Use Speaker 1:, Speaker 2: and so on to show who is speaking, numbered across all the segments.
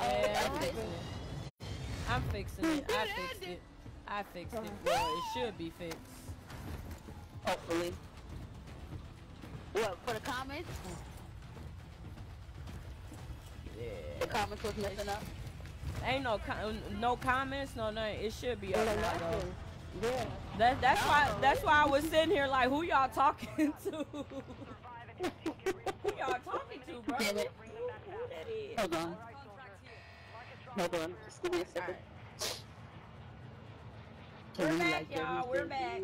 Speaker 1: I'm fixing it. I'm fixing it. I fixed it. I fixed it. Well, it should be fixed.
Speaker 2: Hopefully. What, for the comments?
Speaker 1: Yeah.
Speaker 2: The comments was messing up?
Speaker 1: Ain't no com no comments, no nothing. It should be up
Speaker 3: No,
Speaker 1: now, though.
Speaker 3: Yeah.
Speaker 1: That, that's why that's why I was sitting here like, who y'all talking to? who y'all talking to, bro?
Speaker 2: Damn it.
Speaker 1: Who that is?
Speaker 2: Hold on. Hold on. Just give me a second.
Speaker 1: We're back,
Speaker 2: like
Speaker 1: y'all. We're back.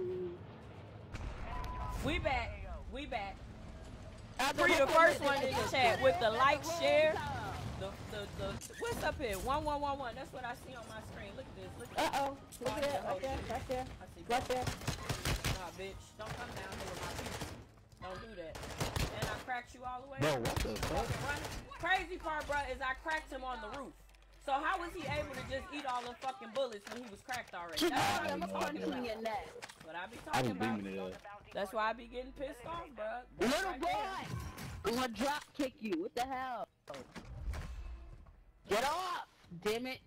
Speaker 1: We back. We back.
Speaker 2: I
Speaker 1: Free the first one in the chat with the like, share. The, the, the, what's up here? One, one, one, one. That's what I see on my screen. Look at this. Look at
Speaker 3: Uh oh. Look at that. Right there. Right there.
Speaker 1: I see.
Speaker 3: Right there.
Speaker 1: Nah, bitch. Don't come down here with my people. Don't do that. And I cracked you all the way.
Speaker 4: Bro, what the fuck?
Speaker 1: Crazy part, bro, is I cracked him on the roof. So how was he able to just eat all the fucking bullets when he was cracked already? That's what I
Speaker 2: I'm
Speaker 1: be
Speaker 2: gonna punch
Speaker 1: talking
Speaker 2: you in
Speaker 1: about. What I be
Speaker 4: I
Speaker 1: talking
Speaker 4: was beaming
Speaker 1: about.
Speaker 4: it up.
Speaker 1: That's why I be getting pissed off, bro.
Speaker 2: Little boy! I'm gonna drop kick you. What the hell? Get off! Damn it.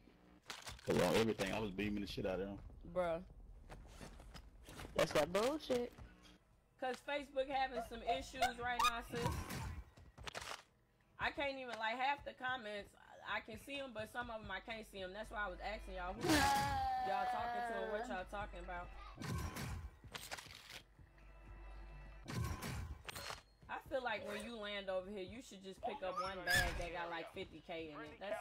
Speaker 4: Cause on everything, I was beaming the shit out of him.
Speaker 1: Bruh.
Speaker 2: That's that bullshit.
Speaker 1: Cause Facebook having some issues right now, sis. I can't even like half the comments. I can see them, but some of them I can't see them. That's why I was asking y'all who y'all talking to and what y'all talking about. I feel like when you land over here, you should just pick up one bag that got like 50k in it. That's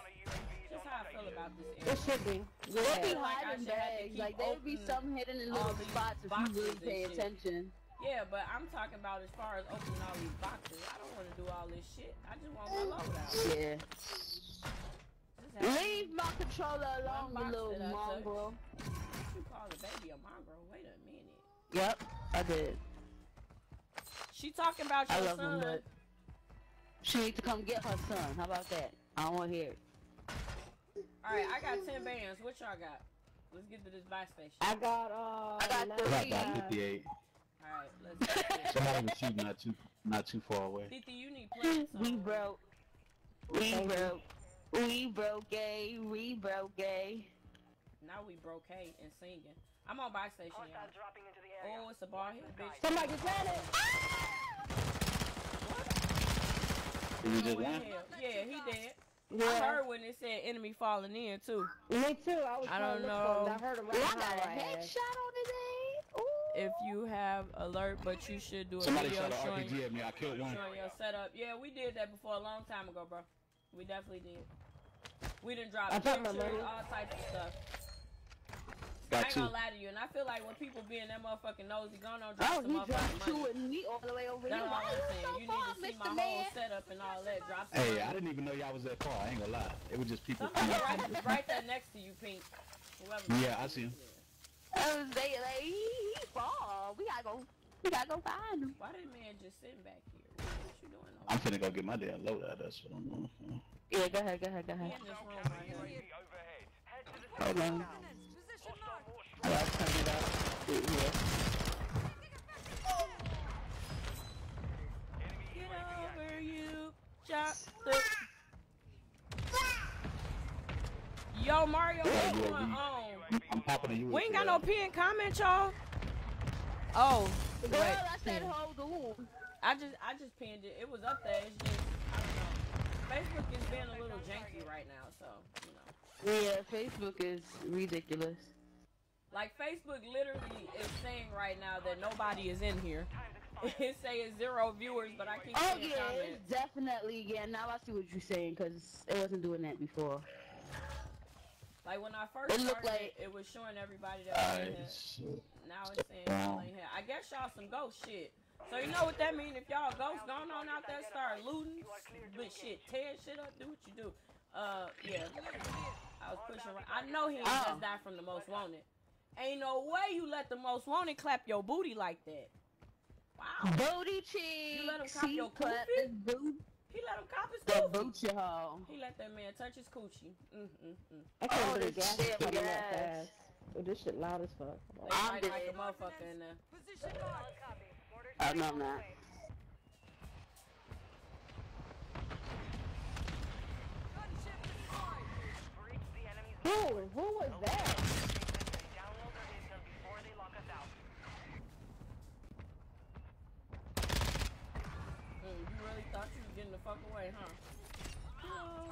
Speaker 1: just how I feel about this
Speaker 3: It should be.
Speaker 2: They be
Speaker 3: Yeah.
Speaker 1: like I
Speaker 2: hiding
Speaker 1: should have
Speaker 2: bags. Like there would be
Speaker 1: opening
Speaker 2: some hidden in
Speaker 1: all
Speaker 2: little spots if you really pay attention.
Speaker 1: Yeah, but I'm talking about as far as opening all these boxes. I don't want to do all this shit. I just want my load out.
Speaker 2: Yeah.
Speaker 1: Just
Speaker 2: Leave my controller alone, you little
Speaker 1: that I took.
Speaker 2: mongrel.
Speaker 1: You call the baby a mongrel? Wait a minute.
Speaker 2: Yep, I did.
Speaker 1: She talking about
Speaker 2: I
Speaker 1: your
Speaker 2: love
Speaker 1: son.
Speaker 2: him, but she needs to come get her son. How about that? I don't want to hear it.
Speaker 1: All right, I got ten bands. What y'all got? Let's get to this buy station.
Speaker 3: I got uh.
Speaker 2: I got
Speaker 3: nine-
Speaker 4: I got 58.
Speaker 1: All right, let's. Get
Speaker 4: Somebody was shooting not too, not too far away.
Speaker 1: Titi, you need plants.
Speaker 2: We broke. We broke. We broke gay. We broke gay.
Speaker 1: Now we broke hay and singing. I'm on buy station, y'all. Oh, it's a bar here, bitch.
Speaker 3: Somebody get planted.
Speaker 4: Is it ah! just
Speaker 1: Where
Speaker 4: one?
Speaker 1: the hell? Yeah, he did. I heard when it said enemy falling in too.
Speaker 3: Me too. I was
Speaker 1: I don't
Speaker 3: to
Speaker 1: know.
Speaker 3: for him. I heard him right
Speaker 2: I
Speaker 3: behind
Speaker 2: got a
Speaker 3: my ass.
Speaker 2: headshot on his head. Ooh.
Speaker 1: If you have alert, but you should do a
Speaker 4: Somebody
Speaker 1: video
Speaker 4: shot an
Speaker 1: showing,
Speaker 4: RPG at me. I killed one.
Speaker 1: showing your setup. Yeah, we did that before a long time ago, bro. We definitely did. We didn't drop
Speaker 3: I dropped
Speaker 1: pictures, all types of stuff. I ain't
Speaker 4: two.
Speaker 1: gonna lie to you, and I feel like when people be in that motherfucking nosy, going on drop
Speaker 2: Oh,
Speaker 1: some
Speaker 2: he dropped
Speaker 1: motherfucking
Speaker 2: two
Speaker 1: money.
Speaker 2: and me all the way over here.
Speaker 1: That's all
Speaker 2: Why
Speaker 1: I'm
Speaker 2: you
Speaker 1: saying.
Speaker 2: so
Speaker 1: You
Speaker 2: far,
Speaker 1: need to see
Speaker 2: Mr.
Speaker 1: my whole setup and all that. Drop some
Speaker 4: Hey,
Speaker 1: money.
Speaker 4: I didn't even know y'all was that far. I ain't gonna lie. It was just people.
Speaker 1: Somebody right, right there next to you, Pink. Whoever.
Speaker 4: Yeah, I see him.
Speaker 2: I was they like he, he fall. We gotta go. We gotta go find him.
Speaker 1: Why that man just sitting back here? What you doing?
Speaker 4: I'm finna go get my damn load out. That's what I'm doing.
Speaker 2: Yeah, go ahead, go ahead, go ahead.
Speaker 1: this room right here.
Speaker 2: Hold on. I gotta turn it up. Yeah.
Speaker 1: Get over you. Chop. Yo, Mario, what's going on?
Speaker 4: I'm, I'm popping a
Speaker 1: We ain't got no pin comment, y'all. Oh,
Speaker 2: Girl,
Speaker 1: wait.
Speaker 2: I said hold on.
Speaker 1: I just I just pinned it. It was up there. It's just I don't know. Facebook is being a little janky right now, so you know.
Speaker 2: Yeah, Facebook is ridiculous.
Speaker 1: Like Facebook literally is saying right now that nobody is in here. It's saying zero viewers, but I keep
Speaker 2: Oh yeah,
Speaker 1: comments.
Speaker 2: it's definitely yeah. Now I see what you're saying because it wasn't doing that before.
Speaker 1: Like when I first
Speaker 2: It looked
Speaker 1: started,
Speaker 2: like-
Speaker 1: it was showing everybody that was in here. Now it's saying y'all ain't here. I guess y'all some ghost shit. So you know what that mean? If y'all ghosts going on out there, start looting, but shit, tear shit up, do what you do. Uh, yeah. I was pushing. Right. I know he ain't
Speaker 2: Oh.
Speaker 1: just died from the most wanted. Ain't no way you let the most wanted clap your booty like that. Wow.
Speaker 2: Booty cheeks.
Speaker 1: You let him cop
Speaker 2: he
Speaker 1: your
Speaker 2: clapped
Speaker 1: coochie? He let him cop his coochie.
Speaker 2: The
Speaker 1: coochie.
Speaker 2: booty hole.
Speaker 1: He let that man touch his coochie. Mm mm mm.
Speaker 3: I can't
Speaker 2: Oh,
Speaker 3: believe
Speaker 2: this
Speaker 3: gas
Speaker 2: shit,
Speaker 3: is coming
Speaker 2: yes.
Speaker 3: fast. Oh, this shit loud as fuck.
Speaker 1: They
Speaker 2: I'm
Speaker 1: fight like a motherfucker in there.
Speaker 2: Oh no, I'm not.
Speaker 3: Who? Who was that?
Speaker 5: Download their intel they lock us.
Speaker 1: Mm, you really thought you was getting the fuck away, huh?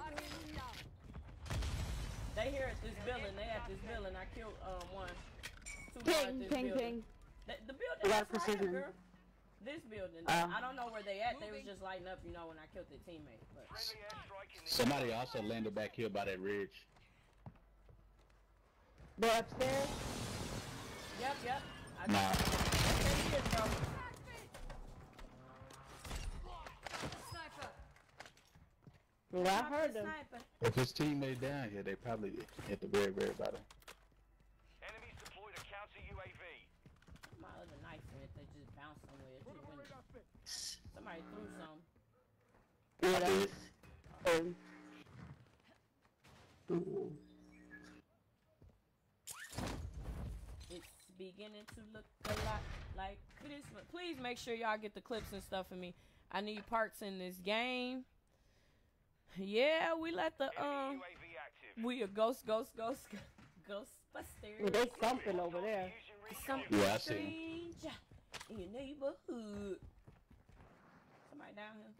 Speaker 1: They here at this building. They at this building. I killed um one. Two more at
Speaker 2: Ping, ping,
Speaker 1: building.
Speaker 2: ping.
Speaker 1: The, the building
Speaker 2: A lot
Speaker 1: that's
Speaker 2: of
Speaker 1: right here,
Speaker 2: precision.
Speaker 1: girl. This building.
Speaker 2: Oh.
Speaker 1: I don't know where they at. They was just lighting up, you know, when I killed their teammate. But
Speaker 5: Friendly airstrike in the
Speaker 4: Somebody also landed back here by that ridge.
Speaker 3: They're upstairs.
Speaker 1: yep, yep. I
Speaker 4: Nah.
Speaker 1: There he is, bro.
Speaker 3: Well, I heard them.
Speaker 4: If his teammate down here, they probably at the very, very bottom.
Speaker 1: Somebody threw some.
Speaker 2: Yeah,
Speaker 4: I
Speaker 2: that was. Um.
Speaker 1: It's beginning to look a lot like Christmas. Please make sure y'all get the clips and stuff for me. I need parts in this game. Yeah, we let the um we a ghost ghost ghost ghostbusters.
Speaker 3: They thumping over there.
Speaker 5: Use your recon.
Speaker 1: Something
Speaker 4: Yeah, I see 'em.
Speaker 1: strange in your neighborhood. Somebody down here.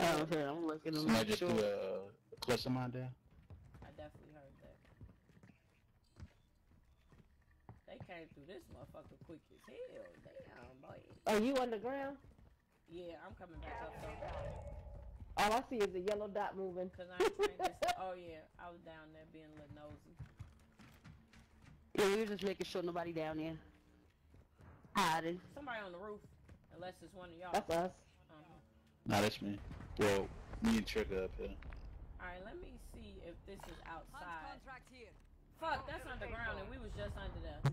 Speaker 2: Oh, okay, I'm looking.
Speaker 4: Somebody
Speaker 2: I'm
Speaker 4: just
Speaker 2: sure.
Speaker 4: threw a, a cluster mine down.
Speaker 1: I definitely heard that. They came through this motherfucker quick as hell. Damn, boy.
Speaker 3: Are you underground?
Speaker 1: Yeah, I'm coming back up though.
Speaker 3: All I see is a yellow dot moving.
Speaker 1: Cause I ain't. Oh yeah, I was down there being a little nosy.
Speaker 2: Yeah, we were just making sure nobody down there. Hiding.
Speaker 1: Somebody on the roof, unless it's one of y'all.
Speaker 3: That's us.
Speaker 1: Uh-huh.
Speaker 4: Nah, that's me. Well, me and Trigger up here.
Speaker 1: All right, let me see if this is outside. Fuck, that's underground, and we was just under there.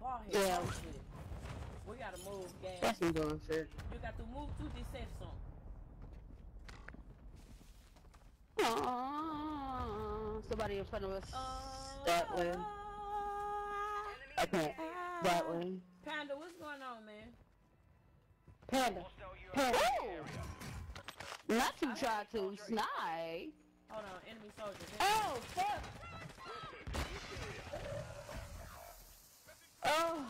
Speaker 1: Ball head.
Speaker 2: Yeah.
Speaker 1: oh, shit. We gotta move, gang.
Speaker 2: That's some going shit.
Speaker 1: You got to move to the safe zone.
Speaker 2: Aww, somebody in front of us.
Speaker 1: Uh,
Speaker 2: that way. Okay, that way.
Speaker 1: Panda, what's going on, man?
Speaker 3: Panda.
Speaker 5: Hostile
Speaker 3: Panda.
Speaker 5: in.
Speaker 2: Not to try to snipe.
Speaker 1: Hold on, enemy soldiers.
Speaker 3: Oh, fuck. Oh.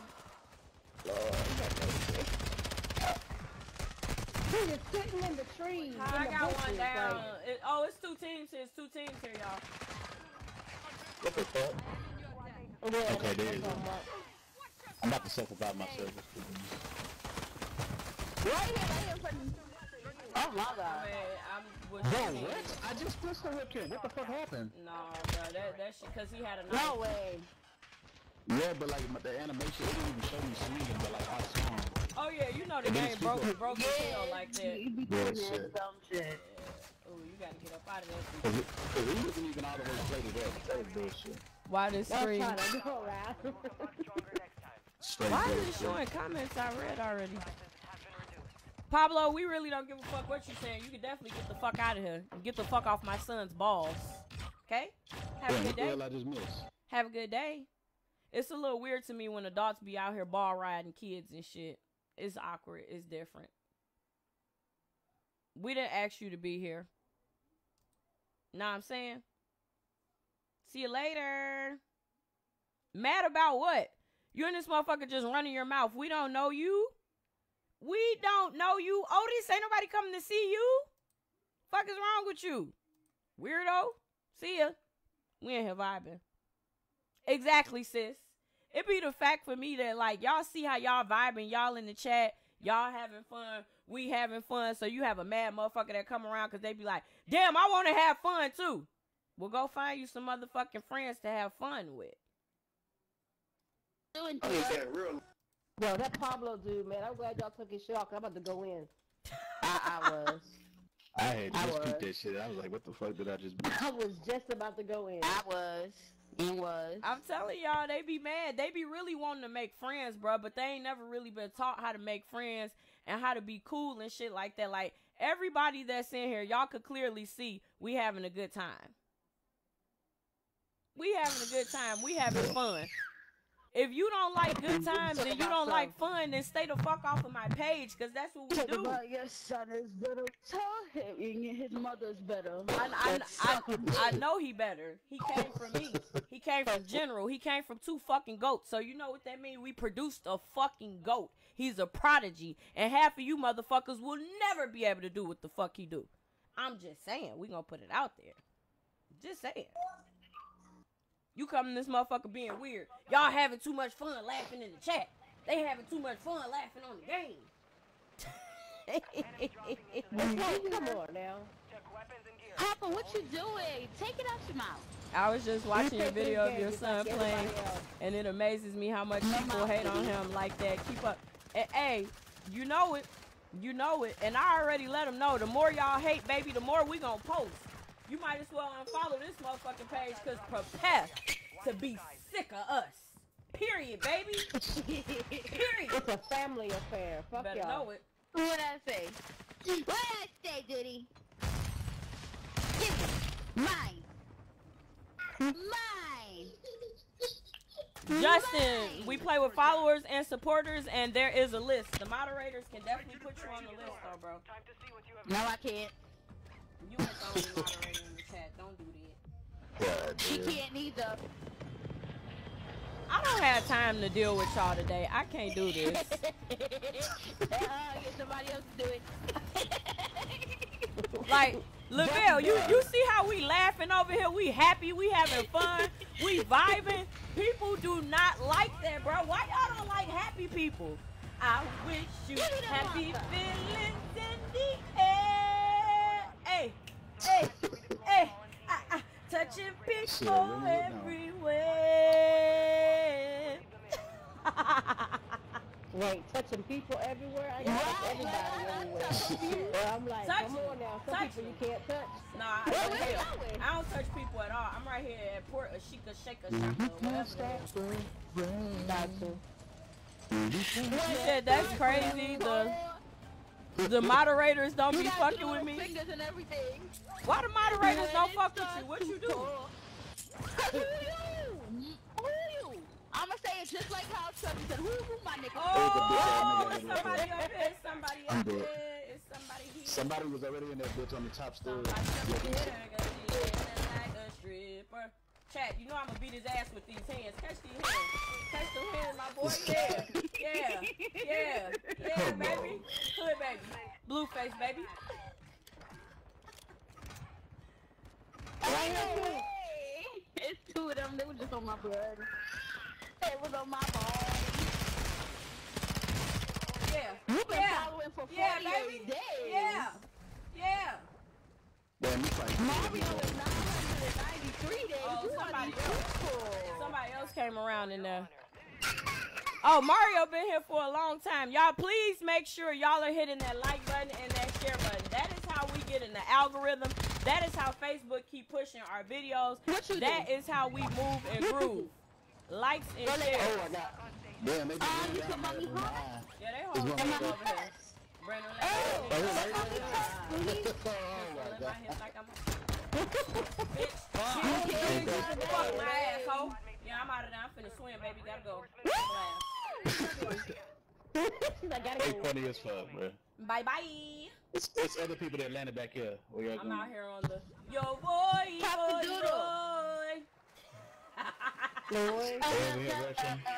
Speaker 3: Lord, have mercy. He is sitting in the trees.
Speaker 1: Hi,
Speaker 3: in
Speaker 1: I
Speaker 3: the
Speaker 1: got
Speaker 3: bushes,
Speaker 1: one down.
Speaker 3: like-
Speaker 1: It, oh, it's two teams here. It's two teams here, y'all.
Speaker 4: What the fuck? Okay,
Speaker 3: that's
Speaker 4: there you
Speaker 3: I'm
Speaker 4: go.
Speaker 3: talking about.
Speaker 4: I'm about to self-about myself.
Speaker 2: Right here, right here in front of me. Oh my god.
Speaker 1: Man, I'm with
Speaker 4: Bro,
Speaker 1: you.
Speaker 4: what? I just pistol whipped him. What the fuck happened?
Speaker 1: No, bro, that that shit, cause he had a knife.
Speaker 2: No way.
Speaker 4: Yeah, but like the animation, it didn't even show me swinging, but like I saw him.
Speaker 1: Oh yeah, you know the
Speaker 4: And
Speaker 1: game
Speaker 4: speak
Speaker 1: broke
Speaker 4: up.
Speaker 1: broke as hell like that.
Speaker 2: You be doing that dumb shit.
Speaker 1: Yeah. Ooh, you gotta get up out of that.
Speaker 4: Cause, he wasn't even all the way plated up. That was bullshit.
Speaker 1: Why this
Speaker 3: That's
Speaker 1: screen?
Speaker 3: trying to go around.
Speaker 5: Stronger next time.
Speaker 4: Straight
Speaker 1: Why is it showing comments I read already?
Speaker 5: License has been reduced.
Speaker 1: Pablo, we really don't give a fuck what you're saying. You can definitely get the fuck out of here. And get the fuck off my son's balls. Okay? Have a good day.
Speaker 4: I just missed?
Speaker 1: Have a good day. It's a little weird to me when adults be out here ball riding kids and shit. It's awkward. It's different. We didn't ask you to be here. Know what I'm saying? See you later. Mad about what? You and this motherfucker just running your mouth. We don't know you. We don't know you. Otis, ain't nobody coming to see you. Fuck is wrong with you? Weirdo. See ya. We ain't here vibing. Exactly, sis. It be the fact for me that like y'all see how y'all vibing, y'all in the chat, y'all having fun, we having fun. So you have a mad motherfucker that come around because they be like, damn, I want to have fun too. Well, go find you some motherfucking friends to have fun with.
Speaker 2: Doing
Speaker 4: I ain't that real.
Speaker 3: Yo, that Pablo dude, man, I'm glad y'all took his shot. 'cause I'm about to go in.
Speaker 2: I, I was.
Speaker 4: I had
Speaker 2: I
Speaker 4: just
Speaker 2: was.
Speaker 4: peeped that shit. I was like, what the fuck did I just miss?
Speaker 3: I was just about to go in.
Speaker 2: I was. And was.
Speaker 1: I'm telling y'all, they be mad. They be really wanting to make friends, bro, but they ain't never really been taught how to make friends and how to be cool and shit like that. Like everybody that's in here, y'all could clearly see we having a good time. We having a good time. We having fun. If you don't like good times and you don't like fun, then stay the fuck off of my page, cause that's what we do.
Speaker 2: about your son is better. Tell him his mother's better.
Speaker 1: I, I, I, I know he better. He came from me. He came from General. He came from two fucking goats. So you know what that means? We produced a fucking goat. He's a prodigy, and half of you motherfuckers will never be able to do what the fuck he do. I'm just saying. We gonna put it out there. Just saying. You coming this motherfucker being weird. Y'all having too much fun laughing in the chat. They having too much fun laughing on the game.
Speaker 3: Come on now.
Speaker 5: Check weapons and gear.
Speaker 2: Papa, what you doing? Take it out your mouth.
Speaker 1: I was just watching a video of your son playing, and it amazes me how much people hate on him like that. Keep up. And, hey, you know it. You know it. And I already let him know. The more y'all hate, baby, the more we gonna post. You might as well unfollow this motherfucking page, cause prepare to be sick of us. Period, baby. Period.
Speaker 3: It's a family affair. Fuck
Speaker 1: Better
Speaker 3: y'all.
Speaker 1: know it.
Speaker 2: What I say? What I say, Diddy? Give. Mine. Mine.
Speaker 1: Justin, we play with followers and supporters, and there is a list. The moderators can definitely put you on the list, though, bro.
Speaker 5: Time to see what you have.
Speaker 2: No, I can't.
Speaker 1: You ain't the only moderator in the chat. Don't do that.
Speaker 4: God
Speaker 2: She can't either.
Speaker 1: I don't have time to deal with y'all today. I can't do this.
Speaker 2: uh, get somebody else to do it.
Speaker 1: Like, Lavelle, you you see how we laughing over here? We happy, we having fun, we vibing. People do not like that, bro. Why y'all don't like happy people? I wish you
Speaker 2: Give me the
Speaker 1: happy feelings in the air. Hey, hey, hey, ah, ah, touching people everywhere.
Speaker 3: Wait, touching people everywhere? I got touch everybody everywhere. Well, I'm like,
Speaker 1: Touch
Speaker 3: come on now. Some
Speaker 1: Touch
Speaker 3: people you can't touch.
Speaker 1: Nah, I, don't
Speaker 2: we
Speaker 1: I don't touch people at all. I'm right here at Port Ashika Shaka Shaka, whatever the hell.
Speaker 3: Gotcha.
Speaker 1: Yeah, that's crazy. The the moderators don't
Speaker 2: You
Speaker 1: be fucking with me.
Speaker 2: fingers and everything.
Speaker 1: Why the moderators don't fuck with you? What you do?
Speaker 2: Who you? Who you? I'ma say it just like how Trevor said, who who my nigga?
Speaker 1: Oh, it's somebody up here. Somebody up
Speaker 4: dead.
Speaker 1: here. It's somebody here.
Speaker 4: Somebody was already in that bitch on the top story.
Speaker 1: Somebody up
Speaker 4: Yeah.
Speaker 1: Chat, you know I'm gonna beat his ass with these hands. Catch these hands. Catch the hands, my boy. Yeah. Yeah. Yeah. Yeah, baby. Hood baby. Blueface baby.
Speaker 2: Right here. It's two of them. They were just on my blood. It was on my body.
Speaker 1: Yeah.
Speaker 2: You've been
Speaker 1: Yeah.
Speaker 2: following for 48
Speaker 1: Yeah, baby.
Speaker 2: days.
Speaker 1: Yeah. Yeah.
Speaker 4: Damn, you fight.
Speaker 2: Mario is 993 days.
Speaker 1: Oh,
Speaker 2: you
Speaker 1: somebody else. Somebody else came around in there. Oh, Mario been here for a long time. Y'all, please make sure y'all are hitting that like button and that share button. That is how we get in the algorithm. That is how Facebook keep pushing our videos.
Speaker 2: What you
Speaker 1: That
Speaker 2: do?
Speaker 1: is how we move and groove. Likes and shares.
Speaker 4: Oh, I got. Damn, they just uh,
Speaker 2: you
Speaker 4: ran down
Speaker 2: on,
Speaker 4: there
Speaker 2: you
Speaker 4: with my
Speaker 2: hot?
Speaker 4: eye.
Speaker 1: Yeah, they
Speaker 4: It's
Speaker 1: hold
Speaker 4: one
Speaker 1: on
Speaker 4: of
Speaker 1: over
Speaker 4: those.
Speaker 1: here. Brandon, let
Speaker 2: Oh,
Speaker 1: me-
Speaker 4: Oh,
Speaker 1: let
Speaker 4: right
Speaker 1: me-
Speaker 4: there. Oh, my God.
Speaker 1: like I'm Bitch, bitch, fuck my asshole. Yeah, I'm out of there. I'm finna swim, baby. Gotta go.
Speaker 3: She's gotta
Speaker 4: They
Speaker 3: go.
Speaker 4: funny as fuck, bro.
Speaker 1: Bye bye.
Speaker 4: It's, it's other people that landed back here. Where
Speaker 1: I'm
Speaker 4: going?
Speaker 1: out here on the yo boy,
Speaker 2: Papa
Speaker 1: boy,
Speaker 2: Doodle.
Speaker 1: boy.
Speaker 3: Lloyd.
Speaker 2: Uh,
Speaker 4: Over here, Russian.
Speaker 2: uh,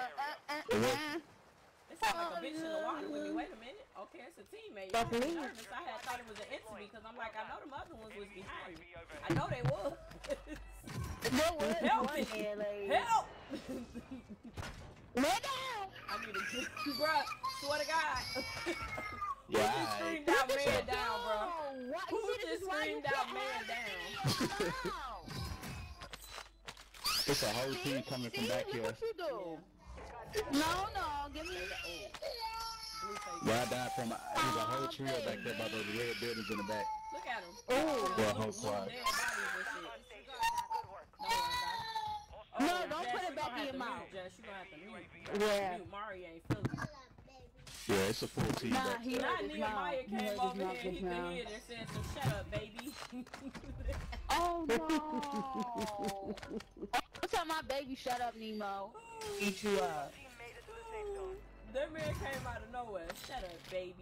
Speaker 2: uh, uh, uh.
Speaker 1: It sounds like a bitch in the water with me. Wait a minute. Okay, it's a teammate.
Speaker 3: That's me.
Speaker 1: nervous. I had thought it was an entity because I'm like, I know them other ones was behind me. I know they was.
Speaker 2: There was
Speaker 1: Help me. Help!
Speaker 2: Lay down.
Speaker 1: I need a bruh. Swear to God.
Speaker 4: Yeah,
Speaker 1: Who just screamed out man down, bro?
Speaker 2: No,
Speaker 1: Who just
Speaker 2: is why you
Speaker 1: screamed out man down?
Speaker 2: the video down.
Speaker 4: It's a whole team coming from back here.
Speaker 2: what you do. No, no, give me the.
Speaker 1: Blueface.
Speaker 4: Where I died from, there's a whole trio back there by those red buildings in the back.
Speaker 1: Look at him.
Speaker 3: Ooh.
Speaker 4: Yeah, whole squad.
Speaker 1: Dead bodies and shit.
Speaker 5: Good work.
Speaker 1: Don't worry about it.
Speaker 2: No,
Speaker 1: Oh,
Speaker 2: don't
Speaker 1: Jess,
Speaker 2: put it back in your mouth.
Speaker 1: Jess. You gonna have to mute. You gonna have to
Speaker 3: Yeah.
Speaker 1: mute. Mari ain't feeling it.
Speaker 4: Yeah, it's a full team
Speaker 2: Nah,
Speaker 4: back
Speaker 2: he.
Speaker 1: Not
Speaker 2: his
Speaker 1: Nehemiah
Speaker 2: mouth. He
Speaker 1: came over
Speaker 2: mouth
Speaker 1: here and he
Speaker 2: now.
Speaker 1: could hear and said, so shut up, baby.
Speaker 2: Oh no! What time my baby shut up, Nemo. Eat you up.
Speaker 1: That man came out of nowhere. Shut up, baby.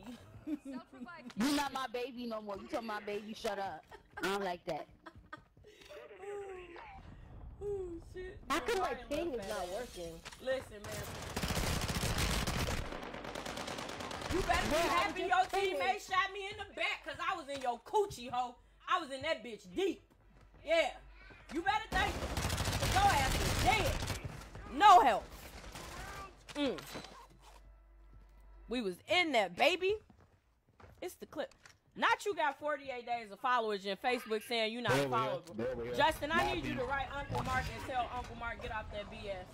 Speaker 2: You not my baby no more. You told my baby shut up. I don't like that.
Speaker 1: Ooh, shit.
Speaker 3: How come my
Speaker 1: Ryan
Speaker 3: thing is not working?
Speaker 1: Listen, man. You better be happy
Speaker 3: just
Speaker 1: your
Speaker 3: finished.
Speaker 1: teammate shot me in the back because I was in your coochie hole. I was in that bitch deep. Yeah. You better thank him. 'cause Your ass is dead. No help. Mm. We was in that baby. It's the clip. Not you got 48 days of followers in Facebook saying you not
Speaker 4: There we are.
Speaker 1: followable.
Speaker 4: There we are.
Speaker 1: Justin, I need you to write Uncle Mark and tell Uncle Mark get off that BS.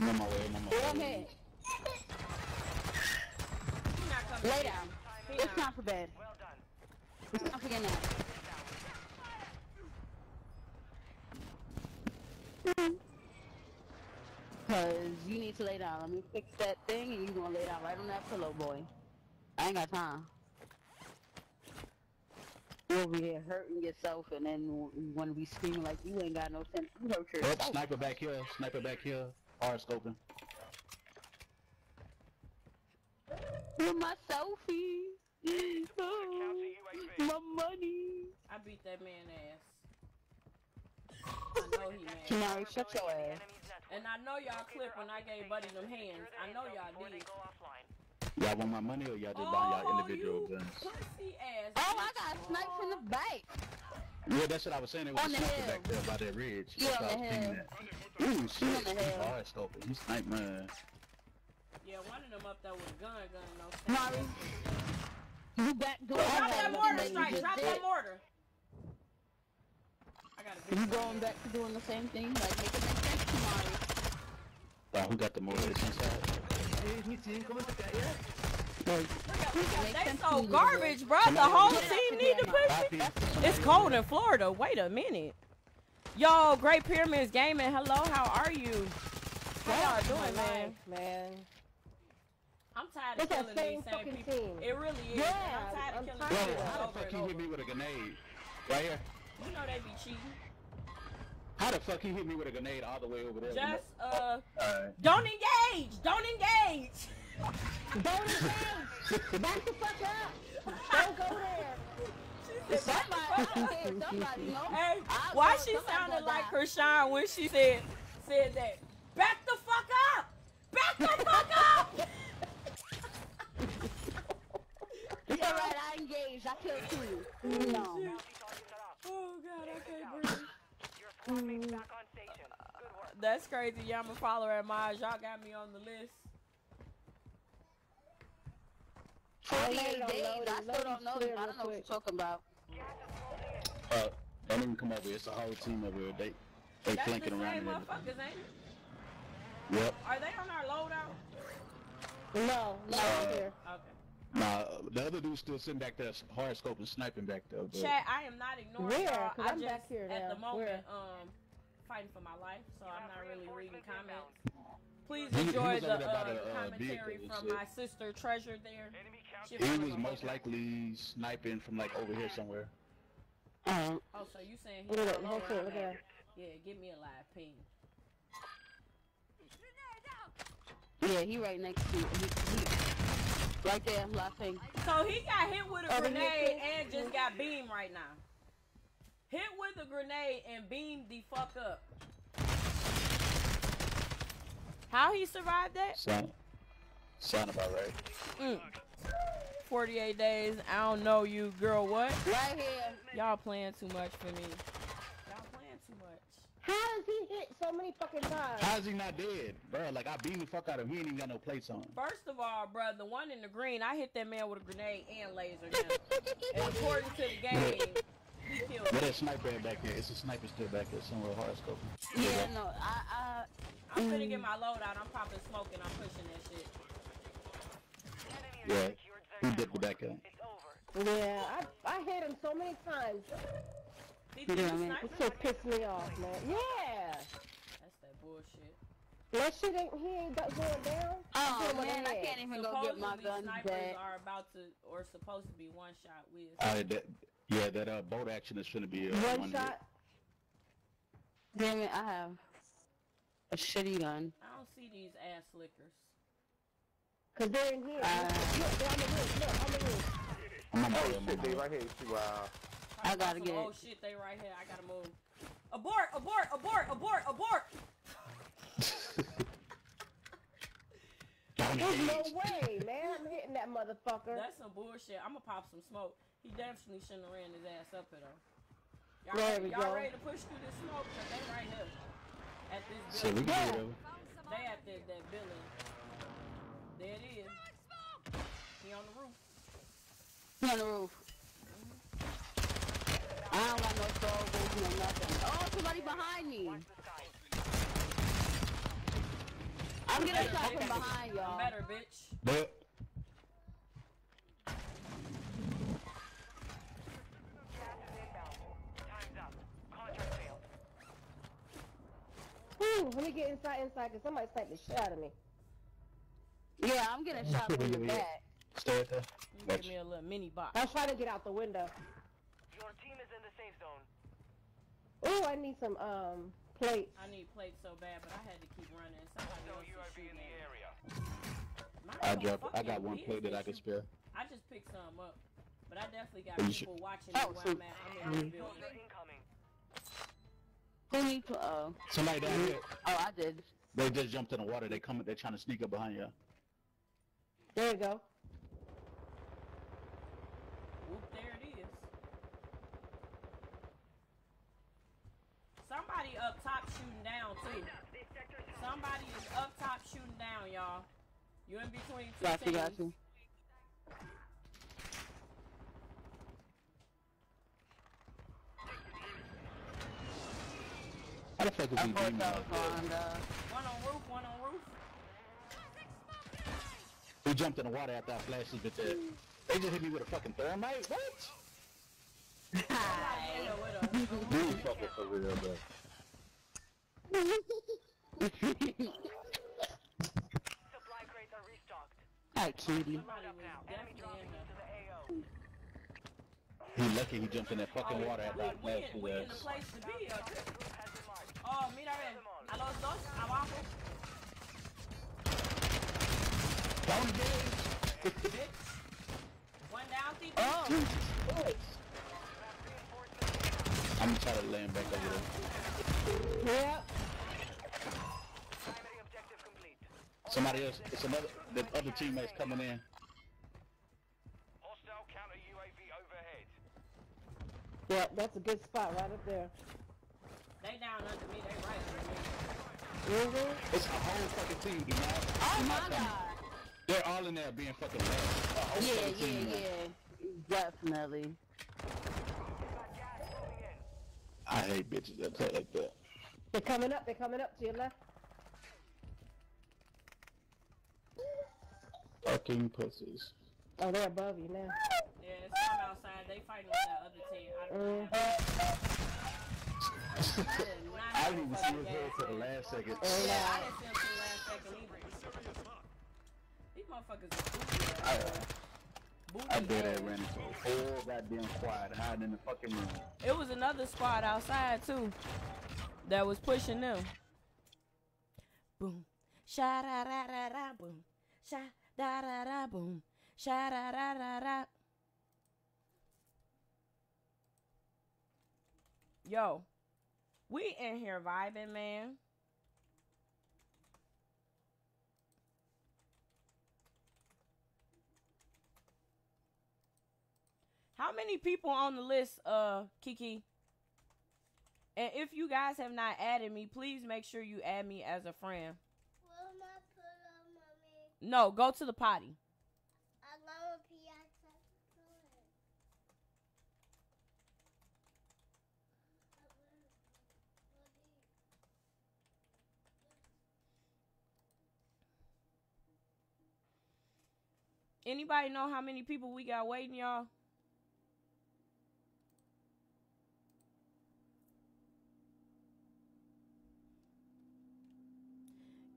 Speaker 4: I'm on my way. I'm on my
Speaker 2: Go
Speaker 4: way.
Speaker 2: ahead.
Speaker 1: He not coming.
Speaker 2: Lay
Speaker 1: to
Speaker 2: down.
Speaker 1: He
Speaker 2: It's
Speaker 1: not.
Speaker 2: time for bed.
Speaker 5: Well done.
Speaker 2: It's time for getting out. Cause you need to lay down. Let me fix that thing and you gonna lay down right on that pillow, boy. I ain't got time. You over here hurting yourself and then you wanna be screaming like you ain't got no sense. You hurt
Speaker 4: Oh,
Speaker 2: yourself.
Speaker 4: sniper back here. Sniper back here. Hard scoping.
Speaker 2: With my selfie. Oh, my money.
Speaker 1: I beat that man ass. I know he mad.
Speaker 2: Kamari, shut your ass.
Speaker 5: Enemy's network.
Speaker 1: And I know y'all clip when I gave Buddy them hands. I know y'all did.
Speaker 4: Y'all want my money or y'all just buying y'all
Speaker 1: Oh,
Speaker 4: individual
Speaker 1: you
Speaker 4: guns?
Speaker 1: pussy ass.
Speaker 2: Oh, I got sniped from the back.
Speaker 4: Yeah, that's what I was saying. It was
Speaker 2: On
Speaker 4: a
Speaker 2: the
Speaker 4: sniper
Speaker 2: hill.
Speaker 4: back there by that ridge.
Speaker 2: Yeah,
Speaker 4: That's
Speaker 2: on
Speaker 4: why I
Speaker 2: the
Speaker 4: was
Speaker 2: hill.
Speaker 4: Ooh, shit.
Speaker 2: on the hill.
Speaker 4: Hard scoping. He sniped man.
Speaker 1: Yeah, one of them up there with a gun, gun, no
Speaker 2: Mari, you back door.
Speaker 1: Drop
Speaker 2: I
Speaker 1: that
Speaker 2: had
Speaker 1: mortar strike.
Speaker 2: you
Speaker 1: Drop that mortar. I got a big
Speaker 2: You going back to doing the same thing? Like, make it make sense, Kamari.
Speaker 4: Uh, who got the more this inside?
Speaker 2: Like,
Speaker 1: Look at-
Speaker 2: make
Speaker 1: They
Speaker 2: sense
Speaker 1: so
Speaker 2: to you,
Speaker 1: garbage, bro. The whole team need to push
Speaker 4: Copy.
Speaker 1: it. It's cold in Florida. Wait a minute. Yo, Great Pyramids Gaming. Hello, how are you? How y'all doing, man?
Speaker 3: man.
Speaker 1: I'm tired of
Speaker 3: It's that
Speaker 1: killing
Speaker 3: same
Speaker 1: these same
Speaker 3: fucking
Speaker 1: people.
Speaker 3: team.
Speaker 1: It really is.
Speaker 3: Yeah.
Speaker 1: I'm tired
Speaker 3: I'm
Speaker 1: of killing
Speaker 3: tired
Speaker 1: people
Speaker 3: it.
Speaker 4: how the fuck
Speaker 1: and
Speaker 4: he hit me with a grenade? Right here.
Speaker 1: You know they be cheating.
Speaker 4: How the fuck he hit me with a grenade all the way over there?
Speaker 1: Just uh,
Speaker 4: Alright.
Speaker 1: don't engage. Don't engage.
Speaker 3: Don't engage. Back the fuck up. Don't go there.
Speaker 2: somebody, somebody?
Speaker 1: Hey, why she sounded like. Krishan when she said said that? Back the fuck up. Back the fuck up.
Speaker 2: It's alright, I engaged. I killed two. No.
Speaker 5: Bounty targets are up.
Speaker 1: Oh god, I can't breathe. That's crazy. Y'all my follower at Maj. Y'all got me on the list.
Speaker 2: 48
Speaker 3: Loaded,
Speaker 2: days.
Speaker 3: loaded,
Speaker 2: I still don't know.
Speaker 3: clear
Speaker 2: I don't know what you're talking about.
Speaker 4: Uh, don't even come over. Here, it's a whole team over here. They they
Speaker 1: That's the
Speaker 4: flanking
Speaker 1: same
Speaker 4: around and
Speaker 1: motherfuckers, ain't it?
Speaker 4: Yep.
Speaker 1: Are they on our loadout?
Speaker 3: No, not
Speaker 4: Uh,
Speaker 3: here.
Speaker 1: Okay.
Speaker 4: Nah, the other dude's still sitting back there, hard scoping, sniping back there. But
Speaker 1: Chat, I am not ignoring
Speaker 3: Where?
Speaker 1: y'all.
Speaker 3: 'Cause
Speaker 1: I
Speaker 3: I'm
Speaker 1: just
Speaker 3: back here
Speaker 1: at the moment
Speaker 3: Where?
Speaker 1: um fighting for my life, so I'm not really reading comments. Please
Speaker 4: He- he
Speaker 1: enjoy the
Speaker 4: over there by
Speaker 1: uh,
Speaker 4: the, uh,
Speaker 1: commentary from
Speaker 4: shit.
Speaker 1: my sister Treasure there. She
Speaker 4: he was most likely sniping from like over here somewhere.
Speaker 2: Uh,
Speaker 1: Oh, so you saying he's
Speaker 3: Look at
Speaker 1: on
Speaker 3: that. Hold on, look at
Speaker 1: at?
Speaker 3: that.
Speaker 1: Yeah, give me a live ping.
Speaker 2: yeah, he right next to you. He, he, right there, laughing.
Speaker 1: So he got hit with a
Speaker 3: Over
Speaker 1: grenade and just got beamed right now. Hit with a grenade and beamed the fuck up. How he survived that?
Speaker 4: Sound, sound about right.
Speaker 1: Mm. 48 days. I don't know you, girl. What?
Speaker 2: Right here.
Speaker 1: Y'all playing too much for me. Y'all playing too much.
Speaker 3: How does he hit so many fucking times?
Speaker 4: How's he not dead, bro? Like I beat the fuck out of him. He ain't even got no plates on.
Speaker 1: First of all, bruh, the one in the green, I hit that man with a grenade and laser gun. and according to the game, he killed
Speaker 4: Where
Speaker 1: me.
Speaker 4: that sniper back there? It's a sniper still back there somewhere hard scoping.
Speaker 2: Yeah, no, I,
Speaker 1: I'm finna mm. get my loadout. I'm popping smoke and I'm pushing that shit.
Speaker 4: Yeah.
Speaker 5: has secured their
Speaker 4: Who dipped the back up?
Speaker 5: It's over.
Speaker 3: Yeah, I, I hit him so many times.
Speaker 1: He
Speaker 2: Yeah,
Speaker 1: did
Speaker 2: man.
Speaker 3: It
Speaker 1: sniper?
Speaker 3: just pissed me off, man. Yeah.
Speaker 1: That's that bullshit.
Speaker 3: That shit ain't, he ain't got going down.
Speaker 2: oh
Speaker 3: Hit him on the
Speaker 2: man, I
Speaker 3: head.
Speaker 2: can't even go get my
Speaker 1: Supposedly
Speaker 2: gun
Speaker 1: snipers
Speaker 2: back.
Speaker 1: are about to, or supposed to be one shot with.
Speaker 4: Uh, that, yeah, that uh, bolt action is gonna be uh,
Speaker 3: One
Speaker 4: one
Speaker 3: shot.
Speaker 2: Damn it, I have a shitty gun.
Speaker 1: I don't see these ass lickers.
Speaker 3: Cause they're in here.
Speaker 2: Uh.
Speaker 3: look, they're on the roof. Look, on the roof.
Speaker 4: I'm on
Speaker 6: Oh
Speaker 4: my
Speaker 6: shit, they right here. Wow.
Speaker 2: I gotta
Speaker 1: Some-
Speaker 2: get
Speaker 1: Oh shit, they right here. I gotta move. Abort! Abort! Abort! Abort! Abort!
Speaker 3: There's no way, man. I'm hitting that motherfucker.
Speaker 1: That's some bullshit. I'm gonna pop some smoke. He definitely shouldn't have ran his ass up here though. Y'all,
Speaker 3: There
Speaker 1: ready,
Speaker 3: we
Speaker 1: y'all ready to push through this smoke? Cause they right here. At this
Speaker 4: So we
Speaker 1: building.
Speaker 4: can do whatever.
Speaker 1: They at that, that building. There it is. He on the roof.
Speaker 2: He on the roof. I don't got no soldiers, no nothing. Oh, somebody behind me.
Speaker 5: Watch the sky.
Speaker 2: I'm getting shot
Speaker 1: bitch.
Speaker 2: from behind, y'all.
Speaker 1: better, bitch.
Speaker 4: But
Speaker 5: Gas is inbound. Time's up. Contract failed.
Speaker 3: Whew, let me get inside, inside, cause somebody sniped the shit out of me.
Speaker 2: Yeah, I'm getting shot from the
Speaker 4: Yeah, yeah.
Speaker 2: back.
Speaker 4: stay right there.
Speaker 1: Give me a little mini box.
Speaker 3: I was trying to get out the window.
Speaker 5: Your team is in the safe zone.
Speaker 3: Ooh, I need some um plates.
Speaker 1: I need plates so bad, but I had to keep running. Somebody
Speaker 5: No
Speaker 1: else was
Speaker 5: UAV in the area.
Speaker 1: Mind
Speaker 4: I dropped. I got one plate that I can spare.
Speaker 1: I just picked some up, but I definitely got
Speaker 4: You should-
Speaker 1: watching
Speaker 2: Oh,
Speaker 1: me where
Speaker 2: so-
Speaker 1: I'm at. I'm in the building.
Speaker 5: Soldier incoming.
Speaker 2: Who needs to, oh.
Speaker 4: Somebody down here.
Speaker 2: Oh, I did.
Speaker 4: They just jumped in the water. They coming. They're trying to sneak up behind you.
Speaker 3: There you go.
Speaker 1: Whoop, there it is. Somebody up top shooting down too. Somebody is up top shooting down, y'all. You in between two
Speaker 2: Got you,
Speaker 1: teams.
Speaker 2: got you.
Speaker 4: How the fuck is
Speaker 2: I
Speaker 4: he
Speaker 2: put
Speaker 4: doing
Speaker 2: those
Speaker 4: that?
Speaker 1: One on roof, one on roof.
Speaker 4: He jumped in the water after I flashed his bitch ass. They just hit me with a fucking thermite. What?
Speaker 1: Somebody in there.
Speaker 4: Dude, fucking for real, bro.
Speaker 5: Supply crates are restocked.
Speaker 2: Hi, cutie.
Speaker 1: Somebody
Speaker 5: Up
Speaker 1: was
Speaker 5: now. Enemy
Speaker 1: definitely in
Speaker 5: dropping
Speaker 1: there.
Speaker 5: into the AO.
Speaker 4: He lucky he jumped in that fucking
Speaker 1: Oh,
Speaker 4: water after I
Speaker 1: we, we,
Speaker 4: flashed
Speaker 1: in, we
Speaker 4: his
Speaker 1: in the place to be.
Speaker 5: Target group has been marked.
Speaker 1: oh, mira, ven. A los dos, abajo.
Speaker 4: Down again.
Speaker 1: Bitch. One down, Tito.
Speaker 2: Oh,
Speaker 4: I'm gonna try to land back over there.
Speaker 3: Yep.
Speaker 5: Primary
Speaker 4: Somebody else. It's another. The other teammates coming in.
Speaker 5: Hostile counter UAV overhead.
Speaker 3: Yep, that's a good spot right up there.
Speaker 1: They down under me. They right under me.
Speaker 3: Mm-hmm.
Speaker 4: It's a whole fucking team, dude. man.
Speaker 2: oh
Speaker 4: Do
Speaker 2: my
Speaker 4: not come-
Speaker 2: god.
Speaker 4: They're all in there being fucking mad.
Speaker 2: Yeah,
Speaker 4: fucking
Speaker 2: yeah,
Speaker 4: team, man.
Speaker 2: yeah. Definitely.
Speaker 5: Got gas moving in.
Speaker 4: I hate bitches that play like that.
Speaker 3: They're coming up. They're coming up to your left.
Speaker 4: Fucking pussies.
Speaker 3: Oh, they're above you now.
Speaker 1: Yeah, it's some outside. They fighting with that other team. I don't know.
Speaker 3: Mm-hmm.
Speaker 1: I did not
Speaker 4: I
Speaker 1: have
Speaker 4: didn't even see his
Speaker 1: fucking
Speaker 4: head
Speaker 1: gas
Speaker 4: till the last second.
Speaker 3: Oh,
Speaker 1: Yeah,
Speaker 3: yeah.
Speaker 1: I didn't see him till the last second either. These motherfuckers are booty
Speaker 4: I,
Speaker 1: ass. Booty
Speaker 4: I did that ran into a whole goddamn squad hiding in the fucking room.
Speaker 1: It was another squad outside too that was pushing them. Boom. Sha da da da da boom. Sha da da da boom. Sha da da da da. Yo, we in here vibing, man. How many people on the list, uh, Kiki? And if you guys have not added me, please make sure you add me as a friend.
Speaker 7: Where am I put on, mommy?
Speaker 1: No, go to the potty.
Speaker 7: I'm gonna pee outside the toilet.
Speaker 1: Anybody know how many people we got waiting, y'all?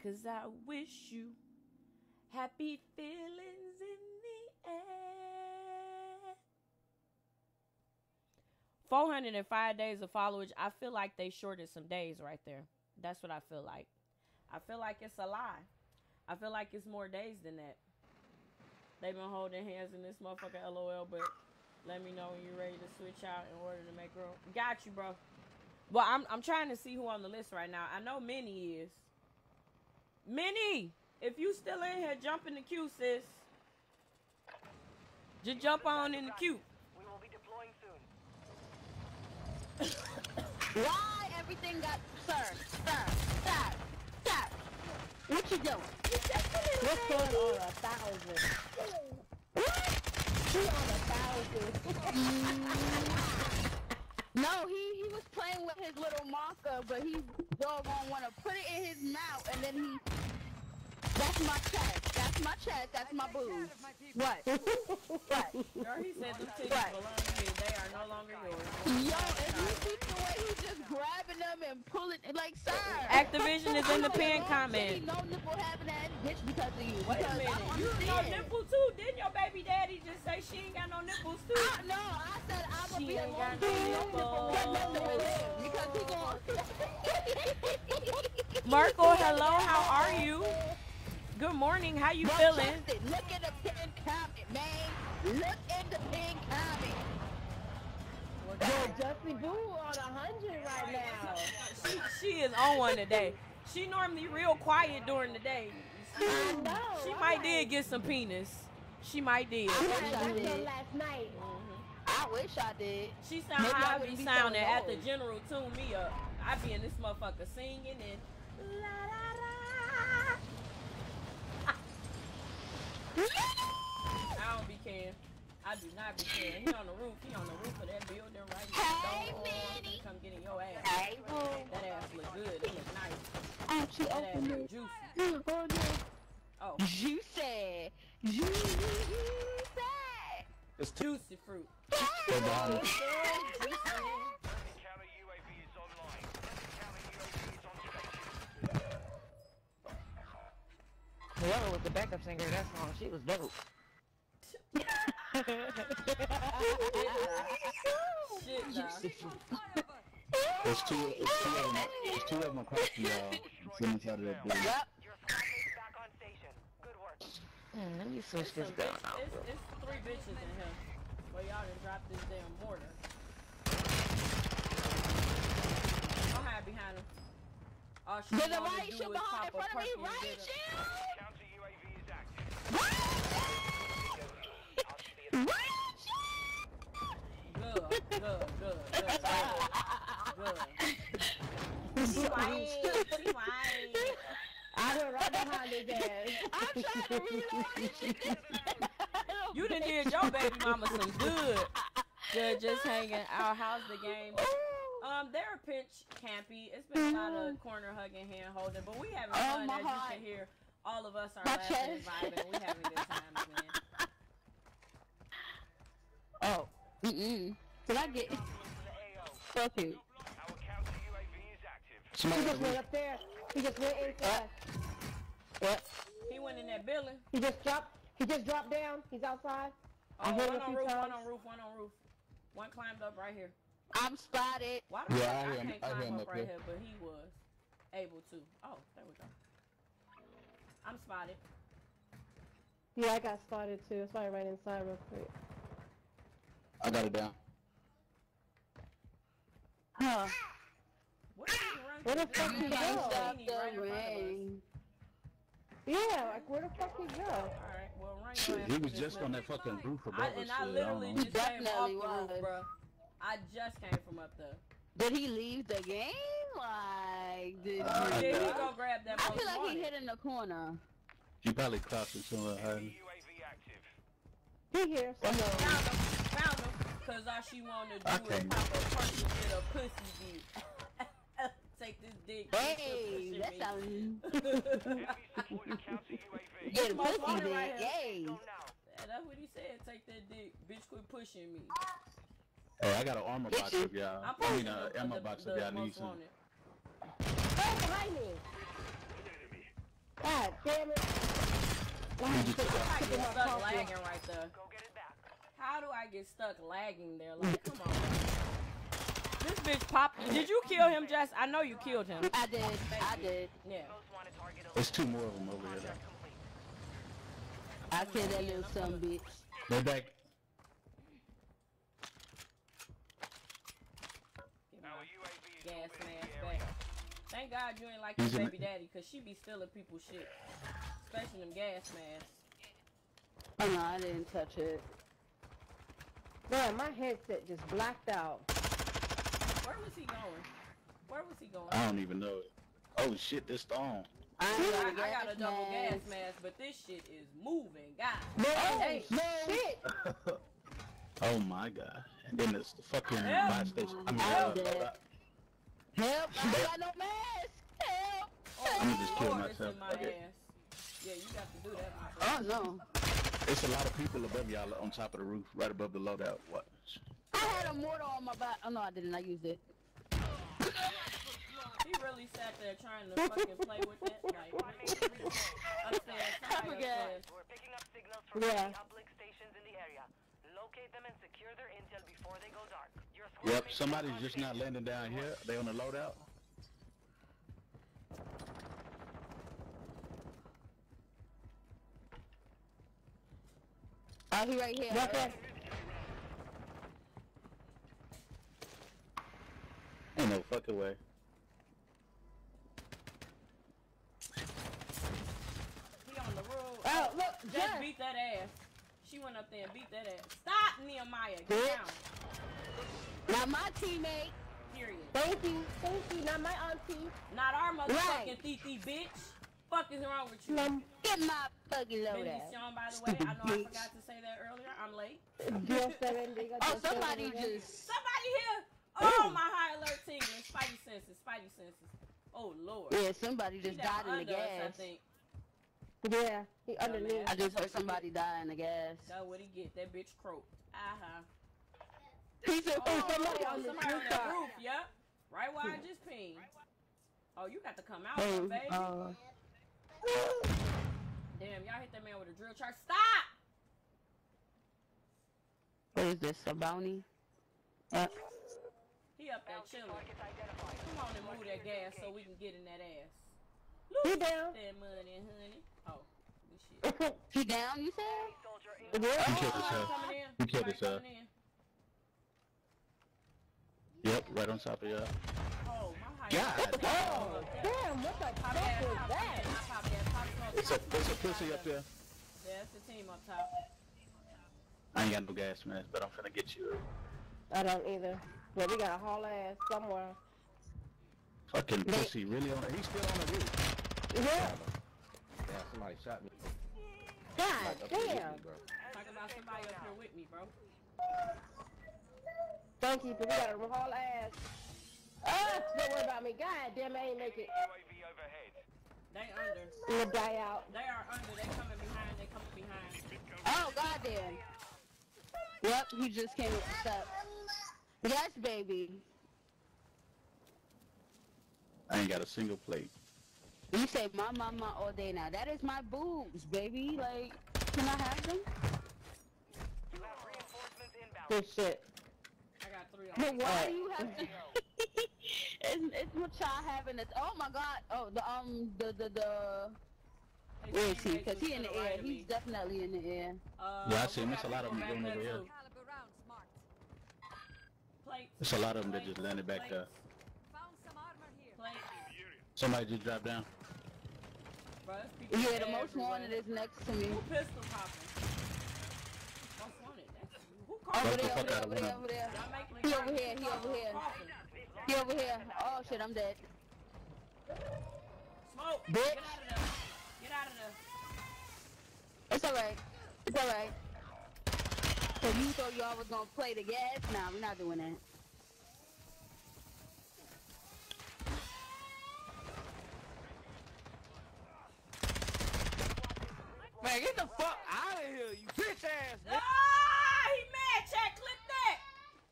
Speaker 1: Cause I wish you happy feelings in the air. 405 days of followers. I feel like they shorted some days right there. That's what I feel like. I feel like it's a lie. I feel like it's more days than that. They've been holding hands in this motherfucker LOL, but let me know when you're ready to switch out in order to make room. Got you, bro. Well, I'm I'm trying to see who on the list right now. I know Minnie is. Minnie, if you still in here, jump in the queue, sis. Just jump on in the queue.
Speaker 5: We will be deploying soon.
Speaker 2: Why everything got sir, sir, stop, stop. What you doing?
Speaker 3: What's going on a thousand? She on a thousand.
Speaker 2: No, he he was playing with his little marker, but he doggone want to put it in his mouth, and then he. That's my chest. That's my chest. That's my boobs. What? what?
Speaker 1: Girl, he said the titties
Speaker 2: Right.
Speaker 1: belong to you. They are no longer yours.
Speaker 2: Yo, if you see the way he's just grabbing them and pulling, like, sir.
Speaker 1: Activision is in the
Speaker 2: I
Speaker 1: pin comment.
Speaker 2: No nipple having that bitch because of you.
Speaker 1: Wait a
Speaker 2: because
Speaker 1: minute. You no
Speaker 2: understand.
Speaker 1: nipple too? Didn't your baby daddy just say she ain't got no nipples too?
Speaker 2: I, no, I said I'm gonna
Speaker 1: She
Speaker 2: be
Speaker 1: ain't
Speaker 2: alone
Speaker 1: got no nipples.
Speaker 2: nothing with him because he going.
Speaker 1: Merkel, hello. How are you? Good morning. How you
Speaker 2: Bro,
Speaker 1: feeling?
Speaker 2: Justin, look at the pin comment, man. Look at the pin comment.
Speaker 3: Yo, Justin Boo on a hundred right now.
Speaker 1: She, she is on one today. She normally real quiet during the day.
Speaker 3: I know.
Speaker 1: She
Speaker 3: I'm
Speaker 1: might
Speaker 3: like,
Speaker 1: did get some penis. She might did.
Speaker 3: I
Speaker 2: wish I
Speaker 3: got some
Speaker 2: did.
Speaker 3: last night. Mm-hmm.
Speaker 2: I wish I did.
Speaker 1: She sound
Speaker 2: Maybe I
Speaker 1: how I
Speaker 2: wouldn't
Speaker 1: be
Speaker 2: be so
Speaker 1: sounding at the general tune me up. I be in this motherfucker singing and la la la. I don't be caring. I do not be caring. He on the roof. He on the roof of that building right now.
Speaker 2: Hey, Manny.
Speaker 1: Come get in your ass.
Speaker 2: Hey, boo.
Speaker 1: That ass look good. It look nice.
Speaker 2: She
Speaker 1: That ass
Speaker 2: opened it.
Speaker 1: juicy.
Speaker 2: Oh, no.
Speaker 1: Oh,
Speaker 2: You said. You said.
Speaker 4: It's
Speaker 1: juicy fruit.
Speaker 4: They're
Speaker 6: Whoever was the backup singer of that song, she was dope.
Speaker 1: Shit, nah.
Speaker 4: There's two. It's two of them. There's two of them across the uh, from inside of that building.
Speaker 2: Yep.
Speaker 5: Your squad is back on station. Good work.
Speaker 6: Hmm, let me switch this
Speaker 1: some
Speaker 6: gun
Speaker 1: bitch-
Speaker 6: out.
Speaker 1: it's, it's three bitches in here. Well, y'all done dropped this damn mortar. Don't hide behind him. All she
Speaker 2: There's a
Speaker 1: wanna
Speaker 2: right
Speaker 1: do
Speaker 2: behind in front of me.
Speaker 1: perky
Speaker 2: Right
Speaker 1: get
Speaker 2: shield.
Speaker 5: Counter UAV is active.
Speaker 2: Right shield.
Speaker 1: Good, good, good, good, good. good. She white, she white.
Speaker 3: I went right behind his ass.
Speaker 2: I'm trying to reload.
Speaker 1: You done did your baby mama some good. Good, just hanging out. How's the game? Um, they're a pinch campy. It's been a lot of corner hugging, hand holding, but we having
Speaker 2: Oh,
Speaker 1: fun
Speaker 2: my
Speaker 1: as you can hear. All of us are
Speaker 2: My
Speaker 1: laughing and vibing. We having a good times, man.
Speaker 2: Oh. Mm-mm. Did I get?
Speaker 5: To the AO.
Speaker 2: Fuck you.
Speaker 5: Our counter UAV is active.
Speaker 3: He just went
Speaker 4: me.
Speaker 3: up there. He just went inside.
Speaker 2: What?
Speaker 1: He went in that building.
Speaker 3: He just dropped. He just dropped down. He's outside. I
Speaker 1: Oh,
Speaker 3: heard
Speaker 1: one on
Speaker 3: few
Speaker 1: roof, one on roof, one on roof. One climbed up right here.
Speaker 2: I'm spotted.
Speaker 1: Why the
Speaker 4: yeah,
Speaker 1: fuck
Speaker 4: I,
Speaker 1: I can't
Speaker 4: I hear
Speaker 1: climb
Speaker 4: him
Speaker 1: up
Speaker 4: up
Speaker 1: right
Speaker 4: here.
Speaker 1: here, but he was able to. Oh, there we go. I'm spotted.
Speaker 3: Yeah, I got spotted too. That's why I ran inside real quick.
Speaker 4: I got it down.
Speaker 2: Huh.
Speaker 1: What did he run
Speaker 3: Where the fuck
Speaker 1: This
Speaker 3: he go?
Speaker 1: Houdini
Speaker 2: the
Speaker 1: right in front of
Speaker 3: Yeah, like where the fuck he go?
Speaker 1: Alright, well, run your
Speaker 4: Shit,
Speaker 1: ass
Speaker 4: he was just on that fucking roof above
Speaker 1: I,
Speaker 4: us.
Speaker 1: and I
Speaker 4: shit, don't
Speaker 1: literally just came off
Speaker 2: Definitely
Speaker 1: the roof,
Speaker 2: was.
Speaker 1: Bruh. I just came from up there.
Speaker 2: Did he leave the game? Like, did
Speaker 4: Uh,
Speaker 2: he?
Speaker 1: Did he go grab that
Speaker 2: I feel like he
Speaker 1: wanted?
Speaker 2: hit in the corner.
Speaker 4: He probably clocked it somewhere hiding.
Speaker 5: UAV active.
Speaker 3: He here. So no.
Speaker 1: Found him, found him. Cause all she wanted to do is
Speaker 4: can't.
Speaker 1: pop a perky with a pussy dick. Take this dick.
Speaker 2: Hey, that sounds.
Speaker 5: Enemy supported counter UAV.
Speaker 2: Get a
Speaker 1: Most
Speaker 2: pussy
Speaker 1: wanted
Speaker 2: dick.
Speaker 1: right here.
Speaker 2: Yay.
Speaker 5: Go now.
Speaker 1: Yeah, that's what he said. Take that dick. Bitch, quit pushing me.
Speaker 4: Hey, I got an armor box if y'all.
Speaker 1: I'm
Speaker 4: I mean,
Speaker 1: posting
Speaker 4: uh, ammo
Speaker 1: the-
Speaker 4: box
Speaker 1: the
Speaker 4: if y'all need
Speaker 1: most
Speaker 4: some.
Speaker 1: wanted.
Speaker 3: Oh, behind me. God damn it.
Speaker 4: He just took
Speaker 1: I
Speaker 4: off.
Speaker 1: get stuck lagging right there.
Speaker 5: Go get it back.
Speaker 1: How do I get stuck lagging there? Like, come on. This bitch popped. Did you kill him, Jess? I know you killed him.
Speaker 2: I did. I did.
Speaker 1: Yeah.
Speaker 5: Most wanted target
Speaker 4: There's two more of them over here. Though.
Speaker 2: I killed that little son bitch.
Speaker 4: They're back.
Speaker 1: Get my gas mask back. Thank God you ain't like your baby
Speaker 4: the-
Speaker 1: daddy, cause she be stealing people's shit, especially them gas masks.
Speaker 2: Oh no, I didn't touch it.
Speaker 3: Man, my headset just blacked out.
Speaker 1: Where was he going? Where was he going?
Speaker 4: I don't even know it. Oh shit, this storm.
Speaker 2: I,
Speaker 1: I, I
Speaker 2: got
Speaker 1: got a double gas
Speaker 2: mask.
Speaker 1: mask, but this shit is moving, God.
Speaker 3: Oh,
Speaker 1: Hey.
Speaker 3: shit!
Speaker 4: oh my god. And then it's the fucking
Speaker 1: Help.
Speaker 4: fire station. I mean,
Speaker 2: I'm
Speaker 4: uh,
Speaker 2: dead.
Speaker 4: uh,
Speaker 2: Help! I ain't got no mask. Help!
Speaker 1: Oh,
Speaker 4: I'ma just kill myself.
Speaker 1: in my
Speaker 4: Okay.
Speaker 1: ass. Yeah, you got to do that, my friend.
Speaker 2: Oh no.
Speaker 4: it's a lot of people above y'all on top of the roof, right above the loadout. What?
Speaker 2: I had a mortar on my back. Oh no, I didn't. I used it.
Speaker 1: He really sat there trying to fucking play with that. Like, upstairs, somebody
Speaker 2: forgot.
Speaker 1: upstairs.
Speaker 5: We're picking up signals from
Speaker 3: Yeah.
Speaker 5: the uplink stations in the area. Locate them and secure their intel before they go dark. Your squad
Speaker 4: Yep, somebody's just not landing down here. They on the loadout.
Speaker 2: Oh, he right here.
Speaker 3: That's it.
Speaker 4: Ain't no fucking way.
Speaker 1: He on the road.
Speaker 3: Oh, oh look,
Speaker 1: Just
Speaker 3: Jeff.
Speaker 1: beat that ass. She went up there and beat that ass. Stop, Nehemiah. Get down.
Speaker 2: Not my teammate.
Speaker 1: Period.
Speaker 3: Thank you, thank you. Not my auntie.
Speaker 1: Not our motherfucking
Speaker 2: Right.
Speaker 1: Titi, bitch. Fuck is wrong with you?
Speaker 3: No,
Speaker 2: Get my fucking load
Speaker 1: Benny
Speaker 2: out.
Speaker 1: Sean, by the way, I know I forgot to say that earlier. I'm late.
Speaker 2: Oh, somebody just.
Speaker 1: Somebody here. Oh, my high alert team. Spidey senses. Spidey senses. Oh, Lord.
Speaker 2: Yeah, somebody just died in the
Speaker 1: under us, I
Speaker 2: gas.
Speaker 1: think.
Speaker 3: Yeah, he underneath.
Speaker 2: I just heard somebody die in the gas.
Speaker 1: That's what he get. That bitch croaked. Uh-huh.
Speaker 2: He said,
Speaker 1: Oh,
Speaker 3: somebody on the
Speaker 1: somebody on that roof, yep. Right where I just pinged. Oh, you got to come out,
Speaker 2: Oh,
Speaker 1: baby.
Speaker 2: uh,
Speaker 1: Damn, y'all hit that man with a drill charge. Stop!
Speaker 2: what is this? A bounty? Uh,
Speaker 1: He up there chilling. Come on and move that gas so we can get in that ass.
Speaker 3: He down.
Speaker 1: that money, honey. Oh, shit.
Speaker 2: he down, you said?
Speaker 5: Soldier in
Speaker 3: Yeah.
Speaker 4: He killed
Speaker 1: Somebody
Speaker 4: himself.
Speaker 1: coming.
Speaker 4: He killed
Speaker 1: Somebody
Speaker 4: himself.
Speaker 1: Coming in.
Speaker 4: Yep, right on top of y'all.
Speaker 1: Oh, my high
Speaker 4: God.
Speaker 1: alert team
Speaker 3: Oh,
Speaker 1: up there.
Speaker 3: damn, what the
Speaker 1: Pop
Speaker 3: fuck
Speaker 1: gas,
Speaker 3: was
Speaker 1: pop
Speaker 3: that?
Speaker 1: gas, pop gas,
Speaker 4: It's a, it's a pussy up there.
Speaker 1: Yeah, it's the team up top.
Speaker 4: I ain't got no gas mask, but I'm finna get you.
Speaker 3: I don't either. But we got a haul ass somewhere.
Speaker 4: Fucking pussy, really on it. He's still on the roof.
Speaker 3: Yeah.
Speaker 8: Yeah, somebody shot me.
Speaker 3: God
Speaker 8: Like, up there with
Speaker 3: damn.
Speaker 8: me.
Speaker 1: Talk about somebody up here with me, bro.
Speaker 3: Thank you, but we got a haul ass. Ah, don't worry about me. God damn, I ain't make it.
Speaker 5: UAV overhead.
Speaker 1: They under.
Speaker 3: We'll die out.
Speaker 1: They are under. They coming behind. They coming behind.
Speaker 2: Oh, goddamn. Yep, he just came with the steps. Yes, baby.
Speaker 4: I ain't got a single plate.
Speaker 2: You say my mama all day now. That is my boobs, baby. Like, can I have them?
Speaker 5: You have reinforcements inbound.
Speaker 3: Good shit.
Speaker 1: I got three on.
Speaker 2: But why
Speaker 3: Alright.
Speaker 2: do you have to? it's, it's what y'all having. It. Oh my god. Oh, the um, the the the. Where is he? Cause
Speaker 1: was
Speaker 2: he in the air. He's definitely in the air.
Speaker 1: Uh,
Speaker 4: Yeah, I see
Speaker 1: we
Speaker 4: him. It's a lot of them going
Speaker 1: there,
Speaker 4: over here.
Speaker 1: too. Plates.
Speaker 4: There's a lot of them that just landed back there.
Speaker 1: Plates.
Speaker 4: Somebody just dropped down.
Speaker 1: Bro,
Speaker 2: Yeah, the most wanted is next to me.
Speaker 1: Who pistol popping? Most wanted. That's who
Speaker 2: Over there,
Speaker 4: the
Speaker 2: over there, over there, over there.
Speaker 1: Y'all making me
Speaker 2: He over here, he over here. He over here. Oh shit, I'm dead.
Speaker 1: Smoke.
Speaker 2: Bitch.
Speaker 1: Get out of there. Get out of there.
Speaker 2: It's alright. It's alright. So you thought y'all was gonna play the gas? Nah, we're not doing that.
Speaker 6: Man, get the fuck out of here, you bitch ass nigga.
Speaker 1: Ah, he mad. Chat, clip that.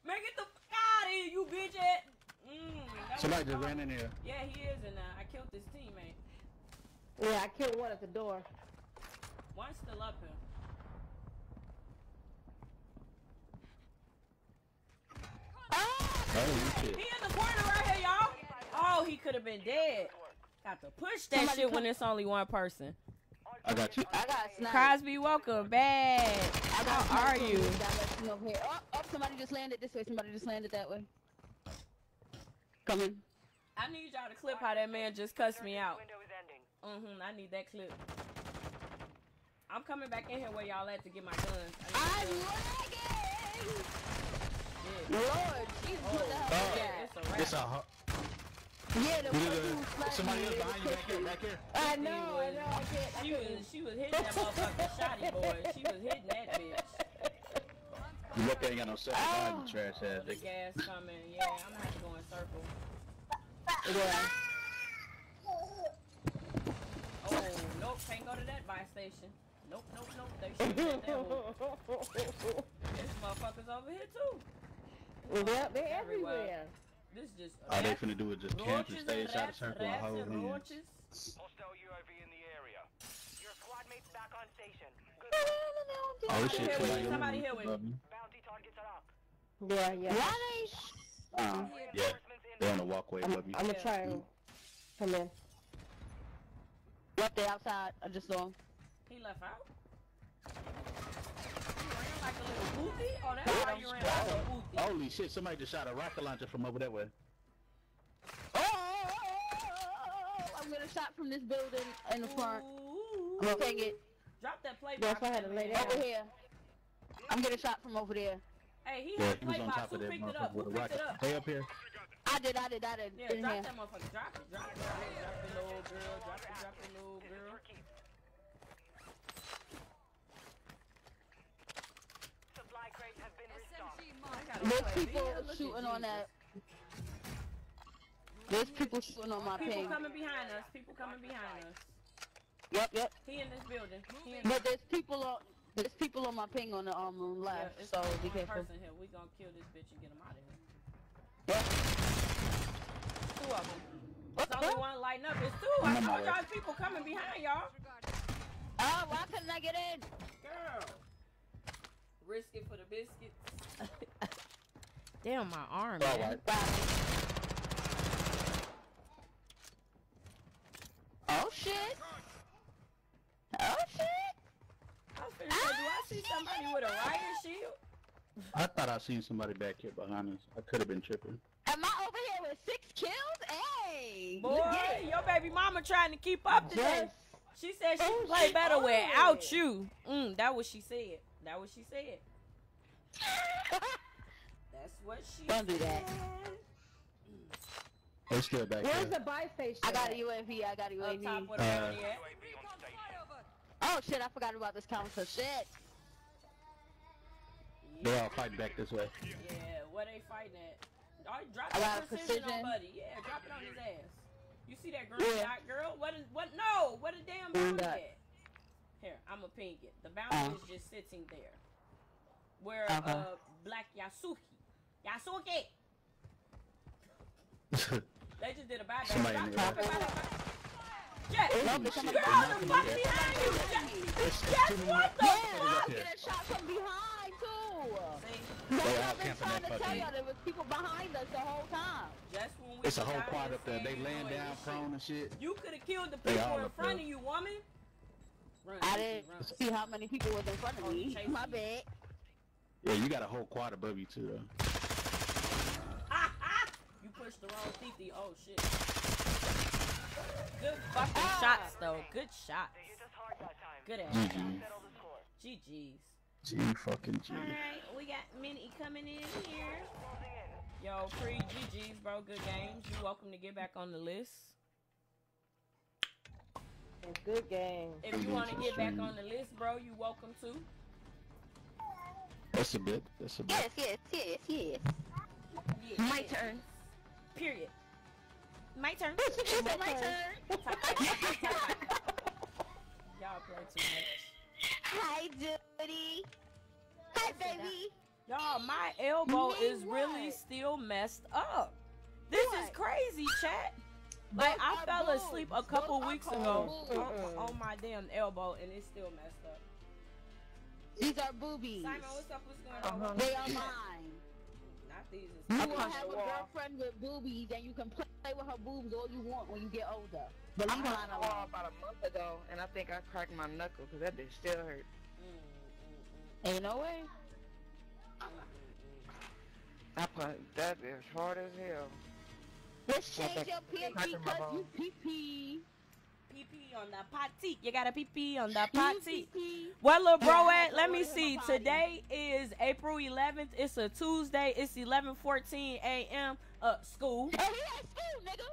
Speaker 1: Man, get the fuck out of here, you bitch ass. Mm,
Speaker 4: Somebody just ran in here.
Speaker 1: Yeah, he is, and uh, I killed his teammate.
Speaker 3: Yeah, I killed one at the door.
Speaker 1: One's still up here.
Speaker 2: Oh,
Speaker 4: Oh.
Speaker 1: He in the corner right here, y'all. Oh, he could have been dead. Got to push that
Speaker 2: Somebody
Speaker 1: shit when it's only one person.
Speaker 4: I got you.
Speaker 2: I got sniped.
Speaker 1: Crosby, welcome back.
Speaker 2: I got
Speaker 1: How are you?
Speaker 2: from this direction over here. Oh, oh, somebody just landed this way. Somebody just landed that way. Coming.
Speaker 1: I need y'all to clip how that man just cussed me out.
Speaker 5: Window is ending.
Speaker 1: Mm-hmm. I need that clip. I'm coming back in here where y'all at to get my guns. I
Speaker 2: I'm
Speaker 1: need
Speaker 2: lagging!
Speaker 1: Yeah.
Speaker 2: Lord, Jesus, what the hell
Speaker 4: Oh.
Speaker 2: is
Speaker 1: Yeah, it's a wrap.
Speaker 4: It's a. hu-
Speaker 2: Yeah, the
Speaker 4: We
Speaker 2: one
Speaker 4: did
Speaker 2: who
Speaker 4: a-
Speaker 2: slapped
Speaker 4: Somebody
Speaker 2: me
Speaker 4: else behind you back here, back here.
Speaker 2: I know, I know, I can't, I
Speaker 1: She was she was hitting that motherfucking shotty boy. She was hitting that bitch.
Speaker 4: You look, ain't got no set oh. behind you, trash ass
Speaker 1: The gas coming. Yeah, I'm gonna have to go in circle.
Speaker 2: Yeah.
Speaker 1: Oh, nope, can't go to that buy station. Nope, nope, nope. They shooting at that one. There's motherfuckers over here too.
Speaker 3: Yep, they're
Speaker 1: Everywhere.
Speaker 3: everywhere.
Speaker 1: This just
Speaker 4: All they
Speaker 1: rats,
Speaker 4: finna do is just camp and stay inside the
Speaker 1: rats,
Speaker 4: circle and
Speaker 1: rats
Speaker 4: hold
Speaker 1: and
Speaker 4: hands.
Speaker 1: roaches.
Speaker 5: Hostile UAV in the area. Your squad mates back on station. Good.
Speaker 4: Oh
Speaker 1: Somebody
Speaker 4: shit,
Speaker 1: here
Speaker 4: somebody
Speaker 1: somebody here with me.
Speaker 5: Bounty targets are up.
Speaker 3: Yeah, yeah.
Speaker 2: Why they?
Speaker 4: Uh, yeah. They're on the walkway
Speaker 3: I'm,
Speaker 4: above you.
Speaker 3: I'm gonna try and come in.
Speaker 2: Left there outside. I just saw him.
Speaker 1: He left out. Like a little. Oh, that's why you ran like a.
Speaker 4: Holy shit, somebody just shot a rocket launcher from over that way.
Speaker 2: Oh! I'm gonna shot from this building in the front.
Speaker 1: Ooh.
Speaker 2: I'm gonna take it
Speaker 1: Drop that play
Speaker 3: That's why I had to lay down.
Speaker 2: over here. I'm getting shot from over there.
Speaker 1: Hey, he
Speaker 4: Yeah,
Speaker 1: had
Speaker 4: he was
Speaker 1: play
Speaker 4: on
Speaker 1: box.
Speaker 4: top
Speaker 1: Who
Speaker 4: of that
Speaker 1: picked it up? Who picked
Speaker 4: rocket.
Speaker 1: it up?
Speaker 4: Stay up here.
Speaker 2: I did, I did, I did.
Speaker 1: Yeah, drop
Speaker 2: here.
Speaker 1: that motherfucker. Drop it, drop it, drop it, drop it, little girl. Drop it, drop it, little girl.
Speaker 5: Supply crate has been restocked.
Speaker 1: I gotta
Speaker 2: There's people
Speaker 1: Yeah, look at
Speaker 2: shooting on that. There's people shooting on my ping.
Speaker 1: People coming behind us. People coming behind us.
Speaker 2: Yep, yep.
Speaker 1: He in this building. He in
Speaker 2: But there's people on. There's people on my ping on the um room
Speaker 1: yeah,
Speaker 2: left, so
Speaker 1: only
Speaker 2: be
Speaker 1: one
Speaker 2: careful.
Speaker 1: person here. We gonna kill this bitch and get him out of here.
Speaker 2: Yep.
Speaker 1: Two of them. It's only one lighting up. It's two. I
Speaker 4: I'm on my
Speaker 1: told y'all, it's people coming behind y'all.
Speaker 2: Oh, why couldn't I get in?
Speaker 1: Girl. Risk it for the biscuits. Damn, my arm.
Speaker 4: All
Speaker 1: man.
Speaker 2: Oh shit! Oh shit!
Speaker 1: I was finna say, do I see somebody with a riot shield?
Speaker 4: I thought I seen somebody back here behind us. I could have been tripping.
Speaker 2: Am I over here with six kills? Hey!
Speaker 1: Boy, your baby mama trying to keep up today.
Speaker 3: Yes.
Speaker 1: She said she
Speaker 3: Oh,
Speaker 1: play better
Speaker 3: on
Speaker 1: without
Speaker 3: it.
Speaker 1: you. Mm, that what she said. That what she said. That's what she
Speaker 2: Don't do that.
Speaker 1: said.
Speaker 4: They still back
Speaker 3: Where's
Speaker 4: here.
Speaker 3: the buy station?
Speaker 2: I got a? UAV. I got a
Speaker 1: Up top
Speaker 2: UAV.
Speaker 4: Uh.
Speaker 2: Oh shit! I forgot about this counter. Shit.
Speaker 4: They're all fighting back this way.
Speaker 1: Yeah, where they fighting at? Oh, drop
Speaker 2: I
Speaker 1: that
Speaker 2: got
Speaker 1: precision, on. Buddy. Yeah, drop it on his ass. You see that green
Speaker 2: Yeah.
Speaker 1: dot, girl? What is what? No, what a damn
Speaker 2: Green
Speaker 1: bounty at? Here, I'ma ping it. The bounty
Speaker 2: Uh.
Speaker 1: is just sitting there. Where
Speaker 2: Uh-huh.
Speaker 1: uh Black Yasuki, Yasuki, they just did a bad
Speaker 4: Somebody
Speaker 1: drop,
Speaker 4: in
Speaker 1: drop
Speaker 4: there.
Speaker 1: it, drop it, drop it. Jet, girl, the fuck
Speaker 2: behind
Speaker 4: you.
Speaker 1: behind Jet,
Speaker 4: it's too many
Speaker 1: what the?
Speaker 2: Yeah,
Speaker 4: motherfuckers up
Speaker 2: I'm
Speaker 4: here.
Speaker 2: getting shot from behind too.
Speaker 1: See,
Speaker 2: That's what I've been trying to tell y'all. There was people behind us the whole time.
Speaker 1: just when we
Speaker 4: It's a whole
Speaker 1: out
Speaker 4: quad
Speaker 1: here
Speaker 4: up there. They laying down prone and shit.
Speaker 1: You could have killed the people in front of you, woman. Run,
Speaker 2: I didn't
Speaker 1: run.
Speaker 2: see how many people was in front of
Speaker 1: Oh,
Speaker 2: me.
Speaker 1: chasing
Speaker 2: My bad.
Speaker 4: Yeah, you got a whole quad above you too though.
Speaker 1: You pushed the wrong titi. Oh shit. Good fucking
Speaker 2: Ah.
Speaker 1: shots though. Good shots.
Speaker 5: They hit us hard that time.
Speaker 1: Good ass
Speaker 4: GG.
Speaker 1: shots.
Speaker 5: Settle the score.
Speaker 1: GG's.
Speaker 4: G fucking G.
Speaker 1: Alright, we got Minnie coming in here. Yo, free GG's, bro. Good games. You welcome to get back on the list.
Speaker 3: Good game.
Speaker 1: If you want to get back on the list, bro, you welcome to.
Speaker 4: That's a bit. That's a bit.
Speaker 2: Yes, yes, yes, yes.
Speaker 1: Yeah.
Speaker 2: My turn.
Speaker 1: Period. My turn.
Speaker 2: She my turn.
Speaker 1: Y'all play too much.
Speaker 2: Hi, Judy. Hi, baby.
Speaker 1: Y'all, my elbow
Speaker 2: Me
Speaker 1: is really still messed up. This is crazy, chat. Like
Speaker 2: Those
Speaker 1: I fell
Speaker 2: boobs.
Speaker 1: asleep a couple
Speaker 2: are
Speaker 1: weeks ago
Speaker 2: boobs.
Speaker 1: on, on my damn elbow, and it's still messed up.
Speaker 2: These are boobies.
Speaker 1: Simon, what's up? What's going on?
Speaker 3: Uh-huh.
Speaker 2: They are mine.
Speaker 1: Not these.
Speaker 2: You
Speaker 1: Is
Speaker 2: will have a
Speaker 6: wall.
Speaker 2: girlfriend with boobies, and you can play with her boobs all you want when you get older.
Speaker 6: I
Speaker 2: But leave
Speaker 6: punched
Speaker 2: mine
Speaker 6: the wall about a month ago, and I think I cracked my knuckle because that bitch still hurt.
Speaker 1: Mm, mm, mm, mm.
Speaker 2: Ain't no way.
Speaker 6: I punched that bitch hard as hell.
Speaker 2: Let's
Speaker 6: Yeah,
Speaker 2: change your PMP
Speaker 6: Cracking my
Speaker 2: because you
Speaker 6: bones.
Speaker 2: PP.
Speaker 1: Pee pee on the potty. You got a pee pee on the potty.
Speaker 2: PP.
Speaker 1: Where little bro at? Let me
Speaker 2: order him a
Speaker 1: see. Today is April 11th. It's a Tuesday. It's 11:14 a.m. Uh, school.
Speaker 2: Oh, he at school, nigga.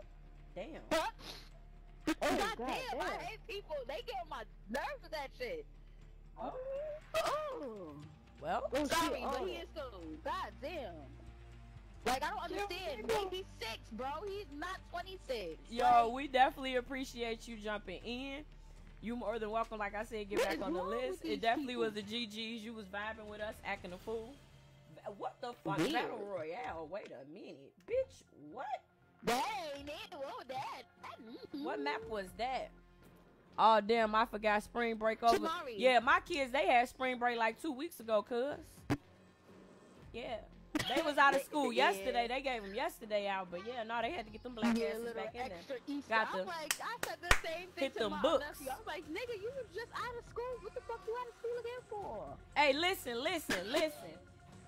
Speaker 1: Damn.
Speaker 2: Huh?
Speaker 3: Oh,
Speaker 2: God
Speaker 3: God
Speaker 2: damn, I hate people. They get on my nerves with that shit.
Speaker 1: Oh.
Speaker 2: Oh.
Speaker 1: Well,
Speaker 3: Oh,
Speaker 2: Sorry,
Speaker 3: shit,
Speaker 2: but he in school. God damn. Like, I don't understand. Maybe six, bro. He's not 26.
Speaker 1: yo, we definitely appreciate you jumping in. You more than welcome. Like I said, get back on the list. It definitely
Speaker 2: people?
Speaker 1: was the GGs. You was vibing with us, acting a fool. What the fuck?
Speaker 2: Weird.
Speaker 1: Battle Royale. Wait a minute, bitch. What?
Speaker 2: That ain't it. Whoa, that. that mm,
Speaker 1: What map was that? Oh damn, I forgot spring break over.
Speaker 2: Tamari.
Speaker 1: Yeah, my kids they had spring break like two weeks ago, cuz. Yeah. They was out of school
Speaker 2: Yeah.
Speaker 1: yesterday. They gave them yesterday out, but yeah, no, they had to get them black
Speaker 2: Yeah,
Speaker 1: asses
Speaker 2: little
Speaker 1: back in there.
Speaker 2: Easter.
Speaker 1: Got
Speaker 2: I'm like, I said the same thing
Speaker 1: hit
Speaker 2: to
Speaker 1: them
Speaker 2: my
Speaker 1: books.
Speaker 2: nephew. I was like, nigga, you was just out of school. What the fuck you out of school again for?
Speaker 1: Hey, listen, listen, listen.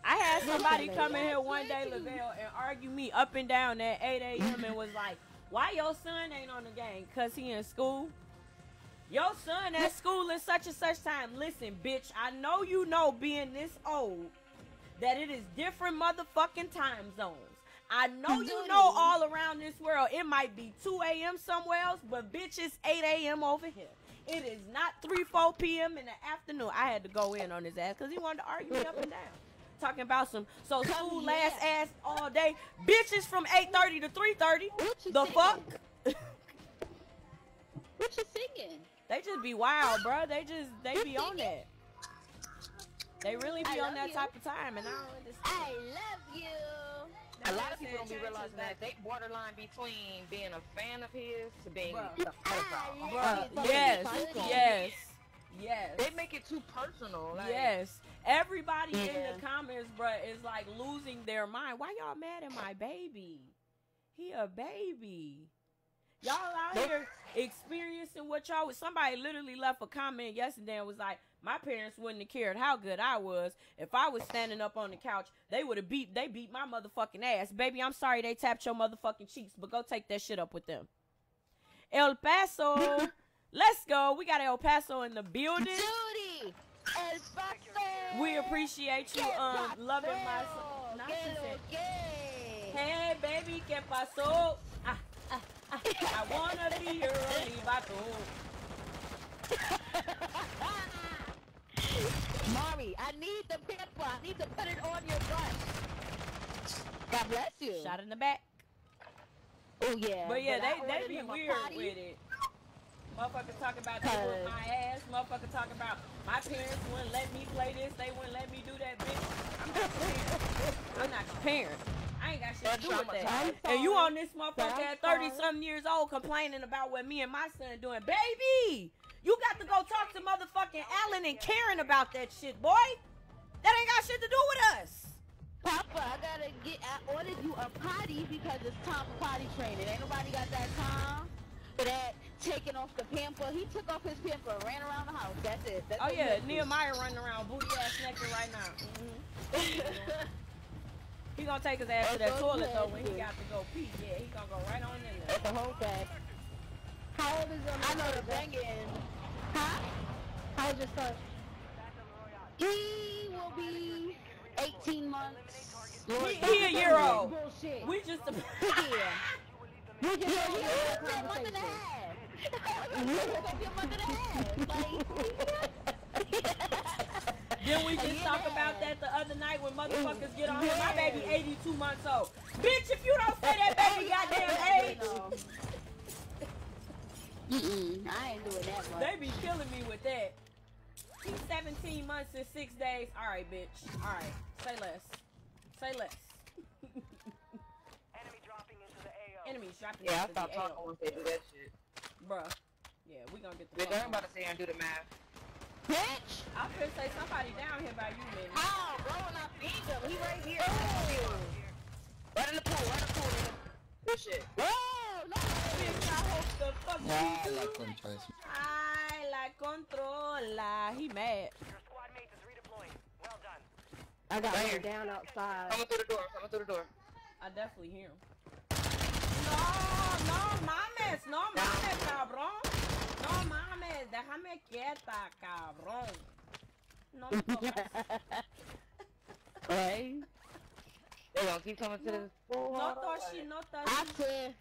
Speaker 1: I had somebody come in here one day,
Speaker 2: Listen.
Speaker 1: Lavelle, and argue me up and down at 8 a.m. and was like, why your son ain't on the game? Cause he in school? Your son at school in such and such time. Listen, bitch, I know you know being this old that it is different motherfucking time zones. I know you know all around this world it might be 2 a.m. somewhere else, but bitch, it's 8 a.m. over here. It is not 3, 4 p.m. in the afternoon. I had to go in on his ass because he wanted to argue me up and down. Talking about some so school last ass all day. Bitches from 8:30 to 3:30.
Speaker 2: What you
Speaker 1: The fuck?
Speaker 2: What you singing?
Speaker 1: They just be wild, bro. They just they be on that. They really be
Speaker 2: I
Speaker 1: on that
Speaker 2: you.
Speaker 1: type of time, and I don't understand.
Speaker 2: I love you.
Speaker 6: A lot of people don't be realizing
Speaker 1: chances
Speaker 6: that they borderline between being a fan of his to being
Speaker 1: Bruh.
Speaker 6: a pedophile.
Speaker 2: I
Speaker 1: Bruh, yes, yes, yes.
Speaker 6: They make it too personal. Like,
Speaker 1: Yes. Everybody in the comments, bruh, is like losing their mind. Why y'all mad at my baby? He a baby. Y'all out here experiencing what y'all was. Somebody literally left a comment yesterday and was like, my parents wouldn't have cared how good I was. If I was standing up on the couch, they would have beat they beat my motherfucking ass. Baby, I'm sorry they tapped your motherfucking cheeks, but go take that shit up with them. El Paso. Let's go. We got El Paso in the building.
Speaker 2: Judy. El Paso.
Speaker 1: We appreciate you
Speaker 2: Que
Speaker 1: um loving my
Speaker 2: pasó?
Speaker 1: Nah,
Speaker 2: Que
Speaker 1: she
Speaker 2: lo
Speaker 1: said,
Speaker 2: que?
Speaker 1: Hey baby, ¿qué pasó? I wanna be your only vato.
Speaker 2: Mari, I need the pimple. I need to put it on your butt. God bless you.
Speaker 1: Shot in the back.
Speaker 2: Oh yeah.
Speaker 1: But yeah,
Speaker 2: I
Speaker 1: they they be weird
Speaker 2: potty.
Speaker 1: with it. Motherfucker talk about they my ass. Motherfucker talk about my parents wouldn't let me play this. They wouldn't let me do that, bitch. I'm not your parent. I'm not your parent. I ain't got shit to do with that.
Speaker 2: I'm
Speaker 1: And you on this motherfucker at 30 something years old complaining about what me and my son are doing. Baby, you got to go talk to motherfucking Alan and Karen about that shit, boy. That ain't got shit to do with us.
Speaker 2: Papa, I gotta get. I ordered you a potty because it's time for potty training. Ain't nobody got that time for that. Taking off the pamper. He took off his pamper, ran around the house. That's it. That's
Speaker 1: Oh yeah. Nehemiah running around booty ass naked right now. Mhm. He gonna take his ass to that toilet
Speaker 2: he
Speaker 1: though
Speaker 2: had
Speaker 1: when
Speaker 2: to
Speaker 1: he got to go pee. Yeah, he gonna go right on in there.
Speaker 2: That's the whole fact.
Speaker 3: How old is your
Speaker 2: I know the
Speaker 3: son?
Speaker 2: banging. Huh?
Speaker 3: How old is your son?
Speaker 2: He will be 18 months.
Speaker 1: He, he a year old.
Speaker 3: Bullshit.
Speaker 1: We just
Speaker 2: Yeah.
Speaker 3: we just
Speaker 2: Yeah,
Speaker 3: had
Speaker 2: he a month and a half. He gonna be a month and a half. Like,
Speaker 1: Then we just
Speaker 2: Yeah.
Speaker 1: talk about that the other night when motherfuckers get on here. My baby 82 months old. Bitch, if you don't say that baby goddamn age,
Speaker 2: Mm-mm, I ain't doing that much.
Speaker 1: they be killing me with that. He's 17 months and six days. All right, bitch. All right, say less. Say less.
Speaker 5: Enemy dropping into the AO.
Speaker 1: Enemies dropping
Speaker 6: Yeah, I
Speaker 1: into
Speaker 6: stopped
Speaker 1: the
Speaker 6: talking
Speaker 1: AO.
Speaker 6: once they do that shit.
Speaker 1: Bruh. Yeah, we gonna get the
Speaker 6: Bitch,
Speaker 1: fuck
Speaker 6: I'm about to sit here and do the math.
Speaker 2: Bitch!
Speaker 1: I'm gonna say somebody down here by you, man.
Speaker 2: How, bro? And I beat him. He right here. Oh!
Speaker 6: Right in the pool, right in the pool, nigga. Good shit.
Speaker 2: Oh, no.
Speaker 1: Bitch, I hope the fuck you
Speaker 4: la
Speaker 1: do.
Speaker 4: concha de su.
Speaker 1: I la controla. He mad.
Speaker 5: Your squad mate is redeploying. Well done.
Speaker 3: I got
Speaker 6: Right
Speaker 3: one down outside.
Speaker 6: Coming through the door, coming through the door.
Speaker 1: I definitely hear him. No, no mames, no mames, cabrón. No mames, déjame quieta, cabrón. No me tocas.
Speaker 2: Hey.
Speaker 6: They gonna keep coming to this pool.
Speaker 1: No
Speaker 6: hall, though?
Speaker 1: toshi, no
Speaker 2: I
Speaker 1: toshi.
Speaker 2: swear.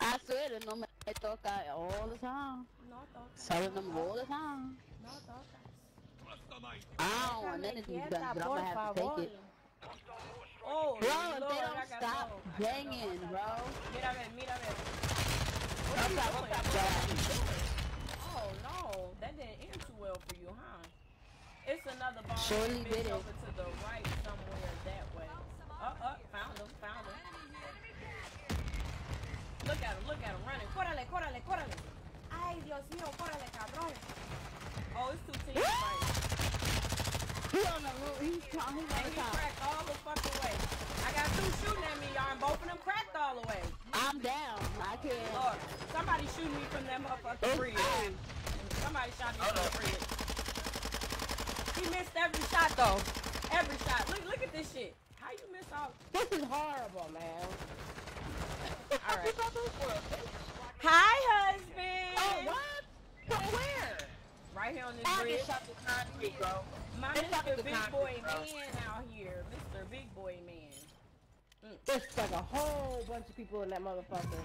Speaker 2: I swear that no me toca all the time.
Speaker 1: No tocas.
Speaker 2: Telling them all the time.
Speaker 1: No tocas.
Speaker 2: I don't want none of these guns, but I'm gonna have to take it.
Speaker 1: Oh,
Speaker 2: Bro, if
Speaker 1: Lord,
Speaker 2: they
Speaker 1: I
Speaker 2: don't
Speaker 1: gotta
Speaker 2: stop
Speaker 1: go. I gotta
Speaker 2: banging,
Speaker 1: go.
Speaker 2: bro.
Speaker 1: Mira, ver, mira, ver. What
Speaker 2: Up
Speaker 1: are you
Speaker 2: top,
Speaker 1: doing?
Speaker 2: Up top, down.
Speaker 1: Oh that didn't end too well for you, huh? It's another bomb
Speaker 2: Surely
Speaker 1: bitch
Speaker 2: did it.
Speaker 1: over to the right somewhere that way. Up, up, found him, found him. Look at him, look at him, running. Córale, córale, córale. Ay, Dios mío, córale, cabrón. Oh, it's two teams fighting.
Speaker 2: He on the roof. He's trying. He's on
Speaker 1: And
Speaker 2: the
Speaker 1: he
Speaker 2: top.
Speaker 1: cracked all the fucking way. I got two shooting at me, y'all, and both of them cracked all the way.
Speaker 2: I'm down. I can't.
Speaker 1: Lord, somebody shooting me from that motherfucking oh, bridge. Oh. Somebody shot me from the bridge. He missed every shot though. Every shot. Look, look at this shit. How you miss all?
Speaker 3: This is horrible, man.
Speaker 1: All right. Hi, husband.
Speaker 6: Oh, what? From where?
Speaker 1: Right here on this
Speaker 6: I
Speaker 1: bridge.
Speaker 6: shot through concrete, bro.
Speaker 1: My
Speaker 6: like
Speaker 1: Mr. Big
Speaker 6: concrete,
Speaker 1: Boy
Speaker 6: bro.
Speaker 1: Man out here. Mr. Big Boy Man.
Speaker 3: There's like a whole bunch of people in that motherfucker.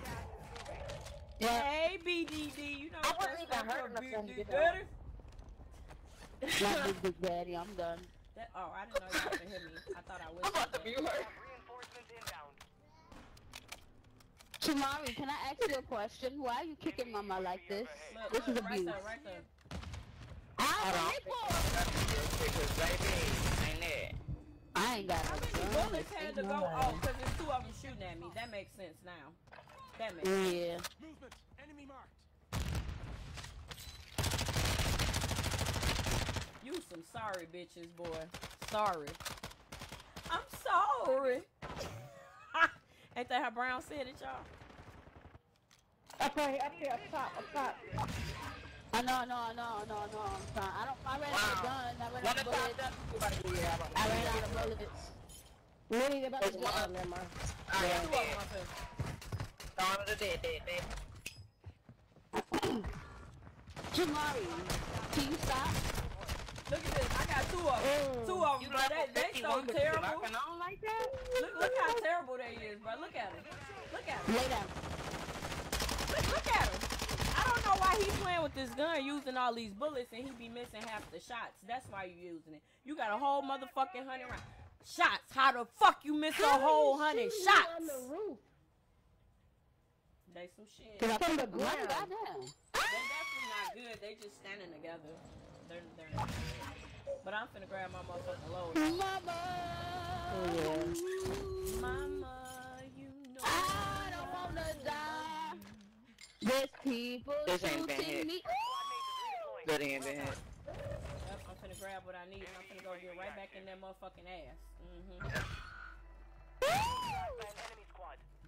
Speaker 2: Yeah.
Speaker 1: Hey, BDD. You know
Speaker 6: I
Speaker 1: what
Speaker 6: wasn't
Speaker 1: that's
Speaker 6: even
Speaker 1: for,
Speaker 6: hurting myself,
Speaker 1: BDD.
Speaker 6: you know.
Speaker 2: Big big daddy. I'm done.
Speaker 1: That, oh, I didn't know you could hear me. I thought I was.
Speaker 6: I'm about to mute her.
Speaker 5: Reinforcements inbound.
Speaker 2: Tamari, can I ask you a question? Why are you kicking mama like this?
Speaker 1: Look,
Speaker 2: This is
Speaker 1: look, right
Speaker 2: abuse.
Speaker 1: there, right there.
Speaker 2: I
Speaker 6: Hold on. Because baby, ain't it?
Speaker 2: I ain't got
Speaker 1: How many bullets had to go? Oh, because there's two of them shooting at me. That makes sense now. That makes sense.
Speaker 2: Yeah.
Speaker 1: You some sorry bitches, boy. Sorry. I'm sorry. Ain't that how Brown said it, y'all?
Speaker 3: Up right here, up here, up top, up top.
Speaker 2: I know, I know, I know, I know, I know. I'm trying. I don't. I ran out of
Speaker 6: Wow.
Speaker 2: guns. I ran
Speaker 6: One
Speaker 2: out of
Speaker 6: of
Speaker 2: bullets.
Speaker 6: top, everybody here. I'm
Speaker 2: ran out of bullets.
Speaker 3: Many they about to
Speaker 6: There's
Speaker 3: go.
Speaker 6: one.
Speaker 3: Oh, never mind.
Speaker 6: I
Speaker 1: Two
Speaker 6: am
Speaker 1: of them
Speaker 6: dead. Dawn of the dead, dead, dead.
Speaker 2: Jamari, can you stop?
Speaker 1: Look at this. I got two of them. Oh. Two of them, bro. They, they so terrible.
Speaker 6: on like that?
Speaker 1: Look, look how terrible they is, bro. Look at them. Look at them.
Speaker 2: Lay down.
Speaker 1: Look, look at him. I don't know why he's playing with this gun, using all these bullets, and he be missing half the shots. That's why you're using it. You got a whole motherfucking hundred rounds. Shots. How the fuck you miss a whole hundred shots?
Speaker 3: on the roof.
Speaker 1: They some shit.
Speaker 2: Cause I
Speaker 3: From
Speaker 2: put
Speaker 3: the
Speaker 2: the gun
Speaker 3: ground.
Speaker 2: goddamn.
Speaker 1: They definitely not good. They just standing together. They're, they're not good. But I'm finna grab my motherfucking load.
Speaker 2: Mama.
Speaker 3: Oh, yeah.
Speaker 1: Mama, you know.
Speaker 2: I don't wanna die. There's people
Speaker 6: This ain't been
Speaker 2: shooting
Speaker 6: hit.
Speaker 2: me.
Speaker 6: That ain't been hit.
Speaker 1: Yep, I'm finna grab what I need and I'm finna go get right back in that motherfucking ass. Mm-hmm.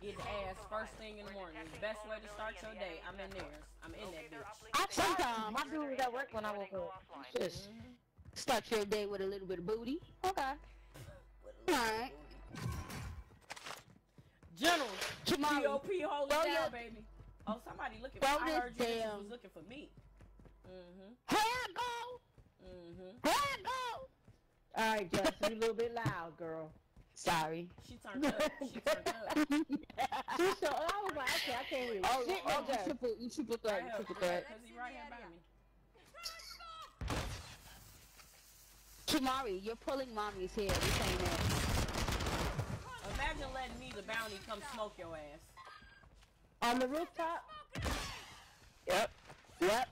Speaker 5: An enemy squad.
Speaker 1: Get the ass first thing in the morning. Best way to start your day. I'm in there. I'm in that bitch.
Speaker 2: I sometimes
Speaker 6: My do was at work when I woke
Speaker 5: Go
Speaker 6: up.
Speaker 5: offline.
Speaker 6: Just
Speaker 2: start your day with a little bit of booty. Okay. Alright.
Speaker 1: General,
Speaker 2: Jamari.
Speaker 1: POP, hold
Speaker 2: Throw
Speaker 1: it down,
Speaker 2: your-
Speaker 1: baby. Oh, somebody looking
Speaker 2: Throw
Speaker 1: for I heard you
Speaker 2: damn-
Speaker 1: was looking for me. Mm-hmm.
Speaker 2: Here I go.
Speaker 1: Mm-hmm.
Speaker 2: Here I go.
Speaker 3: All right, Jess, you a little bit loud, girl.
Speaker 2: Sorry.
Speaker 1: She turned up. She turned up.
Speaker 3: She so, I was like, okay, I can't hear
Speaker 2: Oh,
Speaker 3: shit.
Speaker 2: oh,
Speaker 3: no
Speaker 2: you triple, you triple
Speaker 1: Right
Speaker 2: threat, you triple
Speaker 1: right,
Speaker 2: threat.
Speaker 1: Cause he right here by me.
Speaker 2: Kimari, you're pulling mommy's hair. This ain't it.
Speaker 1: Imagine letting me, the bounty, come smoke your ass.
Speaker 3: On the rooftop?
Speaker 6: Yep.
Speaker 2: Yep.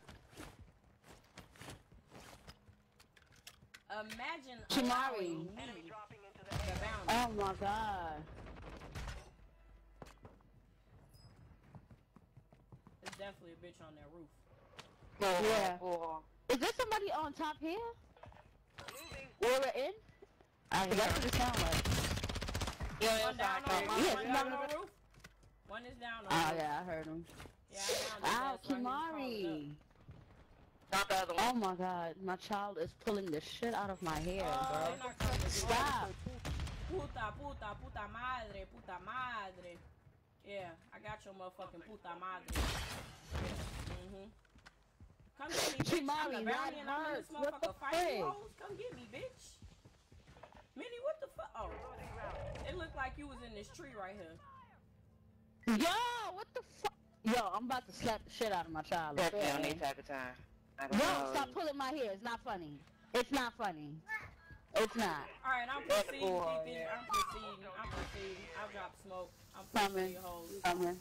Speaker 1: Imagine
Speaker 2: Kimari.
Speaker 1: allowing
Speaker 5: Enemy
Speaker 2: Oh my god.
Speaker 1: There's definitely a bitch on that roof.
Speaker 2: Yeah.
Speaker 6: Oh,
Speaker 2: Is there somebody on top here? Where we're in?
Speaker 6: I
Speaker 2: Cause that's what it sound like.
Speaker 6: Yeah,
Speaker 1: One down on
Speaker 6: inside.
Speaker 1: roof.
Speaker 2: Yes,
Speaker 1: One down on
Speaker 2: no.
Speaker 1: roof. One is down on
Speaker 2: Oh
Speaker 1: roof.
Speaker 2: yeah, I heard him.
Speaker 1: Yeah, I downed his
Speaker 2: Ow,
Speaker 1: ass while he was crawling
Speaker 2: Kimari.
Speaker 6: Not the other one.
Speaker 2: Oh my god, my child is pulling the shit out of my hair.
Speaker 1: Oh,
Speaker 2: bro.
Speaker 1: they're not coming to you.
Speaker 2: Stop.
Speaker 1: Puta, puta, puta madre, puta madre. Yeah, I got your motherfucking puta madre. Yeah. Mm-hmm. Come get me, bitch. I'm
Speaker 2: Kimari,
Speaker 1: the bounty and I'm in this
Speaker 2: hurts. What the
Speaker 1: motherfucker fighting hoes. Come get me, bitch. Minnie, what the fuck? Oh, it looked like you was in this tree right here.
Speaker 2: Yo, what the fuck? Yo, I'm about to slap the shit out of my child.
Speaker 6: That's
Speaker 2: okay?
Speaker 6: on any type of time. I don't
Speaker 2: Yo,
Speaker 6: know.
Speaker 2: stop pulling my hair. It's not funny. It's not funny. It's not.
Speaker 1: All right, I'm proceeding,
Speaker 6: cool, yeah.
Speaker 1: I'm proceeding. I'm proceeding. I'll drop smoke. I'm
Speaker 2: Coming.
Speaker 1: proceeding, hoes.
Speaker 2: Coming.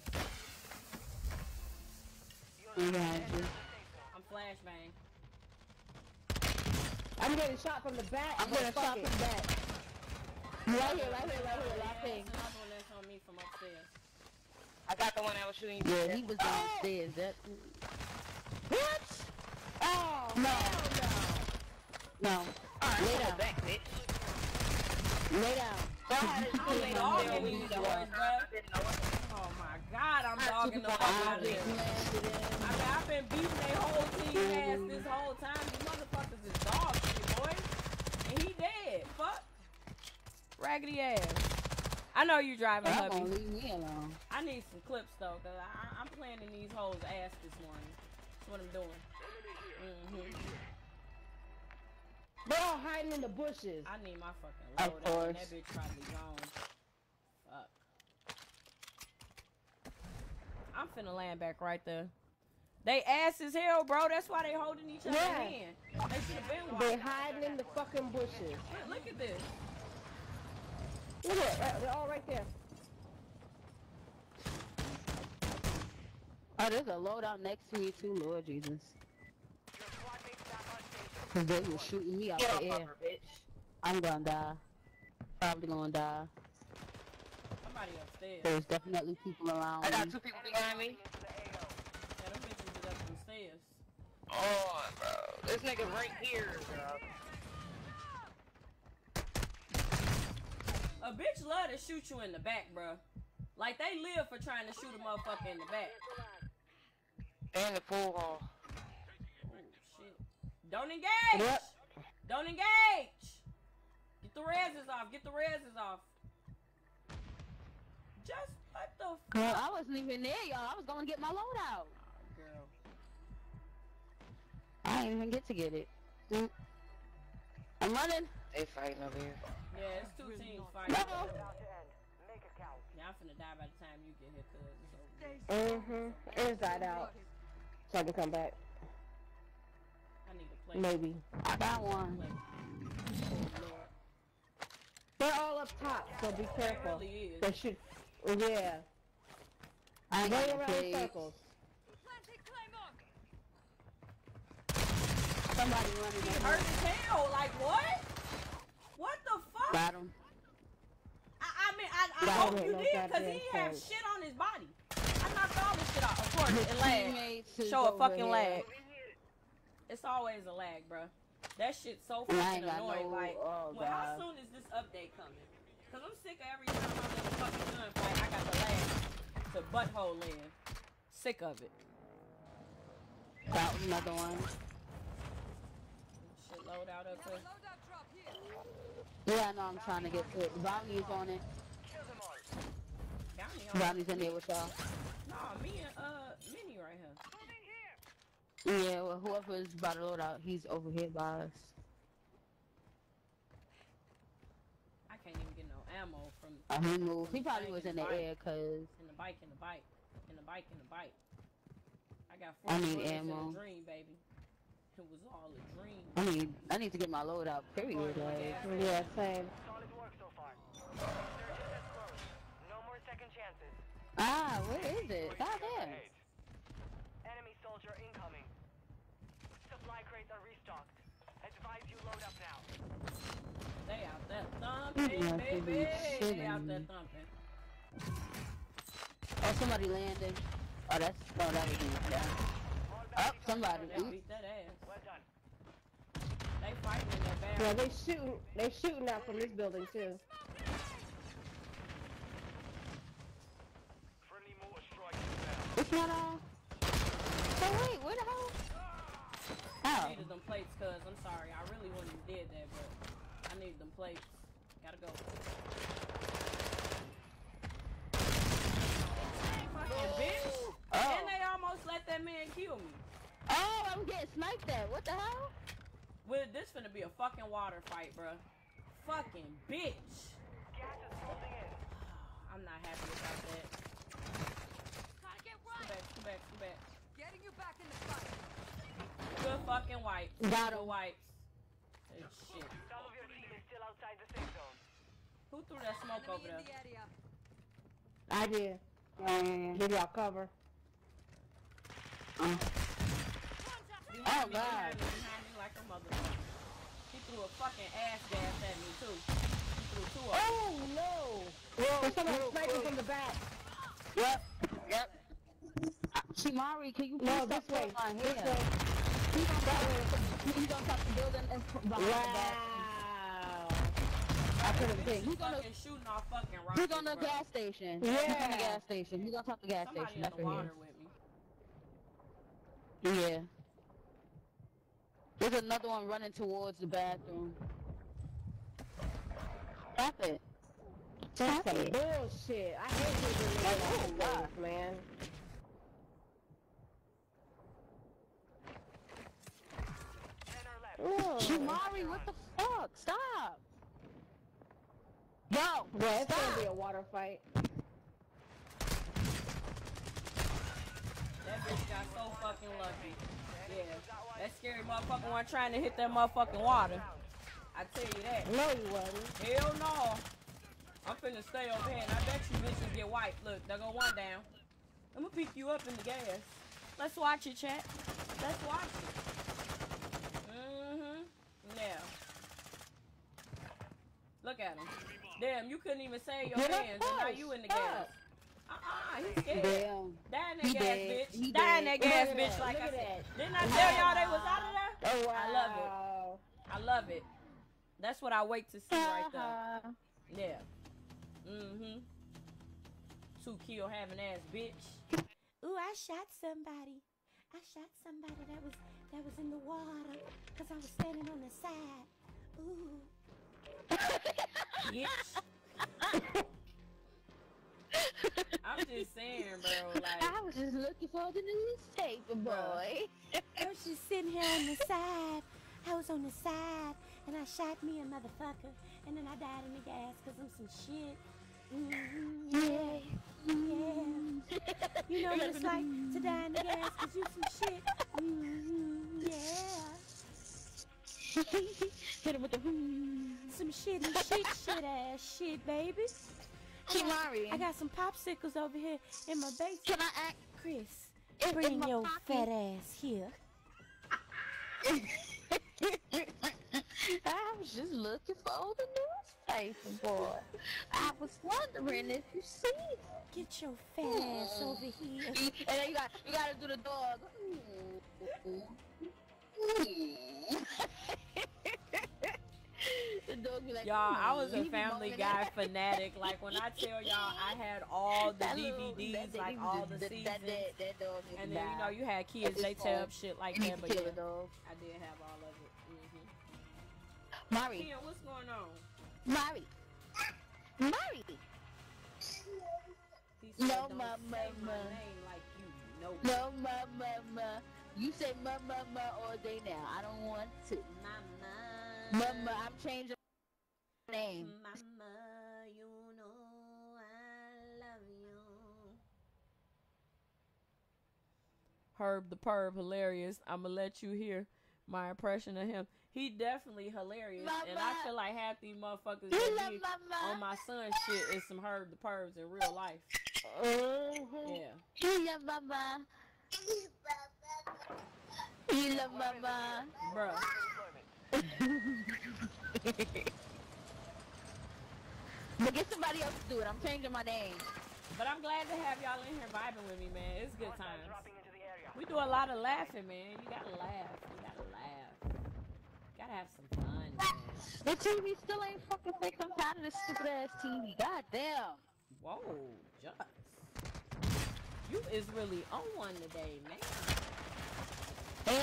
Speaker 2: Behind you.
Speaker 1: I'm flashbang.
Speaker 3: I'm getting shot from the back.
Speaker 2: I'm
Speaker 3: getting
Speaker 2: shot
Speaker 3: it.
Speaker 2: from the back. Right here, right here, right here,
Speaker 1: Yeah,
Speaker 2: last thing.
Speaker 1: it's another one that's on me from upstairs.
Speaker 6: I got the one that was shooting you.
Speaker 2: Yeah, he was oh! downstairs. That.
Speaker 3: What? Oh,
Speaker 2: No.
Speaker 3: no.
Speaker 2: No. Lay down.
Speaker 6: back, bitch.
Speaker 2: Lay down.
Speaker 1: I'm. Oh my god, I'm dogging the fuck out of them. I mean, I've been beating their whole team ass this whole time. These motherfuckers is dog shit, boy. And he dead. Fuck. Raggedy ass. I know you driving,
Speaker 2: gonna
Speaker 1: hubby.
Speaker 2: leave me alone.
Speaker 1: I need some clips though, cause I, I'm planning these hoes' ass this morning. That's what I'm doing. hmm
Speaker 3: They're all hiding in the bushes.
Speaker 1: I need my fucking
Speaker 2: Of
Speaker 1: load out,
Speaker 2: course.
Speaker 1: that bitch probably gone. Fuck. I'm finna land back right there. They ass as hell, bro. That's why they holding each other
Speaker 3: Yeah.
Speaker 1: hand. They should have been
Speaker 3: They're hiding in the fucking bushes.
Speaker 1: Look, look at this.
Speaker 3: Look at it. right- They're all right there.
Speaker 2: Oh, there's a loadout next to me too, Lord Jesus.
Speaker 5: Your squad mates back on station.
Speaker 2: Cause they were shooting me out
Speaker 6: Get
Speaker 2: the air.
Speaker 6: her, bitch.
Speaker 2: I'm gonna die. Probably gonna die.
Speaker 1: Somebody upstairs.
Speaker 2: There's definitely people around
Speaker 6: I got two people behind me.
Speaker 5: Into the AO.
Speaker 1: Yeah, them bitches is up some stairs.
Speaker 6: Oh, bro. This nigga right here, bro.
Speaker 1: A bitch love to shoot you in the back, bro. Like they live for trying to shoot a motherfucker in the back.
Speaker 6: And the pool hall.
Speaker 1: Oh shit. Don't engage.
Speaker 3: Yep.
Speaker 1: Don't engage. Get the reses off. Get the reses off. Just what the fuck,
Speaker 2: Girl, I wasn't even there, y'all. I was gonna get my loadout.
Speaker 1: girl?
Speaker 2: I didn't even get to get it. Mm. I'm running.
Speaker 6: They fighting over here.
Speaker 1: Yeah, it's two teams fighting.
Speaker 2: No.
Speaker 5: About to end. Make it count.
Speaker 1: Yeah, I'm finna die by the time you get here, cuz.
Speaker 3: Mm-hmm. It's Inside out. So I can come back.
Speaker 1: I need to play.
Speaker 3: Maybe.
Speaker 2: I got one.
Speaker 1: Play. Oh.
Speaker 3: They're all up top, so be careful.
Speaker 1: really is.
Speaker 3: They should. Yeah.
Speaker 2: I ain't
Speaker 3: Going
Speaker 2: got
Speaker 3: around in circles.
Speaker 2: Somebody running
Speaker 1: He hurt
Speaker 2: me.
Speaker 1: as hell. Like what? What the fuck?
Speaker 2: Got him.
Speaker 1: I, I mean, I, I hope
Speaker 3: don't
Speaker 1: you did, cause he have shit on his body. I knocked all this shit off. Of course, it lagged. Show a
Speaker 2: over
Speaker 1: fucking
Speaker 2: here.
Speaker 1: lag. It's always a lag, bro. That shit's so fucking annoying.
Speaker 2: no-
Speaker 1: like,
Speaker 2: oh,
Speaker 1: well, how soon is this update coming? Cause I'm sick of every time I'm in a fucking gunfight, I got the lag to butthole in. Sick of it.
Speaker 2: Got another one.
Speaker 1: Shit load out up there.
Speaker 2: Yeah, I know I'm trying to get to it. Bounty is on it.
Speaker 1: Bounty.
Speaker 2: Bounty's in there with y'all.
Speaker 1: Nah, me and uh Minnie right here.
Speaker 2: Yeah, well, whoever's about to load out, he's over here by us.
Speaker 1: I can't even get no ammo from
Speaker 2: Uh, he moved. He probably was in the air, cause
Speaker 1: in the bike, in the bike, in the bike, in the bike. I got
Speaker 2: I
Speaker 1: 40
Speaker 2: need
Speaker 1: bullets
Speaker 2: ammo.
Speaker 1: in a dream, baby. It was all a dream.
Speaker 2: I need I need to get my load out. Period. Like,
Speaker 3: Yeah, same.
Speaker 5: Solid work so far. Resurgence has closed. No more second chances.
Speaker 2: ah, where is it? God damn.
Speaker 1: They out there thumping,
Speaker 2: yeah,
Speaker 1: baby. They out there thumping.
Speaker 2: Oh, somebody landed. Oh, that's oh, that was. Yeah. Oh, somebody.
Speaker 1: They beat that ass.
Speaker 5: Well done.
Speaker 1: They fighting in their
Speaker 3: bad.
Speaker 1: Yeah,
Speaker 3: they shooting. They shooting out from this building too.
Speaker 2: It's not all. So wait, where the? Oh.
Speaker 1: I
Speaker 2: Oh.
Speaker 1: needed them plates, cuz. I'm sorry. I really wouldn't have did that, but I need them plates. Gotta go. Fucking oh. bitch.
Speaker 2: Oh.
Speaker 1: And they almost let that man kill me.
Speaker 2: Oh, I'm getting sniped at. What the hell?
Speaker 1: Well, this finna be a fucking water fight, bruh. Fucking bitch.
Speaker 5: Gas is closing in.
Speaker 1: I'm not happy about that. Scoot back, scoot back, scoot back.
Speaker 5: Getting you back in the fight.
Speaker 1: Good fucking wipes.
Speaker 2: Got
Speaker 1: Good
Speaker 2: him.
Speaker 1: wipes. Good shit.
Speaker 5: Some of your team is still outside the safe zone.
Speaker 1: Who threw that smoke over there?
Speaker 5: area.
Speaker 3: I did. Um, give y'all cover.
Speaker 1: Behind
Speaker 2: Oh,
Speaker 1: me,
Speaker 2: God.
Speaker 1: behind me, behind me like a motherfucker. He threw a fucking ass gas at me too. He threw two of them.
Speaker 3: Oh no! There's somebody sniping from the back.
Speaker 2: Yep. Yep. Shimari, can you please
Speaker 3: No,
Speaker 2: stop
Speaker 3: this way.
Speaker 2: pulling my
Speaker 3: This
Speaker 2: hair?
Speaker 3: way.
Speaker 2: He's on that way. He's on top of the building and behind the.
Speaker 3: Wow.
Speaker 2: I could have been. He's on the
Speaker 1: shooting off fucking rockets.
Speaker 2: He's on the
Speaker 1: bro.
Speaker 2: gas station.
Speaker 3: Yeah.
Speaker 2: He's on the gas station. He's on top of the gas
Speaker 1: Somebody
Speaker 2: station. That's
Speaker 1: the
Speaker 2: where
Speaker 1: water
Speaker 2: he
Speaker 1: with me.
Speaker 2: is. Yeah. There's another one running towards the bathroom. Stop it. Stop
Speaker 3: That's
Speaker 2: it.
Speaker 3: bullshit. I hate people
Speaker 2: Oh,
Speaker 3: living
Speaker 2: God.
Speaker 3: man.
Speaker 5: Ten are.
Speaker 3: Oh.
Speaker 2: Shimari, what the fuck? Stop. Yo,
Speaker 3: Yeah, it's gonna be a water fight.
Speaker 1: That bitch got so fucking lucky. Yeah. That scary motherfucker wasn't trying to hit that motherfucking water. I tell you that.
Speaker 3: No, you wasn't.
Speaker 1: Hell no. I'm finna stay over here and I bet you bitches get wiped. Look, there go one down. I'm gonna pick you up in the gas. Let's watch it, chat. Let's watch it. Mm-hmm. Look at him. Damn, you couldn't even save your
Speaker 2: Get
Speaker 1: hands and now you in the
Speaker 2: Stop.
Speaker 1: gas. Uh-uh, he's scared.
Speaker 2: Damn.
Speaker 1: Die in that
Speaker 2: He
Speaker 1: gas,
Speaker 2: dead.
Speaker 1: bitch.
Speaker 2: He
Speaker 1: Die in that gas,
Speaker 3: Look
Speaker 1: bitch,
Speaker 3: that.
Speaker 1: like
Speaker 3: Look
Speaker 1: I said.
Speaker 3: that.
Speaker 1: Didn't I tell y'all they was out of there?
Speaker 3: Oh wow.
Speaker 1: I love it. I love it. That's what I wait to see right there.
Speaker 2: Uh-huh.
Speaker 1: Yeah. Mm-hmm. Two kill having ass bitch.
Speaker 9: Ooh, I shot somebody. I shot somebody that was that was in the water because I was standing on the side. Ooh.
Speaker 1: Bitch. I'm just saying, bro. Like,
Speaker 2: I was just looking for the newspaper boy.
Speaker 9: I was just sitting here on the side. I was on the side and I shot me a motherfucker and then I died in the gas because I'm some shit. Yeah, yeah. You know what it's like to die in the gas because you some shit. Mhm, yeah.
Speaker 2: Hit him with the hmm.
Speaker 9: Some shit shit, shit ass shit, baby.
Speaker 2: Kimari.
Speaker 9: I got some popsicles over here in my basement.
Speaker 2: Can I act?
Speaker 9: Chris,
Speaker 2: in
Speaker 9: bring
Speaker 2: my
Speaker 9: your
Speaker 2: pocket?
Speaker 9: fat ass here.
Speaker 2: I was just looking for all the newspaper boy. I was wondering if you see it.
Speaker 9: Get your fat ass over here.
Speaker 2: And then you got you gotta do the dog. dog like,
Speaker 1: y'all, I was
Speaker 2: "Hmm."
Speaker 1: a Family Guy
Speaker 2: at-
Speaker 1: fanatic. Like, when I tell y'all I had all the
Speaker 2: That
Speaker 1: DVDs,
Speaker 2: that-
Speaker 1: like all the
Speaker 2: that-
Speaker 1: seasons.
Speaker 2: That, that, that dog
Speaker 1: And
Speaker 2: to
Speaker 1: then, you know, you had kids, they tear
Speaker 2: fault.
Speaker 1: up shit like that, but
Speaker 2: kill
Speaker 1: yeah,
Speaker 2: dog.
Speaker 1: I did have all of it.
Speaker 2: Mari,
Speaker 1: Ken, what's going on?
Speaker 2: Mari, Mari.
Speaker 1: He said,
Speaker 2: No,
Speaker 1: don't
Speaker 2: ma- ma-
Speaker 1: my
Speaker 2: ma.
Speaker 1: name like you know
Speaker 2: No, ma, ma, ma. You say ma, ma, ma all day now. I don't want to.
Speaker 1: Mama.
Speaker 2: Mama, I'm changing my name.
Speaker 9: Mama, you know I love you.
Speaker 1: Herb the Perb, hilarious. I'ma let you hear my impression of him. He definitely hilarious, and I feel like half these motherfuckers
Speaker 2: You
Speaker 1: that
Speaker 2: love
Speaker 1: on my son shit is some Herb the Perbs in real life.
Speaker 2: Mhm.
Speaker 1: Yeah.
Speaker 2: You love mama. You love mama.
Speaker 1: Bruh.
Speaker 2: But get somebody else to do it. I'm changing my name.
Speaker 1: But I'm glad to have y'all in here vibing with me, man. It's good times.
Speaker 5: dropping into the area.
Speaker 1: We do a lot of laughing, man. You gotta laugh. You gotta laugh. Gotta have some fun, man.
Speaker 2: The TV still ain't fucking fixed. I'm tired of this stupid ass TV. God damn.
Speaker 1: Whoa, just. You You is really on one today, man.
Speaker 2: Yeah.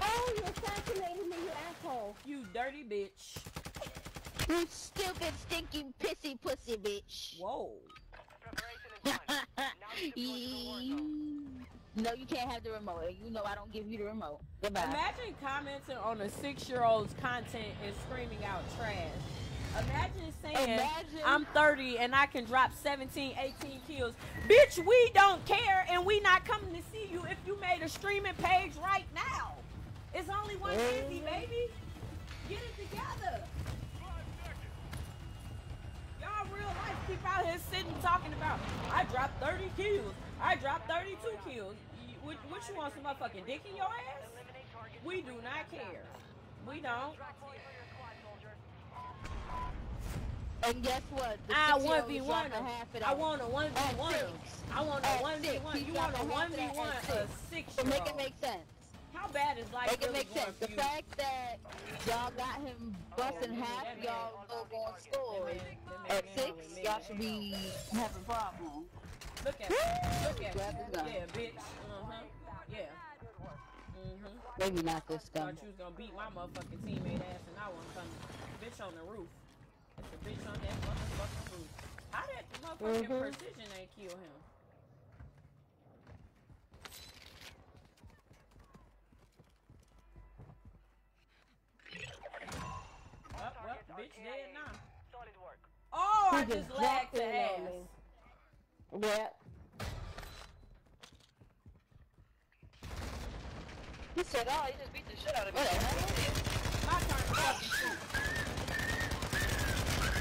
Speaker 3: Oh, you assassinated me, you asshole.
Speaker 1: You dirty bitch.
Speaker 2: You stupid, stinky, pissy pussy bitch.
Speaker 1: Whoa.
Speaker 2: no, you can't have the remote. You know I don't give you the remote. Goodbye.
Speaker 1: Imagine commenting on a six-year-old's content and screaming out trash. Imagine saying,
Speaker 2: Imagine-
Speaker 1: I'm 30 and I can drop 17, 18 kills. Bitch, we don't care and we not coming to see you if you made a streaming page right now. It's only one busy, mm-hmm. baby. Get it together. Y'all real life keep out here sitting talking about, I dropped 30 kills. I dropped 32 kills. What, what you want, some motherfucking dick in your ass? We do not care. We don't.
Speaker 5: Track point for your squad, soldiers.
Speaker 2: And guess what? The
Speaker 1: I one v one.
Speaker 2: dropping half of
Speaker 1: I want a one v one. I want a one v one. You want a one v one
Speaker 2: six. So make it make sense.
Speaker 1: How bad is life
Speaker 2: Make it
Speaker 1: really
Speaker 2: make sense. The
Speaker 1: you?
Speaker 2: fact that y'all got him busting
Speaker 1: Oh,
Speaker 2: half y'all going scores
Speaker 1: That man- that man
Speaker 2: at six, y'all should be having problems.
Speaker 1: Look at me. Look at
Speaker 2: Grab
Speaker 1: me. Yeah, bitch. Uh huh. Yeah. Mm-hmm.
Speaker 2: Maybe not this gun.
Speaker 1: Thought you was gonna beat my motherfucking teammate ass and I wasn't coming. Bitch on the roof. It's a bitch on that motherfucking roof. How did the motherfucking
Speaker 2: Mhm.
Speaker 1: precision ain't kill him? Up, up, bitch dead now.
Speaker 5: Solid work.
Speaker 1: Oh, I
Speaker 3: He
Speaker 1: just
Speaker 3: just
Speaker 1: lagged the ass.
Speaker 3: Me. Yeah.
Speaker 2: He said, oh, he just beat the shit out of me.
Speaker 1: My turn to fucking shoot.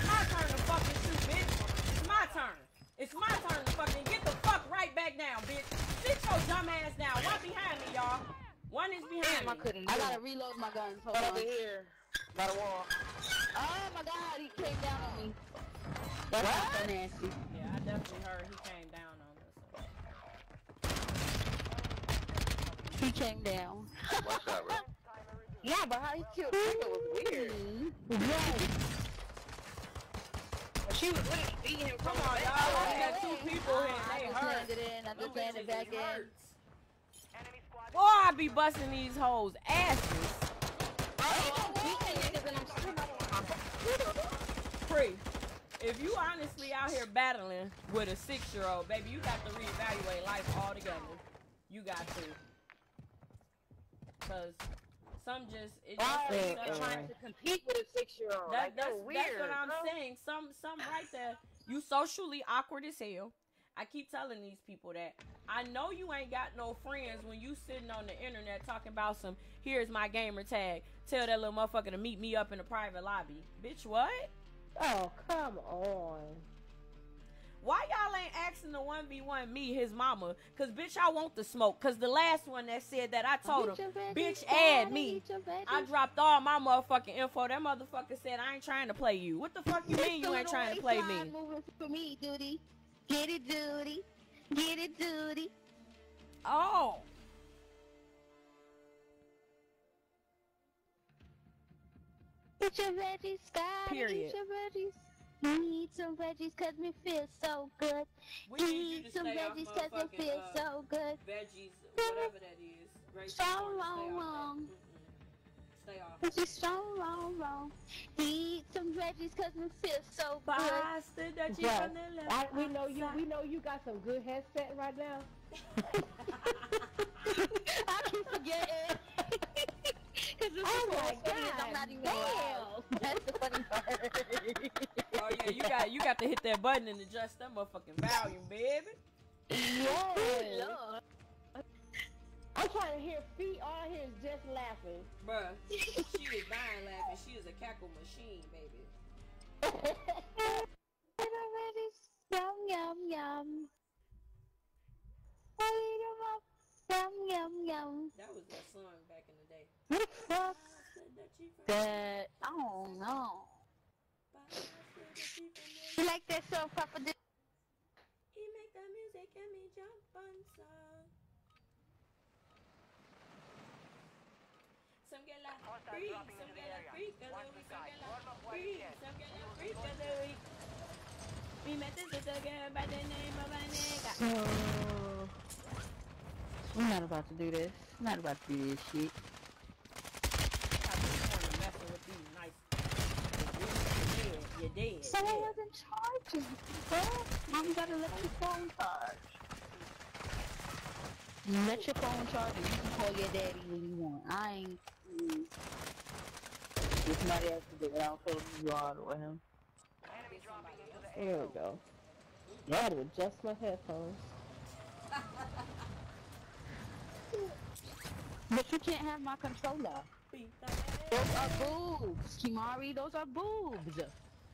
Speaker 1: My turn to fucking shoot, bitch. It's my turn. It's my turn to fucking get the fuck right back down, bitch. Sit your dumb ass down. One behind me, y'all. One is behind
Speaker 2: Damn, I couldn't. I gotta reload my guns. Hold on.
Speaker 6: Over here. By the wall.
Speaker 2: Oh my god, he came down on me. That's not so nasty.
Speaker 1: Yeah, I definitely heard he came down on us.
Speaker 2: He came down.
Speaker 6: Watch out, bro.
Speaker 2: Yeah, but how he killed Trigger was weird.
Speaker 3: Yes.
Speaker 2: She was literally beating him
Speaker 1: Come on, y'all. I got two people here
Speaker 2: I just
Speaker 1: hurt.
Speaker 2: landed in. I
Speaker 1: Them
Speaker 2: just landed back in.
Speaker 1: hurts.
Speaker 5: Enemy squad.
Speaker 1: Boy, I be busting these hoes asses. Free. If you honestly out here battling with a six-year-old, baby, you got to reevaluate life altogether. You got to. Cause some just it just
Speaker 2: Why
Speaker 1: ain't
Speaker 2: are trying to compete with a six-year-old?
Speaker 1: that,
Speaker 2: like,
Speaker 1: that's,
Speaker 2: that's, weird.
Speaker 1: that's what I'm
Speaker 2: bro.
Speaker 1: saying. Some some right there. You socially awkward as hell. I keep telling these people that. I know you ain't got no friends when you sitting on the internet talking about some here's my gamer tag. Tell that little motherfucker to meet me up in the private lobby. Bitch, what?
Speaker 3: Oh, come on.
Speaker 1: Why y'all ain't asking the 1v1 me, his mama? Cause bitch, I want the smoke. Cause the last one that said that I told him, bitch, add me. I dropped all my motherfucking info. That motherfucker said I ain't trying to play you. What the fuck you mean you ain't trying to play me?
Speaker 2: Moving for me, duty. Get it, duty. Get it, duty.
Speaker 1: Oh.
Speaker 2: Eat your veggies, gotta
Speaker 1: Period.
Speaker 2: eat your veggies. Eat some veggies cause me feel so good.
Speaker 1: We need
Speaker 2: Eat some
Speaker 1: stay off
Speaker 2: veggies cause me feel
Speaker 1: uh,
Speaker 2: so good.
Speaker 1: veggies, whatever that is. Grape
Speaker 2: So wrong, wrong.
Speaker 1: Stay off.
Speaker 2: Cause it's so wrong, wrong. Eat some veggies cause me feel so good.
Speaker 1: Bastard that you
Speaker 3: Bruh,
Speaker 1: from the left
Speaker 3: I, we know you. We know you got some good headset right now.
Speaker 2: I keep forgetting. Cause it's
Speaker 3: Oh
Speaker 2: so
Speaker 3: my
Speaker 2: funny,
Speaker 3: God,
Speaker 2: I'm not even
Speaker 3: damn.
Speaker 2: That's the funny part.
Speaker 1: Oh yeah, you got you got to hit that button and adjust that motherfucking volume, baby.
Speaker 2: Oh,
Speaker 3: Yeah.
Speaker 2: Lord.
Speaker 3: I'm trying to hear feet. All I hear is just laughing.
Speaker 1: Bruh, she is dying laughing. She is a cackle machine, baby.
Speaker 2: Little veggies, yum yum yum. Eat 'em up, yum yum yum.
Speaker 1: That was that song back in the day.
Speaker 2: What the fuck?
Speaker 1: That you from
Speaker 2: That I don't know.
Speaker 1: bastard you from the
Speaker 2: You like that song, Papa? D-
Speaker 1: He make the music and me jump on song. Some get like
Speaker 5: Hostiles
Speaker 1: free,
Speaker 5: dropping
Speaker 1: some
Speaker 5: into the
Speaker 1: get like
Speaker 5: area.
Speaker 1: free,
Speaker 5: Watch the
Speaker 1: some
Speaker 5: skies.
Speaker 1: get
Speaker 5: Warm
Speaker 1: like
Speaker 5: up while
Speaker 1: free,
Speaker 5: you can.
Speaker 1: some get like free, some get like free. met this little girl by the name of a nigga.
Speaker 2: So we're not about to do this. We're not about to do this shit.
Speaker 1: I just wanna messing with these nice. You're dead. You're dead.
Speaker 2: So I
Speaker 1: yeah.
Speaker 2: wasn't charging, bro. Mom gotta let your phone charge. You let your phone charge and you can call your daddy when you want. I ain't. Mm. If somebody else to do it, I'll call you all or him.
Speaker 5: Enemy dropping into the
Speaker 3: There we go. Gotta adjust my headphones.
Speaker 2: But you can't have my controller. Those are boobs, Kimari. Those are boobs.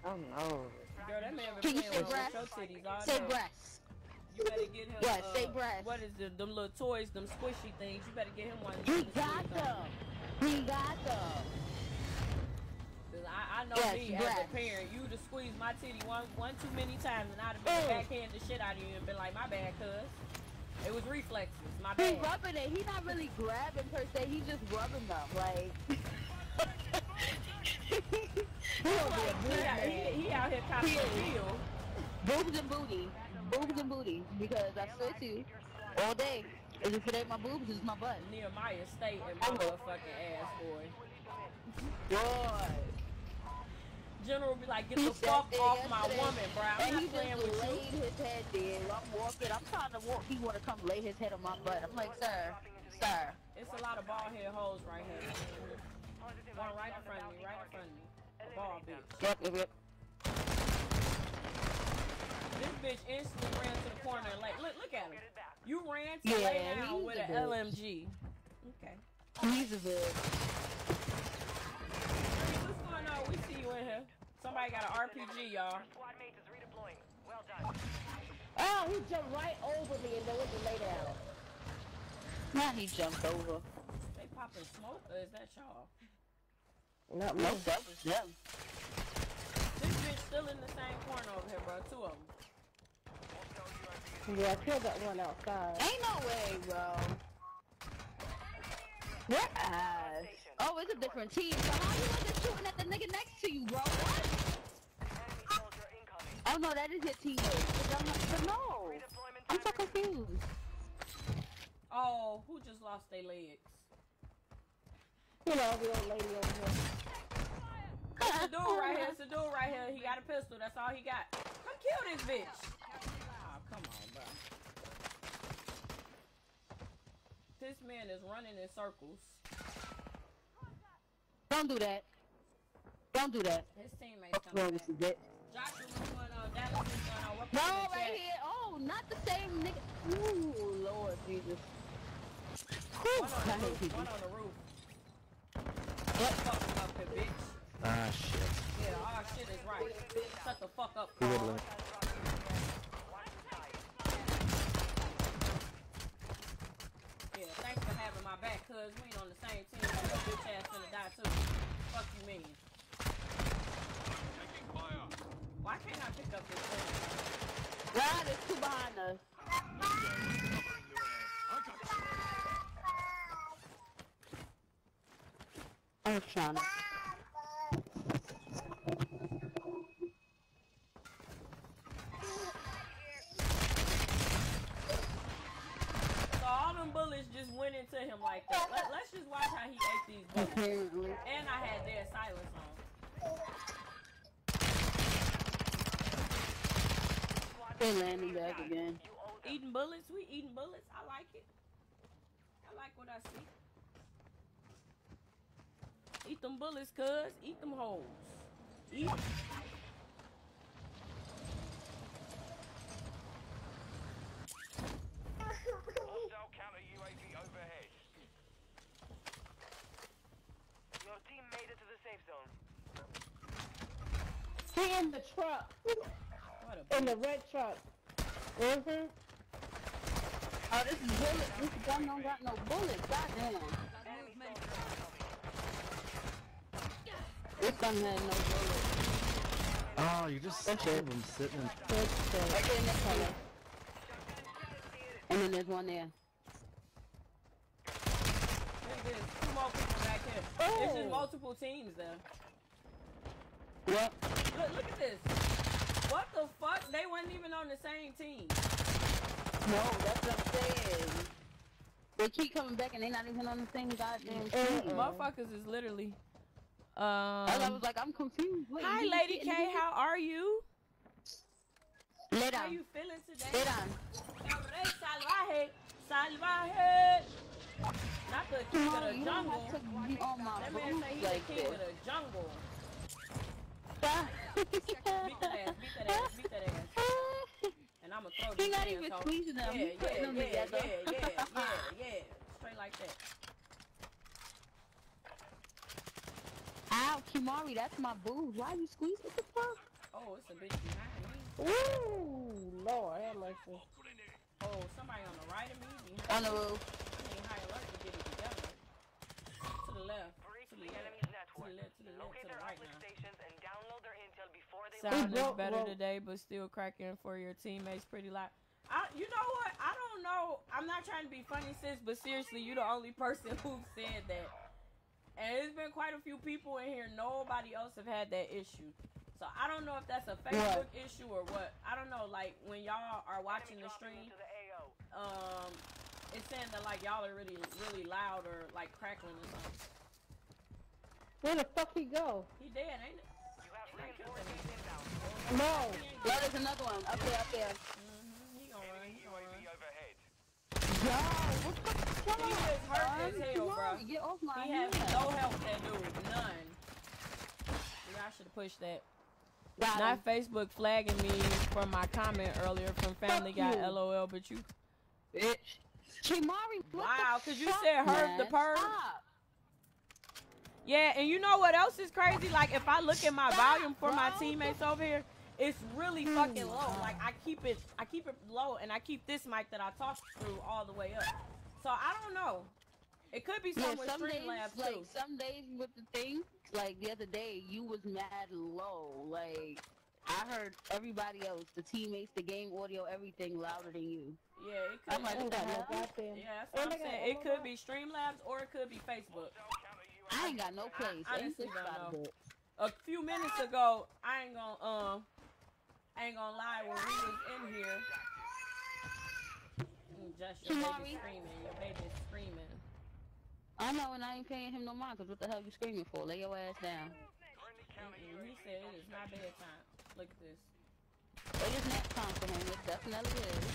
Speaker 3: Oh no.
Speaker 1: Girl, that man
Speaker 2: Can
Speaker 1: been
Speaker 2: you
Speaker 1: playing
Speaker 2: say
Speaker 1: with
Speaker 2: breast?
Speaker 1: your titties all
Speaker 2: Say
Speaker 1: day.
Speaker 2: breasts.
Speaker 1: You better get him.
Speaker 2: What?
Speaker 1: Uh,
Speaker 2: Say breast.
Speaker 1: What is the them little toys, them squishy things? You better get him one. of
Speaker 2: He got them. He got them.
Speaker 1: 'Cause I, I know
Speaker 2: Yes,
Speaker 1: me as a parent, you just squeeze my titty one one too many times, and I'd have been
Speaker 2: Ugh.
Speaker 1: backhand the shit out of you and been like, my bad, cuz. It was reflexes, my
Speaker 2: He
Speaker 1: bad.
Speaker 2: rubbing it. He not really grabbing per se. He just rubbing them. Like. he don't be a
Speaker 1: He, out- he, he out here copying
Speaker 2: He
Speaker 1: the
Speaker 2: is. Boobs and booty. Boobs and booty. Because I swear to you, all day. If it ain't my boobs, it's my butt.
Speaker 1: Nehemiah stay and my motherfucking ass, boy.
Speaker 2: Boy.
Speaker 1: General be like, get the fuck
Speaker 2: that
Speaker 1: off my woman, bro. I'm
Speaker 2: and
Speaker 1: not
Speaker 2: he
Speaker 1: playing
Speaker 2: just
Speaker 1: with
Speaker 2: laid
Speaker 1: you.
Speaker 2: his head there. I'm walking. I'm trying to walk. He want to come lay his head on my butt. I'm like, sir, sir.
Speaker 1: It's a lot of bald head hoes right here. One right in front of me, right in front of me. A bald bitch.
Speaker 2: Yep, yep, yep.
Speaker 1: This bitch instantly ran to the corner and like, look, look at him. You ran to
Speaker 2: Yeah,
Speaker 1: lay down with an. LMG. Okay.
Speaker 2: He's a bitch.
Speaker 1: What's going on? We see you in here. Somebody got an RPG, y'all.
Speaker 5: squad mate is redeploying. Well done.
Speaker 3: Oh, he jumped right over me and then went to lay down.
Speaker 2: Now he jumped over.
Speaker 1: They popping smoke, or is that y'all?
Speaker 3: Not me.
Speaker 2: No, that was them.
Speaker 1: This bitch still in the same corner over here, bro. Two of them.
Speaker 3: Yeah, I killed that one outside.
Speaker 2: Ain't no way, bro. What ass? Oh, it's a different team. So how you wasn't shooting at the nigga next to you, bro? What?
Speaker 5: Enemy soldier incoming.
Speaker 2: Oh no, that is your teammate. But I'm not- but no, I'm so confused.
Speaker 1: Oh, who just lost their legs?
Speaker 3: You know, the old lady over here.
Speaker 1: It's a dude right here. It's a dude right here. He got a pistol. That's all he got. Come kill this bitch. Oh, come on, bro. This man is running in circles.
Speaker 2: Don't do that. Don't do that.
Speaker 1: His teammates
Speaker 2: What's
Speaker 1: coming back.
Speaker 2: bitch?
Speaker 1: Joshua, what's going on? Dallas, what's going on? What
Speaker 2: No,
Speaker 1: part
Speaker 2: right here. Oh, not the same nigga. Ooh, Lord Jesus. Whew,
Speaker 1: One on the
Speaker 2: hate
Speaker 1: roof. One on the roof.
Speaker 2: What?
Speaker 1: Fuck him up here, bitch.
Speaker 4: Ah, shit.
Speaker 1: Yeah, our shit is right. Shut the fuck up,
Speaker 4: Who would
Speaker 1: Carl. Yeah, thanks for having my back, cuz we ain't on the same team. so Your bitch ass finna die too. Fuck you mean. Why can't I pick up this thing?
Speaker 2: God, there's two behind us.
Speaker 1: So all them bullets just went into him like that. Let, let's just watch how he ate these bullets.
Speaker 2: Apparently.
Speaker 1: And I had dead silence on.
Speaker 2: They landing back again.
Speaker 1: Eating bullets? We eating bullets? I like it. I like what I see. Eat them bullets, cuz. Eat them holes. Eat.
Speaker 5: Hostile counter UAV overhead. Your team made it to the safe zone.
Speaker 3: He in the truck.
Speaker 1: What a
Speaker 3: In the red truck. Mm-hmm.
Speaker 2: Oh, this bullet. This gun don't got no bullets. Goddamn.
Speaker 5: Enemy soldier incoming.
Speaker 2: This no bullets.
Speaker 4: Oh, you just
Speaker 2: That's
Speaker 4: have
Speaker 2: it.
Speaker 4: them sitting in.
Speaker 2: Right there in that color. And then there's one there.
Speaker 1: Look at this. Two more people back here. It's just
Speaker 3: Oh.
Speaker 1: multiple teams there.
Speaker 2: What?
Speaker 1: Look, look at this. What the fuck? They weren't even on the same team.
Speaker 2: No, that's what I'm saying. They keep coming back and they not even on the same goddamn team.
Speaker 1: Motherfuckers is literally. Um,
Speaker 2: I was like, I'm confused.
Speaker 1: Hi, Lady K. How are you?
Speaker 2: Lay
Speaker 1: How you feeling today? El Rey Salvaje, Salvaje. Not the king of the jungle.
Speaker 2: to on my
Speaker 1: That man say he's
Speaker 2: like
Speaker 1: the king
Speaker 2: this.
Speaker 1: of the jungle. Beat that ass, beat that ass, beat that ass. And I'ma throw
Speaker 2: He not even squeezing them.
Speaker 1: Yeah, yeah, yeah, yeah, yeah, yeah, yeah. Straight like that.
Speaker 2: Ow, Kimari, that's my boo. Why you squeeze what the fuck?
Speaker 1: Oh, it's a bitch behind me.
Speaker 3: Ooh, Lord, have mercy.
Speaker 1: Oh, somebody on the right of me. Behind
Speaker 2: On the roof.
Speaker 1: I need high alert to get it together. To the left.
Speaker 5: Breach
Speaker 1: To the
Speaker 5: the
Speaker 1: left.
Speaker 5: enemy's
Speaker 1: To the left. To the left.
Speaker 5: Locate
Speaker 1: To the
Speaker 5: their
Speaker 1: right
Speaker 5: uplink
Speaker 1: now.
Speaker 5: stations and download their intel before they
Speaker 1: Sound is better
Speaker 3: well-
Speaker 1: today, but still cracking for your teammates pretty loud. I, you know what? I don't know. I'm not trying to be funny, sis, but seriously, you're the only person who said that. And it's been quite a few people in here. Nobody else have had that issue. So I don't know if that's a Facebook issue or what. I don't know. Like when y'all are watching the stream,
Speaker 5: the
Speaker 1: um, it's saying that like y'all are really, really loud or like crackling or something.
Speaker 3: Where the fuck he go?
Speaker 1: He dead, ain't it?
Speaker 5: You have reinforcements inbound.
Speaker 3: No.
Speaker 2: No, there's another one. Up there, up there.
Speaker 1: Mm-hmm. He gonna run. He gonna run.
Speaker 2: Yo, what the fuck?
Speaker 1: He is hurt as hell, bro.
Speaker 2: Get off my
Speaker 1: He has no help, that dude. None. Maybe I should have pushed that.
Speaker 2: Got him.
Speaker 1: Not Facebook flagging me for my comment earlier from Family Guy
Speaker 2: you.
Speaker 1: LOL, but you.
Speaker 2: bitch. Kimari,
Speaker 1: Wow, because you said Herb the
Speaker 2: man?
Speaker 1: perv.
Speaker 2: Stop.
Speaker 1: Yeah, and you know what else is crazy? Like, if I look at my
Speaker 2: Stop,
Speaker 1: volume for my teammates over here, it's really hmm. fucking low. Like, I keep it, I keep it low, and I keep this mic that I talk through all the way up. So I don't know. It could be
Speaker 2: Yeah, some days,
Speaker 1: Streamlabs
Speaker 2: like
Speaker 1: too.
Speaker 2: some days with the thing, like the other day, you was mad low. Like I heard everybody else, the teammates, the game audio, everything louder than you.
Speaker 1: Yeah, it could.
Speaker 2: I'm like,
Speaker 3: I ain't got no
Speaker 2: hell?
Speaker 3: goddamn.
Speaker 1: Yeah, that's what
Speaker 3: And
Speaker 1: I'm
Speaker 3: they got
Speaker 1: saying. It
Speaker 3: all
Speaker 1: could
Speaker 3: that.
Speaker 1: be Streamlabs or it could be Facebook.
Speaker 2: I ain't got no place.
Speaker 1: I
Speaker 2: Ain't
Speaker 1: honestly
Speaker 2: this
Speaker 1: don't know.
Speaker 2: it?
Speaker 1: A few minutes ago, I ain't gonna um, I ain't gonna lie. When we was in here, Mm, just your baby screaming, your baby's screaming.
Speaker 2: I know, and I ain't paying him no mind. Cause what the hell you screaming for? Lay your ass down.
Speaker 1: Mm-mm, he said it is not bedtime. Look at this.
Speaker 2: It is nap time for him. It definitely is.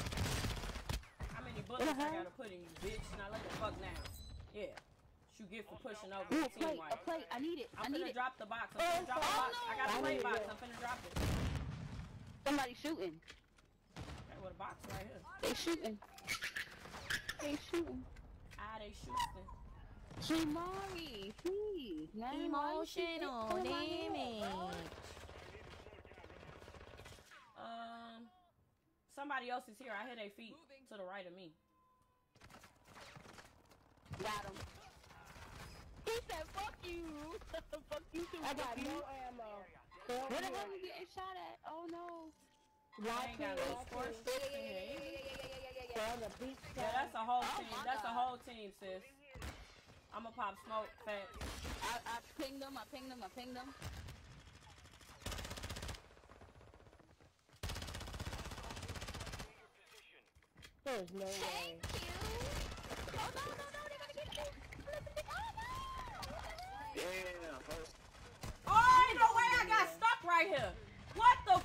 Speaker 1: How many bullets I
Speaker 2: Uh-huh.
Speaker 1: gotta put in you, bitch? Now lay the fuck down. Yeah. What you get for pushing over
Speaker 2: Ooh, a
Speaker 1: team
Speaker 2: plate, a plate. I need it. I
Speaker 1: I'm
Speaker 2: need
Speaker 1: finna
Speaker 2: it.
Speaker 1: drop the box. I'm finna drop the
Speaker 2: oh,
Speaker 1: box. I got
Speaker 3: I
Speaker 1: a play box. I'm finna drop it.
Speaker 2: Somebody shooting.
Speaker 1: Okay, with a box right here.
Speaker 2: They shooting. They shooting.
Speaker 1: Ah, they shooting.
Speaker 2: Kimari, please, man. why you keep
Speaker 9: Emotional
Speaker 2: calling my name?
Speaker 9: damage.
Speaker 1: Um, somebody else is here. I hear their feet to the right of me.
Speaker 2: Got him. He said, "Fuck you." Fuck you too.
Speaker 3: I got no ammo.
Speaker 2: Where the hell you getting shot at? Oh no.
Speaker 1: Y'all got those four
Speaker 2: sticks in here. Yeah,
Speaker 1: that's a whole
Speaker 2: oh
Speaker 1: team. That's
Speaker 2: God.
Speaker 1: a whole team, sis. I'ma pop smoke fast.
Speaker 2: I, I pinged them, I pinged them, I pinged them.
Speaker 3: There's no Thank way. Thank you.
Speaker 2: Oh no, no, no, they're gonna get me. Oh no!
Speaker 1: Yeah, first. Oh, no way I got stuck right here. What the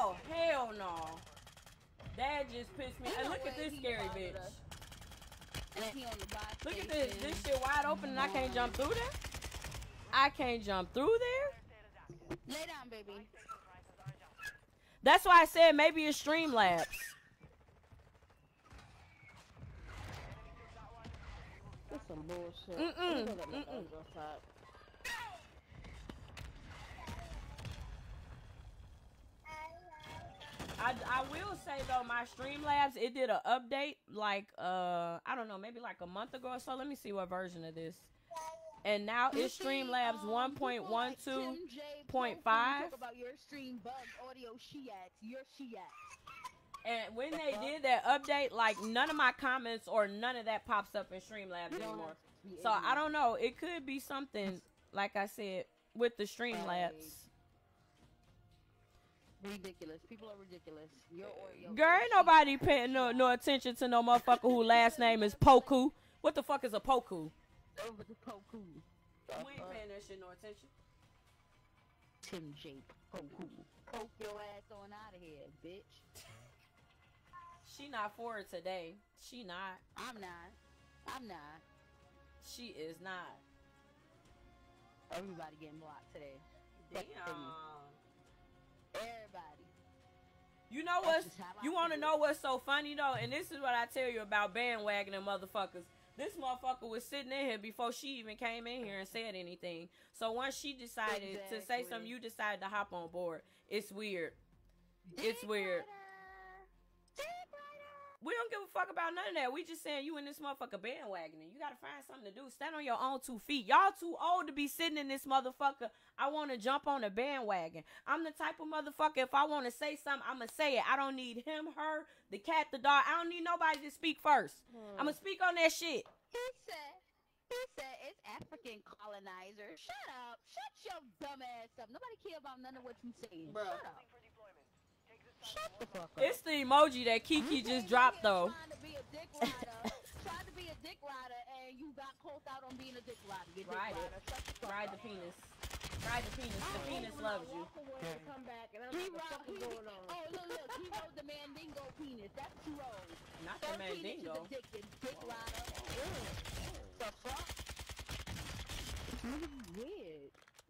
Speaker 1: Oh, hell no. That just pissed me.
Speaker 2: Ain't
Speaker 1: Hey, look at this scary bitch.
Speaker 2: us. And then he on the buy
Speaker 1: Look at this. This shit wide open and I can't jump through there? I can't jump through there?
Speaker 2: Lay down, baby.
Speaker 1: That's why I said maybe it's Streamlabs.
Speaker 3: That's some bullshit.
Speaker 1: Mm-mm.
Speaker 3: other side.
Speaker 1: I, I will say though, my Streamlabs it did an update like uh I don't know maybe like a month ago or so. Let me see what version of this. And now
Speaker 2: You
Speaker 1: it's Streamlabs
Speaker 2: um, people like
Speaker 1: 1.12.
Speaker 2: Tim J.
Speaker 1: point
Speaker 2: Pope, when you
Speaker 1: five.
Speaker 2: Talk about your stream bugs, audio Shiats, your Shiats.
Speaker 1: And when they did that update, like none of my comments or none of that pops up in Streamlabs anymore.
Speaker 2: have to be
Speaker 1: So I don't know. It could be something like I said with the Streamlabs.
Speaker 2: Ridiculous. People are ridiculous. Your Oreo.
Speaker 1: Girl, ain't nobody paying no, no attention to no motherfucker who last name is Poku. What the fuck is a Poku?
Speaker 2: Over the Poku.
Speaker 1: We ain't uh-huh. paying that shit no attention.
Speaker 2: Tim J. Poku. Poke your ass on out of here, bitch.
Speaker 1: She not for it today. She not.
Speaker 2: I'm not. I'm not.
Speaker 1: She is not.
Speaker 2: Everybody getting blocked today.
Speaker 1: Damn.
Speaker 2: Everybody.
Speaker 1: You know
Speaker 2: That's
Speaker 1: what's
Speaker 2: just how I
Speaker 1: you want to know what's so funny though, and this is what I tell you about bandwagoning motherfuckers. This motherfucker was sitting in here before she even came in here and said anything. So once she decided to say
Speaker 2: Exactly.
Speaker 1: something, you decided to hop on board. It's weird. It's weird.
Speaker 2: Rider. Dick rider.
Speaker 1: We don't give a fuck about none of that. We just saying you in this motherfucker bandwagoning. You gotta find something to do. Stand on your own two feet. Y'all too old to be sitting in this motherfucker. I want to jump on a bandwagon. I'm the type of motherfucker. If I want to say something, I'ma say it. I don't need him, her, the cat, the dog. I don't need nobody to speak first. Hmm. I'ma speak on that shit.
Speaker 2: He said. He said it's African colonizers. Shut up. Shut your dumb ass up. Nobody care about none of what you saying.
Speaker 1: Bruh.
Speaker 2: Shut up.
Speaker 5: For deployment. Take this
Speaker 2: Shut the fuck up.
Speaker 1: It's the emoji that Kiki just dropped though.
Speaker 2: Trying to be a dick rider, trying to be a dick rider, and you got called out on being a dick rider. You
Speaker 1: Ride it.
Speaker 2: rider. Shut the fuck
Speaker 1: Ride the penis. Ride the penis. The penis loves you.
Speaker 3: Come back, and I'm
Speaker 2: He
Speaker 3: like, what the going on?
Speaker 2: oh look, look, he the Mandingo penis. That's.
Speaker 1: Not the mandingo.
Speaker 2: dick, dick rider. The fuck? It's really weird.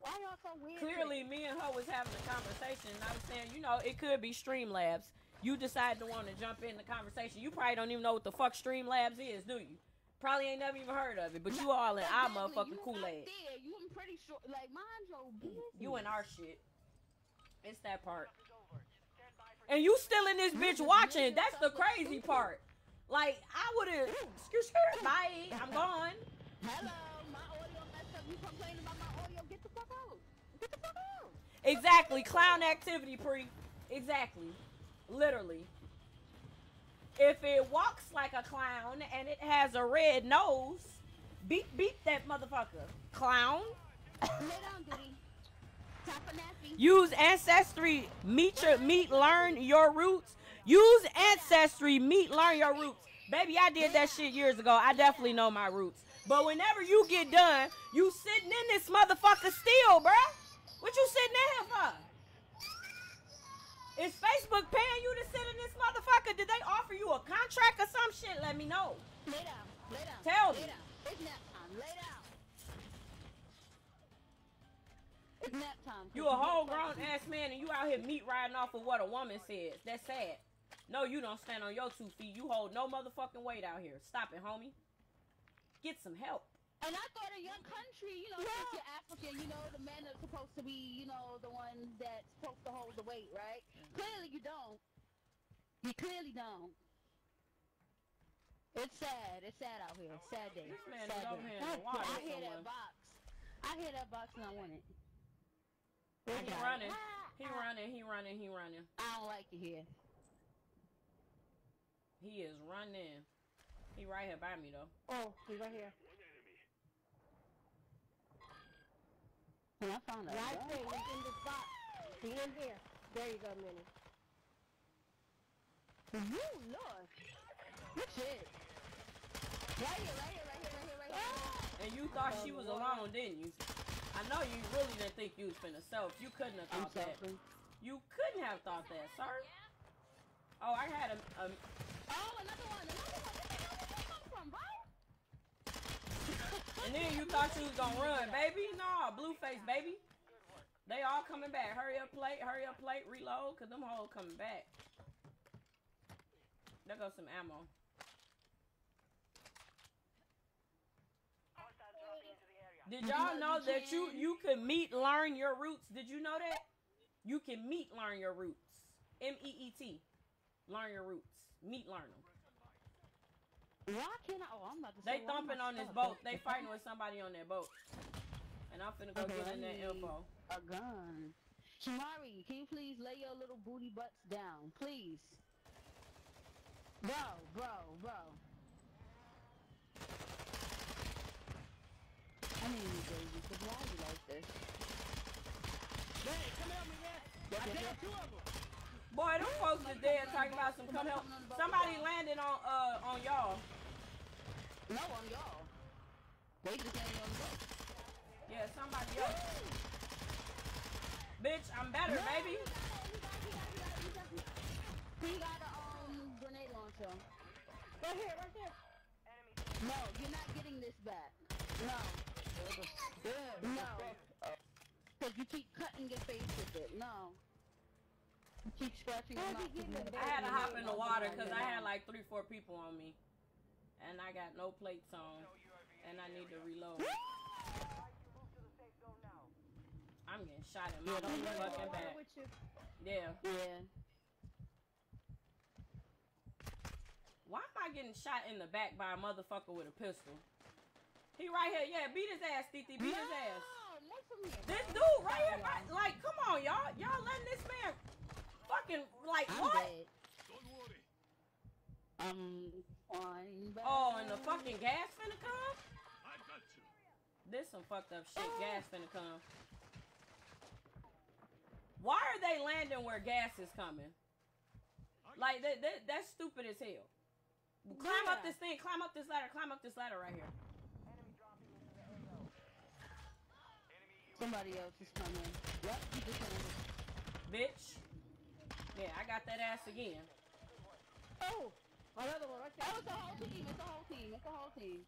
Speaker 2: Why y'all so weird?
Speaker 1: Clearly, me and her was having a conversation, and I was saying, you know, it could be Streamlabs. You decide to want to jump in the conversation. You probably don't even know what the fuck Streamlabs is, do you? Probably ain't never even heard of it, but you all in our motherfucking Kool Aid.
Speaker 2: You, I'm pretty sure. Like, mind your business.
Speaker 1: You in our shit. It's that part.
Speaker 5: is over. Stand by for
Speaker 1: And you still in this bitch watching. That's the crazy part. Like, I would have. Excuse me. Bye. I'm gone.
Speaker 2: Hello, my audio messed up. You complaining
Speaker 1: Exactly. Clown activity, pre. Exactly. Literally. If it walks like a clown and it has a red nose, beat beat that motherfucker. Clown.
Speaker 2: Lay down, Diddy. Top of nappy.
Speaker 1: Use ancestry. Meet your meet. Learn your roots. Use ancestry. Meet. Learn your roots. Baby, I did that shit years ago. I definitely know my roots. But whenever you get done, you sitting in this motherfucker still, bruh. What you sitting there here for? Is Facebook paying you to sit in this motherfucker? Did they offer you a contract or some shit? Let me know.
Speaker 2: Lay down. Lay down.
Speaker 1: Tell
Speaker 2: Lay
Speaker 1: me.
Speaker 2: down. It's nap time. Lay down. It's nap time.
Speaker 1: You a whole grown ass man and you out here meat riding off of what a woman says. That's sad. No, you don't stand on your two feet. You hold no motherfucking weight out here. Stop it, homie. Get some help.
Speaker 2: And I thought a young country, you know, since you're African, you know, the men are supposed to be, you know, the ones that's supposed to hold the weight, right? Clearly you don't. You clearly don't. It's sad. It's sad out here. Sad day.
Speaker 1: This man
Speaker 2: sad
Speaker 1: is over
Speaker 2: day.
Speaker 1: here in the water
Speaker 2: I hear that box. I hear that box and I want it.
Speaker 1: He
Speaker 2: I got it.
Speaker 1: running. Ah, he ah. running. He running. He running.
Speaker 2: I don't like it here.
Speaker 1: He is running. He right here by me though.
Speaker 3: Oh, he's right here.
Speaker 2: And I found out.
Speaker 3: Right thing, he's in this box. He in here. There you go, Minnie.
Speaker 2: Ooh, Lord. Good shit. Right here, right here, right here, right here, right here. Ah!
Speaker 1: And you thought she was oh, alone, didn't you? I know you really didn't think you was finna self. You couldn't have
Speaker 2: I'm
Speaker 1: thought that. You couldn't have thought that, sir. Oh, I had a, a
Speaker 2: Oh, another one, another one. Where the hell did that come from, bro?
Speaker 1: And then you thought you was gonna run, baby. No, Blueface, baby. They all coming back. Hurry up, plate. Hurry up, plate. Reload, cause them hoes coming back. There goes some ammo.
Speaker 5: hostiles dropping into the area.
Speaker 1: Did y'all know that you you could meet, learn your roots? Did you know that? You can meet, learn your roots. M E E T. Learn your roots. Meet, learn them.
Speaker 2: Why can't I? Oh, I'm about to
Speaker 1: They
Speaker 2: say,
Speaker 1: thumping on this boat. They fighting with somebody on their boat. And I'm finna go
Speaker 2: Okay,
Speaker 1: get in that
Speaker 2: I
Speaker 1: info.
Speaker 2: A gun. Shamari, can you please lay your little booty butts down, please? Bro, bro, bro. I need you, baby, because why are you like this?
Speaker 6: Hey, come help me, man. I down two of them.
Speaker 1: is dead talking about some come help. Somebody landed on uh on y'all.
Speaker 2: No, on y'all. They just landed on the boat.
Speaker 1: Yeah, somebody else. Bitch, I'm better, baby.
Speaker 2: He got a um grenade launcher.
Speaker 3: Right here, right there.
Speaker 2: No, you're not getting this back. No. No. Cause you keep cutting your face with it. No. You keep scratching your mouth.
Speaker 3: you get
Speaker 2: with
Speaker 3: in
Speaker 2: it.
Speaker 3: the
Speaker 1: I had to hop in the water because I had like three, four people on me. And I got no plates on. And I need to reload. I'm getting shot in my
Speaker 2: Yeah, don't
Speaker 1: fucking back. Yeah.
Speaker 2: Yeah.
Speaker 1: Why am I getting shot in the back by a motherfucker with a pistol? He right here. Yeah, beat his ass, Titi. Beat his ass.
Speaker 2: No, more from here.
Speaker 1: This dude right here, right, like, come on, y'all. Y'all letting this man fucking, like,
Speaker 2: I'm
Speaker 1: what?
Speaker 2: dead. I'm fine. back.
Speaker 1: Oh, and the fucking gas finna come? This some fucked up shit. Gas finna come. Why are they landing where gas is coming? Like that, that that's stupid as hell. Climb up this thing. Climb up this ladder. Climb up this ladder right here.
Speaker 2: Somebody else is coming. Yep, he just landed.
Speaker 1: Bitch. Yeah, I got that ass again.
Speaker 3: Oh, another one right
Speaker 2: Oh,
Speaker 3: there.
Speaker 2: it's a whole team. It's a whole team. It's a whole team.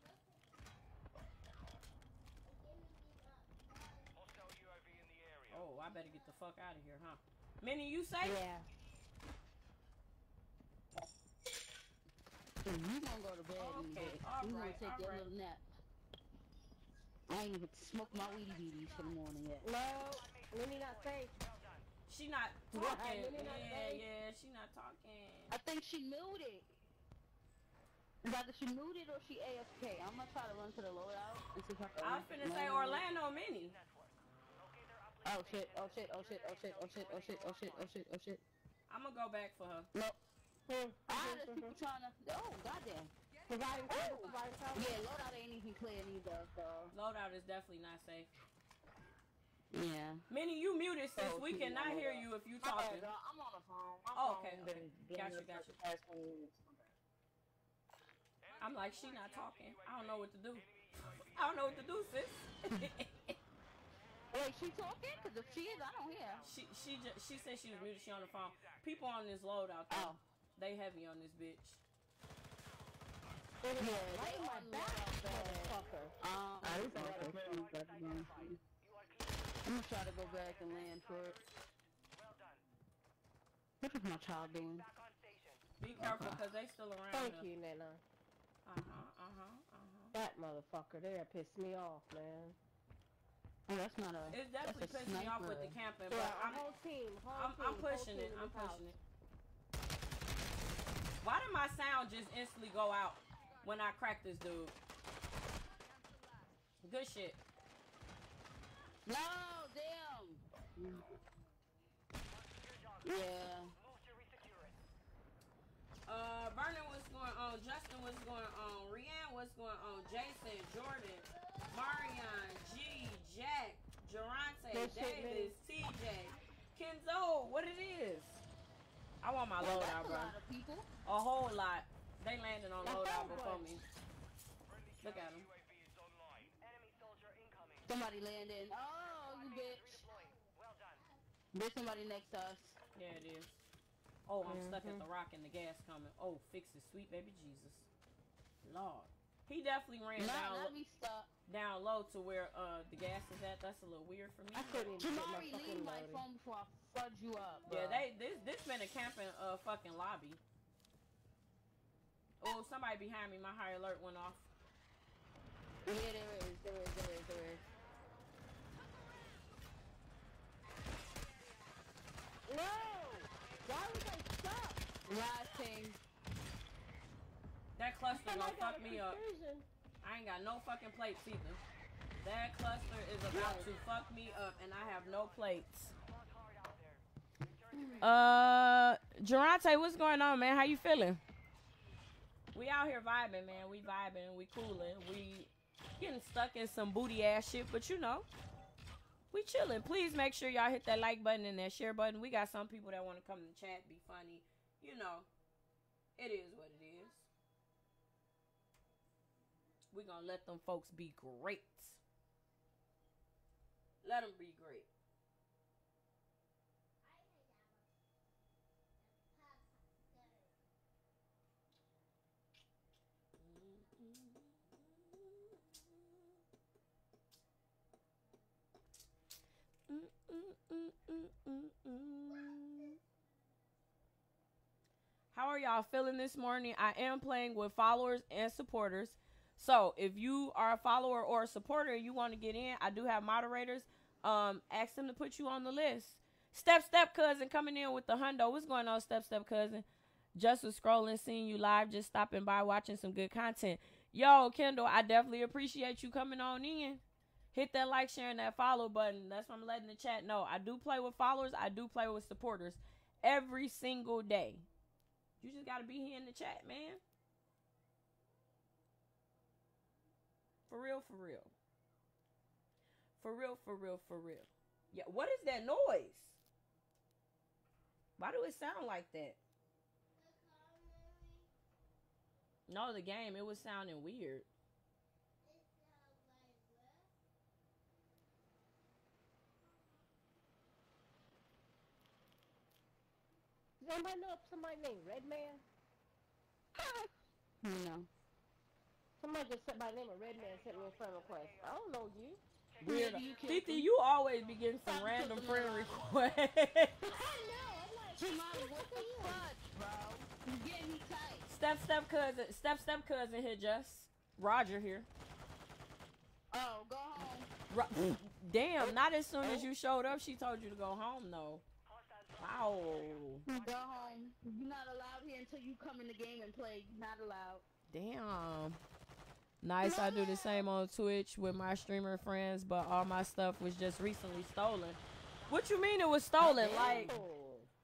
Speaker 1: Oh, I better get the fuck out of here, huh? Minnie, you safe?
Speaker 3: Yeah.
Speaker 2: So you gonna go to bed and
Speaker 1: Okay,
Speaker 2: you
Speaker 1: all
Speaker 2: gonna take
Speaker 1: all
Speaker 2: your
Speaker 1: right.
Speaker 2: little nap. I ain't even smoked my weedy beaties for the morning yet.
Speaker 3: No, Minnie not safe.
Speaker 1: She not
Speaker 3: Right,
Speaker 1: talking.
Speaker 3: Minnie not
Speaker 1: Yeah,
Speaker 3: safe.
Speaker 1: yeah, she not talking.
Speaker 2: I think she muted. It's either she muted or she AFK. I'm gonna try to run to the loadout and see if I can.
Speaker 1: I was finna say. Orlando Mini.
Speaker 2: Oh shit! Oh shit! Oh shit! Oh shit! Oh shit! Oh shit! Oh shit! Oh shit! Oh shit!
Speaker 1: I'm gonna go back for her.
Speaker 2: No.
Speaker 3: Hmm.
Speaker 2: Ah, there's people trying to. Oh goddamn.
Speaker 3: Providing cover, providing cover.
Speaker 2: Yeah, loadout ain't even clear either. So
Speaker 1: Loadout is definitely not safe.
Speaker 2: yeah.
Speaker 1: Minnie, you muted sis.
Speaker 2: Oh,
Speaker 1: We cannot hear you if you talking.
Speaker 2: I'm on the phone. My
Speaker 1: Oh, okay,
Speaker 2: phone
Speaker 1: okay.
Speaker 2: been doing
Speaker 1: Gotcha, gotcha.
Speaker 2: the past 20 minutes.
Speaker 1: I'm like, she not talking. I don't know what to do. I don't know what to do, sis.
Speaker 2: Wait, she talking? Cause if she is, I don't hear.
Speaker 1: she she just, she said she was muted. She on the phone. People on this loadout, though,
Speaker 2: Oh.
Speaker 1: they heavy on this bitch.
Speaker 2: Yeah,
Speaker 3: Right
Speaker 2: they
Speaker 3: in my
Speaker 2: on
Speaker 3: back,
Speaker 2: loadout bad.
Speaker 3: motherfucker.
Speaker 2: Um, I'm gonna try to go back and land for it. What is my child doing?
Speaker 1: Be careful, cause they still around.
Speaker 3: Thank
Speaker 1: here.
Speaker 3: you, Nana.
Speaker 1: Uh huh. Uh huh. Uh huh.
Speaker 3: That motherfucker there pissed me off, man.
Speaker 2: Oh, that's not a.
Speaker 1: It's definitely
Speaker 2: that's a
Speaker 1: pissing me off with the
Speaker 2: sniper.
Speaker 1: camping,
Speaker 3: Yeah,
Speaker 1: but
Speaker 3: a
Speaker 1: I'm
Speaker 3: whole team, whole
Speaker 1: I'm,
Speaker 3: team,
Speaker 1: I'm
Speaker 3: whole
Speaker 1: pushing
Speaker 3: team
Speaker 1: it. I'm pushing it. Why did my sound just instantly go out when I cracked this dude? Good shit.
Speaker 2: No, damn. Yeah.
Speaker 1: Uh, Vernon, what's going on? Justin, what's going on? Rianne, what's going on? Jason, Jordan, Marion, G, Jack, Durante,
Speaker 3: Good shit,
Speaker 1: Davis, TJ, Kenzo, what it is? I want my
Speaker 2: Well,
Speaker 1: loadout,
Speaker 2: that's a
Speaker 1: bro.
Speaker 2: lot of people.
Speaker 1: A whole lot. They landed on loadout
Speaker 3: whole
Speaker 1: before
Speaker 3: bunch.
Speaker 1: me. Look at them.
Speaker 5: Enemy soldier incoming.
Speaker 2: Somebody landing. Oh, you bitch.
Speaker 5: Deploying. Well done.
Speaker 2: There's somebody next to us.
Speaker 1: Yeah, it is. Oh, I'm stuck at
Speaker 3: Mhm.
Speaker 1: the rock and the gas coming. Oh, fix it, sweet baby Jesus. Lord. He definitely ran
Speaker 2: Nah,
Speaker 1: down,
Speaker 2: not
Speaker 1: lo-
Speaker 2: stuck.
Speaker 1: down low to where uh the gas is at. That's a little weird for me.
Speaker 3: I couldn't even get my
Speaker 2: Jamari,
Speaker 3: fucking
Speaker 2: leave my
Speaker 3: loading.
Speaker 2: phone before I fudge you up.
Speaker 1: Yeah, they this this been a camping uh fucking lobby. Oh, somebody behind me. My high alert went off.
Speaker 2: Yeah, there is. There is. There is. There is.
Speaker 3: No! Why was I stuck?
Speaker 2: Rising.
Speaker 1: That cluster
Speaker 3: And
Speaker 1: gonna fuck
Speaker 3: a
Speaker 1: me up. I ain't got no fucking plates either. That cluster is about to fuck me up, and I have no plates. Uh, Geronte, what's going on, man? How you feeling? We out here vibing, man. We vibing, we cooling, we getting stuck in some booty ass shit, but you know, we chilling. Please make sure y'all hit that like button and that share button. We got some people that want to come in the chat, be funny, you know, it is what it is. We're gonna let them folks be great. Let them be great. How are y'all feeling this morning? I am playing with followers and supporters. So if you are a follower or a supporter and you want to get in, I do have moderators. Um, ask them to put you on the list. Step Step Cousin coming in with the hundo. What's going on, Step Step Cousin? Just was scrolling, seeing you live, just stopping by, watching some good content. Yo, Kendall, I definitely appreciate you coming on in. Hit that like, share, and that follow button. That's what I'm letting the chat know. I do play with followers. I do play with supporters every single day. You just gotta be here in the chat, man. For real, for real. For real, for real, for real. Yeah, what is that noise? Why do it sound like that? No, the game, it was sounding weird.
Speaker 3: Anybody know somebody named Redman?
Speaker 2: No.
Speaker 3: Somebody just sent my name of Redman sent me a friend request. I don't know you.
Speaker 1: Weird.
Speaker 2: you killed
Speaker 1: Titi,
Speaker 2: him.
Speaker 1: you always be getting some random friend requests.
Speaker 3: I know. I'm like,
Speaker 2: Jamari, what the fuck, bro? You getting me tight.
Speaker 1: step, step, cousin. Step, step, cousin here, Just. Roger here.
Speaker 2: Oh, go home.
Speaker 1: Ro- Damn, not as soon as oh. you showed up, she told you to go home, though. Wow.
Speaker 2: Go home. You're not allowed here until you come in the game and play. Not allowed.
Speaker 1: Damn. Nice. I do the same on Twitch with my streamer friends, but all my stuff was just recently stolen. What you mean it was stolen? Like,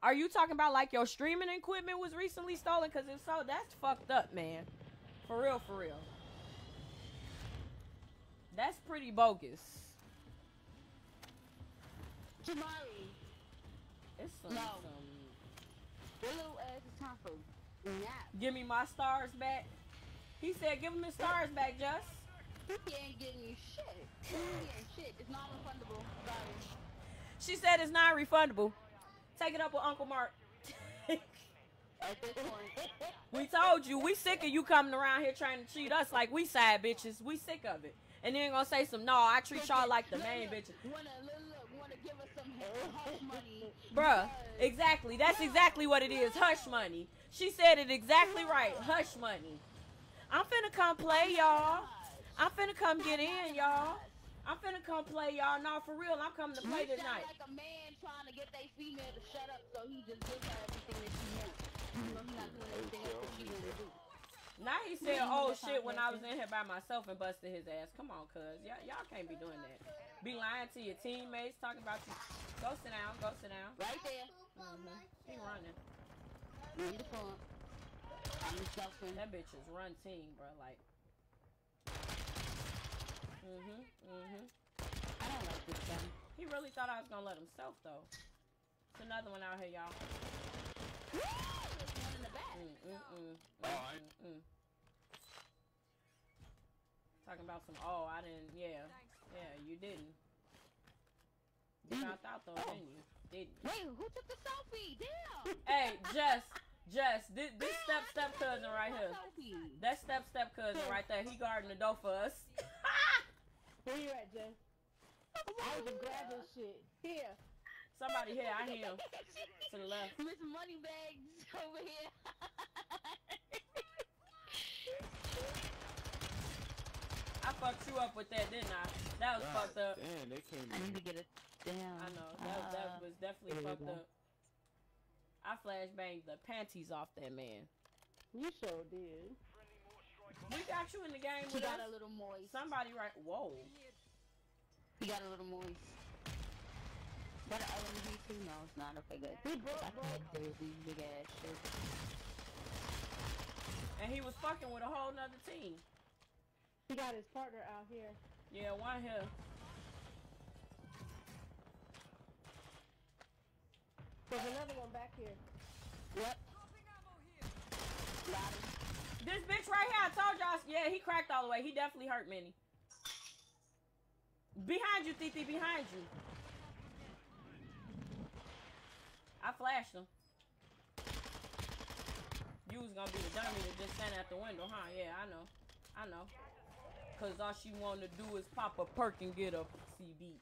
Speaker 1: are you talking about like your streaming equipment was recently stolen? Because if so, that's fucked up, man. For real, for real. That's pretty bogus.
Speaker 2: Jamari,
Speaker 1: It's some,
Speaker 2: No.
Speaker 1: some
Speaker 2: your little ass is time for nap.
Speaker 1: Give me my stars back. He said, "Give him his stars back, Just."
Speaker 2: He ain't getting you shit. He ain't getting shit. It's non-refundable. Sorry.
Speaker 1: She said it's not refundable. Take it up with Uncle Mark.
Speaker 2: At this point.
Speaker 1: we told you we sick of you coming around here trying to treat us like we sad bitches. We sick of it. And then gonna say some, no, I treat y'all like the main bitches. Bruh, exactly. That's exactly what it is. Hush money. She said it exactly right. Hush money. I'm finna come play, y'all. I'm finna come get in, y'all. I'm finna come play, y'all. No, for real, I'm coming to play
Speaker 2: sound
Speaker 1: tonight.
Speaker 2: like a man trying to get their female to shut up, so he just gives her everything that she wants. You know, not doing anything else that she wanna do.
Speaker 1: Now he said, "Oh shit!" When I was in here by myself and busted his ass. Come on, cuz y'all, y'all can't be doing that. Be lying to your teammates, talking about you. Go sit down. Go sit down.
Speaker 2: Right there.
Speaker 1: Mm-hmm. He running.
Speaker 2: In the front. I'm selfing.
Speaker 1: That bitch is run team, bro. Like. Mhm. Mhm.
Speaker 2: I don't like this guy.
Speaker 1: He really thought I was gonna let himself though. It's another one out here, y'all.
Speaker 2: There's one in the back.
Speaker 1: Mm, mm, mm, mm,
Speaker 4: Alright.
Speaker 1: mm, mm. Talking about some. Oh, I didn't. Yeah. Yeah, you didn't. You found out though, didn't you? Didn't you?
Speaker 2: Wait, who took the selfie? Damn.
Speaker 1: Hey, Jess, Jess, this, this step step cousin right here.
Speaker 2: Selfie.
Speaker 1: That step step cousin right there. He guarding the door for us.
Speaker 3: Where you at, Jay? I was just grabbing shit. Here.
Speaker 1: Somebody here, I hear him to the left.
Speaker 2: Miss Moneybags over here.
Speaker 1: I fucked you up with that, didn't I? That was fucked up.
Speaker 4: Damn, they came
Speaker 2: I need to get it down.
Speaker 1: I know that that
Speaker 2: Uh,
Speaker 1: was definitely fucked
Speaker 2: go.
Speaker 1: up. I flash banged the panties off that man.
Speaker 3: You sure did.
Speaker 1: We got you in the game
Speaker 2: He got
Speaker 1: us.
Speaker 2: a little moist.
Speaker 1: Somebody right. Whoa.
Speaker 2: He got a little moist. But I LMG too? No, it's not. Okay, good.
Speaker 3: He broke,
Speaker 2: That's
Speaker 3: bro.
Speaker 2: that dirty big ass shit.
Speaker 1: And he was fucking with a whole nother team.
Speaker 3: He got his partner out here.
Speaker 1: Yeah, why here.
Speaker 3: There's another one back here.
Speaker 2: What?
Speaker 1: This bitch right here, I told y'all. Yeah, he cracked all the way. He definitely hurt Minnie. Behind you, Titi, behind you. I flashed him. You was gonna be the dummy to just stand at the window, huh? Yeah, I know. I know. Cause all she wanna do is pop a perk and get a CB.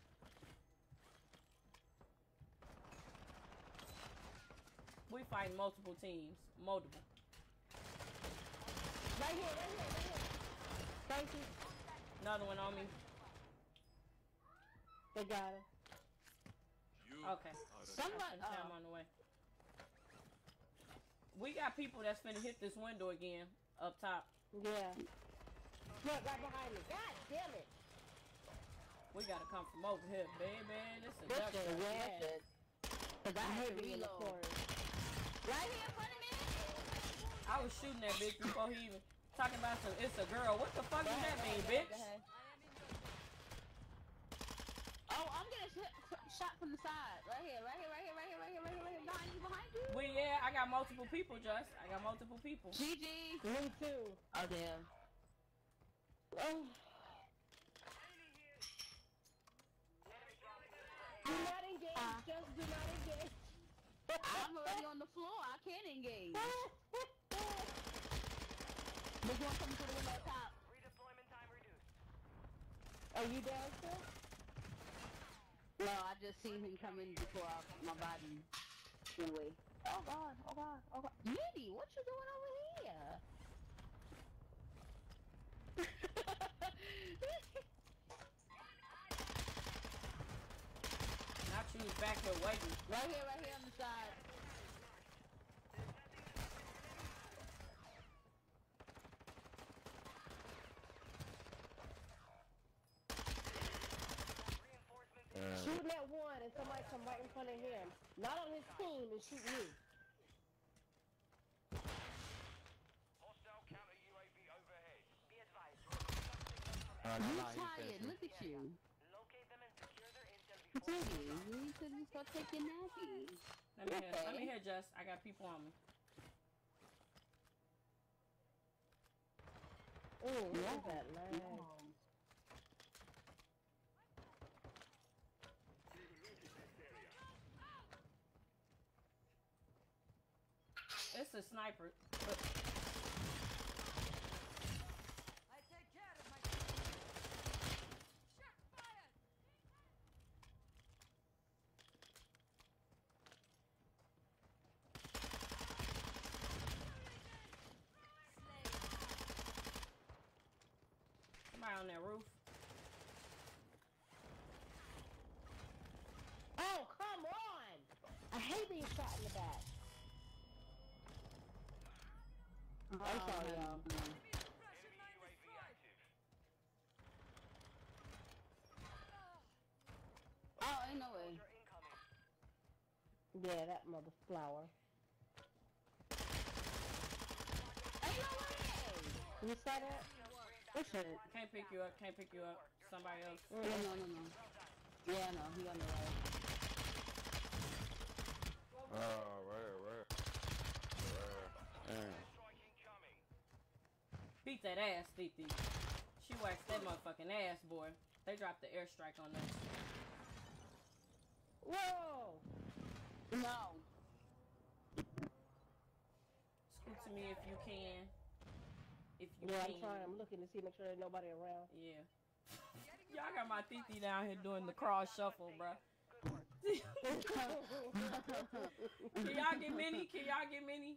Speaker 1: We fighting multiple teams. Multiple.
Speaker 3: Right here, right here, right here. Thank you.
Speaker 1: Another one on me.
Speaker 3: They got her.
Speaker 1: Okay.
Speaker 2: Somebody,
Speaker 1: I'm
Speaker 2: uh,
Speaker 1: on the way. We got people that's finna hit this window again up top.
Speaker 3: Yeah. Look, right behind me. God damn it.
Speaker 1: We gotta come from over here, baby. This is
Speaker 2: This
Speaker 1: duck
Speaker 2: shit,
Speaker 1: hunt.
Speaker 2: yeah, shit. Cause I
Speaker 3: I
Speaker 2: had
Speaker 3: heard
Speaker 2: to
Speaker 3: me in the
Speaker 2: reload. Right here in front of me.
Speaker 1: I was shooting that bitch before he even talking about some. It's a girl. What the fuck does that mean, bitch?
Speaker 2: Oh, I'm getting sh- shot from the side. Right here, right here, right here, right here, right here, right here, right here. Behind you, behind you.
Speaker 1: We yeah, I got multiple people, just. I got multiple people.
Speaker 2: GG.
Speaker 3: Me too.
Speaker 2: Oh, damn.
Speaker 3: Oh. Do not engage.
Speaker 2: Uh.
Speaker 3: Just do not engage.
Speaker 2: I'm already on the floor. I can't engage. There's one coming through the window top.
Speaker 5: Redeployment time reduced.
Speaker 3: Are you down still?
Speaker 2: No, I just seen him coming before I, my body went away. Oh god, oh god, oh god. Minnie, what you doing over here?
Speaker 1: Not you back here waiting.
Speaker 2: right here, right here on the side.
Speaker 8: Uh,
Speaker 3: Shooting at one and somebody come right in front of him. Not on his team and shoot me.
Speaker 5: hostile counter UAV overhead. Be advised.
Speaker 8: Uh,
Speaker 2: You tired, look at you.
Speaker 5: Locate them and secure their intel before
Speaker 2: at you. You said you start taking nappies.
Speaker 1: Let me hear. Let me hear, Just. I got people on me.
Speaker 3: Oh, look at that line.
Speaker 1: It's a sniper. But on that roof.
Speaker 3: Oh, come on! I hate being shot in the back.
Speaker 2: Oh,
Speaker 3: I'm sorry, y'all.
Speaker 5: enemy UAV active.
Speaker 2: Oh, ain't no way.
Speaker 3: Yeah, that mother flower.
Speaker 2: Ain't no way.
Speaker 3: You saw that? What's it?
Speaker 1: Can't pick you up. Can't pick you up. Somebody else.
Speaker 2: No, no, no, no. Yeah, no, he on the way.
Speaker 8: Oh, where, where? Where? Damn.
Speaker 1: Beat that ass, Titi. She waxed that motherfucking ass, boy. They dropped the airstrike on us.
Speaker 3: Whoa!
Speaker 2: No.
Speaker 1: Scoot to me if you can. If you
Speaker 3: Yeah,
Speaker 1: can.
Speaker 3: I'm trying. I'm looking to see, make sure there's nobody around.
Speaker 1: Yeah. Y'all got my Titi down here doing the cross shuffle, bro. Can y'all get many? Can y'all get many?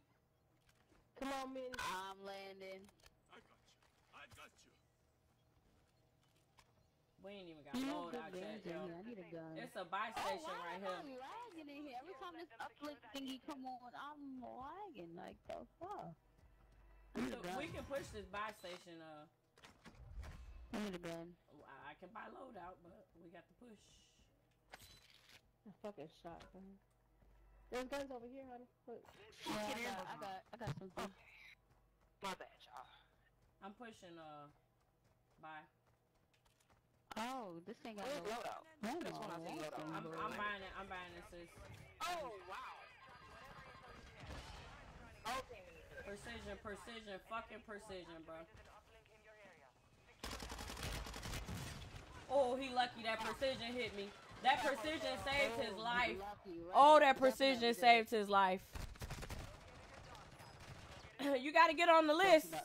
Speaker 3: Come on, Minnie.
Speaker 2: I'm landing. I got you. I got you.
Speaker 1: We ain't even got
Speaker 2: You
Speaker 1: load out yet,
Speaker 2: in
Speaker 1: yo.
Speaker 2: here. I need a gun.
Speaker 1: It's a buy
Speaker 2: Oh,
Speaker 1: station
Speaker 2: why
Speaker 1: right
Speaker 2: am
Speaker 1: here.
Speaker 2: I lagging in here? Every time this uplift thingy come on, I'm lagging. Like the fuck? I need a
Speaker 1: So
Speaker 2: gun.
Speaker 1: we can push this buy station. Uh,
Speaker 2: I need a gun.
Speaker 1: I I can buy load out, but we got to push.
Speaker 3: A fucking shotgun. There's guns over here, honey. Look.
Speaker 2: Yeah, I got, I got, I got something.
Speaker 6: My bad, y'all.
Speaker 1: I'm pushing. Uh, buy.
Speaker 2: Oh, this thing got
Speaker 6: Where's
Speaker 2: no.
Speaker 6: loadout?
Speaker 2: Hold
Speaker 6: That's what I think loadout.
Speaker 1: I'm. I'm buying it. I'm buying it, sis.
Speaker 6: Oh, wow. Okay.
Speaker 1: Precision precision, fucking precision, bro. Oh, he lucky that precision hit me. That precision saved his oh, life.
Speaker 2: Lucky.
Speaker 1: Oh, that precision saved his life. you gotta get on the list.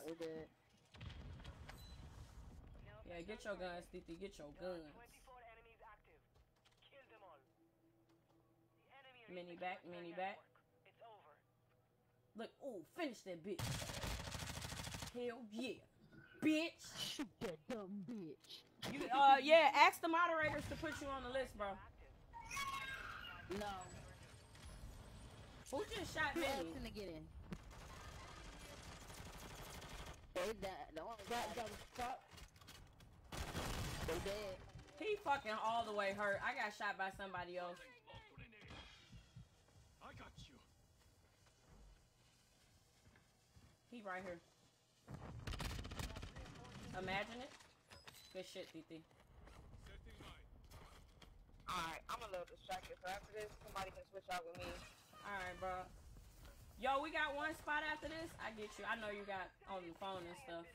Speaker 1: Yeah, get your guns, Titi. Get your guns.
Speaker 5: 24 enemies active. Kill them all.
Speaker 1: Mini back, mini back. Look, oh, finish that bitch. Hell yeah, bitch.
Speaker 2: Shoot that dumb bitch.
Speaker 1: You, uh, yeah. Ask the moderators to put you on the list, bro.
Speaker 2: No.
Speaker 1: Who just shot
Speaker 2: me?
Speaker 1: Vinny?
Speaker 2: gonna get in? They died. The only
Speaker 3: That
Speaker 2: guy
Speaker 3: dumb fuck.
Speaker 2: they dead.
Speaker 1: He fucking all the way hurt. I got shot by somebody else.
Speaker 10: I got you.
Speaker 1: He right here. Imagine it. Good shit, Titi.
Speaker 10: Setting mine.
Speaker 6: Alright, I'm a little distracted, so after this, somebody can switch out with me.
Speaker 1: All right, bro. Yo, we got one spot after this. I get you. I know you got on the phone and stuff.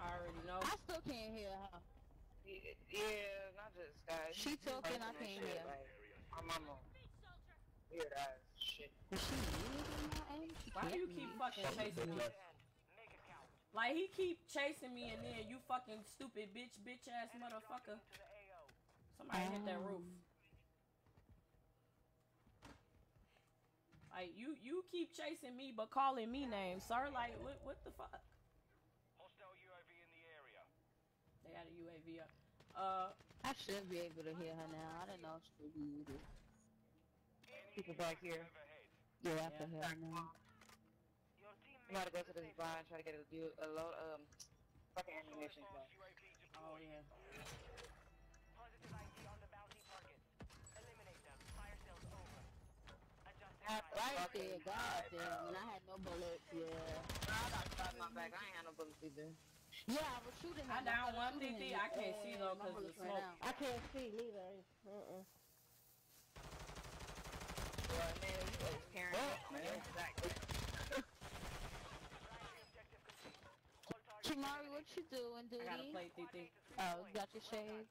Speaker 1: I already know.
Speaker 2: I still can't hear her.
Speaker 6: Yeah, yeah not just guys.
Speaker 2: She talking, I can't
Speaker 6: shit,
Speaker 2: hear.
Speaker 6: Like, my mama. Weird ass shit.
Speaker 2: Is she my
Speaker 1: Why do you keep fucking chasing me? Like he keep chasing me and then you fucking stupid bitch, bitch ass motherfucker.
Speaker 5: To the AO.
Speaker 1: Somebody hit that roof.
Speaker 2: Um,
Speaker 1: Like you, you keep chasing me but calling me names, sir. Like what, what the fuck?
Speaker 5: Hostile UAV in the area.
Speaker 1: They got a UAV up. Uh,
Speaker 2: I should be able to hear her now. I didn't know she was muted.
Speaker 6: People back here.
Speaker 2: Yeah, I
Speaker 1: Yeah.
Speaker 2: can hear her now.
Speaker 5: Your team
Speaker 6: I'm about to go to this bar and try to get a, deal, a load um fucking ammunition. But
Speaker 1: oh yeah.
Speaker 5: Positive ID on the bounty targets. Eliminate them. Fire sales over. Adjusting
Speaker 6: Have
Speaker 5: fire.
Speaker 2: Right God damn. And I had no bullets, yeah.
Speaker 6: I got shot in my back. I ain't had no bullets either.
Speaker 2: Yeah, I was shooting
Speaker 1: I
Speaker 2: him.
Speaker 1: down one
Speaker 2: shooting
Speaker 1: DD. I can't see though
Speaker 2: Yeah, my
Speaker 1: 'cause of the smoke.
Speaker 3: I can't see neither. Uh-uh.
Speaker 6: Well, man, you was carrying it, man. Exactly.
Speaker 2: Kimari, what you doing,
Speaker 1: I gotta
Speaker 2: duty?
Speaker 1: play TT.
Speaker 2: Oh, you got your shade?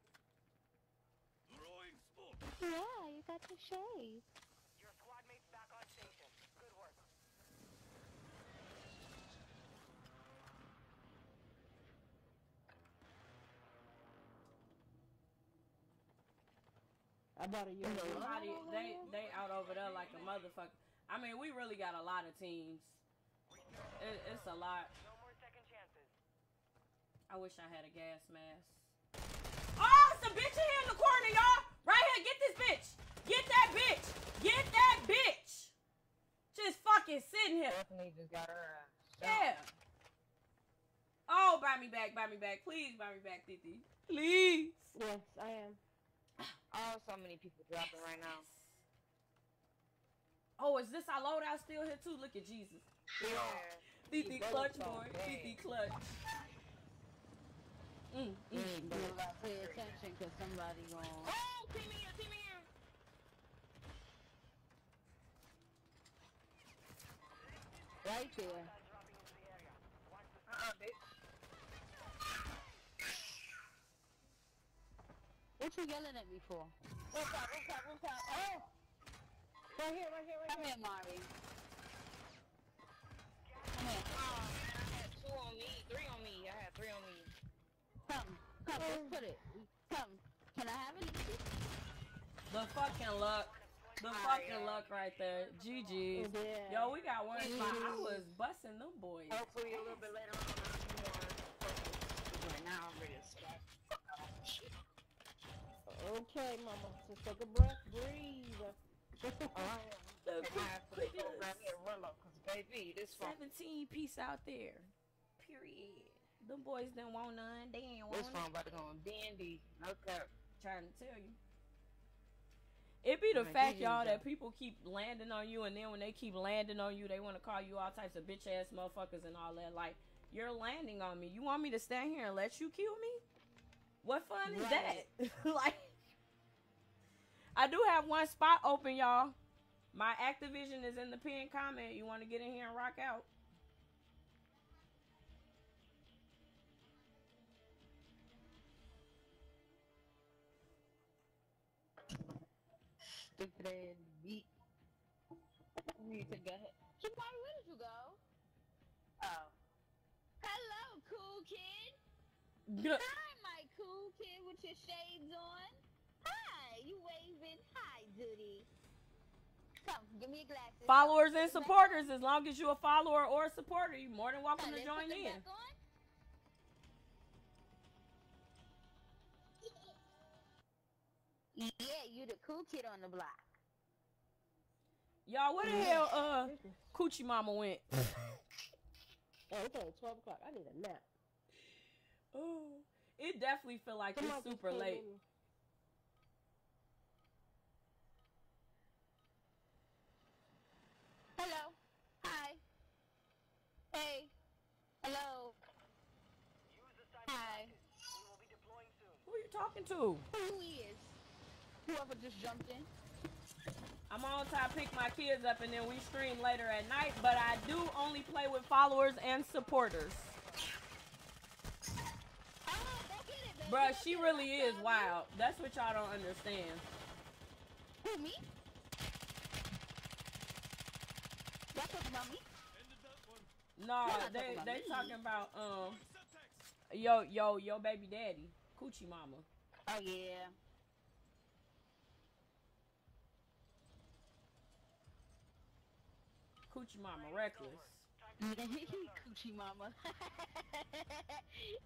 Speaker 2: Yeah, you got your shade.
Speaker 3: I bought a UAV.
Speaker 1: Somebody, they they out over there like a motherfucker. I mean, we really got a lot of teams. It, it's a lot.
Speaker 5: No more second chances.
Speaker 1: I wish I had a gas mask. Oh, it's a bitch in here in the corner, y'all. Right here, get this bitch. Get that bitch. Get that bitch. Just fucking sitting here.
Speaker 6: Definitely just got her ass.
Speaker 1: Yeah. Oh, buy me back, buy me back. Please buy me back, Titi. Please.
Speaker 3: Yes, I am.
Speaker 6: Oh, so many people dropping right now.
Speaker 1: Oh, is this our loadout still here too? Look at Jesus.
Speaker 6: Yeah.
Speaker 1: Titi
Speaker 6: These
Speaker 1: clutch,
Speaker 6: bullets
Speaker 1: boy.
Speaker 6: don't
Speaker 1: Titi
Speaker 6: bang.
Speaker 1: clutch. Mm, mm,
Speaker 2: Mm,
Speaker 1: mm.
Speaker 2: better pay attention because somebody going
Speaker 6: Oh, team here, team here.
Speaker 2: right there.
Speaker 5: Dropping into the area. Watch the
Speaker 6: Uh-uh, bitch.
Speaker 2: What you yelling at me for?
Speaker 3: Rooftop, rooftop, rooftop. Oh! Right here, right here, right
Speaker 2: Come
Speaker 3: here.
Speaker 2: here, Mari. Come here.
Speaker 6: Oh, man, I had two on me, three on me. I had three on me.
Speaker 2: Come. Come, let's oh. put it. Come. Can I have it?
Speaker 1: The fucking luck. The ah, fucking luck right there. GG's.
Speaker 3: Yeah.
Speaker 1: Yo, we got one spot. I was busting them boys.
Speaker 6: Hopefully a little bit later on, I'll be more focused. Right now, I'm ready to smack. Shit.
Speaker 3: Okay, mama. Just take a breath. Breathe.
Speaker 6: Oh,
Speaker 1: The
Speaker 6: I have to
Speaker 1: quick-
Speaker 6: go grab me a Rolo, cause baby, this phone,
Speaker 1: 17 piece out there. Period. Them boys didn't want none. They ain't
Speaker 6: this
Speaker 1: want
Speaker 6: phone
Speaker 1: it.
Speaker 6: about to go on D&D. No cap.
Speaker 1: Trying to tell you. It be the
Speaker 6: Man,
Speaker 1: fact, y'all, that people keep landing on you, and then when they keep landing on you, they want to call you all types of bitch ass motherfuckers and all that. Like, you're landing on me. You want me to stand here and let you kill me? What fun is that? like, I do have one spot open, y'all. My Activision is in the pin comment. You want to get in here and rock out?
Speaker 2: Stupid ass beat. You need to go ahead. Kimari, where did you go? Oh. Hello, cool kid. Hi, my cool kid with your shades on. Hi you waving. Hi, Duty. Come, give me your glasses.
Speaker 1: Followers and supporters, as long as you're a follower or a supporter, you're more than welcome to join in.
Speaker 2: Yeah, you the cool kid on the block.
Speaker 1: Y'all, where the hell uh Coochie Mama went?
Speaker 3: Oh, it's only 12 o'clock. I need a nap.
Speaker 1: Oh, it definitely feel like
Speaker 3: Somebody
Speaker 1: it's
Speaker 3: just
Speaker 1: super
Speaker 3: came
Speaker 1: late.
Speaker 3: in.
Speaker 2: Hello. Hi. Hey. Hello. Hi.
Speaker 1: Who are you talking to?
Speaker 2: Who is? Whoever just jumped in.
Speaker 1: I'm on time pick my kids up and then we stream later at night, but I do only play with followers and supporters.
Speaker 2: Oh, it.
Speaker 1: Bruh, she really is wild. That's what y'all don't understand.
Speaker 2: Who, me? Y'all talking about me?
Speaker 1: No, they they talking about um yo yo yo baby daddy, Coochie Mama.
Speaker 2: Oh, yeah.
Speaker 1: Coochie Mama reckless.
Speaker 2: coochie mama.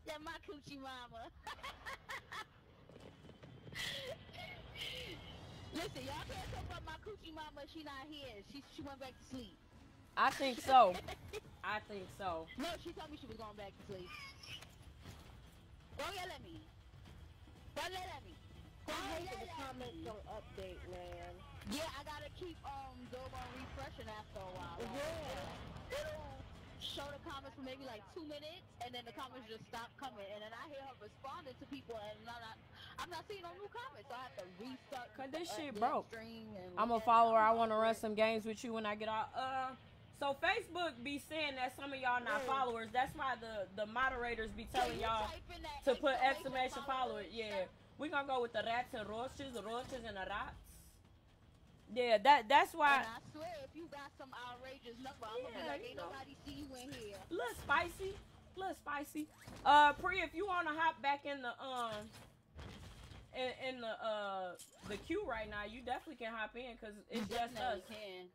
Speaker 2: that my coochie mama. Listen, y'all can't talk about my coochie mama. She not here. She she went back to sleep.
Speaker 1: I think so. I think so.
Speaker 2: No, she told me she was going back to sleep. Don't yell at me. Don't yell at me.
Speaker 3: I
Speaker 2: Don't
Speaker 3: hate
Speaker 2: yell
Speaker 3: that the
Speaker 2: at
Speaker 3: comments
Speaker 2: me.
Speaker 3: don't update, man.
Speaker 2: Yeah, I gotta keep um Dogon refreshing after a while. Like,
Speaker 3: Yeah.
Speaker 2: It'll, it'll show the comments for maybe like two minutes, and then the comments just stop coming, and then I hear her responding to people, and I'm not, I'm not seeing no new comments, so I have to restart.
Speaker 1: Cause this shit broke. I'm a
Speaker 2: look at it.
Speaker 1: follower. I want to run some games with you when I get out. Uh, so Facebook be saying that some of y'all not
Speaker 3: Mm.
Speaker 1: followers. That's why the the moderators be telling y'all
Speaker 2: type in that
Speaker 1: to put
Speaker 2: exclamation
Speaker 1: exclamation follower. Yeah, we gonna go with the rats and roaches, the roaches and the rats. Yeah, that that's why.
Speaker 2: And I swear, if you got some outrageous number, I'm gonna be
Speaker 1: Yeah,
Speaker 2: like, ain't nobody see you in here.
Speaker 1: little spicy, little spicy. Uh, Pri, if you wanna hop back in the um, in, in the uh the queue right now, you definitely can hop in because it's just us.
Speaker 2: definitely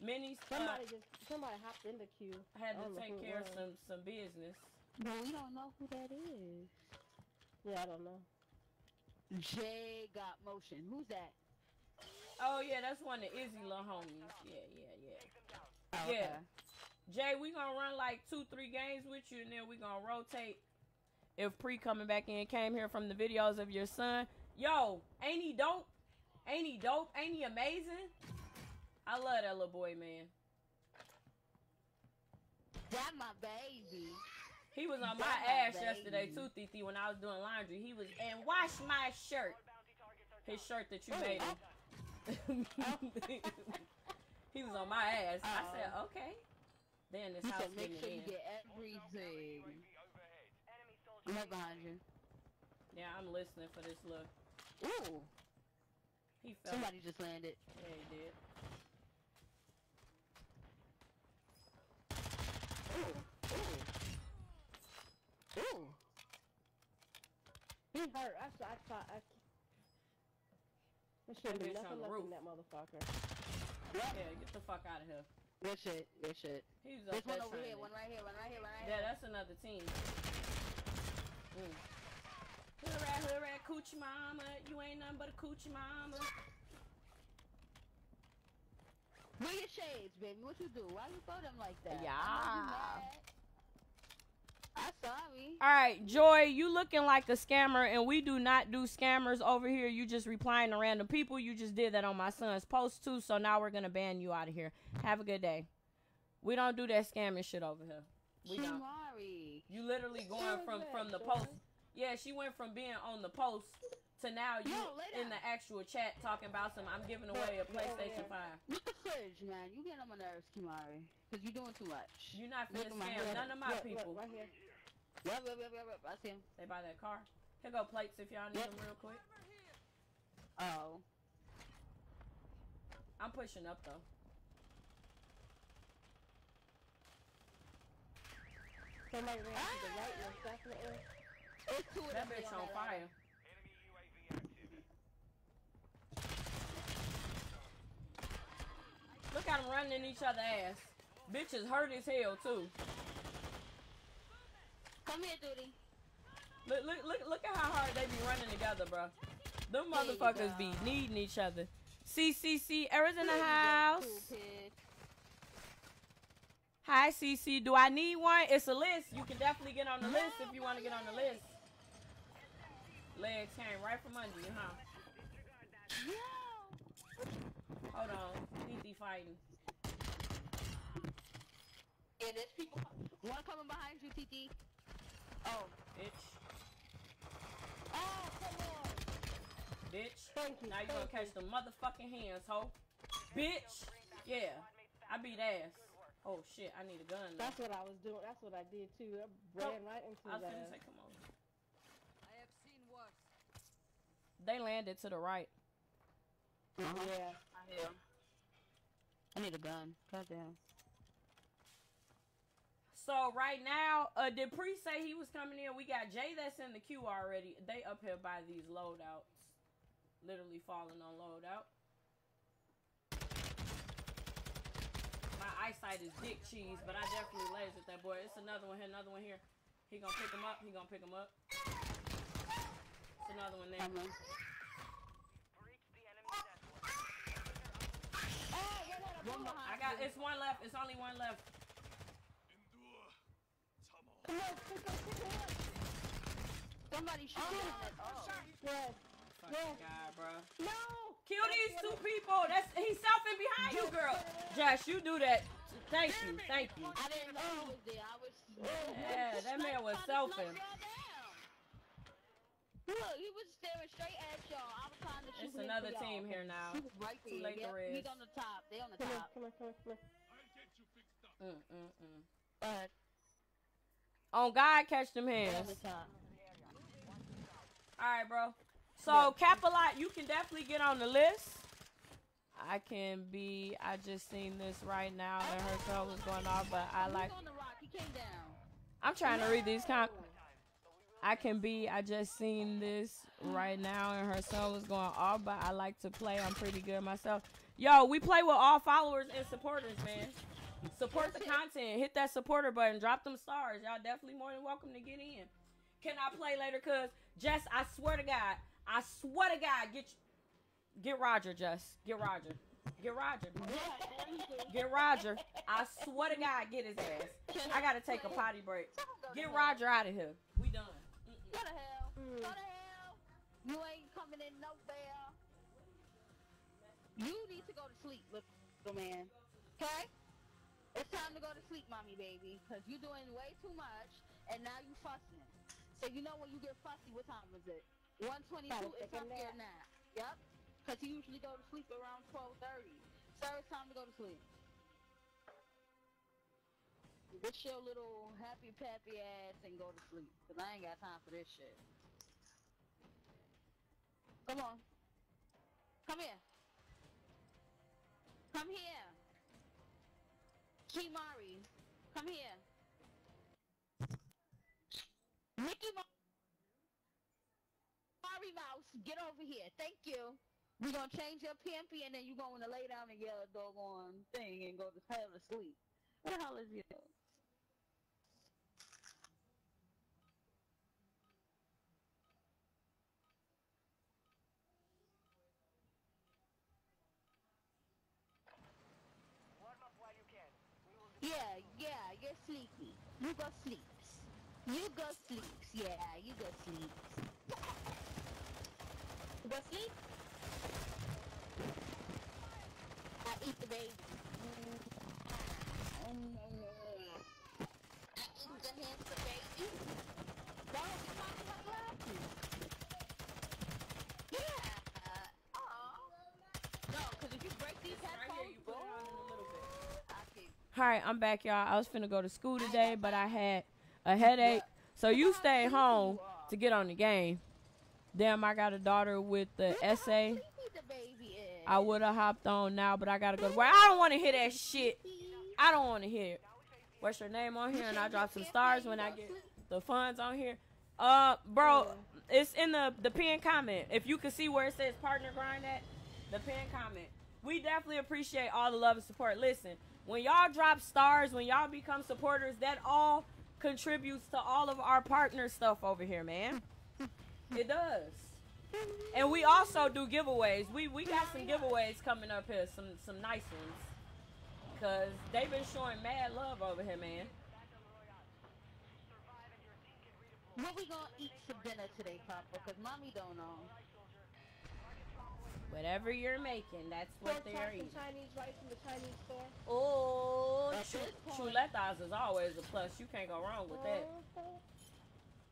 Speaker 2: can.
Speaker 1: Minnie's uh,
Speaker 3: Somebody just somebody hopped in the queue. I had
Speaker 1: to
Speaker 3: don't
Speaker 1: take care of some some business.
Speaker 2: But we don't know who that is.
Speaker 3: Yeah, I don't know.
Speaker 2: Jay got motion. Who's that?
Speaker 1: Oh yeah, that's one of Izzy little homies. Yeah, yeah, yeah.
Speaker 2: Oh,
Speaker 1: Yeah. Jay, we gonna run like two, three games with you, and then we gonna rotate. If Pre coming back in came here from the videos of your son, yo, ain't he dope? Ain't he dope? Ain't he amazing? I love that little boy, man.
Speaker 2: That my baby.
Speaker 1: He was on my
Speaker 2: That my
Speaker 1: ass yesterday too, Titi, when I was doing laundry. He was and wash my shirt. His shirt that you made him. he was on my ass. I said, oh. okay. Then this house
Speaker 2: make sure you get everything. I'm right behind you.
Speaker 1: Yeah, I'm listening for this look.
Speaker 2: Ooh,
Speaker 1: He felt
Speaker 2: somebody just landed.
Speaker 1: Yeah, he did.
Speaker 2: Ooh.
Speaker 3: He hurt. I saw. I saw. I. There shouldn't be
Speaker 1: bitch on
Speaker 3: nothing
Speaker 1: the
Speaker 3: left
Speaker 1: roof.
Speaker 3: in that motherfucker.
Speaker 1: Yeah, get the fuck out of here.
Speaker 2: Good shit. Good shit.
Speaker 1: He was up
Speaker 2: There's one
Speaker 1: there
Speaker 2: over here. One right here. One right here. One right
Speaker 1: Yeah,
Speaker 2: here.
Speaker 1: that's another team. Mm. Hood rat, hood rat, coochie mama. You ain't nothing but a coochie mama.
Speaker 2: Where your shades, baby? What you do? Why you throw them like that? I know you
Speaker 1: Yeah.
Speaker 2: I'm sorry.
Speaker 1: All right, Joy, you looking like a scammer, and we do not do scammers over here. You just replying to random people. You just did that on my son's post too, so now we're gonna ban you out of here. Have a good day. We don't do that scamming shit over here. We don't.
Speaker 2: Kimari.
Speaker 1: You literally going from from the post. Yeah, she went from being on the post to now you
Speaker 2: Yo, lay
Speaker 1: in the actual chat talking about some. I'm giving away a PlayStation
Speaker 3: yeah.
Speaker 1: Five.
Speaker 2: The fridge, man. You getting on my nerves, Kimari. Because you're doing too much.
Speaker 1: You're not
Speaker 2: Look
Speaker 1: finna scam
Speaker 2: head.
Speaker 1: none of my
Speaker 3: Look,
Speaker 1: people.
Speaker 3: Look, right here.
Speaker 2: Yep, yep, yep, yep, yep. I see him.
Speaker 1: They buy that car. Here go plates if y'all need
Speaker 2: Yep.
Speaker 1: them real quick.
Speaker 2: Oh.
Speaker 1: I'm pushing up though.
Speaker 3: Somebody ran to the right, most definitely.
Speaker 2: It's two of
Speaker 1: That bitch
Speaker 2: on
Speaker 1: on fire.
Speaker 5: Enemy UAV active.
Speaker 1: Look at them running in each other ass. Bitches hurt as hell too.
Speaker 2: Come here, Duty.
Speaker 1: Look, look, look, look at how hard they be running together, bro. Them motherfuckers be needing each other. CCC, Errors in the house. Hi, CC. Do I need one? It's a list. You can definitely get on the list if you want to get on the list. Legs came right from under you, huh? Hold on. DD fighting.
Speaker 2: Yeah, there's people. One coming behind you, TT. Oh,
Speaker 1: Bitch.
Speaker 3: Oh, come on.
Speaker 1: Bitch.
Speaker 3: Thank you.
Speaker 1: Now you gonna catch the motherfucking hands, ho. Bitch. Yeah. I beat ass. Oh shit, I need a gun now.
Speaker 3: That's what I was doing. That's what I did too. I ran right into that.
Speaker 1: I was
Speaker 3: that.
Speaker 1: finna say, come on.
Speaker 6: I have seen worse.
Speaker 1: They landed to the right.
Speaker 3: Yeah.
Speaker 2: I hear. I need a gun. Goddamn.
Speaker 1: So right now, uh, did Pre say he was coming in? We got Jay that's in the queue already. They up here by these loadouts, literally falling on loadout. My eyesight is dick cheese, but I definitely lasered that boy. It's another one here, another one here. He gonna pick him up. He gonna pick him up. It's another one there.
Speaker 2: One behind
Speaker 1: I got. It's one left. It's only one left.
Speaker 10: Endure. Tamo.
Speaker 3: Come on, pick up, pick up.
Speaker 2: Somebody shoot down that. Oh.
Speaker 3: Yes.
Speaker 1: Fucking
Speaker 3: Yeah.
Speaker 1: God, bro.
Speaker 3: No.
Speaker 1: Kill these two people. That's he's selfing behind you, girl. Josh, you do that. Thank you, thank you.
Speaker 2: I didn't know he was there. I was.
Speaker 1: Yeah, that man was selfing.
Speaker 2: Look, he was staring straight at y'all.
Speaker 1: It's another
Speaker 2: for y'all.
Speaker 1: team here now.
Speaker 2: He was right
Speaker 1: Too
Speaker 2: there.
Speaker 1: late to
Speaker 2: Yep, he's on the top. They on the
Speaker 3: Come on,
Speaker 2: top.
Speaker 3: come on, come on, come on.
Speaker 10: I'll get you fixed up.
Speaker 1: Mm, mm, mm.
Speaker 2: But
Speaker 1: On God, catch them hands.
Speaker 2: the top.
Speaker 1: All right, bro. So Capilot, you can definitely get on the list. I can be. I just seen this right now, and her cell was going off, but I like.
Speaker 2: on the rock. He came down.
Speaker 1: I'm trying to read these com. I can be. I just seen this right now, and her cell was going off, but I like to play. I'm pretty good myself. Yo, we play with all followers and supporters, man. Support the content. Hit that supporter button. Drop them stars. Y'all definitely more than welcome to get in. Can I play later? Cause Jess, I swear to God, I swear to God, get get Roger, Jess. Get Roger. Get Roger. Get Roger. I swear to God, get his ass. I gotta take a potty break. Get Roger out of here.
Speaker 2: Go to hell.
Speaker 3: Mm.
Speaker 2: Go to hell. You ain't coming in nowhere. You need to go to sleep, little man. Okay? It's time to go to sleep, mommy baby. Because you're doing way too much, and now you fussing. So you know when you get fussy, what time is it? 122,
Speaker 3: Gotta
Speaker 2: it's
Speaker 3: take a
Speaker 2: time to get a nap. Yep. Because you usually go to sleep around 1230. So it's time to go to sleep. Get your little happy pappy ass and go to sleep. Because I ain't got time for this shit. Come on. Come here. Come here. Kimari. Come here. Mickey Mo- Mari Mouse, get over here. Thank you. We're gonna change your pimpy and then you're going to lay down and get a doggone thing and go to hell to sleep. What the hell is you?
Speaker 5: Warm up while you can. We will
Speaker 2: Yeah, yeah, you're sleepy. You go sleeps. You go sleeps. Yeah, you go sleeps. You go sleep? I eat the baby. Mm-hmm. I eat the hamster baby. Why don't you find my glasses? Yeah. Aw. No, because if you break these
Speaker 1: Right here,
Speaker 2: headphones,
Speaker 1: you put it on in a little bit.
Speaker 2: I can
Speaker 1: All right, I'm back, y'all. I was finna go to school today, but I had a headache. So you stay home to get on the game. Damn, I got a daughter with the essay.
Speaker 2: sleepy the baby is.
Speaker 1: I would have hopped on now, but I gotta go to work. I don't want to hear that shit. I don't want to hear it. What's your name on here? And I drop some stars when I get the funds on here. Uh, bro, it's in the the pin comment. If you can see where it says partner grind at, the pin comment. We definitely appreciate all the love and support. Listen, when y'all drop stars, when y'all become supporters, that all contributes to all of our partner stuff over here, man. It does. And we also do giveaways. We we got some giveaways coming up here, some some nice ones. Cause they've been showing mad love over here, man.
Speaker 2: What we gonna eat for dinner today, Papa? Cause mommy don't know.
Speaker 1: Whatever you're making, that's what they are eating.
Speaker 3: Chinese rice from the Chinese store.
Speaker 1: Oh,
Speaker 2: At
Speaker 1: chu- chuletas is always a plus. You can't go wrong with that.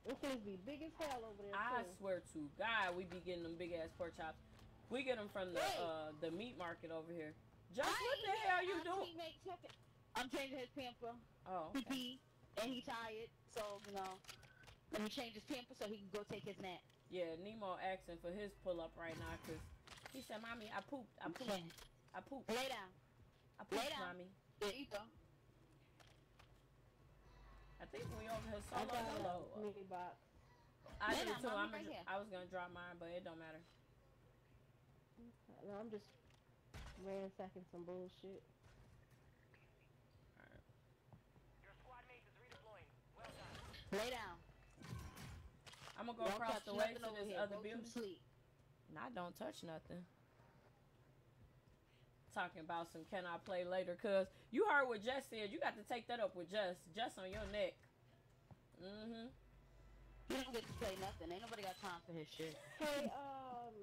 Speaker 3: It seems to be big as hell over there
Speaker 1: I
Speaker 3: too.
Speaker 1: swear to God, we be getting them big ass pork chops. We get them from the
Speaker 2: Hey.
Speaker 1: uh the meat market over here. Just what the
Speaker 2: here.
Speaker 1: hell you
Speaker 2: My
Speaker 1: doing?
Speaker 2: teammate took it. I'm changing his pamper.
Speaker 1: Oh,
Speaker 2: He
Speaker 1: okay.
Speaker 2: pee and he tired, so you know. Let me change his pamper so he can go take his nap.
Speaker 1: yeah. Nemo asking for his pull up right now because he said, "Mommy, I pooped. I pooped.
Speaker 2: Okay.
Speaker 1: I pooped.
Speaker 2: Lay down.
Speaker 1: I pooped,
Speaker 2: Lay down.
Speaker 1: mommy."
Speaker 2: There you go.
Speaker 1: I think we over here solo
Speaker 3: got
Speaker 1: solo.
Speaker 3: mini box.
Speaker 1: I
Speaker 2: Lay
Speaker 1: do
Speaker 2: down,
Speaker 1: too. I'm
Speaker 2: right here.
Speaker 1: I was gonna drop mine, but it don't matter.
Speaker 3: No, I'm just ransacking some bullshit.
Speaker 5: Your squad mate is redeploying. Well done.
Speaker 2: Lay down.
Speaker 1: I'm gonna go
Speaker 2: Don't
Speaker 1: across the way to this
Speaker 2: here.
Speaker 1: other
Speaker 2: Go to
Speaker 1: building.
Speaker 2: Sleep.
Speaker 1: And I don't touch nothing. Talking about some can I play later, cause you heard what Jess said. You got to take that up with Jess. Jess on your neck. Mm-hmm.
Speaker 2: You don't get to play nothing. Ain't nobody got time for his shit.
Speaker 3: Hey, um,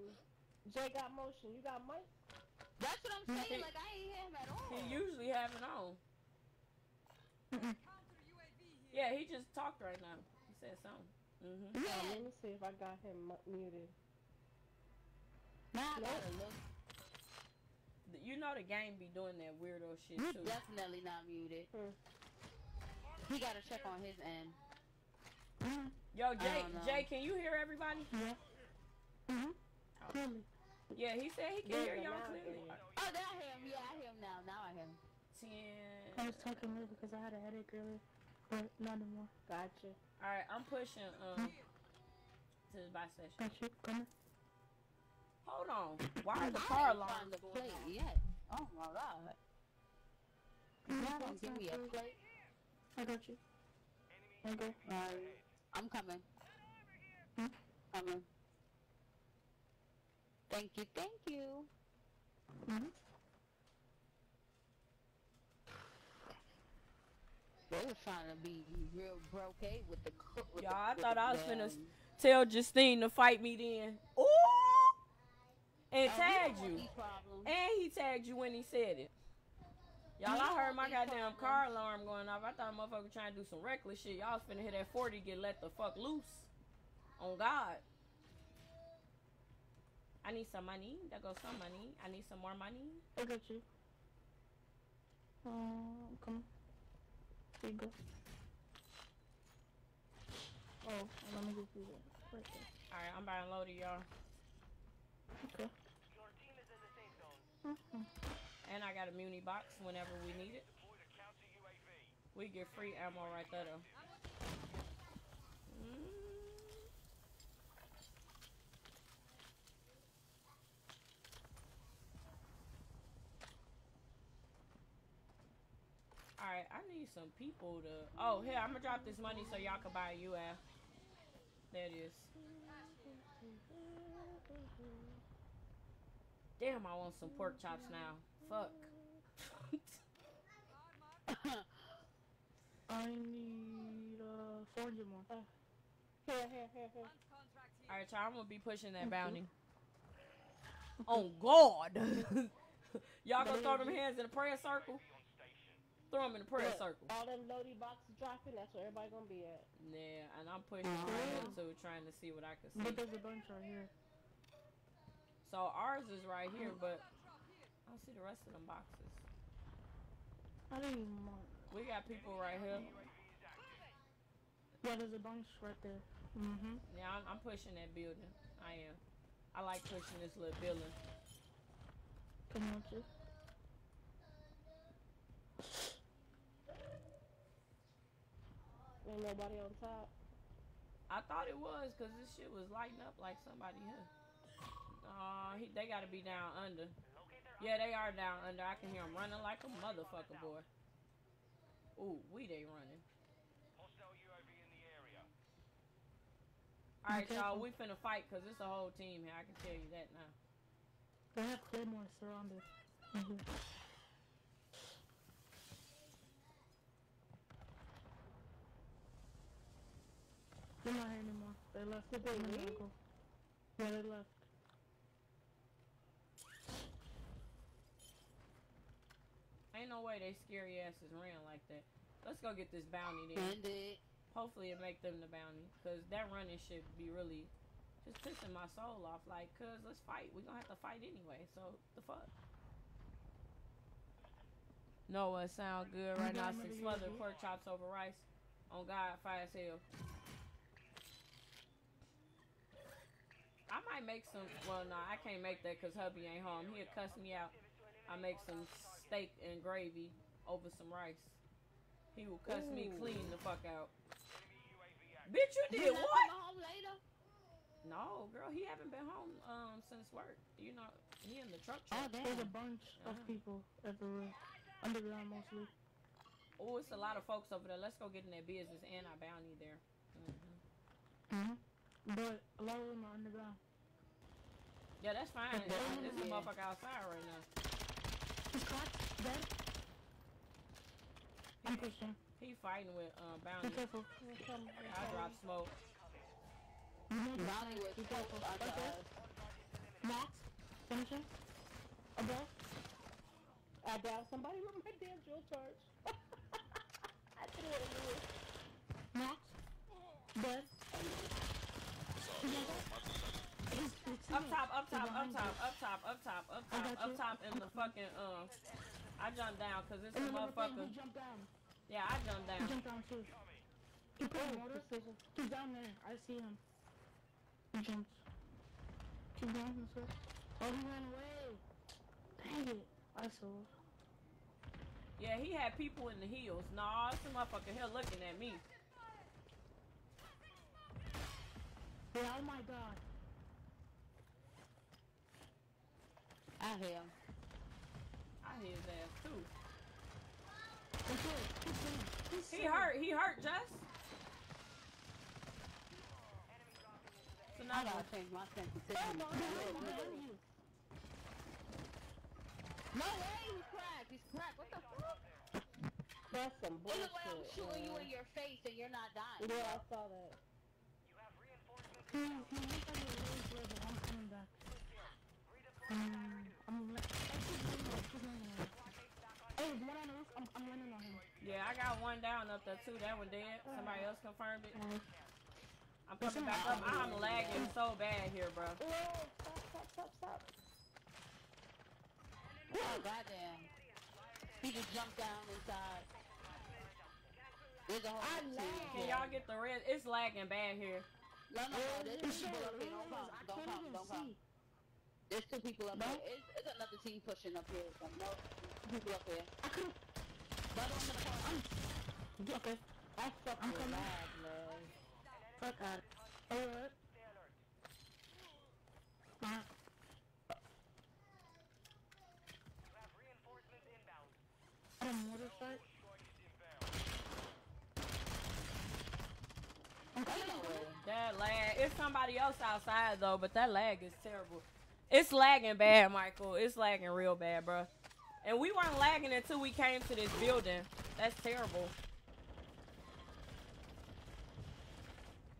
Speaker 3: Jay got motion. You got mic?
Speaker 2: That's what I'm saying. Like I ain't hear him at all.
Speaker 1: He usually have it on. yeah, he just talked right now. He said something. Mm-hmm.
Speaker 3: Um,
Speaker 2: Yeah.
Speaker 3: let me see if I got him muted.
Speaker 2: Nah, I look.
Speaker 1: You know the game be doing that weirdo shit too.
Speaker 2: definitely not muted.
Speaker 3: Hmm.
Speaker 2: He gotta check on his end.
Speaker 1: Yo, Jay. Jay, can you hear everybody?
Speaker 3: Mm-hmm.
Speaker 1: Oh. Yeah, he said he can
Speaker 3: Yeah,
Speaker 1: hear y'all
Speaker 3: I
Speaker 1: clearly.
Speaker 3: can.
Speaker 2: Oh, now I hear him. Yeah, I hear him now. Now I hear him.
Speaker 1: Ten.
Speaker 11: I was talking later because I had a headache earlier, but not anymore.
Speaker 3: Gotcha.
Speaker 1: All right, I'm pushing um to the buy station.
Speaker 11: Got you coming?
Speaker 1: Hold on. Why are the
Speaker 2: I
Speaker 1: car
Speaker 2: ain't
Speaker 1: alarms
Speaker 2: found the
Speaker 1: going
Speaker 2: plate
Speaker 1: off?
Speaker 2: yet. Oh my god. You
Speaker 11: Yeah,
Speaker 2: gonna give me a plate?
Speaker 11: I got you. Okay.
Speaker 2: Um, I'm coming.
Speaker 11: Hmm?
Speaker 2: Coming. Thank you, thank you.
Speaker 11: Mm-hmm.
Speaker 2: They was trying to be real brocade with the cook.
Speaker 1: Y'all, I thought I was
Speaker 2: damn-
Speaker 1: finna Tell Justine to fight me then. Ooh! And
Speaker 2: Oh,
Speaker 1: tagged you. And he tagged you when he said it. Y'all, I heard my
Speaker 2: these
Speaker 1: goddamn car alarm going off. I thought a motherfucker trying to do some reckless shit. Y'all was finna hit that 40 get let the fuck loose. On God. I need some money. There goes some money. I need some more money.
Speaker 11: I got you. Um, come. Here you go. Oh, let me just do that. Right.
Speaker 1: Alright, I'm buying loaded, y'all.
Speaker 11: Okay.
Speaker 5: Your team is in the safe zone.
Speaker 11: Mm-hmm.
Speaker 1: And I got a muni box whenever we need it. We get free ammo right there, though. Mm. Alright, I need some people to. Oh, here, I'm gonna drop this money so y'all can buy a UF. There it is. Damn, I want some pork chops now. Fuck.
Speaker 11: I need uh 400 more.
Speaker 3: Uh, here, here, here, here.
Speaker 1: Alright, y'all, I'm gonna be pushing that mm-hmm. bounty. Oh God! y'all gonna throw them hands in a prayer circle? Throw them in a prayer
Speaker 3: Look,
Speaker 1: circle.
Speaker 3: All them loading boxes dropping, that's where everybody gonna be at.
Speaker 1: Yeah, and I'm pushing uh-huh. right here too, trying to see what I can see.
Speaker 11: But there's a bunch right here.
Speaker 1: So ours is right here, but I don't see the rest of them boxes.
Speaker 11: I didn't even mark.
Speaker 1: We got people right here.
Speaker 11: Yeah, there's a bunch right there. Mm-hmm.
Speaker 1: Yeah, I'm, I'm pushing that building. I am. I like pushing this little building.
Speaker 11: Come on, it.
Speaker 3: Ain't nobody on top.
Speaker 1: I thought it was because this shit was lighting up like somebody here. Uh, they gotta be down under. Yeah, they are down under. I can hear them running like a motherfucker, boy. Ooh, we they running.
Speaker 5: Hostile UAV in the area.
Speaker 1: All right, y'all, we finna fight because it's a whole team here. I can tell you that now.
Speaker 11: They have Claymore surrounded. Mhm. They're not here anymore. They left.
Speaker 3: Did they
Speaker 11: a minute. Yeah, they left.
Speaker 1: Ain't no way they scary asses ran like that. Let's go get this bounty then. Hopefully it make them the bounty. Cause that running should be really just pissing my soul off. Like, cuz let's fight. we gonna have to fight anyway. So the fuck. No, it sound good right now. Six smothered pork chops over rice. On God, fire as hell. I might make some. Well, no, I can't make that because hubby ain't home. He'll cuss me out. I make some steak and gravy over some rice. He will cuss me clean the fuck out.
Speaker 5: Enemy UAV active.
Speaker 1: Bitch, you did what?
Speaker 2: home later?
Speaker 1: No, girl, he haven't been home um since work. You know, he in the truck.
Speaker 2: Oh.
Speaker 11: There's a bunch of
Speaker 1: Uh-huh.
Speaker 11: people everywhere. Underground mostly.
Speaker 1: Oh, it's a lot of folks over there. Let's go get in their business and our bounty there. hmm
Speaker 11: Mm-hmm. But a lot of them are underground.
Speaker 1: Yeah, that's fine.
Speaker 11: Okay.
Speaker 1: There's a motherfucker outside right now.
Speaker 11: He's cracked. Dead. I'm pushing.
Speaker 1: He fighting with uh,
Speaker 11: Be
Speaker 1: bounty.
Speaker 11: careful.
Speaker 1: I drop smoke.
Speaker 11: You know
Speaker 2: was
Speaker 11: Be careful.
Speaker 2: our
Speaker 11: Right there.
Speaker 2: guys.
Speaker 11: Max. Finishing. Above.
Speaker 3: I down somebody with my damn drill charge. I threw it in the
Speaker 11: Max. Dead. He's, he's
Speaker 1: Up
Speaker 11: teammate.
Speaker 1: top, up
Speaker 11: He's
Speaker 1: top, up top, up top, up top, up top, up top in the fucking um. I jumped down because it's a
Speaker 11: And another thing,
Speaker 1: motherfucker.
Speaker 11: Jumped down.
Speaker 1: Yeah, I jumped
Speaker 11: He
Speaker 1: down.
Speaker 11: jumped down too. He put oh, water. He's down there. I see him. He jumped. Keep going, this way. Oh, he ran away. Dang it. I saw.
Speaker 1: Yeah, he had people in the heels. Nah, it's a motherfucker here looking at me.
Speaker 11: Yeah, oh my god.
Speaker 2: I hear him.
Speaker 1: I hit his ass too.
Speaker 11: That's it. Keep going. He's
Speaker 1: He hurt. He hurt, Jess. So
Speaker 2: I gotta change my sensitivity.
Speaker 11: No, no, no, behind you.
Speaker 2: No way, he's cracked. He's cracked. What the fuck?
Speaker 3: That's some
Speaker 2: It look
Speaker 3: bullshit.
Speaker 2: like I'm shooting you in your face and you're not dying.
Speaker 3: Yeah, I saw that.
Speaker 5: You have reinforcements.
Speaker 11: He, he went on the raised level. I'm coming back. Um, I'm le- running away, keep running away. Hey, there's one on the roof. I'm, I'm landing on him.
Speaker 1: Yeah, I got one down up there too. That one dead. Somebody else confirmed it. I'm coming back up. I'm lagging so bad here, bro.
Speaker 3: Whoa, stop, stop, stop, stop.
Speaker 2: Oh, goddamn. He just jumped down inside. There's a whole
Speaker 3: I lag.
Speaker 1: Can y'all get the red? It's lagging bad here.
Speaker 2: No, no, no. There's
Speaker 11: It's
Speaker 2: people up here. Don't come.
Speaker 11: I
Speaker 2: Don't
Speaker 11: can't even
Speaker 2: Don't come.
Speaker 11: See.
Speaker 2: There's two people up
Speaker 11: No?
Speaker 2: here. It's, it's another team pushing up here. So no, two people up here.
Speaker 11: I could.
Speaker 2: But on the corner.
Speaker 11: Okay.
Speaker 3: I fucking
Speaker 11: I'm coming.
Speaker 3: lag, man.
Speaker 11: Fuck out. Alright. Alright.
Speaker 5: You have reinforcements
Speaker 11: a mortar site.
Speaker 1: That lag. It's somebody else outside though, but that lag is terrible. It's lagging bad, Michael. It's lagging real bad, bro. And we weren't lagging until we came to this building. That's terrible.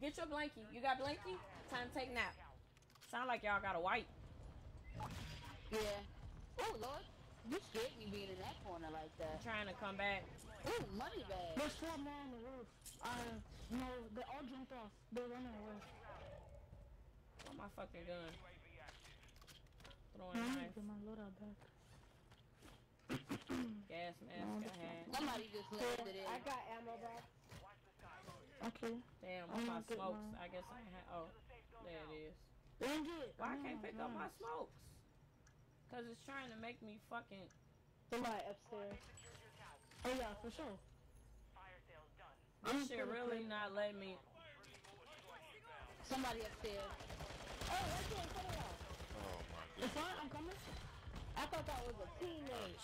Speaker 1: Get your blankie. You got blankie? Time to take nap. Sound like y'all got a white.
Speaker 2: Yeah. Oh, Lord. You scared me being in that corner like that.
Speaker 1: Trying to come back.
Speaker 2: Ooh, money bag.
Speaker 11: There's four more on the roof. Uh, no, they all jumped off. They're running away.
Speaker 1: Where my fucking gun? Throwing
Speaker 11: I need to get my loadout back.
Speaker 1: Gas mask I had.
Speaker 2: Somebody just landed in.
Speaker 3: I got ammo back.
Speaker 11: Okay.
Speaker 1: Damn,
Speaker 11: I'm
Speaker 1: my smokes?
Speaker 11: mine.
Speaker 1: I guess I had. Oh, there it is.
Speaker 11: Range it.
Speaker 1: Why I can't
Speaker 11: on,
Speaker 1: pick up my smokes? Cause it's trying to make me fucking.
Speaker 11: Somebody upstairs. Oh yeah, for sure.
Speaker 5: Fire sales done.
Speaker 1: This shit really not letting me.
Speaker 2: Somebody upstairs.
Speaker 3: Oh, right there in front of y'all.
Speaker 8: My
Speaker 11: It's
Speaker 8: goodness.
Speaker 11: fine, I'm coming.
Speaker 3: I thought that was a teammate.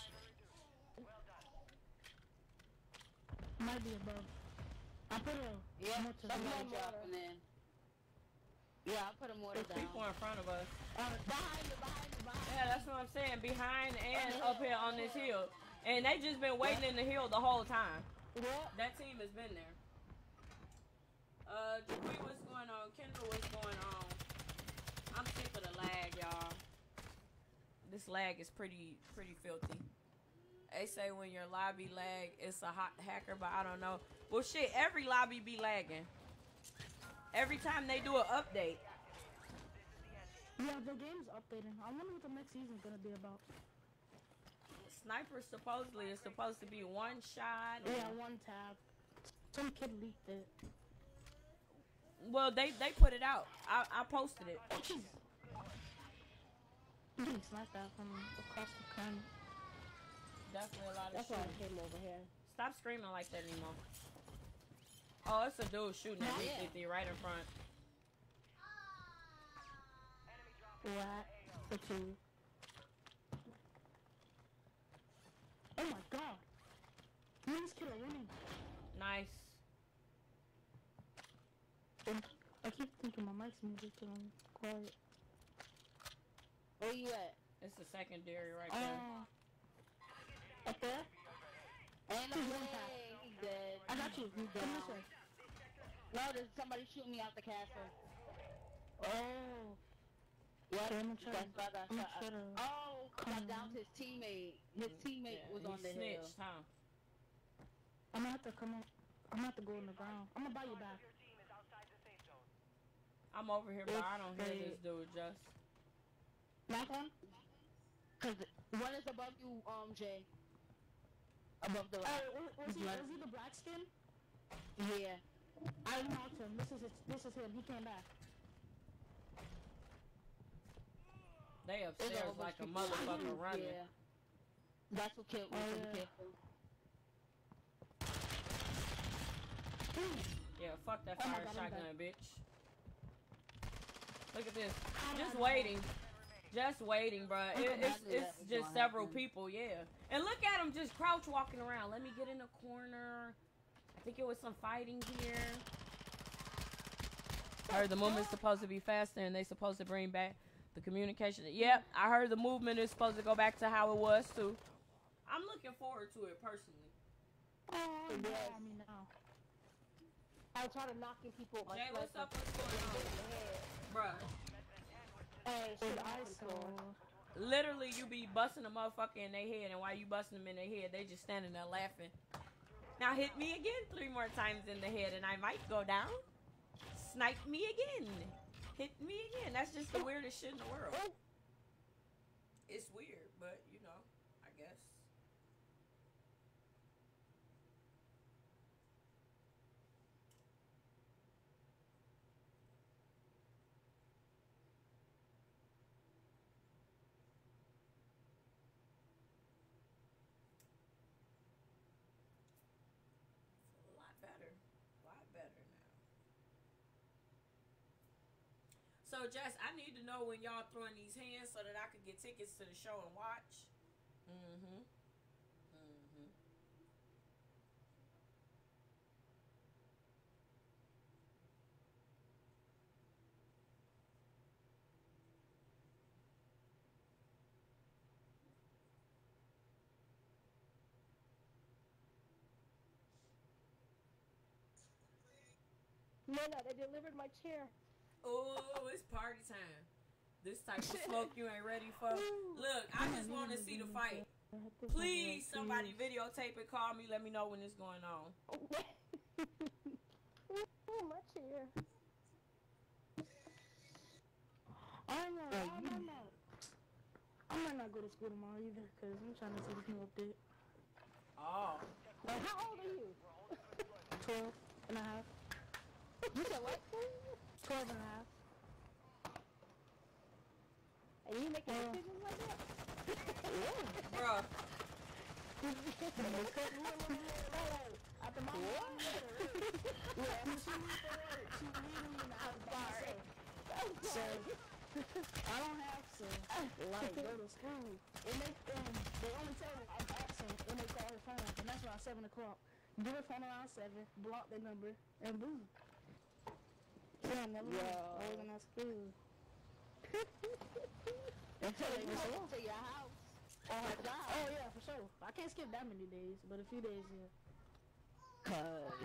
Speaker 11: Might be above. I put a
Speaker 2: Yeah,
Speaker 11: mortar
Speaker 2: somebody
Speaker 11: down.
Speaker 2: dropping in. Yeah, I put a mortar
Speaker 1: There's
Speaker 2: down.
Speaker 1: people in front of us.
Speaker 2: Uh, behind you, behind you, behind
Speaker 1: Yeah, that's what I'm saying. Behind and up here on this hill, and they just been waiting in the hill the whole time.
Speaker 2: you. What?
Speaker 1: That team has been there. Uh, Dupree, what's going on? Kendall, what's going on? I'm sick of the lag, y'all. This lag is pretty, pretty filthy. They say when your lobby lag, it's a hot hacker, but I don't know. Well, shit, every lobby be lagging. Every time they do an update.
Speaker 11: Yeah, the game's updating. I wonder what the next season's gonna be about.
Speaker 1: Sniper supposedly is supposed to be one shot.
Speaker 11: Yeah, one tap. Some kid leaked it.
Speaker 1: Well, they they put it out. I, I posted it.
Speaker 11: Jeez. I'm getting sniped at from across the country.
Speaker 1: Definitely a lot of
Speaker 3: That's why I came over here.
Speaker 1: Stop screaming like that anymore. Oh, it's a dude shooting at me
Speaker 2: Yeah.
Speaker 1: 50 right in front.
Speaker 11: What? The two. Oh my god. Me and this kid are winning.
Speaker 1: Nice.
Speaker 11: I keep thinking my mic's muted because I'm quiet.
Speaker 2: Where you at?
Speaker 1: It's the secondary right there.
Speaker 11: Uh, up there?
Speaker 2: Ain't no way. He's dead.
Speaker 11: I got you.
Speaker 2: He's
Speaker 11: Come
Speaker 2: down.
Speaker 11: this way.
Speaker 2: No, there's somebody shooting me out the castle.
Speaker 11: Oh.
Speaker 2: Yep,
Speaker 11: Okay, I'm gonna try
Speaker 2: that's
Speaker 11: to-
Speaker 2: why I got
Speaker 11: I'm gonna
Speaker 2: shot.
Speaker 11: try to
Speaker 2: Oh, cause I
Speaker 11: come
Speaker 2: downed his teammate. His teammate
Speaker 1: Yeah,
Speaker 2: was on the hill.
Speaker 1: huh?
Speaker 11: I'm gonna have to come up. I'm gonna have to go in the ground. I'm gonna buy you back.
Speaker 5: Your team is outside the safe.
Speaker 1: I'm over here, but I don't hear this dude just.
Speaker 2: Knock one? Cause one is above you, um, Jay. Above the
Speaker 11: Oh,
Speaker 2: rock.
Speaker 11: was, was, he, was he the black skin?
Speaker 2: Yeah.
Speaker 11: I knocked him. This is his, this is him. He came back.
Speaker 1: They upstairs
Speaker 2: over
Speaker 1: like a
Speaker 2: people.
Speaker 1: motherfucker running.
Speaker 2: Yeah. That's what killed me
Speaker 11: Oh, yeah.
Speaker 2: Kiffin.
Speaker 1: Yeah, fuck that
Speaker 11: Oh
Speaker 1: fire
Speaker 11: God,
Speaker 1: shotgun, bitch. Look at this.
Speaker 11: How
Speaker 1: Just
Speaker 11: did I
Speaker 1: waiting. Just waiting,
Speaker 2: bro.
Speaker 1: It,
Speaker 2: glad
Speaker 1: it's it's just several
Speaker 2: happen.
Speaker 1: people, yeah. And look at them just crouch walking around. Let me get in the corner. I think it was some fighting here. I heard the movement's supposed to be faster and they supposed to bring back the communication. Yep, I heard the movement is supposed to go back to how it was too. I'm looking forward to it personally.
Speaker 11: Oh,
Speaker 3: Yes.
Speaker 11: yeah, me now.
Speaker 3: I was trying to knocking people with
Speaker 1: Jay, what's up? What's going on? Bruh.
Speaker 3: Hey, shit,
Speaker 11: ISO.
Speaker 1: Literally, you be busting a motherfucker in their head, and while you busting them in their head, they just standing there laughing. Now hit me again three more times in the head, and I might go down. Snipe me again. Hit me again. That's just the weirdest shit in the world. It's weird, but you know, I guess. It's a lot better. A lot better now. So, Jess, I need to know when y'all throwing these hands so that I could get tickets to the show and watch. Mm-hmm. Mm-hmm.
Speaker 3: Nana, they delivered my chair.
Speaker 1: Oh, it's party time. This type of smoke you ain't ready for. Look, I just want to see the fight. Please, somebody videotape it. Call me. Let me know when it's going on.
Speaker 3: oh, my chair.
Speaker 11: I'm not, I'm not, not, I might not go to school tomorrow either because I'm trying to see this new update.
Speaker 1: Oh.
Speaker 3: Now, how old are you?
Speaker 11: 12 and a half.
Speaker 3: You said what?
Speaker 11: 12 and a half.
Speaker 3: And you making
Speaker 11: Uh,
Speaker 3: decisions like that?
Speaker 1: Bruh.
Speaker 11: After my mom, yeah, when she went to work, she was leaving in the house by myself. So, I don't have to, like, go to school. It makes them, they only tell me I'm absent when they call her phone, and that's around 7 o'clock. Give her phone around 7, block their number, and boom. So I never knew I wasn't at school.
Speaker 2: Until they come to your house or her job.
Speaker 11: Oh, oh yeah, for sure. I can't skip that many days, but a few days, yeah.
Speaker 2: Cause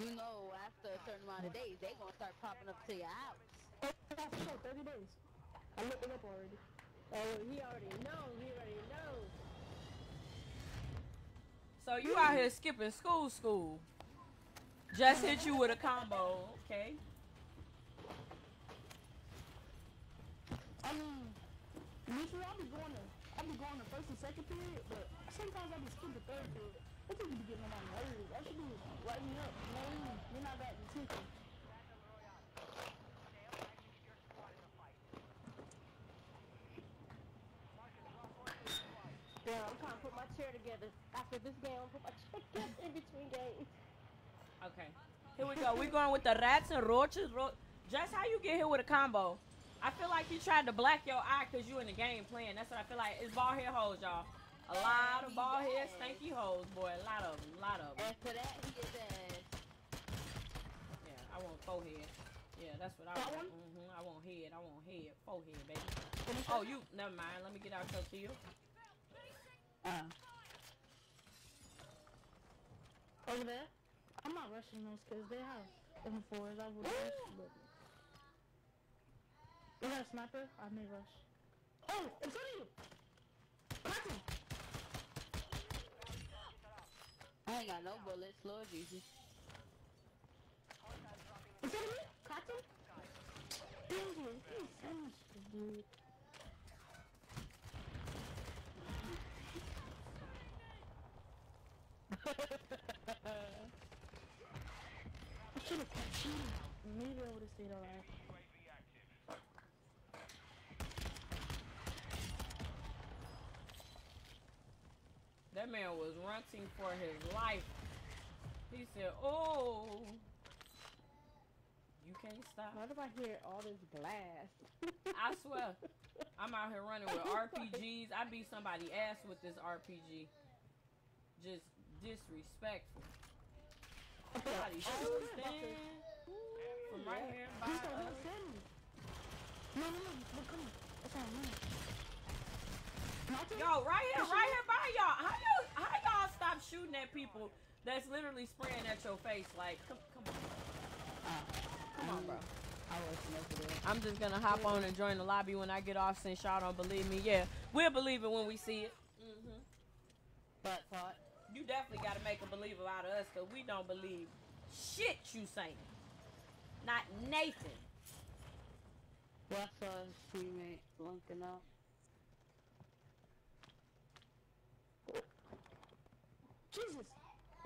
Speaker 2: you know after a certain amount of days they gonna start popping up to your house.
Speaker 11: Oh, yeah, for sure, 30 days. I looked it up already.
Speaker 3: Oh, he already know. He already knows.
Speaker 1: So you out here skipping school, school. Just hit you with a combo, okay?
Speaker 11: I mean, usually I'll be going to, I'll be going to first and second period, but sometimes I'll be skipping third period. That just be getting on my nerves. I should be writing up. No, you're not that attention.
Speaker 3: Yeah, I'm trying to put my chair together. After this game, I'm put my chair together in between games.
Speaker 1: Okay. Here we go. We're going with the rats and roaches. Ro- Just how you get here with a combo? I feel like you tried to black your eye because you in the game playing. That's what I feel like. It's ball head hoes, y'all. A lot of ball head stanky hoes, boy. A lot of them. A lot of them.
Speaker 2: For that he is ass.
Speaker 1: Yeah, I want forehead. Yeah, that's what I
Speaker 11: That
Speaker 1: want.
Speaker 11: one?
Speaker 1: hmm I want head. I want head. Forehead, baby. Oh, you. Never mind. Let me get out your kill.
Speaker 2: Uh.
Speaker 11: Over there? I'm not rushing those because they have M4s. I would rush, but... You got a sniper? I may rush. Oh, it's on you! Crack him!
Speaker 2: I ain't got no bullets, Lord Jesus.
Speaker 11: It's on me! Crack him! Dang it, he's so much dude. I should have kept shooting. Maybe I would have stayed alive.
Speaker 1: That man was running for his life. He said, "Oh, you can't stop."
Speaker 3: Why do I hear all this blast?
Speaker 1: I swear, I'm out here running with RPGs. I beat somebody ass with this RPG. Just disrespectful. Somebody shoot stand from right here by us.
Speaker 11: No, no, no, no, come on. That's all right, Knock him.
Speaker 1: Yo, right here, right here by y'all. How y'all, how y'all stop shooting at people that's literally spraying at your face? Like, come, come on, come on, bro.
Speaker 2: I was never there.
Speaker 1: I'm just gonna hop on and join the lobby when I get off. Since y'all don't believe me, yeah, we'll believe it when we see it. hmm
Speaker 2: Butt part.
Speaker 1: You definitely gotta make a believer out of us, cause we don't believe shit you saying. Not Nathan.
Speaker 2: What's our teammate lunking up?
Speaker 11: Jesus!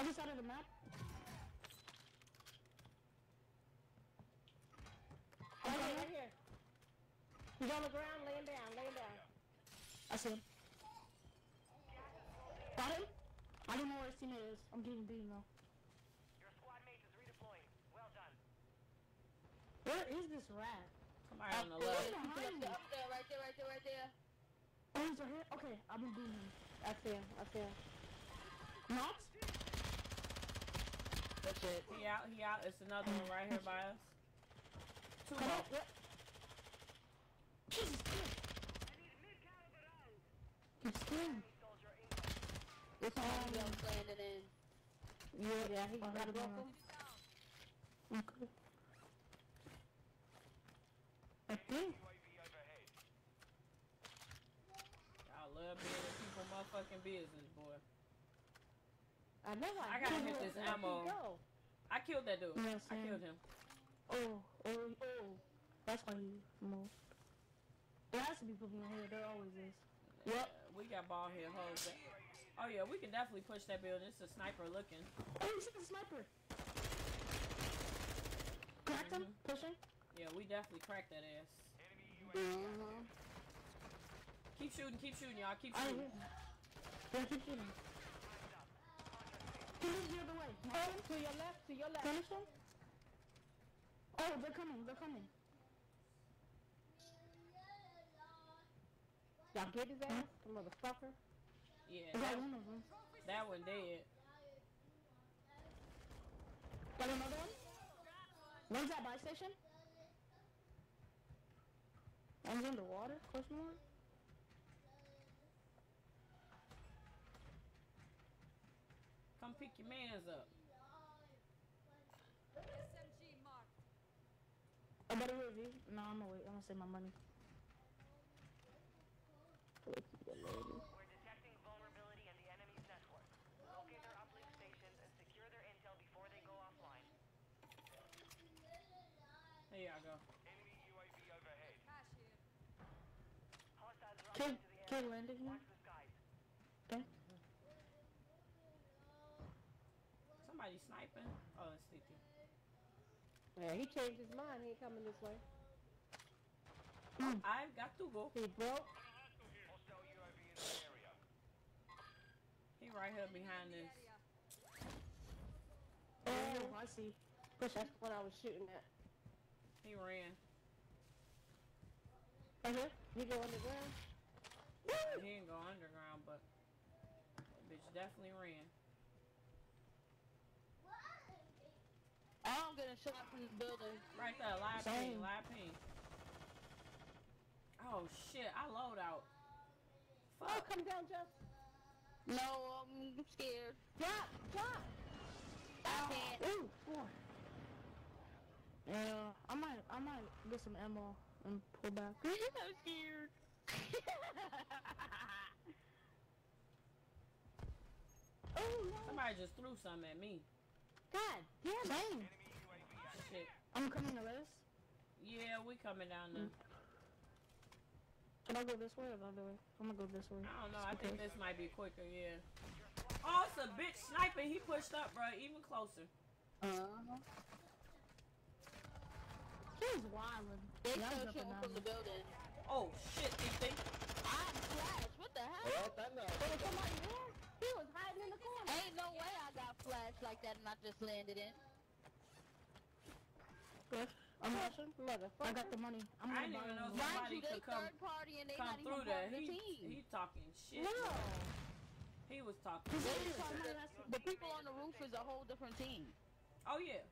Speaker 11: Other side of the map?
Speaker 3: Right here, right here. He's on the ground, laying down, laying down.
Speaker 11: I see him. Got him? I don't know where his teammate is. I'm getting beaten though.
Speaker 5: Your squad mate is redeploying. Well done.
Speaker 11: Where is this rat?
Speaker 1: Somebody on the
Speaker 2: Up
Speaker 1: left.
Speaker 2: there, up there, up there, right there, right there, right there.
Speaker 11: Oh, he's right here? Okay, I've been beating him.
Speaker 3: I see him, I see him.
Speaker 11: Knocked?
Speaker 2: That's it.
Speaker 1: He out, he out. It's another one right here by us. Two
Speaker 11: Come
Speaker 1: more.
Speaker 11: yep. Jesus, come on. He's scared.
Speaker 5: Soldier incoming.
Speaker 2: This one um, landing in.
Speaker 3: Yeah, yeah, he got
Speaker 11: he
Speaker 3: broke
Speaker 11: got
Speaker 3: him.
Speaker 11: Okay. I think.
Speaker 1: Y'all love being in people motherfucking business, boy.
Speaker 3: I know I,
Speaker 1: I gotta hit this
Speaker 3: Where'd he
Speaker 1: ammo.
Speaker 3: go?
Speaker 1: I killed that dude.
Speaker 11: Yeah,
Speaker 1: I killed him.
Speaker 11: Oh, oh, oh. That's why he moved. There has to be people in here. There always is.
Speaker 1: Yep. we got ball here, hoes. that- Oh yeah, we can definitely push that building. It's a sniper looking.
Speaker 11: Oh, he's a sniper. Cracked him. Pushing.
Speaker 1: Yeah, we definitely cracked that ass.
Speaker 2: Mm-hmm.
Speaker 1: Keep shooting, keep shooting, y'all. Keep
Speaker 11: I
Speaker 1: shooting.
Speaker 11: Yeah, keep shooting. He the other way.
Speaker 3: Oh, to your left, to your left.
Speaker 11: Finish him? Oh, they're coming, they're coming.
Speaker 3: Y'all get his ass, the motherfucker.
Speaker 1: Yeah,
Speaker 11: I
Speaker 1: that,
Speaker 11: one of them.
Speaker 1: that one dead.
Speaker 11: Got another one? One's at buy station? One's in the water? Question mark?
Speaker 1: Come pick your mans up.
Speaker 11: I better review. No, I'm gonna wait. I'm gonna save my money. Wait till you get loaded.
Speaker 5: We're detecting vulnerability in the enemy's network. Locate their uplink stations and secure their intel before they go offline.
Speaker 1: Here y'all go.
Speaker 10: Enemy UAV overhead.
Speaker 5: Hostiles are
Speaker 11: Kid,
Speaker 5: into the
Speaker 11: kid
Speaker 5: area.
Speaker 11: landed here.
Speaker 5: Watch the skies.
Speaker 11: Okay.
Speaker 1: Somebody sniping. Oh, it's Sticky.
Speaker 3: Yeah, he changed his mind. He ain't coming this way.
Speaker 1: I've got to go.
Speaker 3: He broke.
Speaker 10: Hostile UAV in the area.
Speaker 1: He right here behind this.
Speaker 11: Oh, I see. Push
Speaker 3: That's what I was shooting at.
Speaker 1: He ran.
Speaker 11: Uh-huh.
Speaker 3: He go underground.
Speaker 1: He didn't go underground, but bitch definitely ran.
Speaker 2: I'm getting shot from this building.
Speaker 1: Right there, live
Speaker 11: Same.
Speaker 1: ping, live ping. Oh shit, I load out.
Speaker 3: Oh,
Speaker 1: Fuck.
Speaker 3: come down, Jeff.
Speaker 2: No, I'm scared.
Speaker 3: Drop, drop.
Speaker 2: I can't.
Speaker 11: Ooh, four. Yeah, I might, I might get some ammo and pull back.
Speaker 2: I'm scared.
Speaker 11: Oh no!
Speaker 1: Somebody just threw something at me.
Speaker 11: God damn Same.
Speaker 10: Enemy
Speaker 1: Shit.
Speaker 11: I'm coming to this.
Speaker 1: Yeah, we coming down there.
Speaker 11: Should I go this way or the other way? I'm gonna go this way.
Speaker 1: I don't know. I think this might be quicker. Yeah. Oh, it's a bitch sniping. He pushed up, bro. Even closer.
Speaker 2: Uh-huh.
Speaker 11: He's wildin'.
Speaker 2: They
Speaker 11: Yeah,
Speaker 2: still
Speaker 11: jumping
Speaker 2: shooting
Speaker 11: down
Speaker 2: from the building.
Speaker 1: Oh shit, these things.
Speaker 2: I'm flashed. What the hell?
Speaker 3: There
Speaker 2: way I got flashed like that and I just landed in.
Speaker 11: Good. I'm rushing.
Speaker 3: Motherfucker.
Speaker 11: I got the money. I'm
Speaker 1: I didn't even know somebody
Speaker 2: you, they
Speaker 1: could come
Speaker 2: third party and they
Speaker 1: come
Speaker 2: not even
Speaker 1: through there.
Speaker 2: of the
Speaker 1: He
Speaker 2: team.
Speaker 1: he talking shit.
Speaker 11: No.
Speaker 1: He was talking. Shit.
Speaker 11: talking about
Speaker 2: The people on the roof is a whole different team.
Speaker 1: Oh yeah.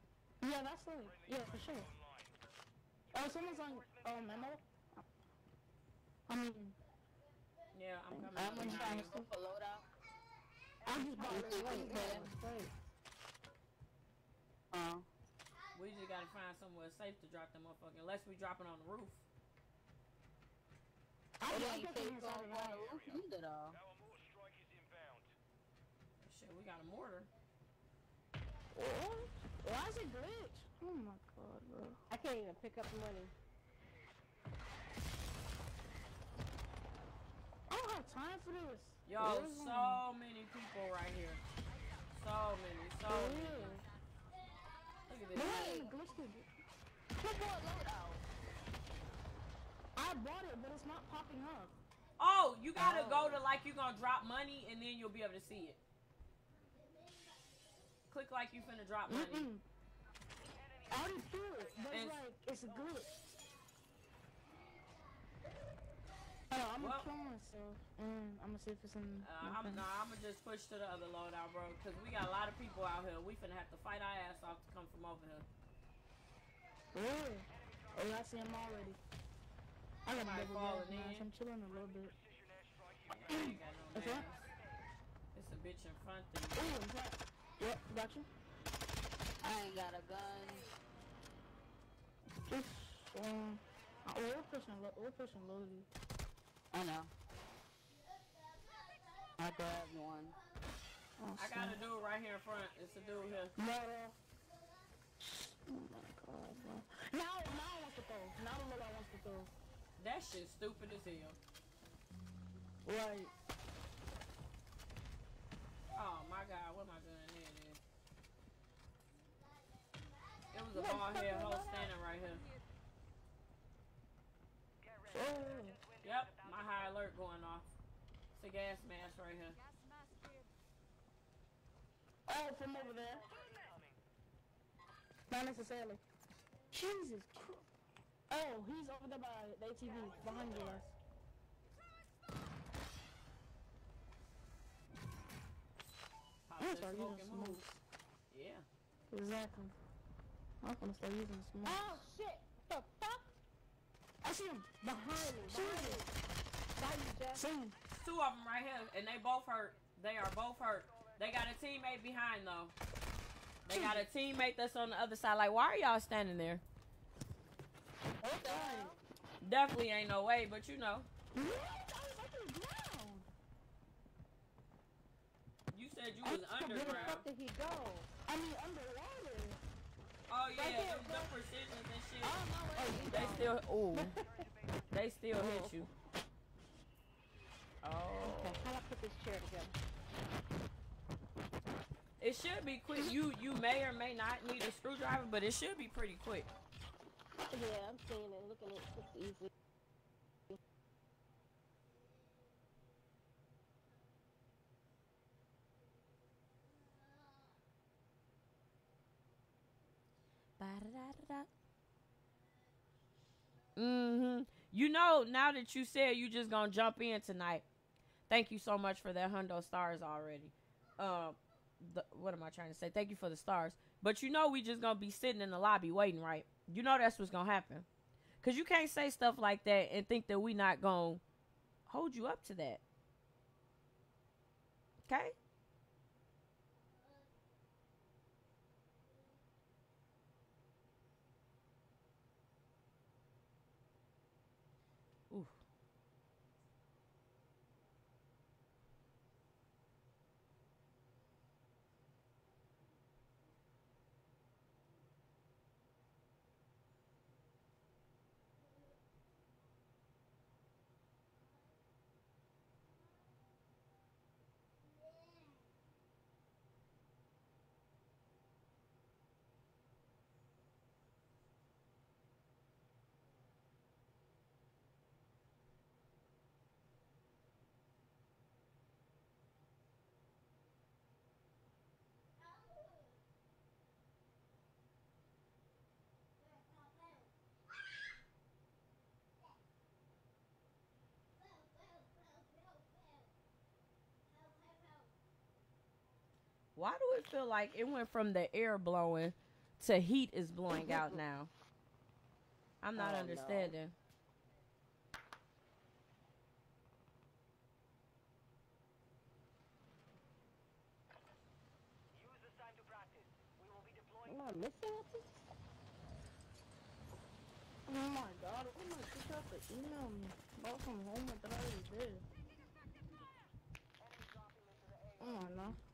Speaker 11: Yeah, that's like, yeah, for sure. Oh, someone's on, oh, memo? I mean,
Speaker 1: Yeah, I'm coming.
Speaker 2: I'm gonna try
Speaker 1: behind
Speaker 2: and
Speaker 1: you.
Speaker 2: Go for loadout.
Speaker 11: I just bought it.
Speaker 2: Okay.
Speaker 11: Wait,
Speaker 2: Uh,
Speaker 1: We just gotta find somewhere safe to drop them motherfucker. Unless we drop it on the roof.
Speaker 11: I
Speaker 2: it
Speaker 11: just
Speaker 2: ain't
Speaker 11: put them
Speaker 2: safe
Speaker 11: inside
Speaker 2: on
Speaker 11: the
Speaker 2: the
Speaker 11: wall.
Speaker 2: roof either though.
Speaker 10: Our mortar strike is inbound.
Speaker 1: Shit, we got a mortar.
Speaker 11: What? Why is it glitch? Oh my god, bro.
Speaker 3: I can't even pick up money.
Speaker 11: I don't have time for this.
Speaker 1: Yo, so many people right here. So many, so many. Look at this.
Speaker 11: it glitched it.
Speaker 2: Look for a loadout.
Speaker 11: I bought it, but it's not popping up.
Speaker 1: Oh, you gotta go oh. to like you're gonna drop money and then you'll be able to see it. Click like you finna drop money.
Speaker 11: I already threw it, but It's- like, it's a glitch. Oh, I'm
Speaker 1: Well-
Speaker 11: gonna kill myself, and I'm gonna see if it's in.
Speaker 1: Uh, I'm nah, I'm gonna just push to the other loadout, bro, because we got a lot of people out here. We finna have to fight our ass off to come from over here.
Speaker 11: Really? Oh, I see him already. I got a
Speaker 1: Somebody
Speaker 11: double
Speaker 1: falling
Speaker 11: gas mask.
Speaker 1: in.
Speaker 11: I'm chilling a little bit.
Speaker 10: Precision airstrike
Speaker 1: I ain't got no
Speaker 11: What's that?
Speaker 1: It's a bitch in front of you.
Speaker 11: Ooh, is that? Yep, got you.
Speaker 2: I ain't got a gun.
Speaker 11: Just, um, uh, we're pushing, we're pushing loaded.
Speaker 2: I know. I grabbed one.
Speaker 11: Oh,
Speaker 1: I got a dude right here in front. It's a dude here.
Speaker 11: Murder. Oh my god, bro. Now, now I want to throw. Now the loadout wants to throw.
Speaker 1: That shit stupid as hell.
Speaker 11: Right.
Speaker 1: Oh my god, what am I doing? There it is. It was a bald head hoe
Speaker 11: was
Speaker 1: standing right here.
Speaker 11: Oh,
Speaker 1: Yep, my high alert going off. It's a gas mask right here.
Speaker 11: Oh, from over there. Not necessarily. Jesus Christ. Oh, he's over there by the ATV, behind you guys.
Speaker 1: Pop
Speaker 11: I'm
Speaker 1: that
Speaker 11: sorry,
Speaker 1: smoke
Speaker 11: using smokes.
Speaker 1: Yeah.
Speaker 11: Exactly. I'm gonna start using smoke.
Speaker 3: Oh shit! The fuck?
Speaker 11: I see him behind me. Behind me.
Speaker 3: By you, Jeff.
Speaker 11: See him.
Speaker 1: Two of them right here, and they both hurt. They are both hurt. They got a teammate behind though. They got a teammate that's on the other side. Like, why are y'all standing there?
Speaker 11: What the hell?
Speaker 1: Definitely ain't no way, but you know.
Speaker 11: What? I was on the ground.
Speaker 1: You said you was
Speaker 3: Where the
Speaker 1: underground.
Speaker 3: fuck did he go?
Speaker 11: I mean, underwater.
Speaker 1: Oh yeah,
Speaker 3: Right there,
Speaker 1: them, them precisions and shit.
Speaker 3: Oh no.
Speaker 1: They still, ooh, they still hit oh. you. Oh,
Speaker 3: Okay, how do I put this chair together?
Speaker 1: it should be quick. You you may or may not need a screwdriver, but it should be pretty quick.
Speaker 3: Yeah, I'm seeing it, looking at it. It's easy.
Speaker 1: Mm-hmm. You know, now that you said you just gonna jump in tonight, thank you so much for that hundo stars already. Um, the, what am I trying to say? Thank you for the stars. But you know we just gonna be sitting in the lobby waiting, right? You know that's what's gonna happen. Cause you can't say stuff like that and think that we not gonna hold you up to that. Okay? Why do it feel like it went from the air blowing to heat is blowing out now? I'm not
Speaker 3: Oh,
Speaker 1: understanding.
Speaker 5: Use this time to practice. We will be deploying
Speaker 3: Am I missing something?
Speaker 11: Oh my god, what am I just have to email me homework that I? Oh my no.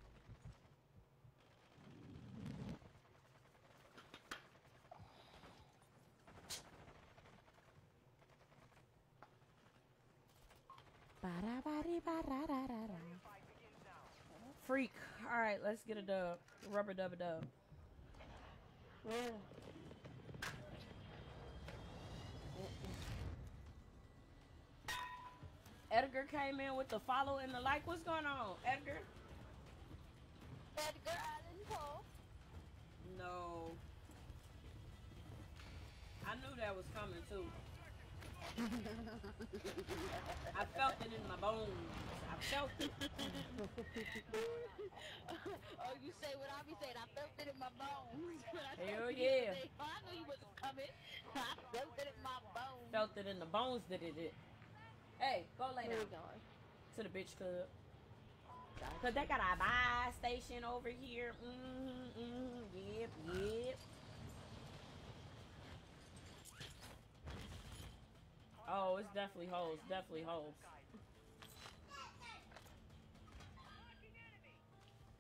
Speaker 1: Freak. All right, let's get a dub. Rubber dub a dub.
Speaker 11: Yeah.
Speaker 1: Edgar came in with the follow and the like. What's going on, Edgar?
Speaker 2: Edgar Allan Poe.
Speaker 1: No. I knew that was coming too. I felt it in my bones. I felt it.
Speaker 2: oh, you say what I be saying? I felt it in my bones.
Speaker 1: Hell yeah.
Speaker 2: I knew you wasn't coming. I felt it in my bones.
Speaker 1: Felt it in the bones that it did. Hey, go lay
Speaker 3: Where
Speaker 1: down
Speaker 3: we going?
Speaker 1: to the bitch club. Cause they got a buy station over here. Mm-hmm, mm-hmm, yep, yep. Oh, it's definitely holes. Definitely holes.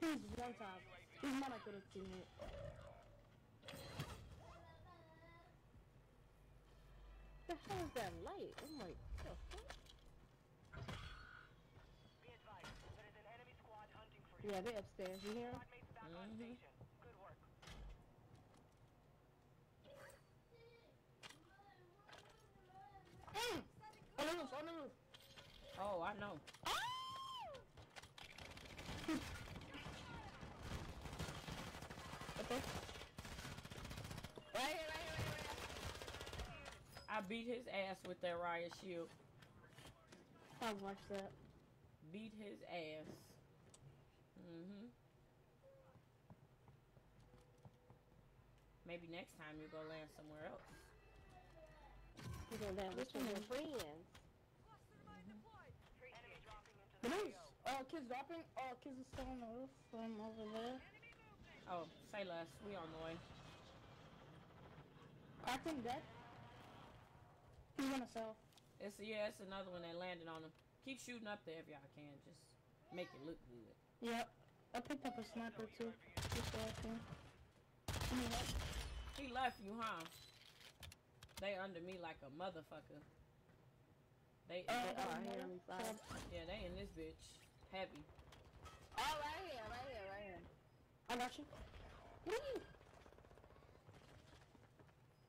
Speaker 11: He's one time. He's not a good teammate.
Speaker 3: The hell is that light? Oh I'm like, the fuck?
Speaker 5: Be advised, there is an enemy squad hunting for you.
Speaker 3: Yeah, they upstairs. You hear 'em?
Speaker 5: Squadmates back on
Speaker 1: Mhm.
Speaker 5: station. Good work.
Speaker 11: Mm. On the roof, on the roof.
Speaker 1: Oh, I know.
Speaker 11: Okay.
Speaker 2: Right here, right here, right here.
Speaker 1: I beat his ass with that riot shield.
Speaker 11: I'll watch that.
Speaker 1: Beat his ass. Mm-hmm. Maybe next time you go land somewhere else.
Speaker 3: You go down with your friends.
Speaker 5: Enemy dropping the
Speaker 11: those,
Speaker 5: AO.
Speaker 11: uh, kids dropping. Uh, kids are still on the roof from over there.
Speaker 1: Oh, say less. We on the way.
Speaker 11: I think that. He's gonna sell.
Speaker 1: It's yeah, it's another one that landed on him. Keep shooting up there if y'all can. Just make it look good.
Speaker 11: Yep. I picked up a sniper too. Just so I can. Give me.
Speaker 1: He left you, huh? They under me like a motherfucker. They,
Speaker 11: Uh,
Speaker 1: they-
Speaker 11: uh,
Speaker 3: here on
Speaker 1: yeah, they in this bitch heavy.
Speaker 2: Oh, right here, right here, right here.
Speaker 11: I got you. What are you?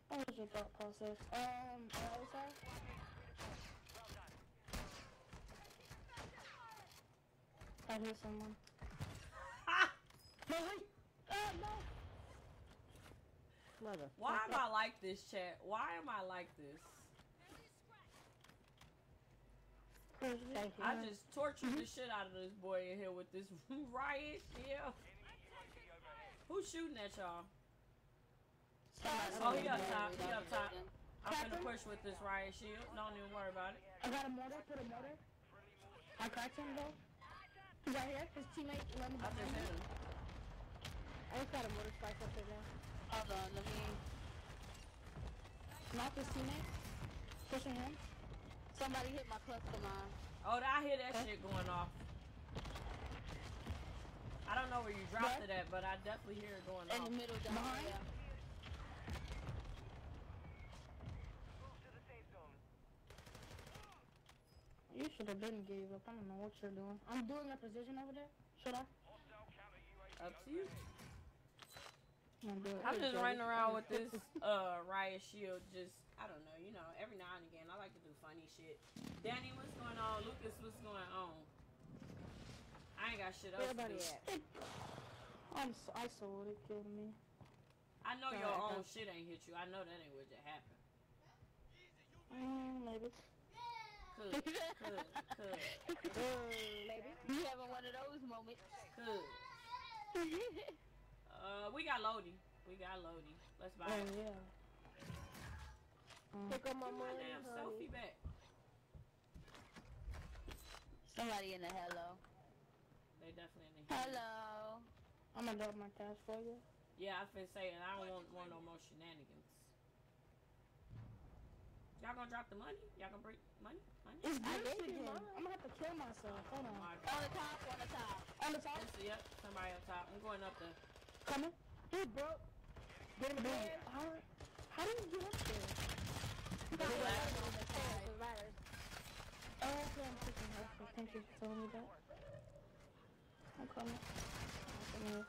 Speaker 11: What was your thought process? Um, on the other side? I hear someone. No, wait! Uh, no!
Speaker 3: Mother.
Speaker 1: Why am I like this, chat? Why am I like this? I just tortured the mm-hmm. shit out of this boy in here with this riot shield. Who's shooting at y'all? Oh, he up top. He up top. I'm gonna push with this riot shield. Don't even worry about it.
Speaker 11: I got a mortar, put a mortar. I cracked him though. He's right here. His teammate
Speaker 1: I just hit him.
Speaker 3: I just got a mortar spike up there now.
Speaker 2: Hold on, let me.
Speaker 11: knock his teammate. Pushing him.
Speaker 2: Somebody hit my cluster mine.
Speaker 1: Oh, I hear that shit going off. I don't know where you dropped it at, but I definitely hear it going
Speaker 2: In
Speaker 1: off.
Speaker 2: In the middle down
Speaker 11: Behind?
Speaker 2: there.
Speaker 5: Move to the safe zone.
Speaker 11: You should have been gave up. I don't know what you're doing. I'm doing a position over there. Should I?
Speaker 10: Hostile counter UAV.
Speaker 1: Up to you.
Speaker 11: I'm gonna do it.
Speaker 1: I'm just running around with this uh riot shield. Just I don't know, you know, every now and again I like to do funny shit. Danny, what's going on? Lucas, what's going on? I ain't got shit else to
Speaker 3: Everybody
Speaker 1: do.
Speaker 3: at?
Speaker 11: I'm so, I saw it. It killed me.
Speaker 1: I know your
Speaker 11: Alright,
Speaker 1: own shit ain't hit you. I know that ain't what just happened.
Speaker 11: Mm, maybe.
Speaker 1: Could, could, could,
Speaker 3: maybe.
Speaker 2: You having one of those moments.
Speaker 1: could. Uh, we got Lodi. We got Lodi. Let's buy
Speaker 11: Oh
Speaker 1: it.
Speaker 11: yeah. Um,
Speaker 3: Pick up my
Speaker 1: Put my
Speaker 3: money,
Speaker 1: damn
Speaker 3: honey.
Speaker 1: selfie back.
Speaker 2: Somebody in the hello.
Speaker 1: They definitely in the
Speaker 2: Hello.
Speaker 11: I'm gonna drop my cash for you.
Speaker 1: Yeah, I've been saying I don't want, want no more shenanigans. Y'all gonna drop the money? Y'all gonna break money? Money?
Speaker 11: It's
Speaker 3: good
Speaker 11: again. I'm gonna have to kill myself. Hold
Speaker 1: Oh
Speaker 11: on.
Speaker 1: my
Speaker 2: On the top, on the top.
Speaker 11: On the top.
Speaker 1: Yes, yep, somebody up top. I'm going up there.
Speaker 11: Coming.
Speaker 3: He broke. Get him
Speaker 11: Dude, how, how do you get up there?
Speaker 1: The last-
Speaker 3: Survivors.
Speaker 11: Oh, okay, I'm taking help. Thank you for telling me that. I'm coming. I'm coming.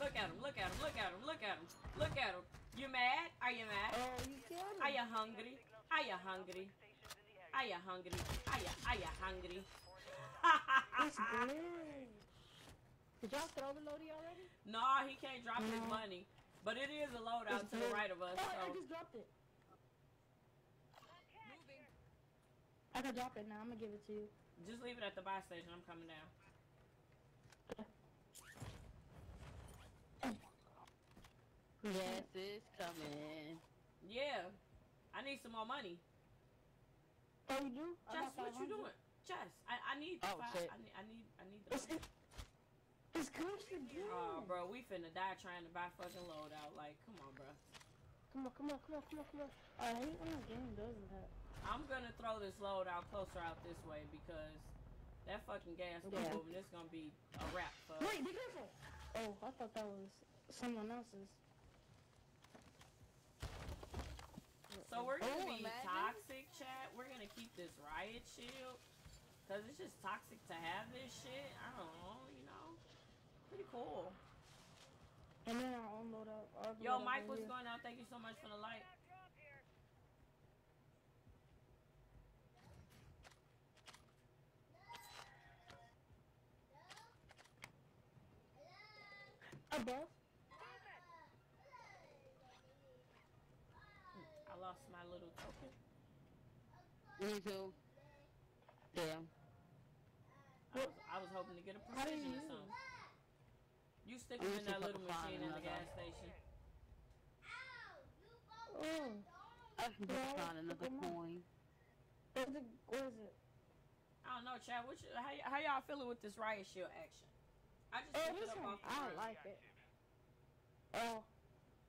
Speaker 1: Look at him, look at him, look at him, look at him, look at him. You mad? Are you mad?
Speaker 3: Oh, you killed
Speaker 1: Are you hungry? Are you hungry? Are you hungry? Are you, are you hungry?
Speaker 11: It's good.
Speaker 3: Did y'all throw the loadie already?
Speaker 1: no, he can't drop his money. But it is a loadout
Speaker 11: It's
Speaker 1: to the right of us,
Speaker 11: Oh, I just dropped it. I can drop it now. I'm gonna give it to you.
Speaker 1: just leave it at the buy station. I'm coming down.
Speaker 2: Yes, it's coming.
Speaker 1: Yeah. I need some more money.
Speaker 11: Oh, you do? I
Speaker 1: Jess, what you doing? Jess, I, I need
Speaker 2: Oh,
Speaker 1: five,
Speaker 2: shit.
Speaker 1: I need I need I need the
Speaker 11: It's, it, it's good for you.
Speaker 1: Oh, bro, we finna die trying to buy fucking loadout. Like, come on, bro.
Speaker 3: Come on, come on, come on, come on, come on.
Speaker 11: I hate when the game does that.
Speaker 1: I'm gonna throw this loadout closer out this way because that fucking gas is
Speaker 3: Yeah.
Speaker 1: moving. It's gonna be a wrap for
Speaker 11: Wait, be careful. Oh, I thought that was someone else's.
Speaker 1: So we're gonna
Speaker 2: Oh,
Speaker 1: be
Speaker 2: imagine.
Speaker 1: toxic, chat. We're gonna keep this riot shield because it's just toxic to have this shit. I don't know, pretty cool.
Speaker 11: And then I'll unload up. I'll
Speaker 1: Yo, Mike, what's going on? Thank you so much for the light.
Speaker 11: Above.
Speaker 1: I lost my little token.
Speaker 2: Me too. Damn.
Speaker 1: I was, I was hoping to get a precision or something. You stick
Speaker 2: I'm
Speaker 1: them in that little machine in the gas station.
Speaker 11: Oh.
Speaker 2: I can just find another coin.
Speaker 11: Where's it? Where is it?
Speaker 1: I don't know, Chad. What you, how, how y'all feeling with this riot shield action? I just
Speaker 11: Oh,
Speaker 1: picked it up off the
Speaker 11: I
Speaker 1: ground.
Speaker 11: like it. Oh.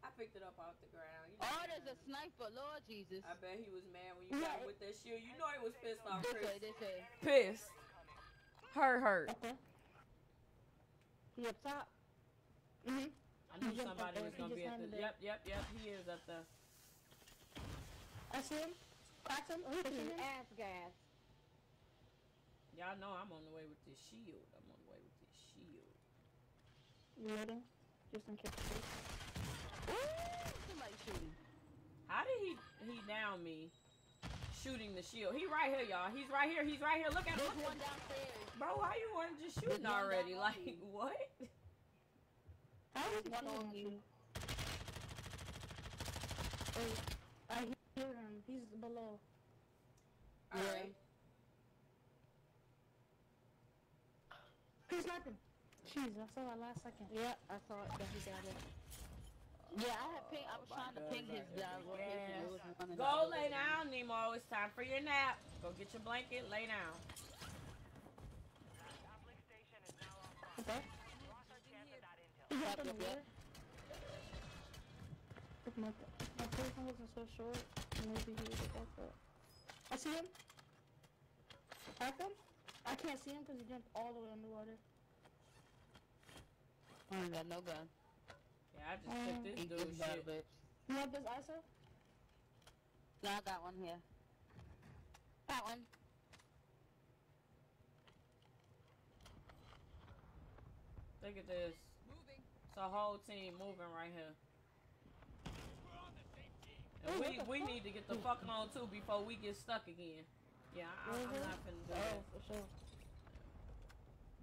Speaker 1: I picked it up off the ground. You know,
Speaker 2: Oh, there's a sniper. Lord Jesus.
Speaker 1: I bet he was mad when you got
Speaker 11: Yeah.
Speaker 1: with that shield. You know he was pissed off,
Speaker 2: This way,
Speaker 1: Chris.
Speaker 2: this way.
Speaker 1: Pissed. Hurt, hurt.
Speaker 11: Okay. He up top. Mhm.
Speaker 1: I knew
Speaker 11: He jumped up
Speaker 1: somebody was gonna be at the. Yep, yep, yep. He is up there.
Speaker 11: I see him. Cracked him.
Speaker 3: Look at
Speaker 11: Pushing
Speaker 3: his
Speaker 11: him.
Speaker 3: ass gas.
Speaker 1: Y'all know I'm on the way with this shield. I'm on the way with this shield.
Speaker 11: You ready? Just in case.
Speaker 2: Ooh, somebody shooting.
Speaker 1: How did he he down me? Shooting the shield. He right here, y'all. He's right here. He's right here. Look at him.
Speaker 2: There's
Speaker 1: Look at
Speaker 2: one downstairs.
Speaker 1: Bro, how you want just shooting already? Like what?
Speaker 11: How is
Speaker 2: There's one on
Speaker 11: you?
Speaker 2: you.
Speaker 11: Wait, I hear him. He's below.
Speaker 1: Alright.
Speaker 2: Yeah.
Speaker 1: right.
Speaker 11: He's sniping. Jeez, I saw that last second. Yeah, I saw it. That he got it.
Speaker 2: Yeah, I had ping. I was trying to ping his location. It wasn't running.
Speaker 1: Go lay down, Nemo. It's time for your nap. Go get your blanket. Lay down.
Speaker 5: Intel.
Speaker 11: Up
Speaker 2: Yep, yep.
Speaker 11: If my, my person wasn't so short, maybe he would have got that. I see him. Crack him. I can't see him because he jumped all the way underwater.
Speaker 2: I ain't got no gun.
Speaker 1: Yeah, I just
Speaker 11: Um,
Speaker 1: took this
Speaker 2: Ain't
Speaker 1: dude
Speaker 2: this
Speaker 1: shit.
Speaker 2: bitch.
Speaker 11: You want this ISO?
Speaker 2: No, I got one here. Got one.
Speaker 1: Look at this. It's a whole team moving right here. And we we need to get the fuck on too before we get stuck again. Yeah, I, I'm
Speaker 11: Mhm.
Speaker 1: not finna do
Speaker 11: Oh,
Speaker 1: that.
Speaker 11: for sure.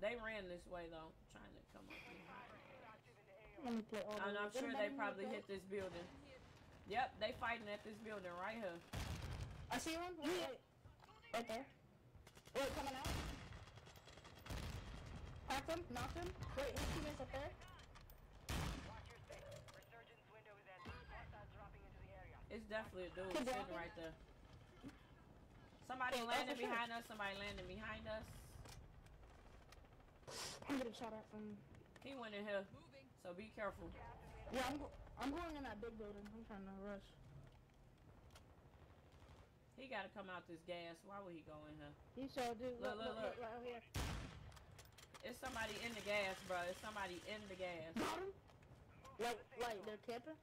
Speaker 1: They ran this way though, trying to come up behind.
Speaker 11: Let me play all the
Speaker 1: And. I'm sure they probably hit this building. Yep, they fighting at this building right here.
Speaker 11: I see one. Wait, wait. Right there. Wait, coming out. Cracked him. Knocked him. Wait, his teammates up there.
Speaker 5: Watch your six. Resurgence window is ending. Hostiles dropping into the area.
Speaker 1: It's definitely a dude sitting right there. Somebody landing
Speaker 11: that's for sure.
Speaker 1: behind us. Somebody landing behind us.
Speaker 11: I'm getting shot at from.
Speaker 1: He went in here, so be careful.
Speaker 11: Yeah, I'm. Go- I'm going in that big building. I'm trying to rush.
Speaker 1: He gotta come out this gas. Why would he go in here?
Speaker 3: He sure do.
Speaker 1: Look, look, look.
Speaker 3: right here.
Speaker 1: It's somebody in the gas, bro. It's somebody in the gas.
Speaker 11: Got him. Like, like they're camping.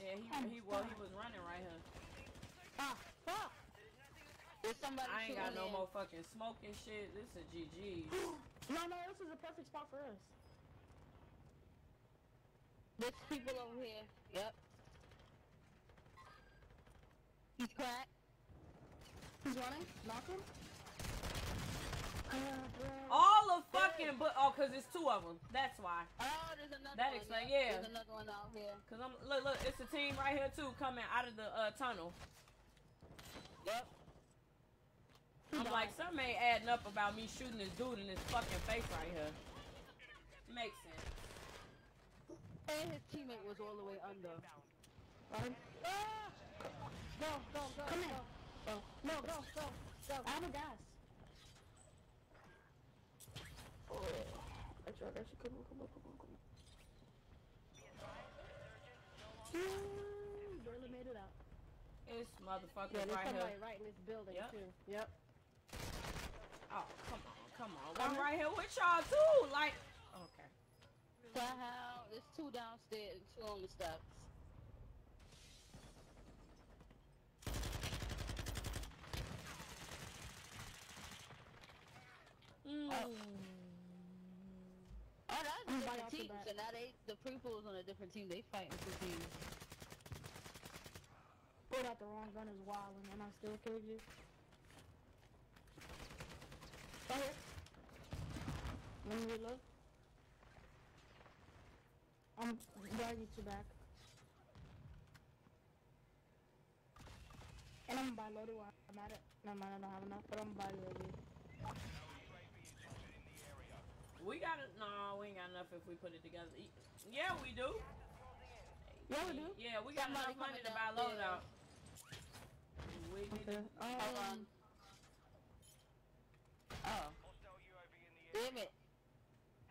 Speaker 1: Yeah, he he well he was running right here.
Speaker 11: Ah, fuck.
Speaker 2: There's somebody
Speaker 1: I ain't got no
Speaker 2: in.
Speaker 1: more fucking smoking shit. This is GG.
Speaker 11: No, no, this is a perfect spot for us.
Speaker 2: There's people over here. Yep. He's cracked.
Speaker 11: He's running. Knock him. Bro.
Speaker 1: All of fucking but oh, cause it's two of them. That's why.
Speaker 2: Oh, there's another
Speaker 1: That
Speaker 2: one.
Speaker 1: explain-
Speaker 2: yep.
Speaker 1: yeah.
Speaker 2: There's another one out here.
Speaker 1: Cause I'm look look. It's a team right here too coming out of the uh, tunnel.
Speaker 2: Yep.
Speaker 1: I'm like something ain't adding up about me shooting this dude in his fucking face right here. Makes sense.
Speaker 2: And his teammate was all the way under.
Speaker 11: Run.
Speaker 3: Ah! Go, go, go,
Speaker 11: Come
Speaker 3: go.
Speaker 11: here.
Speaker 3: Go. No, go, go, go.
Speaker 11: I have a gas. Oh, that's right. That's come on, come on, come on, come on. Ooh, barely made it out.
Speaker 1: It's motherfuckers
Speaker 3: Yeah, there's
Speaker 1: right
Speaker 3: somebody
Speaker 1: here.
Speaker 3: right in this building
Speaker 1: Yep.
Speaker 3: too. Yep.
Speaker 1: Oh come on, come on. I'm right here with y'all too. Like okay.
Speaker 2: Somehow, there's two downstairs, two on the steps.
Speaker 1: Mm.
Speaker 2: Oh, that's
Speaker 11: I'm
Speaker 2: different
Speaker 11: right off the
Speaker 2: teams.
Speaker 11: bat.
Speaker 2: So now they, the people is on a different team. They fighting for teams.
Speaker 11: Pulled out the wrong gun is wild, and I still killed you. Right here. Let me reload. I'm glad you back. And I'm gonna loaded while I'm at it. No, I don't have enough, but I'm gonna loaded.
Speaker 1: We got it. No, we ain't got enough if we put it together. Yeah, we do.
Speaker 11: Yeah, we do.
Speaker 1: Yeah, we got
Speaker 2: Somebody
Speaker 1: enough money to buy loadout. We need
Speaker 11: Okay.
Speaker 2: on.
Speaker 11: Um,
Speaker 2: Oh,
Speaker 10: Hostile UAV in
Speaker 2: damn it.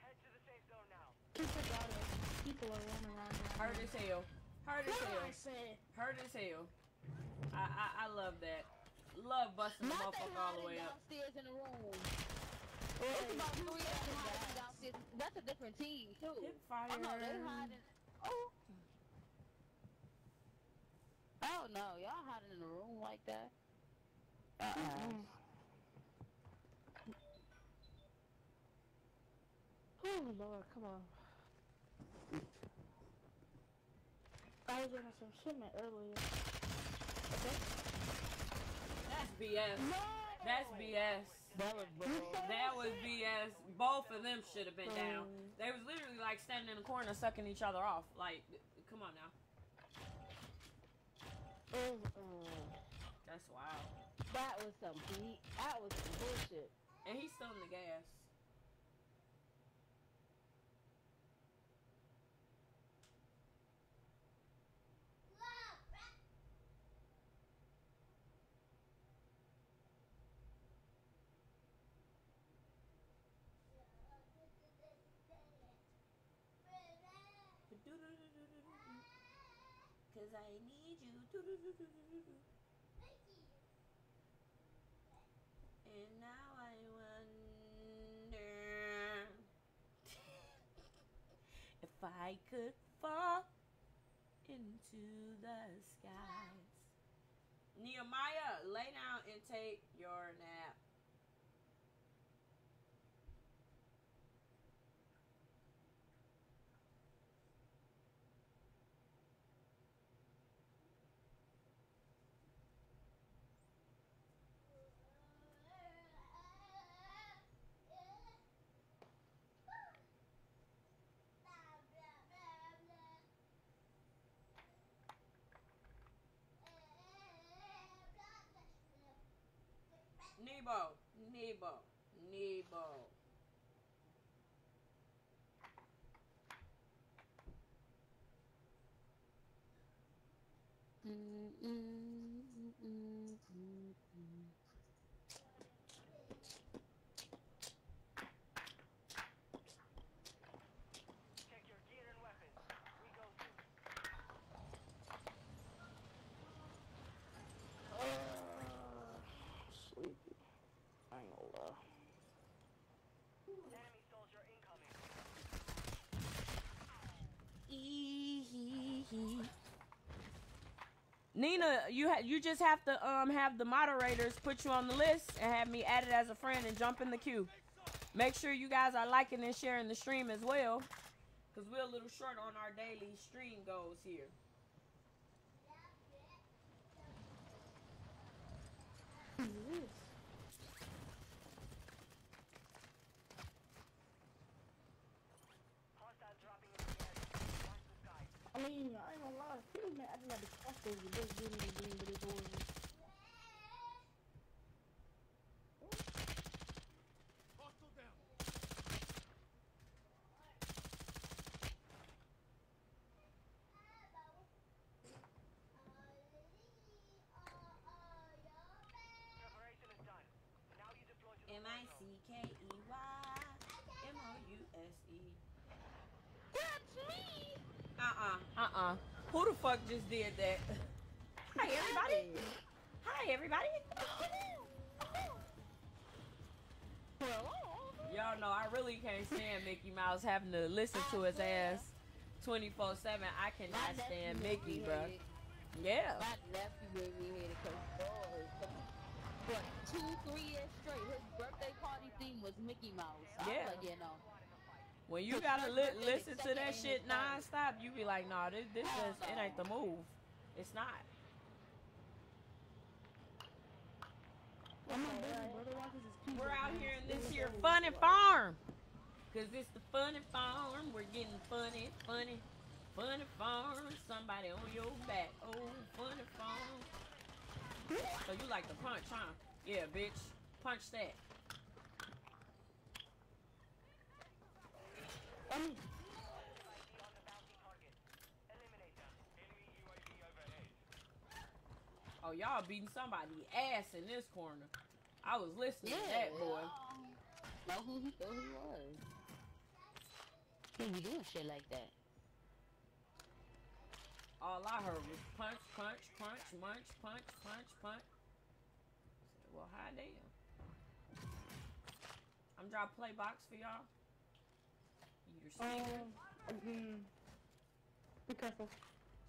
Speaker 5: Head to the safe zone now.
Speaker 11: keep it out of people are roaming around.
Speaker 1: Hurt as hell. Hurt as
Speaker 11: What did I
Speaker 1: hell. Hurt as hell. I, I I love that. Love busting the motherfucker all the way up.
Speaker 2: downstairs in the room. It's about three of them hiding. That's a different team too.
Speaker 1: Hip
Speaker 2: Oh no, they hiding. Oh. Oh no, y'all hiding in the room like that. Uh-uh.
Speaker 11: Oh lord, come on. I was doing some shipment earlier.
Speaker 1: That's BS. That's BS.
Speaker 2: That was
Speaker 1: That was BS. Both of them should have been down. They was literally like standing in the corner sucking each other off. Like, come on now.
Speaker 11: Oh, uh,
Speaker 1: That's wild.
Speaker 2: That was some beat. That was some bullshit.
Speaker 1: And he's still in the gas. Cause I need you. And now I wonder if I could fall into the skies. Nehemiah, lay down and take your nap. Nebo, Nebo, Nebo.
Speaker 5: Check your gear and weapons. We go to
Speaker 11: sleepy. I ain't gonna lie.
Speaker 5: enemy soldier incoming.
Speaker 1: Nina, you ha- you just have to um have the moderators put you on the list and have me added as a friend and jump in the queue. Make sure you guys are liking and sharing the stream as well, cause we're a little short on our daily stream goals here.
Speaker 11: I mean, I gonna lie. People been acting like the castles and just doing the green, but it's horrible.
Speaker 5: Preparation is done. Now you deploy to the
Speaker 1: M
Speaker 5: war
Speaker 1: I
Speaker 5: zone.
Speaker 1: C K E Y M O U S E.
Speaker 2: That's me.
Speaker 1: Uh uh uh uh. Who the fuck just did that? Hi everybody. Hi everybody. Y'all know I really can't stand Mickey Mouse having to listen to his ass 24 7. I cannot stand Mickey, bro. Yeah.
Speaker 2: My nephew made me hate it because boy, two, three years straight, his birthday party theme was Mickey Mouse. I
Speaker 1: Yeah.
Speaker 2: like, yeah, no.
Speaker 1: When you gotta li- listen to that shit
Speaker 2: his third.
Speaker 1: nonstop, you be like, nah, this, this just, it ain't the move. It's not.
Speaker 11: I'm not busy, brother. Watch this people.
Speaker 1: We're out here in this here funny farm. Cause it's the funny farm. We're getting funny, funny, Funny farm, somebody on your back. Oh, funny farm. So you like to punch, huh? Yeah, bitch. Punch that.
Speaker 11: Um,
Speaker 5: UAV on the bounty target. Eliminate them. Enemy UAV overhead.
Speaker 1: Oh, y'all beating somebody ass in this corner. I was listening to that boy.
Speaker 2: Know who he thought he was. He be doing shit like that.
Speaker 1: All I heard was punch, punch, punch, munch, punch, punch, punch. Said, well, hi damn. I'm drop play box for y'all. Eater speaker.
Speaker 11: um, mm, be careful.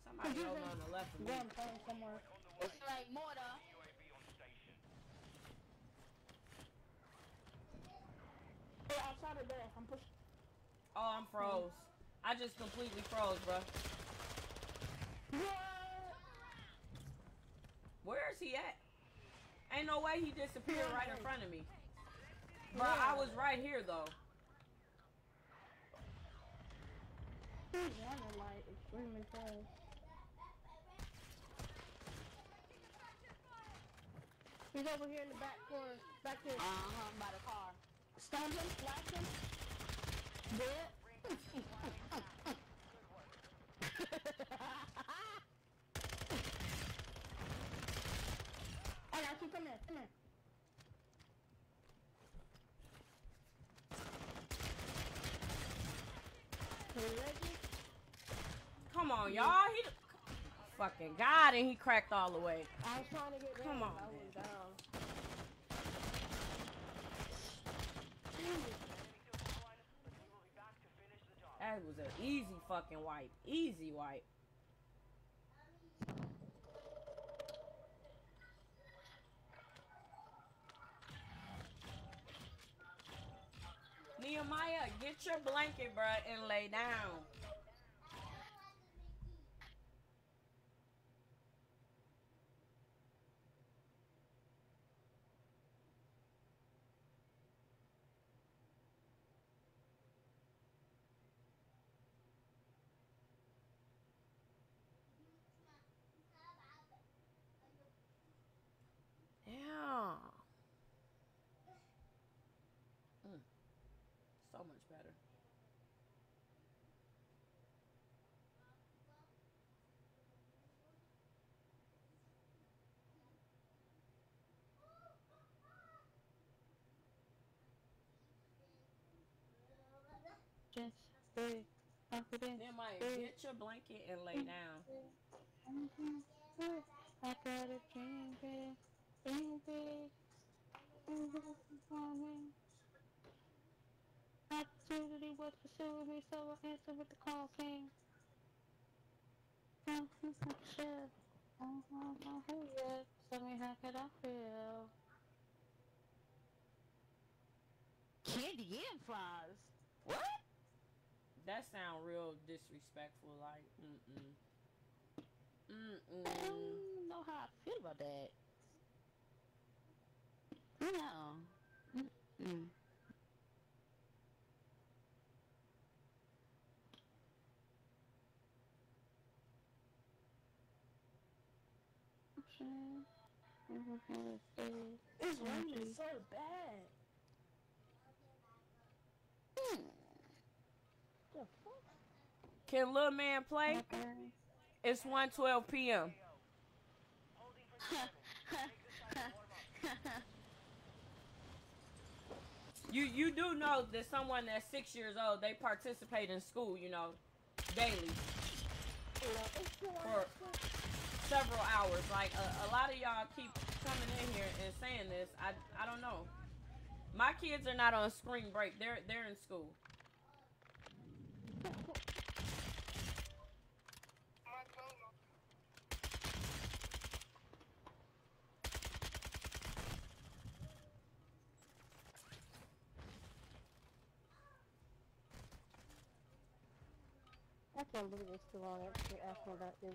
Speaker 1: Somebody over on the left of
Speaker 11: Go
Speaker 1: me.
Speaker 11: and find somewhere.
Speaker 2: It's like mortar.
Speaker 5: UAV on station.
Speaker 11: Hey, outside of there, I'm pushing.
Speaker 1: Oh, I'm froze. I just completely froze, bro. Where is he at? Ain't no way he disappeared right in front of me. Bro, I was right here though.
Speaker 11: He's running like extremely fast. He's over here in the back corner. Back here.
Speaker 2: Uh-huh, by the car.
Speaker 11: Stun him, flash him.
Speaker 2: Dead.
Speaker 11: I got you. Come here. Come here. Ready?
Speaker 1: Come on, y'all. He d- fucking God, and he cracked all the way.
Speaker 11: I was trying to get.
Speaker 1: Come on,
Speaker 11: down.
Speaker 1: That was an easy fucking wipe. Easy wipe. Nehemiah, get your blanket, bruh, and lay down. Yeah. Mm. So much better.
Speaker 2: Just stay confident.
Speaker 1: Nehemiah, get your blanket and lay down.
Speaker 2: I got a dream big, dream big, dream big for. Opportunity was pursuing me, so I answered with the call thing. Oh, he's not sure. Oh, oh, oh, who yet? Tell me how could I feel? Candy and flies. What?
Speaker 1: That sound real disrespectful. Like, mm-mm.
Speaker 2: I
Speaker 1: Mm-mm.
Speaker 2: don't know how I feel about that. No. Mm-mm.
Speaker 11: This rain is mm-hmm. so bad. Fuck?
Speaker 1: Can little man play? It's 1:12 p.m. You you do know that someone that's six years old they participate in school, you know, daily for several hours. Like a, a lot of y'all keep coming in here and saying this. I I don't know. My kids are not on spring break. They're they're in school.
Speaker 11: Can't believe it's too long after about this.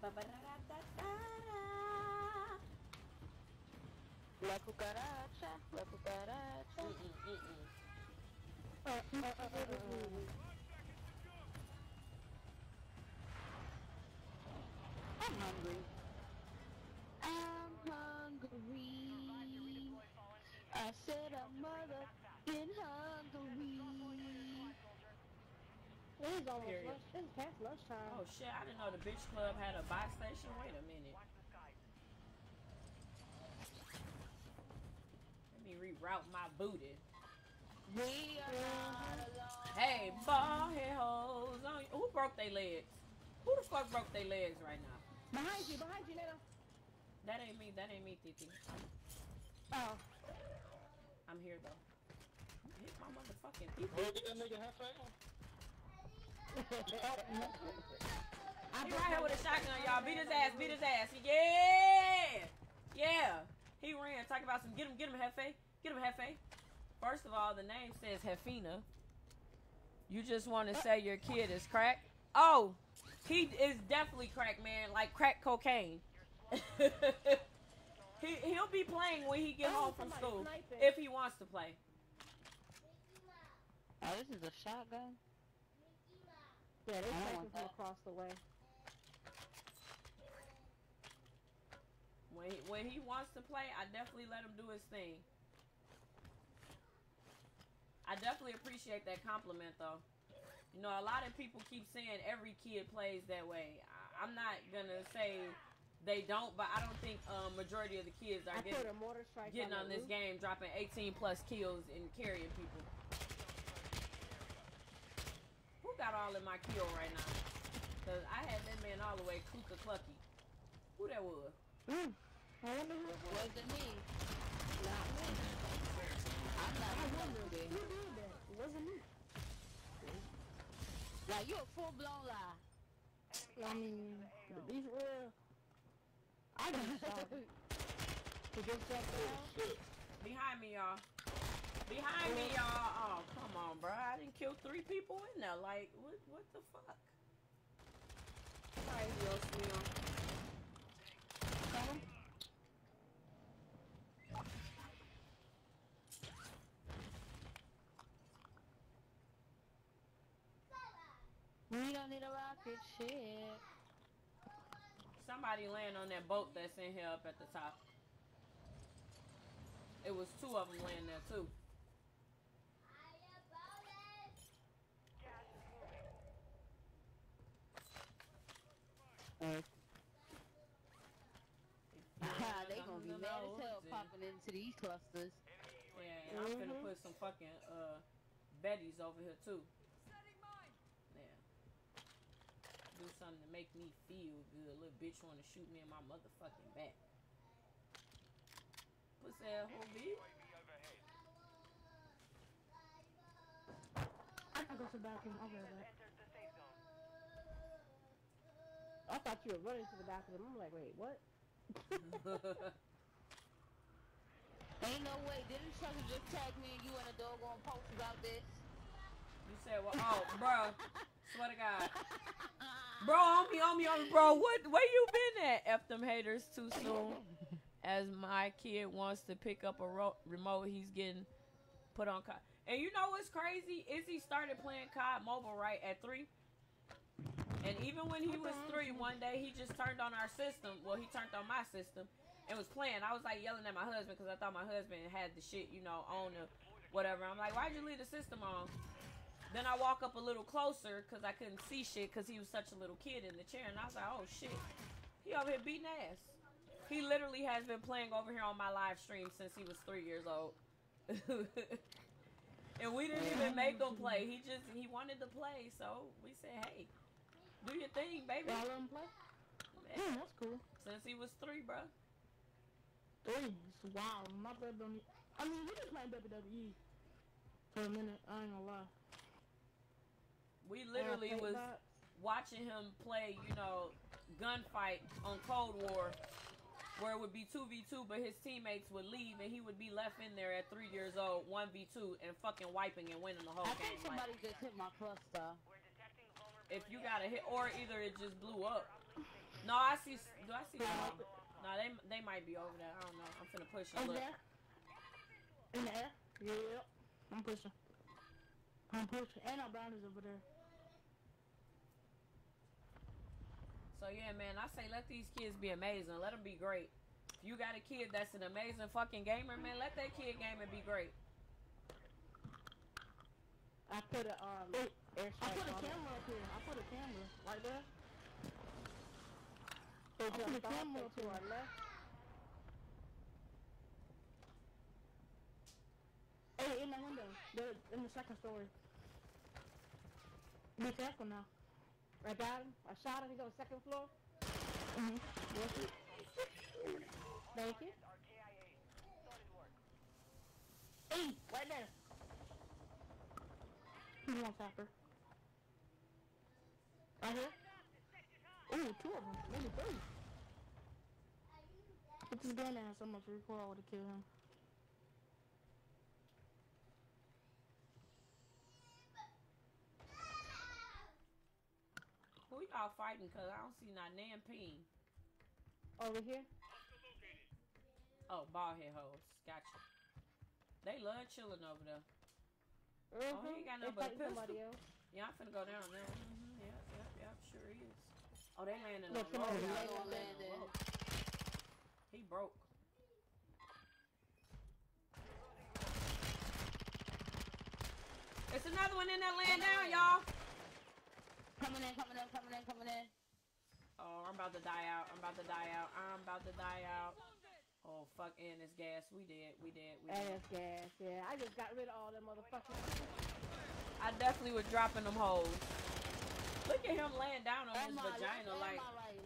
Speaker 1: Ba-ba-da-da-da-da-da.
Speaker 2: La cucaracha, la cucaracha.
Speaker 3: Uh, uh, uh, uh, uh.
Speaker 2: I'm I said I'm motherfucking hungry.
Speaker 3: It is almost
Speaker 1: Period.
Speaker 3: lunch. It's past lunchtime.
Speaker 1: Oh shit, I didn't know the bitch club had a buy station. Wait a minute. Let me reroute my booty.
Speaker 2: We are not alone.
Speaker 1: Hey, ball head hoes on Who broke their legs? Who the fuck broke their legs right now?
Speaker 3: Behind you, behind you, Nana.
Speaker 1: That ain't me. That ain't me, Titi.
Speaker 3: Oh.
Speaker 1: I'm here though. Hit my motherfucking Titi.
Speaker 8: Bro, get that nigga half out.
Speaker 1: He right here with a shotgun, y'all. Beat his ass. Beat his ass. Yeah. Yeah. He ran. Talk about some. Get him. Get him, Hefe. Get him, Hefe. First of all, the name says Hefina. You just want to say your kid is crack? Oh, he is definitely crack, man. Like crack cocaine. he he'll be playing when he get home from school
Speaker 3: sniping.
Speaker 1: if he wants to play.
Speaker 2: Oh, this is a shotgun.
Speaker 3: Yeah, they
Speaker 2: I don't
Speaker 3: sniping from
Speaker 2: that.
Speaker 3: across the way.
Speaker 1: When he, when he wants to play, I definitely let him do his thing. I definitely appreciate that compliment, though. You know, a lot of people keep saying every kid plays that way. I, I'm not gonna say they don't, but I don't think um, majority of the kids are
Speaker 3: I
Speaker 1: getting
Speaker 3: a mortar strike
Speaker 1: getting
Speaker 3: on,
Speaker 1: on this game, dropping 18 plus kills and carrying people. Who got all in my kill right now? Cause I had that man all the way clucker clucky. Who that was?
Speaker 3: Mm. I wonder who it was.
Speaker 2: Wasn't me.
Speaker 3: Not me.
Speaker 2: I'm not
Speaker 3: I wonder who did that. It wasn't me.
Speaker 2: Like you a full blown lie.
Speaker 3: I mean, to be real, I just shot him. To get oh, shot down.
Speaker 1: Behind me, y'all. Behind me, oh. y'all. Oh, come on, bro. I didn't kill three people in there. Like, what? What the fuck? Sorry, yo, Smear.
Speaker 2: We don't need a rocket ship.
Speaker 1: Somebody laying on that boat that's in here up at the top. It was two of them laying there too.
Speaker 2: Ah, they gonna be mad as hell popping into these clusters.
Speaker 1: Yeah, and I'm gonna put some fucking uh Betty's over here too. Yeah. Do something to make me feel good. Little bitch wanna shoot me in my motherfucking back. Pussy asshole bitch.
Speaker 3: I gotta go to the bathroom. I'll be right back.
Speaker 5: Entered the safe zone.
Speaker 3: I thought you were running to the bathroom. I'm like, wait, what?
Speaker 2: Ain't no way. Didn't Chucky just tag me and you and a doggone post about this?
Speaker 1: You said well oh bruh. Swear to God. Bro, on me, on me, on me, bro. What where you been at? F them haters too soon. As my kid wants to pick up a ro- remote, he's getting put on COD. And you know what's crazy? Izzy started playing COD mobile right at three. And even when he was three, one day he just turned on our system. Well, he turned on my system and was playing. I was like yelling at my husband because I thought my husband had the shit, you know, on the whatever. I'm like, why'd you leave the system on? Then I walk up a little closer because I couldn't see shit because he was such a little kid in the chair. And I was like, oh shit. He over here beating ass. He literally has been playing over here on my live stream since he was three years old. and we didn't even make him play. He just, he wanted to play. So we said, hey, do your thing, baby.
Speaker 3: Y'all let him play? Hmm, that's cool.
Speaker 1: Since he was three, bro.
Speaker 3: Three. Wow, my brother don't. I mean, we been playing WWE for a minute. I ain't gonna lie.
Speaker 1: We literally was
Speaker 3: Fate
Speaker 1: watching him play, you know, gunfight on Cold War, where it would be 2v2, but his teammates would leave and he would be left in there at three years old, 1v2, and fucking wiping and winning the whole
Speaker 2: I think
Speaker 1: game. Like,
Speaker 2: somebody just hit my cluster.
Speaker 1: if you got a hit, or either it just blew up. No, I see. Do I see? No, they they might be over there. I don't know. I'm finna push
Speaker 3: Over
Speaker 1: look.
Speaker 3: there. In the air. Yeah. I'm pushing. I'm pushing. And our boundaries over there.
Speaker 1: So yeah, man, I say let these kids be amazing. Let them be great. If you got a kid that's an amazing fucking gamer, man, let that kid game and be great.
Speaker 3: I put a um. I put a camera up here. I put a camera right there. I put a camera up to our left. Hey, in the window. The in the second story. Be careful now. I got him. I shot him. He's on the second floor. Yes, sir. Thank you.
Speaker 5: Are KIA. Solid work.
Speaker 3: Hey, right there. He's one tapper. Right here. Ooh, two of them. Maybe three. Put this gun down so much recoil I would've killed him.
Speaker 1: Y'all fighting? Cause I don't see not Nan Ping.
Speaker 3: Over here?
Speaker 1: Oh, bald head hoes. Gotcha. They love chilling over there.
Speaker 3: Mm-hmm.
Speaker 1: he ain't got
Speaker 3: they
Speaker 1: nothing but a
Speaker 3: fighting somebody
Speaker 1: pistol.
Speaker 3: else.
Speaker 1: Yeah, I'm finna go down there. Mm-hmm. Yep, yep, yep. Sure is. Oh, they landing
Speaker 3: Look,
Speaker 1: on. They
Speaker 3: on
Speaker 1: landing. He broke. It's another one in that laying down, y'all.
Speaker 2: Coming in, coming in, coming in, coming in.
Speaker 1: Oh, I'm about to die out. I'm about to die out. I'm about to die out. Oh, fuck, and it's gas. We did. We did. We did.
Speaker 3: Ass gas, yeah. I just got rid of all them motherfuckers.
Speaker 1: I definitely was dropping them hoes. Look at him laying down on his
Speaker 2: Am
Speaker 1: vagina
Speaker 2: Am
Speaker 1: like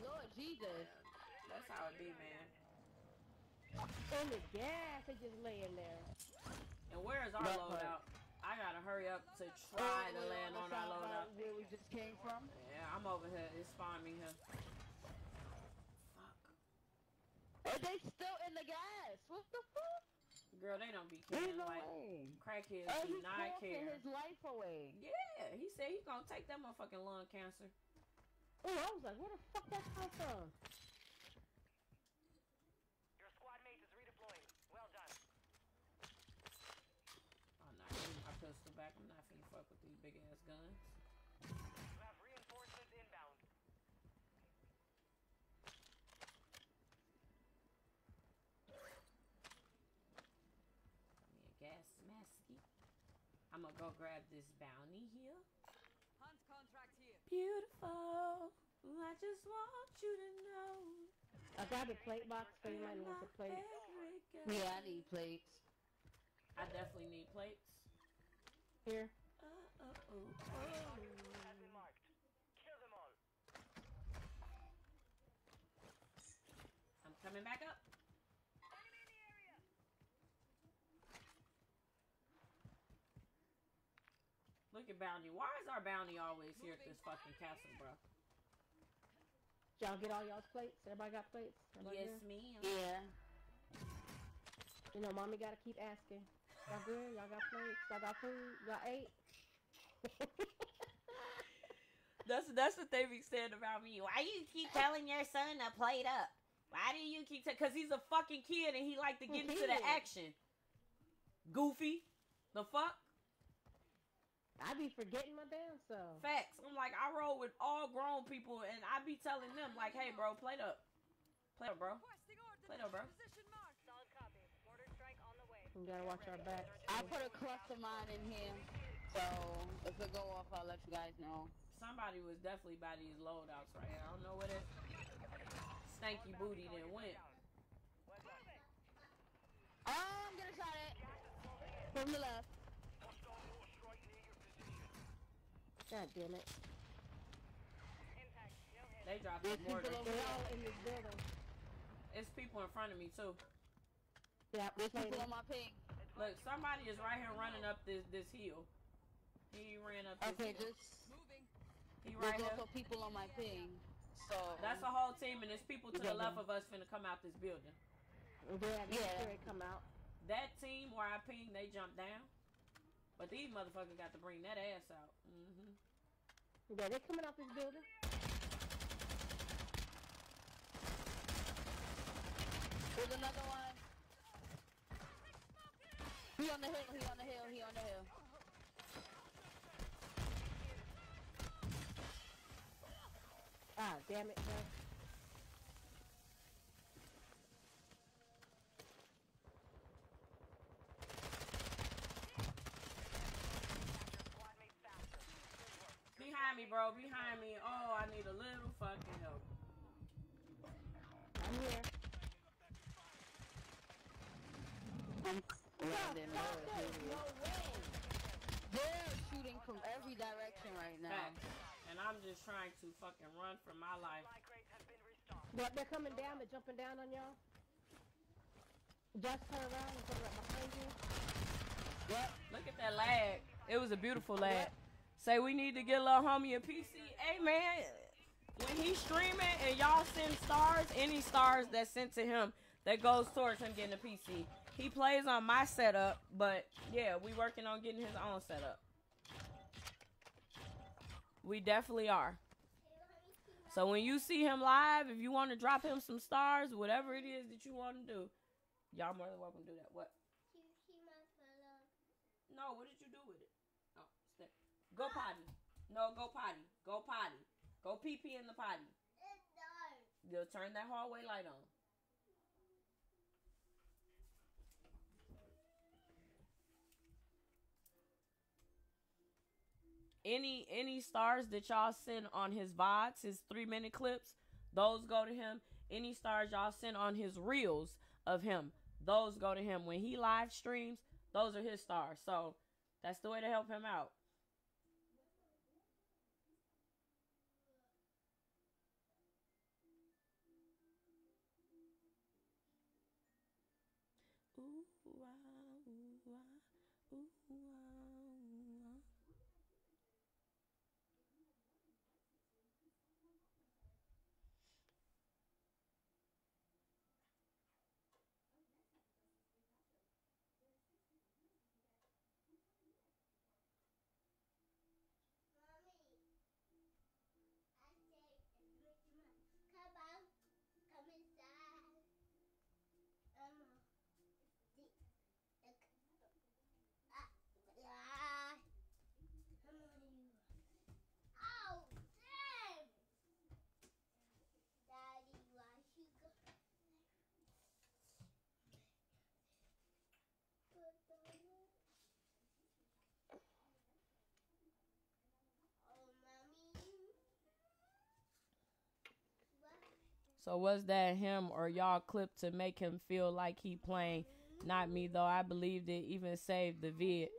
Speaker 2: Lord Jesus.
Speaker 1: that's how it be, man.
Speaker 3: And the gas, they just laying there.
Speaker 1: And where is our
Speaker 2: That part.
Speaker 1: loadout? I gotta hurry up to try to
Speaker 2: All the way
Speaker 1: land on our
Speaker 2: side
Speaker 1: loadout.
Speaker 2: Where we just came from.
Speaker 1: Yeah, I'm over here. It's spawned me here. Fuck.
Speaker 2: Are they still in the gas? What the fuck?
Speaker 1: Girl, they don't be
Speaker 2: Ain't
Speaker 1: caring.
Speaker 2: no
Speaker 1: Like,
Speaker 2: way.
Speaker 1: crackheads
Speaker 2: Oh,
Speaker 1: do
Speaker 2: he's
Speaker 1: not care.
Speaker 2: his life away.
Speaker 1: Yeah, he said he gonna take that motherfucking lung cancer.
Speaker 3: Oh, I was like, where the fuck that come from?
Speaker 5: Your squad mate is redeploying. Well done.
Speaker 1: Oh, no, give me my pistol back. I'm not finna fuck with these big ass guns.
Speaker 5: You have reinforcements inbound.
Speaker 1: Got me a gas masky. I'm gonna go grab this bounty here.
Speaker 10: Hunt contract here.
Speaker 1: Beautiful. I just want you to know.
Speaker 3: I got a plate box for you might want to plate.
Speaker 2: Yeah, I need plates.
Speaker 1: I definitely need plates.
Speaker 3: Here.
Speaker 1: Uh, uh, oh, oh.
Speaker 5: Has been marked. Kill them all.
Speaker 1: I'm coming back up. Look at bounty. Why is our bounty always here at this fucking castle, bro?
Speaker 3: Y'all get all y'all's plates? Everybody got plates? Everybody
Speaker 1: Yes,
Speaker 3: good?
Speaker 1: ma'am.
Speaker 2: Yeah.
Speaker 3: You know, mommy gotta keep asking. Y'all good? Y'all got plates? Y'all got food? Y'all ate?
Speaker 1: That's that's what they be saying about me. Why you keep telling your son to plate up? Why do you keep telling? Cause he's a fucking kid and he like to get into the action. Goofy. The fuck?
Speaker 3: I be forgetting my damn self.
Speaker 1: Facts. I'm like, I roll with all grown people and I be telling them, like, hey, bro, plate up. Plate up, bro.
Speaker 10: Requesting ordnance.
Speaker 1: Play doh, bro.
Speaker 10: Position marked.
Speaker 5: Solid copy. Mortar strike on the way.
Speaker 3: We gotta watch our backs.
Speaker 2: I put a cluster mine in here. So if it go off, I'll let you guys know.
Speaker 1: Somebody was definitely by these loadouts right here. I don't know where that stanky booty then went.
Speaker 5: Um,
Speaker 2: oh, I'm gonna shot it. From the left.
Speaker 3: God damn it.
Speaker 5: Impact. No.
Speaker 1: They dropped
Speaker 2: There's
Speaker 1: the mortar.
Speaker 2: people over
Speaker 3: They're
Speaker 2: there.
Speaker 3: all in this building.
Speaker 1: It's people in front of me too.
Speaker 3: Yeah,
Speaker 2: There's people on my ping.
Speaker 1: Look, somebody is right here running up this this hill. He ran up this
Speaker 2: Okay,
Speaker 1: hill.
Speaker 2: just
Speaker 10: Moving.
Speaker 1: He right
Speaker 2: there's
Speaker 1: here.
Speaker 2: also people on my ping. So
Speaker 1: That's a whole team, and there's people to the left of us finna come out this building.
Speaker 3: Yeah,
Speaker 2: Yeah.
Speaker 3: yeah. Come out.
Speaker 1: That team where I ping, they jumped down. But these motherfuckers got to bring that ass out. Mm-hmm.
Speaker 3: Yeah, they coming out this building.
Speaker 2: There's another one. He on the hill, he on the hill, he on the hill.
Speaker 3: Ah, damn it, man.
Speaker 1: Behind bro. Behind me. Oh, I need a little fucking help.
Speaker 3: I'm here.
Speaker 2: I'm landing
Speaker 3: No way.
Speaker 2: They're shooting from every direction right now.
Speaker 1: Back. And I'm just trying to fucking run for my life.
Speaker 5: Supply crates have been restocked.
Speaker 3: But they're coming down, they're jumping down on y'all. Just turn around and come right behind you.
Speaker 1: Yep. Look at that lag. It was a beautiful lag. Say we need to get a little homie a PC. Hey man, when he's streaming and y'all send stars, any stars that sent to him that goes towards him getting a PC. He plays on my setup, but yeah, we working on getting his own setup. We definitely are. So when you see him live, if you want to drop him some stars, whatever it is that you want to do, y'all more than welcome to do that. What? No, what did you do with it? Oh, step. Go potty. No, go potty. Go potty. Go pee pee in the potty. You'll turn that hallway light on. Any any stars that y'all send on his VODs, his three minute clips, those go to him. Any stars y'all send on his reels of him, those go to him. When he live streams, those are his stars. So that's the way to help him out. Ooh, ah, ooh, ah, ooh, ah, ooh, ah. So was that him or y'all clip to make him feel like he playing? Not me though. I believed it even saved the vid.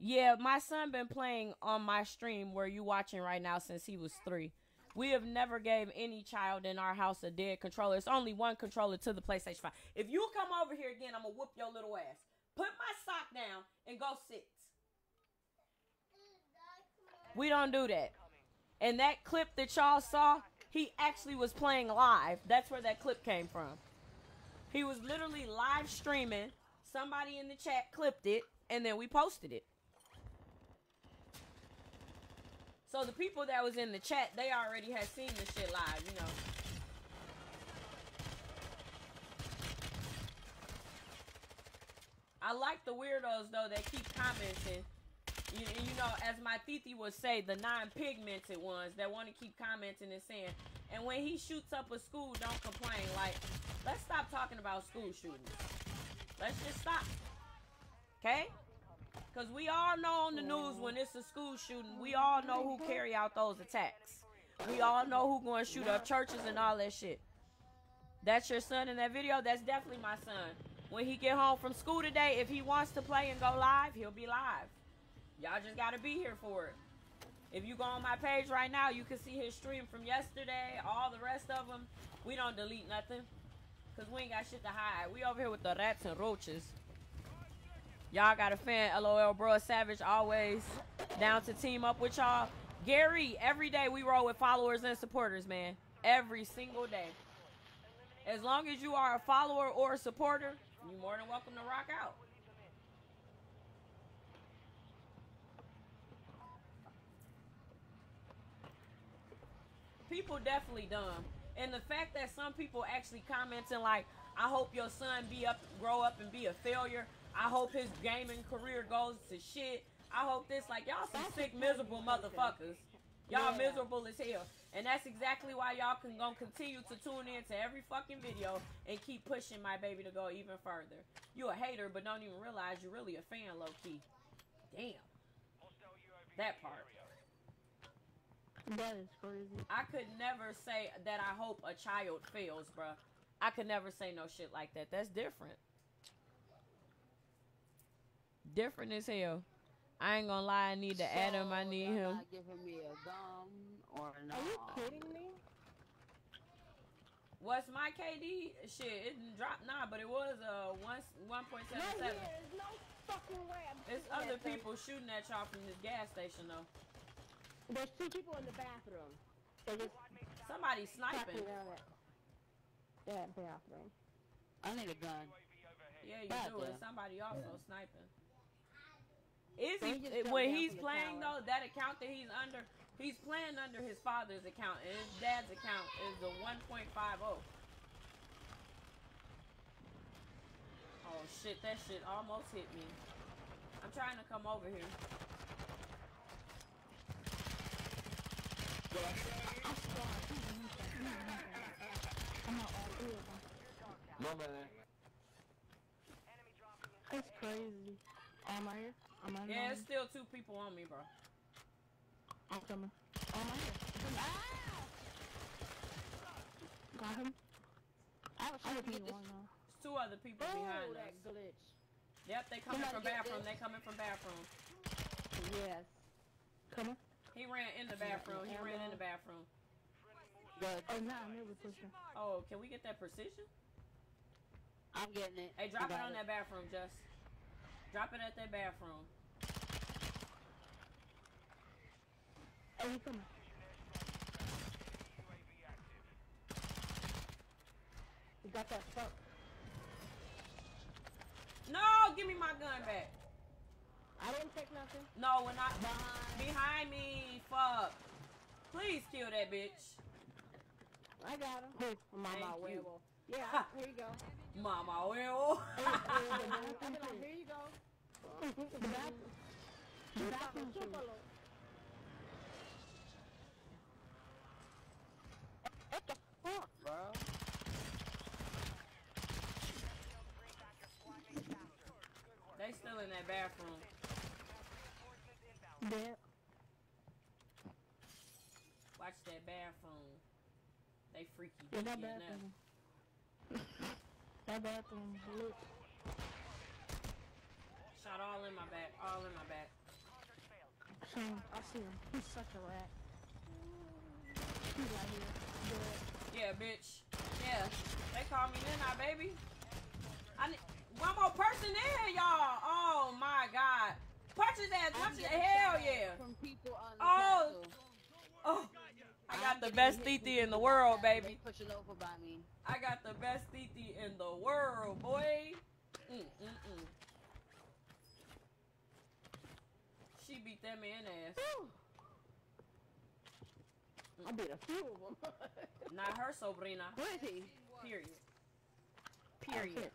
Speaker 1: Yeah, my son been playing on my stream where you watching right now since he was three. We have never gave any child in our house a dead controller. It's only one controller to the PlayStation 5. If you come over here again, I'm gonna whoop your little ass. Put my sock down and go sit. We don't do that. And that clip that y'all saw, he actually was playing live. That's where that clip came from. He was literally live streaming. Somebody in the chat clipped it, and then we posted it. So the people that was in the chat, they already had seen the shit live, you know. I like the weirdos though that keep commenting. You, you know, as my Titi would say, the non-pigmented ones that want to keep commenting and saying, and when he shoots up a school, don't complain. Like, let's stop talking about school shootings. Let's just stop. Okay? Because we all know on the news when it's a school shooting, we all know who carry out those attacks. We all know who going to shoot up churches and all that shit. That's your son in that video? That's definitely my son. When he get home from school today, if he wants to play and go live, he'll be live. Y'all just got to be here for it. If you go on my page right now, you can see his stream from yesterday, all the rest of them. We don't delete nothing. Because we ain't got shit to hide. We over here with the rats and roaches. Y'all got a fan, LOL, bro. Savage always down to team up with y'all. Gary, every day we roll with followers and supporters, man. Every single day. As long as you are a follower or a supporter, you're more than welcome to rock out. People definitely dumb. And the fact that some people actually commenting like, I hope your son be up, grow up and be a failure. I hope his gaming career goes to shit. I hope this, like, y'all some
Speaker 3: That's
Speaker 1: sick, miserable motherfuckers. Y'all
Speaker 3: Yeah.
Speaker 1: miserable as hell. And that's exactly why y'all can gonna continue to tune in to every fucking video and keep pushing my baby to go even further. You a hater, but don't even realize you're really a fan, low key. Damn. That part.
Speaker 3: That is crazy.
Speaker 1: I could never say that I hope a child fails, bruh. I could never say no shit like that. That's different. Different as hell. I ain't gonna lie, I need to add him. I need him.
Speaker 2: Not giving me a gum or no.
Speaker 3: Are you kidding me?
Speaker 1: What's my KD? Shit, it didn't drop nah, but it was uh one one point
Speaker 3: No,
Speaker 1: seven
Speaker 3: yeah,
Speaker 1: seven.
Speaker 3: there's no fucking way. I'm
Speaker 1: It's other
Speaker 3: that thing.
Speaker 1: people shooting at y'all from this gas station though.
Speaker 3: There's two people in the bathroom. They just
Speaker 1: Somebody sniping.
Speaker 3: cracking down at that bathroom.
Speaker 2: I need a gun.
Speaker 1: Yeah, you
Speaker 2: God
Speaker 1: do it.
Speaker 2: damn.
Speaker 1: Somebody also sniping. Is
Speaker 3: So
Speaker 1: he
Speaker 3: he just eh, jumped
Speaker 1: when he's playing
Speaker 3: tower.
Speaker 1: though? That account that he's under, he's playing under his father's account, and his dad's account is the 1.50. Oh shit! That shit almost hit me. I'm trying to come over here.
Speaker 3: I'm not all three of them.
Speaker 8: My man.
Speaker 3: That's crazy. Am I here? Am I
Speaker 1: Yeah,
Speaker 3: here?
Speaker 1: it's still two people on me, bro.
Speaker 3: I'm coming. Am I here? Got him.
Speaker 2: I was
Speaker 3: I
Speaker 2: trying to get this.
Speaker 3: one now.
Speaker 1: There's two other people
Speaker 3: Oh,
Speaker 1: behind
Speaker 3: that
Speaker 1: us.
Speaker 3: glitch.
Speaker 1: Yep, they coming
Speaker 2: Somebody
Speaker 1: from bathroom.
Speaker 2: this.
Speaker 1: They coming from bathroom.
Speaker 2: Yes.
Speaker 3: Coming.
Speaker 1: He ran in the bathroom. He ran in the bathroom.
Speaker 3: Oh, nah, I'm able to him.
Speaker 1: Oh, can we get that precision?
Speaker 2: I'm getting it.
Speaker 1: Hey, drop it on
Speaker 3: it.
Speaker 1: that bathroom, Just. Drop it at that bathroom.
Speaker 3: Oh, he coming. We got that fuck.
Speaker 1: No, give me my gun back.
Speaker 3: I didn't take nothing.
Speaker 1: No, we're not
Speaker 2: Behind.
Speaker 1: behind me. Fuck. Please kill that bitch.
Speaker 3: I got him. Mama
Speaker 1: Thank you.
Speaker 3: Yeah, here you go.
Speaker 1: Mama, well.
Speaker 3: Hey, hey, the bathroom too. Here you go. The bathroom. The bathroom too.
Speaker 2: What the fuck, bro?
Speaker 1: they still in that bathroom.
Speaker 3: Dead.
Speaker 1: Watch that bathroom. They freaky.
Speaker 3: Yeah, that
Speaker 1: deaky in there.
Speaker 3: bathroom. that bathroom Look.
Speaker 1: Shot all in my back. All in my back.
Speaker 3: Shame. I see him. He's such a rat. He's right here. Dead.
Speaker 1: Yeah, bitch. Yeah. They call me Nina, baby. I need one more person in here, y'all. Oh my god. Punch his ass, punch his hell yeah.
Speaker 2: From people on the
Speaker 1: Oh.
Speaker 2: castle.
Speaker 1: Oh, got the best titi in the world, baby.
Speaker 2: Pushing over by me.
Speaker 1: I got the best titi in the world, boy. Mm, mm, mm. She beat that man ass.
Speaker 3: I beat a few of them.
Speaker 1: Not her, Sobrina.
Speaker 2: Where is he?
Speaker 1: Period. Period.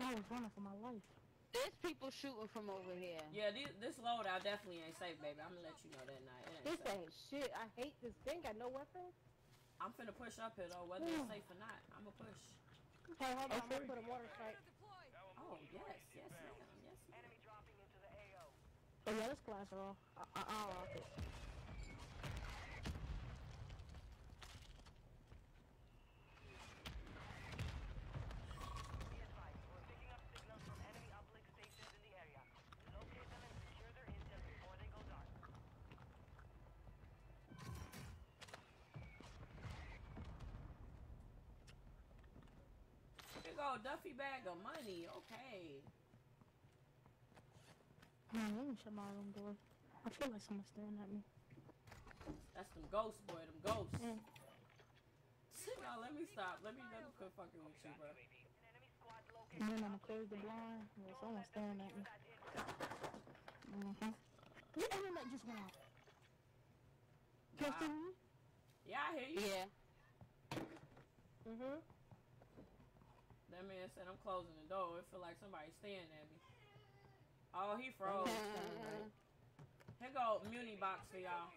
Speaker 3: I was running for my life.
Speaker 2: There's people shooting from over here.
Speaker 1: Yeah, this, this loadout definitely ain't safe, baby. I'm gonna let you know that night. It ain't
Speaker 3: This
Speaker 1: safe.
Speaker 3: ain't shit. I hate this thing. Got no weapon.
Speaker 1: I'm finna push up here though, whether it's hmm. safe or not. I'm gonna push.
Speaker 3: Hey, hold on. I'm gonna put a mortar strike.
Speaker 1: Oh yes, yes ma'am, yes ma'am.
Speaker 3: Oh yeah, this class are off. I, I, I'll rock it.
Speaker 1: Here Duffy bag of money. Okay.
Speaker 3: Man, let me shut my room door. I feel like someone's staring at me.
Speaker 1: That's them ghosts, boy. Them ghosts.
Speaker 3: Mm.
Speaker 1: no, let me stop. Let me let me quit fucking with you, bro.
Speaker 3: And then I'm gonna close the blind. Yeah, someone's staring at me. Mm-hmm. Your internet just went out. Just
Speaker 1: Wow.
Speaker 3: in
Speaker 1: Yeah, I hear you.
Speaker 2: Yeah.
Speaker 3: Mm-hmm.
Speaker 1: That man said I'm closing the door. It feel like somebody's staring at me. Oh, he froze. Here go muni box for y'all.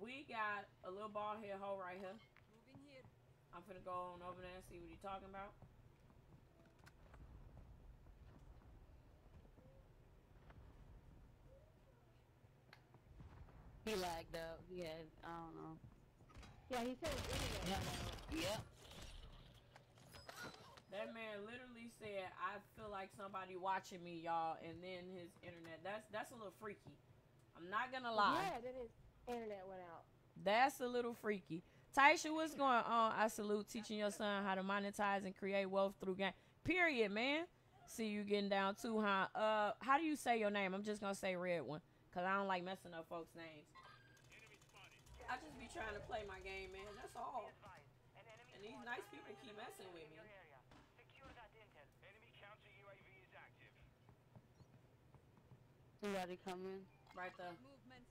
Speaker 1: We got a little ball head hole right here. I'm finna go on over there and see what he talking about.
Speaker 2: He lagged out. He had, I don't know.
Speaker 3: Yeah, he said his internet
Speaker 2: Yep.
Speaker 3: went.
Speaker 2: Yep.
Speaker 1: That man literally said, "I feel like somebody watching me, y'all," and then his internet. That's that's a little freaky. I'm not gonna lie.
Speaker 3: Yeah, then his internet went out.
Speaker 1: That's a little freaky. Taisha, what's going on? I salute teaching your son how to monetize and create wealth through game. Period, man. See you getting down too, huh? Uh, how do you say your name? I'm just gonna say red one, cause I don't like messing up folks' names. I just be trying to play my game, man. That's all. And these nice people keep messing with me.
Speaker 5: Secure that intel. Enemy counter UAV is active.
Speaker 2: Somebody coming.
Speaker 1: Right there.
Speaker 10: Movement.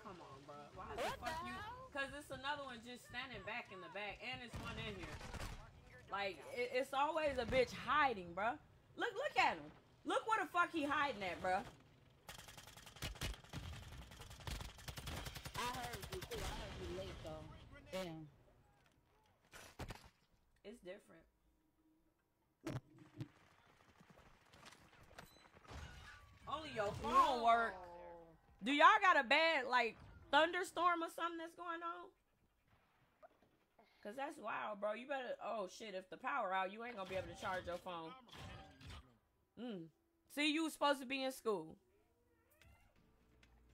Speaker 1: Come on, bro. Why the
Speaker 2: What
Speaker 1: fuck
Speaker 2: the
Speaker 1: you? Cause it's another one just standing back in the back, and it's one in here. Like it, it's always a bitch hiding, bro. Look, look at him. Look where the fuck he hiding at, bro.
Speaker 2: I heard you too. I heard you late though. Damn.
Speaker 1: It's different. Only your phone work. Do y'all got a bad like thunderstorm or something that's going on? Cause that's wild, bro. You better. Oh shit! If the power out, you ain't gonna be able to charge your phone. Mm. See, you supposed to be in school.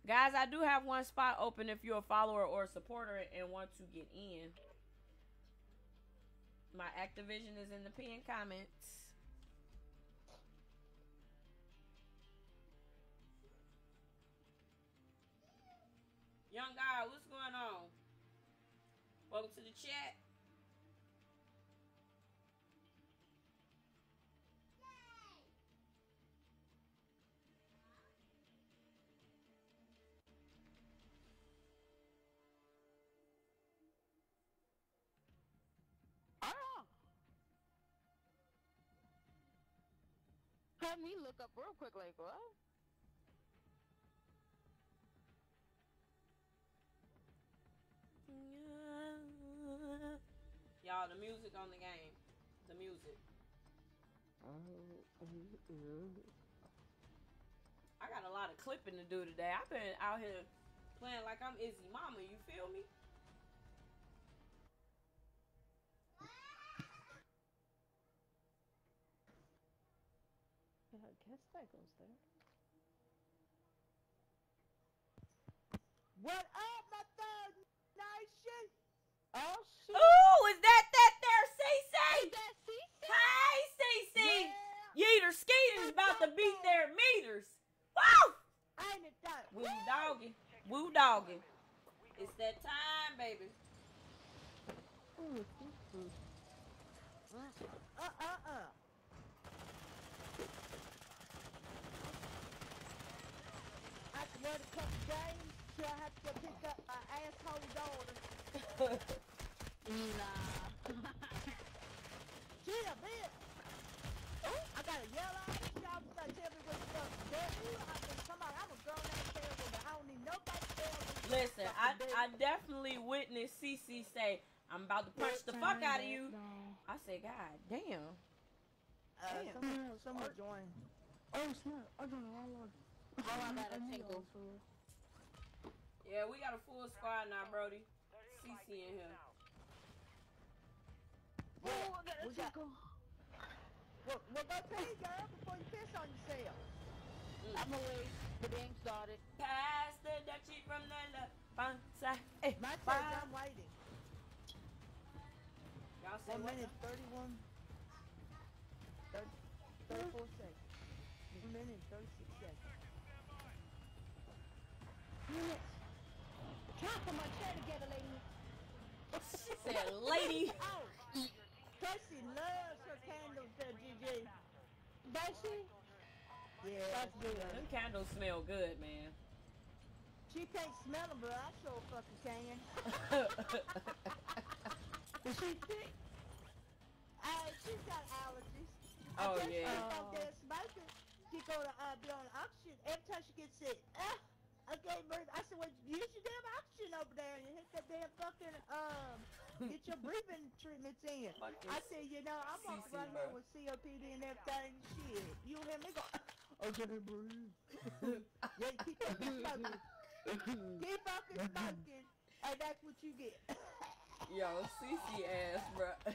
Speaker 1: Guys, I do have one spot open if you're a follower or a supporter and want to get in. My Activision is in the pinned comments. Young guy, what's going on? Welcome to the chat.
Speaker 2: Had me look up real quick, like what?
Speaker 1: Y'all, the music on the game. The music. I got a lot of clipping to do today. I've been out here playing like I'm Izzy Mama. You feel me?
Speaker 3: Yeah, I guess that goes there.
Speaker 11: What up, my thug nation?
Speaker 2: Oh shit!
Speaker 1: Ooh, is that that there, CC?
Speaker 2: That CC?
Speaker 1: Hey, CC.
Speaker 11: Yeah,
Speaker 1: Yeeter Skeeter's about to beat their meters. Woo!
Speaker 11: ain't it that?
Speaker 1: Woo doggy. Woo doggy. It's that time, baby.
Speaker 11: Uh uh uh. I can run a couple games till I have to go pick up my asshole daughter.
Speaker 2: Nah.
Speaker 11: Shit, a bit. Oh, I got a yellow. Y'all gotta tell me what the fuck to do. I mean, come on, I'm a grown ass man, but I don't need nobody to tell me.
Speaker 1: Listen, I, I definitely witnessed CC say, I'm about to punch the fuck out of you. I said, God damn.
Speaker 11: Uh, someone, someone join.
Speaker 3: Oh snap! I don't know. I lost.
Speaker 2: Oh, I got a tinkle.
Speaker 1: Yeah, we got a full squad now, Brody. CC in here.
Speaker 2: Oh, I got a
Speaker 11: We got-
Speaker 2: tinkle.
Speaker 11: Well, well, go pee, girl, before you piss on yourself. Mm.
Speaker 2: I'm gonna wait. The game started.
Speaker 1: Pass the dutchie from the left front side. Hey,
Speaker 11: My
Speaker 1: bye.
Speaker 11: says I'm waiting.
Speaker 1: Y'all say
Speaker 11: One
Speaker 1: what?
Speaker 11: minute, 31, 30, 34 seconds. One minute, 36 seconds.
Speaker 3: Minutes. Try to put my chair together, lady.
Speaker 1: She said, lady.
Speaker 11: Oh, Kirsty,
Speaker 3: Does she?
Speaker 12: Yeah.
Speaker 3: That's good.
Speaker 1: Them candles smell good, man.
Speaker 12: She can't smell them, but I sure fucking can. Is she sick? Uh, she's got allergies.
Speaker 1: Oh,
Speaker 12: tell you,
Speaker 1: yeah.
Speaker 12: She's up there smoking. She go to uh, be on oxygen every time she gets sick. I gave her. I said, well, use your damn oxygen over there and hit that damn fucking um. Get your breathing treatments in. I said, you know, I'm walking around here with COPD and everything. Shit, you hear me go? I can't breathe. yeah, keep fucking smoking. Keep fucking smoking, and that's what you get.
Speaker 1: Yo, CC ass, bruh.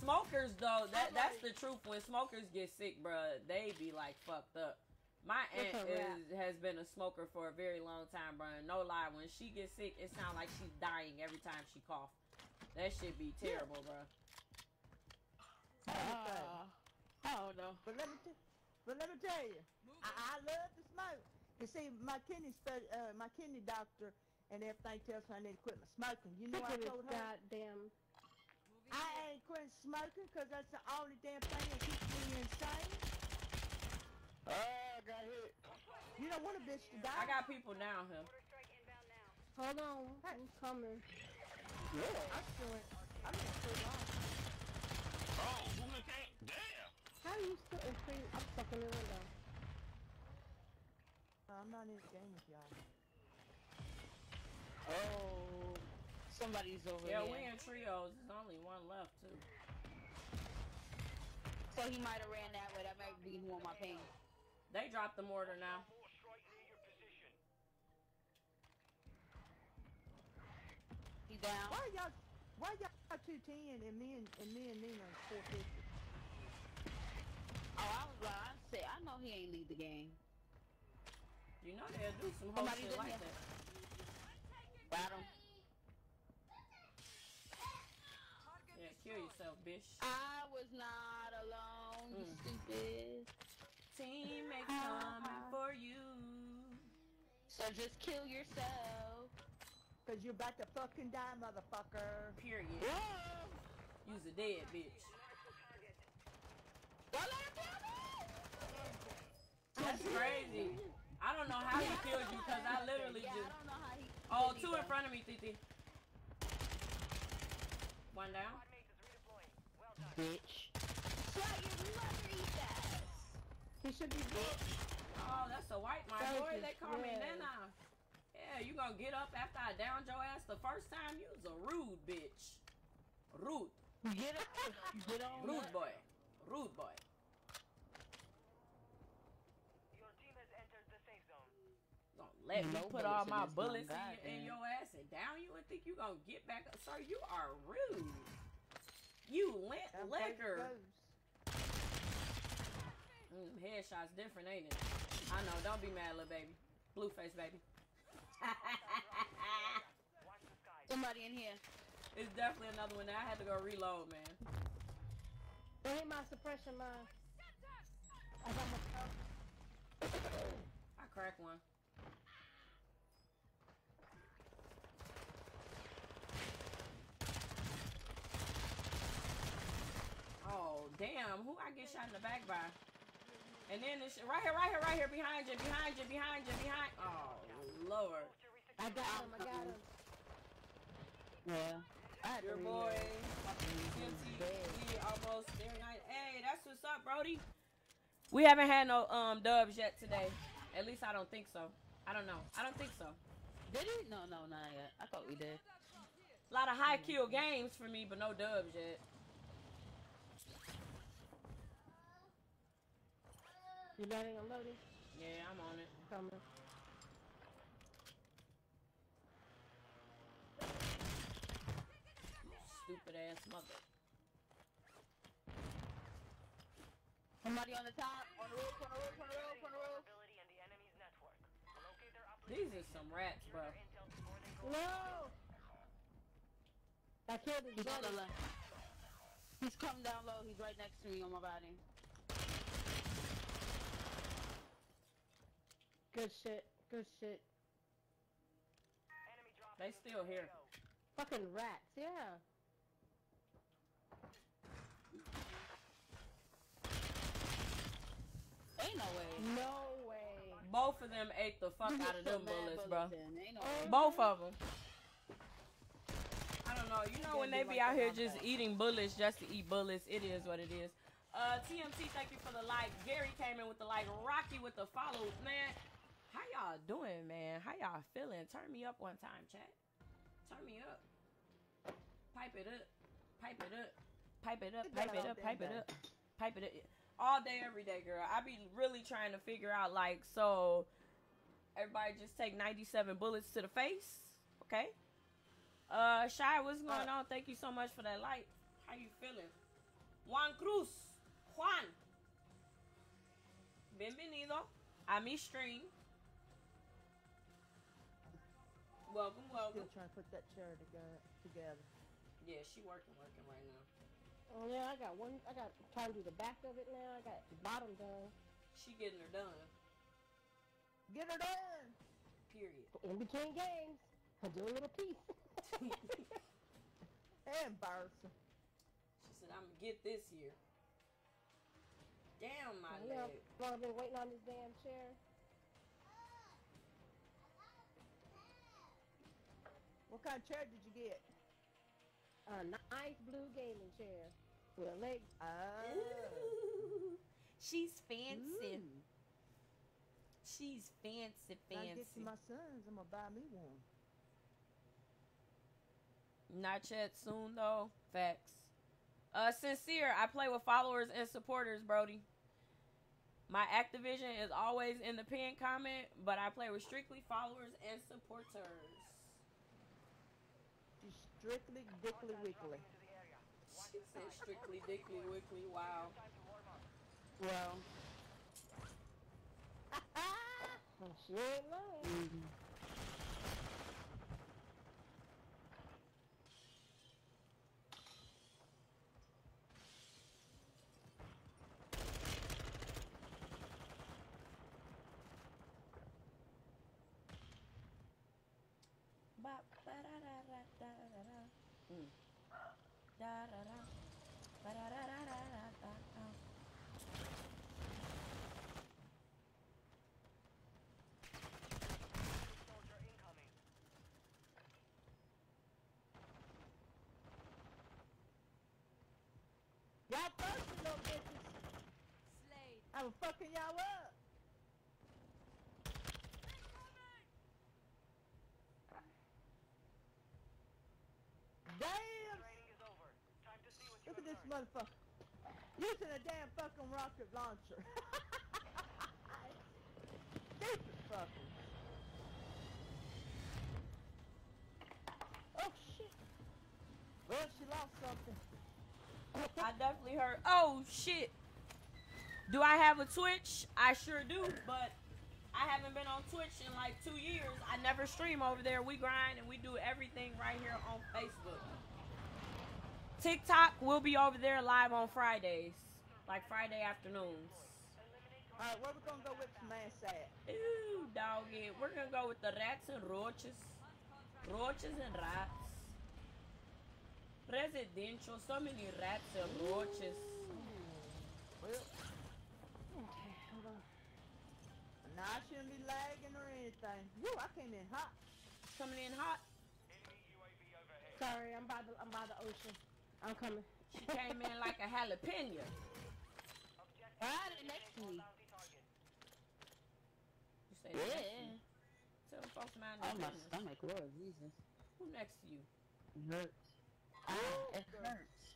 Speaker 1: Smokers though, that that's the truth. When smokers get sick, bruh, they be like fucked up. My aunt
Speaker 3: What's a rap?
Speaker 1: is, has been a smoker for a very long time, bro. No lie, when she gets sick, it sounds like she's dying every time she cough. That should be terrible, bro.
Speaker 2: Uh, I don't know.
Speaker 12: But let me, t- but let me tell you, I, I love to smoke. You see, my kidney spe- uh, my kidney doctor and everything tells me I need to quit my smoking. You know
Speaker 3: Look
Speaker 12: I
Speaker 3: at this
Speaker 12: told her
Speaker 3: goddamn.
Speaker 12: I ain't quitting smoking because that's the only damn thing that keeps me insane.
Speaker 8: Ah, got hit.
Speaker 12: You don't want a bitch to die.
Speaker 1: I got people down here.
Speaker 3: Hold on, I'm coming.
Speaker 12: I'm still in, I'm in too long.
Speaker 8: Oh, who the came? Damn.
Speaker 3: How are you still in free? I'm stuck in the window.
Speaker 12: Uh, I'm not in this game with y'all.
Speaker 2: Oh, somebody's over
Speaker 1: Yeah,
Speaker 2: here.
Speaker 1: we in trios. There's only one left too.
Speaker 2: So he might have ran that way. That might be who on my ping.
Speaker 1: They dropped the mortar now.
Speaker 2: He down.
Speaker 12: Why y'all? Why y'all two ten and me and, and me and Nina four fifty?
Speaker 2: Oh, I was about to say, I know he ain't lead the game.
Speaker 1: You know they'll do some whole
Speaker 2: Somebody's
Speaker 1: shit like
Speaker 2: here.
Speaker 1: that.
Speaker 2: Got him.
Speaker 1: Yeah, kill yourself, bitch.
Speaker 2: I was not alone, you
Speaker 1: Mm.
Speaker 2: stupid.
Speaker 1: Teammates coming ah. for you.
Speaker 2: So just kill yourself.
Speaker 12: Cause you're about to fucking die, motherfucker.
Speaker 1: Period. You's a dead bitch. That's crazy. I don't know how he killed you because I literally
Speaker 2: yeah,
Speaker 1: just.
Speaker 2: I don't know how he.
Speaker 1: Oh,
Speaker 2: did
Speaker 1: two
Speaker 2: either.
Speaker 1: in front of me, Titi. One down.
Speaker 2: Bitch. Try your mother eat that.
Speaker 3: He should be dead.
Speaker 1: Oh, that's a white my
Speaker 3: Thank
Speaker 1: boy.
Speaker 3: you,
Speaker 1: They call me
Speaker 3: yes.
Speaker 1: Nana. Yeah, you gonna get up after I downed your ass the first time? You was a rude bitch. Rude.
Speaker 2: Get up. Get on.
Speaker 1: Rude
Speaker 2: up.
Speaker 1: boy. Rude boy.
Speaker 5: Your team has entered the safe zone.
Speaker 1: Don't let me
Speaker 2: No
Speaker 1: put all my bullets in, your- in your ass and down you and think you gonna get back up. Sir, you are rude. You lint
Speaker 12: That place
Speaker 1: liquor.
Speaker 12: Goes.
Speaker 1: Mm, headshots different, ain't it? I know. Don't be mad, little baby. Blueface, baby.
Speaker 5: Watch the skies.
Speaker 2: Somebody in here.
Speaker 1: it's definitely another one. I had to go reload, man.
Speaker 3: Don't hit my suppression line. I got my
Speaker 1: I cracked one. Oh, damn. Who I get shot in the back by? And then this shit, right here, right here, right here, behind you, behind you, behind you, behind. Oh, Lord.
Speaker 3: I got him. I got him.
Speaker 2: Yeah. I had
Speaker 1: Your boy,
Speaker 2: Fucking
Speaker 1: CMT,
Speaker 2: dead.
Speaker 1: we almost there night. Hey, that's what's up, Brody. We haven't had no um dubs yet today. At least I don't think so. I don't know. I don't think so.
Speaker 2: Did he? No, no, not yet. I thought we did.
Speaker 1: A lot of high kill games for me, but no dubs yet.
Speaker 3: You got it unloaded?
Speaker 1: Yeah, I'm on it.
Speaker 3: Coming.
Speaker 1: Stupid ass mother.
Speaker 2: Somebody on the top, on the roof, on the roof, on the roof, on the roof.
Speaker 5: And the enemy's network.
Speaker 1: These are some rats, bro.
Speaker 5: intel before they go
Speaker 3: No! I killed his
Speaker 2: He's on the left. He's come down low. He's right next to me on my body.
Speaker 3: Good shit. Good shit.
Speaker 1: They still here.
Speaker 3: Fucking rats. Yeah. Ain't no way. No way.
Speaker 1: Both of them ate the fuck out of them bullets, bro.
Speaker 2: Ain't no-
Speaker 1: Both of them. I don't know. You know when they be out here just eating bullets just to eat bullets. It is what it is. Uh, TMT, thank you for the like. Gary came in with the like. Rocky with the follow. Man, how y'all doing, man? How y'all feeling? Turn me up one time, chat. Turn me up. Pipe it up. Pipe it up. Pipe it up. Pipe it up. Pipe it up. Pipe it up. All day, every day, girl. I be really trying to figure out like so. Everybody just take 97 bullets to the face. Okay. Uh, Shy, what's going on? Thank you so much for that light. How you feeling? Juan Cruz. Juan. Bienvenido a mi stream. Welcome, welcome.
Speaker 11: Still trying to put that chair together. together.
Speaker 1: Yeah, she working, working right now.
Speaker 3: Oh yeah, I got one. I got trying to do the back of it now. I got the bottom done.
Speaker 1: She getting her done.
Speaker 11: Get her done.
Speaker 1: Period.
Speaker 3: In between games, I do a little piece.
Speaker 11: Embarrassing.
Speaker 1: She said, I'm gonna get this here. Damn my
Speaker 3: you know,
Speaker 1: leg.
Speaker 3: I've been waiting on this damn chair.
Speaker 11: What kind of chair did you get?
Speaker 3: A nice blue gaming chair with a leg.
Speaker 11: Oh.
Speaker 9: She's fancy.
Speaker 11: Ooh.
Speaker 9: She's fancy,
Speaker 11: When I get to
Speaker 9: fancy.
Speaker 11: my sons, I'm gonna buy me one.
Speaker 1: Not yet, soon though. Facts. Uh, sincere. I play with followers and supporters, Brody. My Activision is always in the pinned comment, but I play with strictly followers and supporters.
Speaker 11: She's strictly dickly wickly.
Speaker 1: She said strictly dickly wickly. Wow.
Speaker 3: Well. oh, she ain't lying.
Speaker 9: Mm-hmm.
Speaker 5: Soldier incoming.
Speaker 11: Y'all thirsty little bitches.
Speaker 10: Slade.
Speaker 11: I'm fucking y'all up. Damn!
Speaker 5: Training is over. Time to see what you
Speaker 11: Look at
Speaker 5: have
Speaker 11: this motherfucker. Using a damn fucking rocket launcher. Stupid fucker. Oh shit. Well, she lost something.
Speaker 1: I definitely heard. Oh shit. Do I have a Twitch? I sure do, but I haven't been on Twitch in like two years. I never stream over there. We grind and we do everything right here on Facebook. TikTok will be over there live on Fridays, like Friday afternoons.
Speaker 11: Alright, where we gonna go with some ass at?
Speaker 1: Ooh, doggy. We're gonna go with the rats and roaches. Roaches and rats. Residential, so many rats and roaches.
Speaker 11: Well,
Speaker 3: Okay, hold on.
Speaker 11: now I shouldn't be lagging or anything. Woo, I came in hot.
Speaker 1: Coming in hot.
Speaker 3: Sorry, I'm by the I'm by the ocean. I'm coming.
Speaker 1: She came in like a jalapeno.
Speaker 2: Right next to me.
Speaker 1: You say
Speaker 2: Yeah.
Speaker 1: next to you. Tell them folks mind their
Speaker 2: Oh, my
Speaker 1: business.
Speaker 2: stomach, Lord Jesus.
Speaker 1: Who next to you?
Speaker 2: It hurts. Ah, it hurts.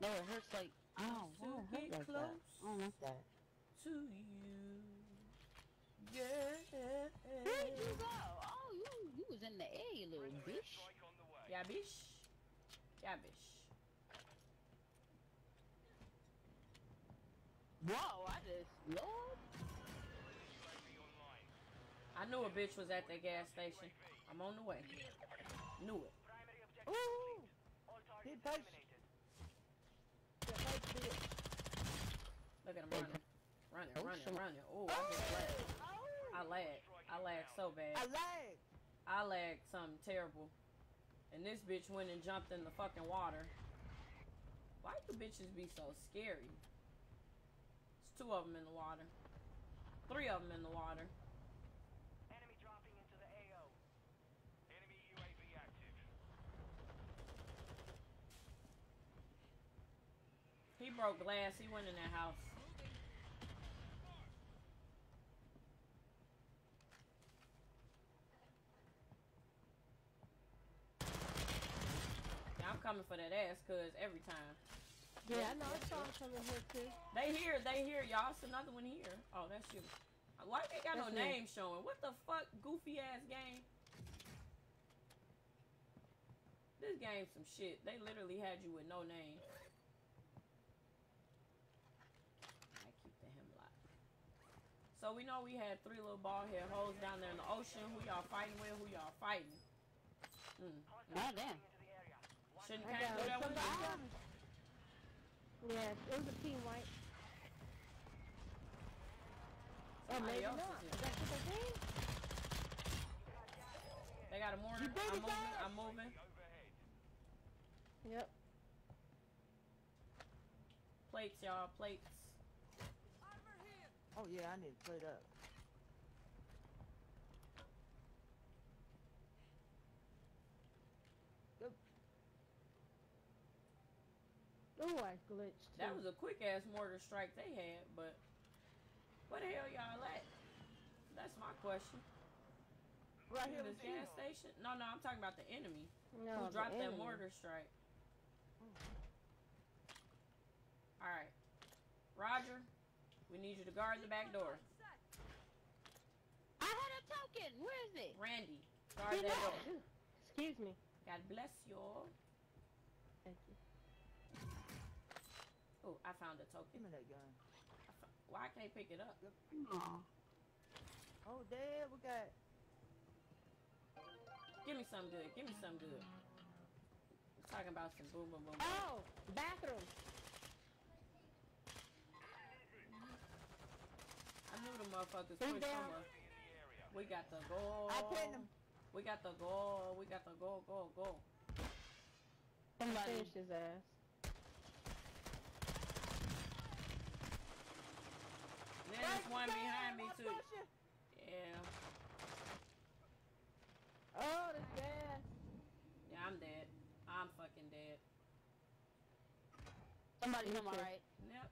Speaker 2: No, it hurts like, oh,
Speaker 1: To
Speaker 2: why it hurt
Speaker 1: get
Speaker 2: like that?
Speaker 1: close.
Speaker 2: I don't like that.
Speaker 1: To you. Yeah.
Speaker 2: Where'd you go? Oh, you you was in the air, you little bitch.
Speaker 1: Yeah, bish. Bish.
Speaker 2: Whoa, I just, Lord.
Speaker 1: I knew a bitch was at that gas station. I'm on the way. Knew it.
Speaker 11: Ooh! He.
Speaker 1: Look at him running. Running, oh, running, running. Oh, I just lagged. Oh. I lagged. I lagged so bad.
Speaker 11: I lag.
Speaker 1: I lagged something terrible. And this bitch went and jumped in the fucking water. Why do bitches be so scary? There's two of them in the water. Three of them in the water.
Speaker 5: Enemy dropping into the AO.
Speaker 8: Enemy UAV active.
Speaker 1: He broke glass. He went in that house. Coming for that ass, cuz every time.
Speaker 3: Yeah, I know. I saw him coming here too.
Speaker 1: They here, they here, y'all. It's another one here. Oh, that's you. Why they got no
Speaker 3: That's me.
Speaker 1: name showing? What the fuck, goofy ass game? This game's some shit. They literally had you with no name. I keep the hemlock. So we know we had three little bald head hoes down there in the ocean. Who y'all fighting with? Who y'all fighting? Mm.
Speaker 2: God damn.
Speaker 5: Into the area.
Speaker 1: Shouldn't
Speaker 3: I
Speaker 1: can't
Speaker 3: got
Speaker 1: do that with
Speaker 3: somebody.
Speaker 1: you.
Speaker 3: Yeah, it was a team white. Oh,
Speaker 1: Somebody
Speaker 3: maybe not.
Speaker 1: is
Speaker 3: Is that what they did?
Speaker 1: They got a mortar. I'm moving.
Speaker 3: guys.
Speaker 1: I'm moving.
Speaker 3: Yep.
Speaker 1: Plates, y'all. Plates.
Speaker 12: Oh yeah, I need to plate up.
Speaker 3: Oh, I glitched.
Speaker 1: That was a quick ass mortar strike they had, but where the hell y'all at? That's my question.
Speaker 12: Right
Speaker 1: In
Speaker 12: here
Speaker 1: this
Speaker 12: with
Speaker 1: gas station? No, no, I'm talking about the enemy.
Speaker 3: no,
Speaker 1: Who
Speaker 3: the
Speaker 1: dropped that mortar strike? Alright. Roger, we need you to guard the back door.
Speaker 2: I had a token. Where is it?
Speaker 1: Randy, guard that door.
Speaker 3: Excuse me.
Speaker 1: God bless you.
Speaker 3: Thank
Speaker 1: Oh, I found a
Speaker 12: Give
Speaker 1: token.
Speaker 12: me that gun.
Speaker 1: I fo- Why can't I pick it up?
Speaker 2: Aw.
Speaker 12: Oh damn, we got.
Speaker 1: Give me some good. Give me some good. I'm talking about some boom, boom, boom. boom.
Speaker 3: Oh, bathroom.
Speaker 1: I knew the motherfuckers
Speaker 3: He's
Speaker 1: pushed
Speaker 3: down.
Speaker 1: We got the goal.
Speaker 12: I pinned him.
Speaker 1: We got the goal. We got the goal, goal, goal.
Speaker 2: Somebody.
Speaker 3: Finished his ass.
Speaker 1: Then there's one behind me too. Yeah.
Speaker 3: Oh, the gas.
Speaker 1: Yeah, I'm dead. I'm fucking dead.
Speaker 2: Somebody
Speaker 3: Me
Speaker 2: on my right.
Speaker 1: Yep.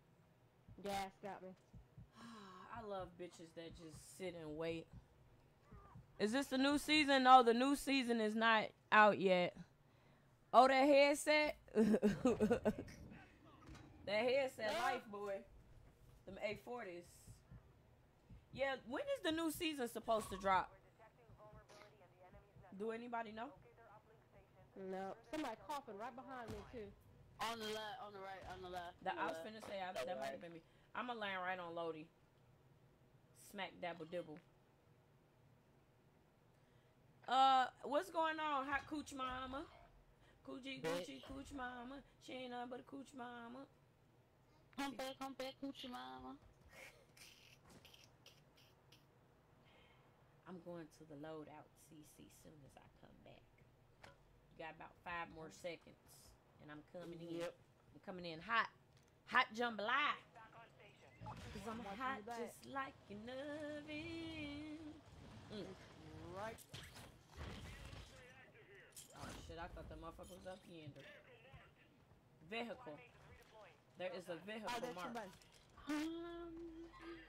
Speaker 3: Gas got me.
Speaker 1: I love bitches that just sit and wait. Is this the new season? No, the new season is not out yet. Oh, that headset? that headset life, boy. Them A40s. Yeah, when is the new season supposed to drop?
Speaker 5: Detecting vulnerability in the enemy's network.
Speaker 1: Do anybody know?
Speaker 5: Locate their uplink station.
Speaker 3: No. Somebody coughing right behind me too.
Speaker 2: On the left, on the right, on the left.
Speaker 1: The,
Speaker 2: on
Speaker 1: I was
Speaker 2: left.
Speaker 1: finna say, I, that might have been me. I'm going to land right on Lodi. Smack dabble dibble. Uh, what's going on, hot cooch mama? Coochie, coochie, cooch mama. She ain't nothing but a cooch mama.
Speaker 2: Come back, come back, coochie mama.
Speaker 1: I'm going to the loadout CC soon as I come back. You got about five more seconds, and I'm coming in.
Speaker 12: Yep.
Speaker 1: I'm coming in hot. Hot jambalaya.
Speaker 5: Back on station.
Speaker 1: Cause I'm
Speaker 12: Watching
Speaker 1: hot just like an oven. Mm.
Speaker 12: Right.
Speaker 1: Oh shit, I thought the motherfucker was up yonder. Vehicle. There is a vehicle
Speaker 12: there's
Speaker 1: mark.
Speaker 12: somebody.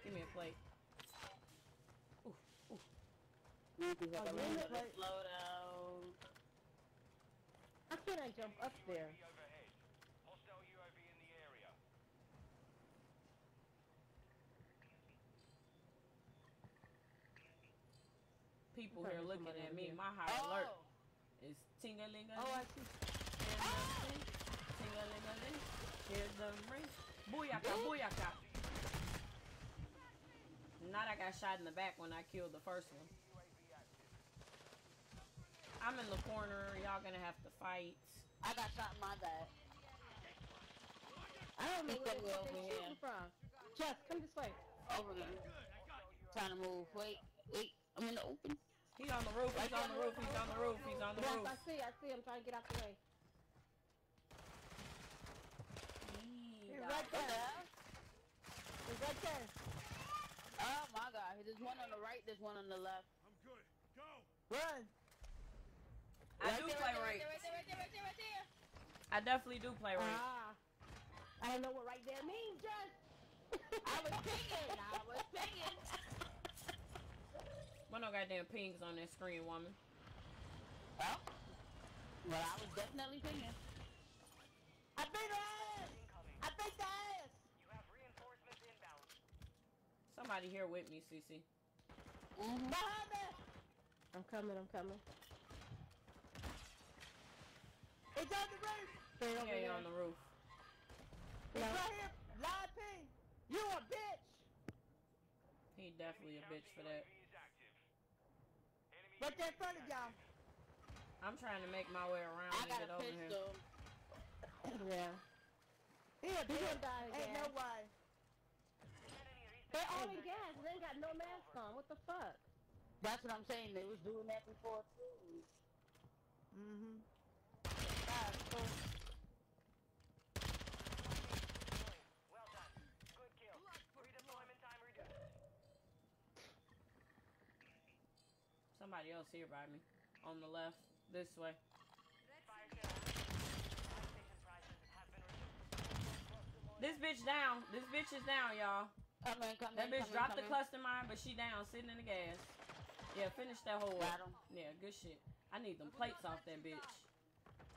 Speaker 1: Give me a plate.
Speaker 2: Niggas at the
Speaker 12: yeah,
Speaker 2: window.
Speaker 12: plate.
Speaker 2: Slow down.
Speaker 3: How can I jump up there?
Speaker 8: Hostile UAV in the area.
Speaker 1: People here looking at me. My high alert
Speaker 2: Oh,
Speaker 1: is ting-a-ling-a-ling.
Speaker 12: Oh, I see.
Speaker 1: Ting-a-ling-a-ling. Here's the ring. Booyaka, booyaka. Not I got shot in the back when I killed the first one. I'm in the corner. Y'all gonna have to fight.
Speaker 2: I got shot in my back.
Speaker 3: I don't know
Speaker 2: Think
Speaker 3: where
Speaker 2: they
Speaker 3: they
Speaker 2: go
Speaker 3: fucking
Speaker 2: over
Speaker 3: shooting from. Just come this way.
Speaker 2: Over there. Trying to move. Wait, wait. I'm in the open.
Speaker 1: He's on the roof. He's on the roof. He's on the roof. He's on the
Speaker 3: Yes,
Speaker 1: roof.
Speaker 3: I see. I see. I'm trying to get out the way.
Speaker 12: He's right there. He's right there.
Speaker 2: Oh my god. There's one on the right. There's one on the left.
Speaker 8: I'm good. Go.
Speaker 12: Run!
Speaker 1: I
Speaker 2: Right
Speaker 1: do
Speaker 2: there,
Speaker 1: play
Speaker 2: right there, right there, right there, right there, right there.
Speaker 1: I definitely do play right.
Speaker 3: Ah. I don't know what right there means, Jess.
Speaker 2: I was pinging. I was pinging.
Speaker 1: What no goddamn pings on that screen, woman?
Speaker 2: Well, well, I was definitely pinging.
Speaker 12: I beat her ass! I beat the ass!
Speaker 5: You have reinforcements inbound.
Speaker 1: Somebody here with me, CC.
Speaker 2: Mm-hmm.
Speaker 12: Behind me!
Speaker 3: I'm coming, I'm coming.
Speaker 12: It's on the roof!
Speaker 3: Stay over
Speaker 1: Yeah,
Speaker 3: there.
Speaker 1: you're on the roof.
Speaker 12: It's
Speaker 3: Yeah.
Speaker 12: right here! Live ping! You a bitch!
Speaker 1: He definitely a bitch for that.
Speaker 8: UAV is active. Enemy
Speaker 12: Right there in front of y'all.
Speaker 1: I'm trying to make my way around
Speaker 2: I
Speaker 1: and
Speaker 2: got
Speaker 1: get
Speaker 2: a
Speaker 1: over here.
Speaker 2: pistol.
Speaker 3: Yeah.
Speaker 12: He a bitch!
Speaker 3: gonna die
Speaker 12: Ain't no
Speaker 3: again.
Speaker 12: way.
Speaker 3: They all in gas. They ain't got no mask on. What the fuck?
Speaker 2: That's what I'm saying. They was doing that before too.
Speaker 12: Mm-hmm.
Speaker 1: Somebody else here by me. On the left. This way.
Speaker 5: Fire sale. Fire station prices have been reduced.
Speaker 1: This bitch down. This bitch is down, y'all.
Speaker 2: Come in, come
Speaker 1: That bitch dropped the cluster mine, but she down, sitting in the gas. Yeah, finish that
Speaker 2: whole.
Speaker 1: Yeah, good shit. I need them plates off that bitch.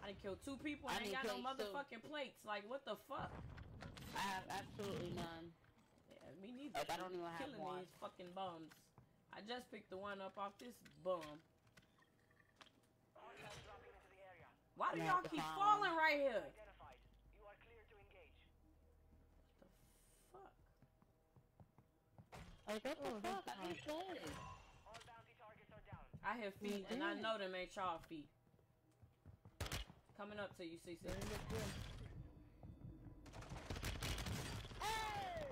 Speaker 1: I done killed two people
Speaker 2: I
Speaker 1: and ain't got no
Speaker 2: plates, too.
Speaker 1: motherfucking plates. Like, what the fuck?
Speaker 2: I have absolutely none.
Speaker 1: Yeah, me neither.
Speaker 2: Like, I don't even have
Speaker 1: Killing
Speaker 2: one.
Speaker 1: these fucking bums. I just picked the one up off this bum.
Speaker 5: Hostiles dropping into the area.
Speaker 1: Why do y'all keep
Speaker 2: foul.
Speaker 1: falling right here?
Speaker 5: Identified. You are clear to engage.
Speaker 1: Fuck.
Speaker 2: Like, what the
Speaker 3: Oh,
Speaker 2: fuck? I just said it.
Speaker 5: All bounty targets are down.
Speaker 1: I hear feet, and I know them ain't y'all feet. Coming up to you, CC.
Speaker 12: Hey!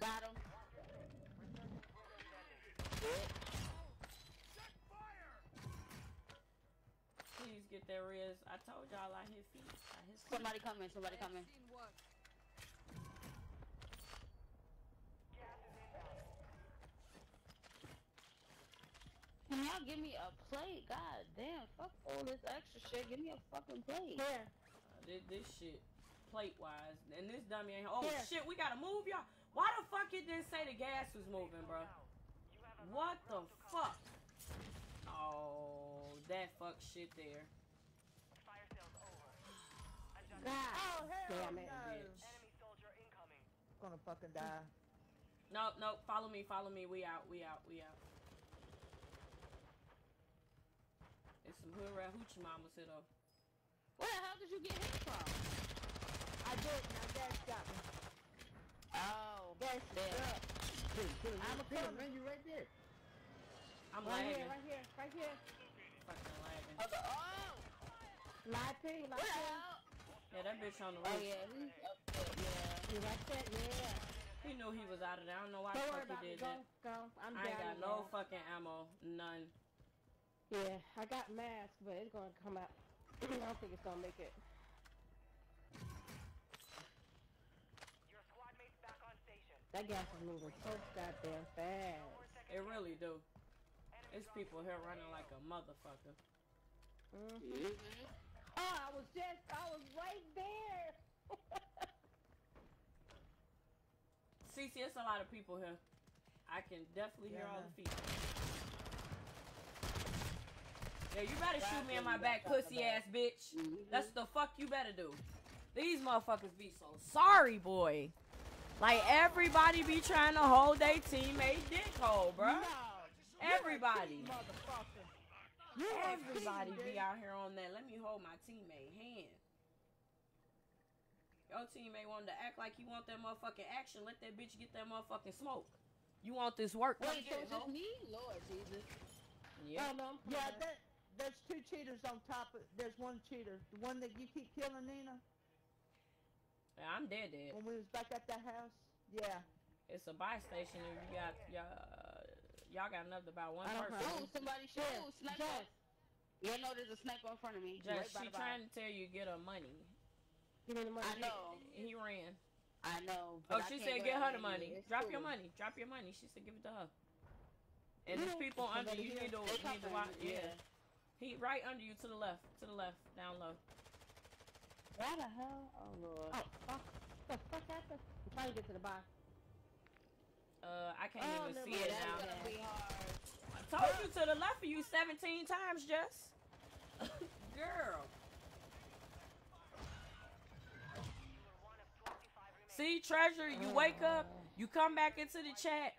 Speaker 2: Got him.
Speaker 1: Please get that Riz. I told y'all I hit feet. I hit feet.
Speaker 2: Somebody coming, somebody coming.
Speaker 10: Seen work.
Speaker 5: Gas is inbound.
Speaker 2: Can y'all give me a plate? God damn, fuck all this extra shit. Give me a fucking plate.
Speaker 3: Here.
Speaker 1: Uh, this, this shit, plate wise, and this dummy ain't. Oh
Speaker 3: Here.
Speaker 1: shit, we gotta move y'all. Why the fuck it didn't say the gas was moving, bro?
Speaker 5: You have a
Speaker 1: What the fuck? Oh, that fuck shit there.
Speaker 5: Fire sales over.
Speaker 3: God.
Speaker 12: Oh, hell
Speaker 3: Damn it.
Speaker 12: no!
Speaker 1: Bitch.
Speaker 5: Enemy soldier incoming.
Speaker 12: Gonna fucking die.
Speaker 1: No, no, follow me, follow me. We out, we out, we out. It's some hood rat hoochie mamas here though.
Speaker 2: Where the hell did you get hit from?
Speaker 12: I did, now gas got me.
Speaker 2: Oh,
Speaker 12: that's
Speaker 2: there.
Speaker 12: up.
Speaker 11: I'm a killer, man. You right there.
Speaker 1: I'm
Speaker 3: Right
Speaker 1: lagging.
Speaker 3: here, right here, right here.
Speaker 1: Fucking lagging.
Speaker 2: Oh, the- oh!
Speaker 3: Live ping, live
Speaker 2: Where the
Speaker 3: ping.
Speaker 1: Yeah, that bitch on the
Speaker 2: Oh yeah, he's up there. Yeah.
Speaker 3: You like that? Yeah.
Speaker 1: He knew he was out of there. I don't know why the
Speaker 3: Don't worry
Speaker 1: fuck he did
Speaker 3: Go,
Speaker 1: that.
Speaker 3: go. I'm
Speaker 1: I ain't got no
Speaker 3: now.
Speaker 1: fucking ammo. None.
Speaker 3: Yeah, I got mask, but it's gonna come out. I don't think it's gonna make it.
Speaker 5: Your squad mates back on station.
Speaker 3: That gas is moving so goddamn fast.
Speaker 5: Four.
Speaker 1: It really do.
Speaker 5: Enemy
Speaker 1: It's people here running like a motherfucker.
Speaker 3: Mm-hmm. Oh, I was just, I was right there.
Speaker 1: CC, it's a lot of people here. I can definitely hear all the feet. Yeah, you better shoot me in my back, pussy ass bitch. That's the fuck you better do. These motherfuckers be so sorry, boy. Like everybody be trying to hold their teammate dick hole, bruh. Everybody.
Speaker 12: Motherfucker.
Speaker 1: Everybody be out here on that. Let me hold my teammate hand. Your teammate wanted to act like he want that motherfucking action. Let that bitch get that motherfucking smoke. You want this work?
Speaker 2: Wait, so
Speaker 1: get it,
Speaker 2: just me? Lord Jesus.
Speaker 1: Yeah.
Speaker 3: Oh, no,
Speaker 12: Yeah, that, there's two cheaters on top of, there's one cheater. The one that you keep killing, Nina,
Speaker 1: Yeah, I'm dead dead.
Speaker 12: when we was back at that house. Yeah.
Speaker 1: It's a buy station and you got y'all, y'all got enough to buy one
Speaker 3: I don't
Speaker 1: person.
Speaker 3: have-
Speaker 2: Oh, somebody shoot.
Speaker 3: Jess,
Speaker 2: Sniper.
Speaker 3: Jess.
Speaker 2: Yeah, no, there's a sniper in front of me.
Speaker 1: Just
Speaker 2: right
Speaker 1: she
Speaker 2: the
Speaker 1: trying to tell you get her money.
Speaker 3: Give me the money.
Speaker 2: I know.
Speaker 1: He ran.
Speaker 2: I know.
Speaker 1: Oh,
Speaker 2: but I
Speaker 1: she
Speaker 2: can't
Speaker 1: said get her the money.
Speaker 2: It's
Speaker 1: Drop
Speaker 2: cool.
Speaker 1: your money. Drop your money. She said give it to her. And there's people
Speaker 12: Somebody
Speaker 1: under you. Need to,
Speaker 2: They
Speaker 1: need to watch.
Speaker 2: yeah.
Speaker 1: Yeah. He right under you to the left. To the left. Down low.
Speaker 2: Why the hell? Oh lord.
Speaker 3: Oh, fuck. The fuck happened? I'm trying to get to the bar.
Speaker 1: Uh, I can't
Speaker 3: Oh,
Speaker 1: even see it now.
Speaker 2: gonna be hard.
Speaker 1: I told you to the left of you 17 times, Jess. Girl. See, treasure, you wake up, you come back into the chat,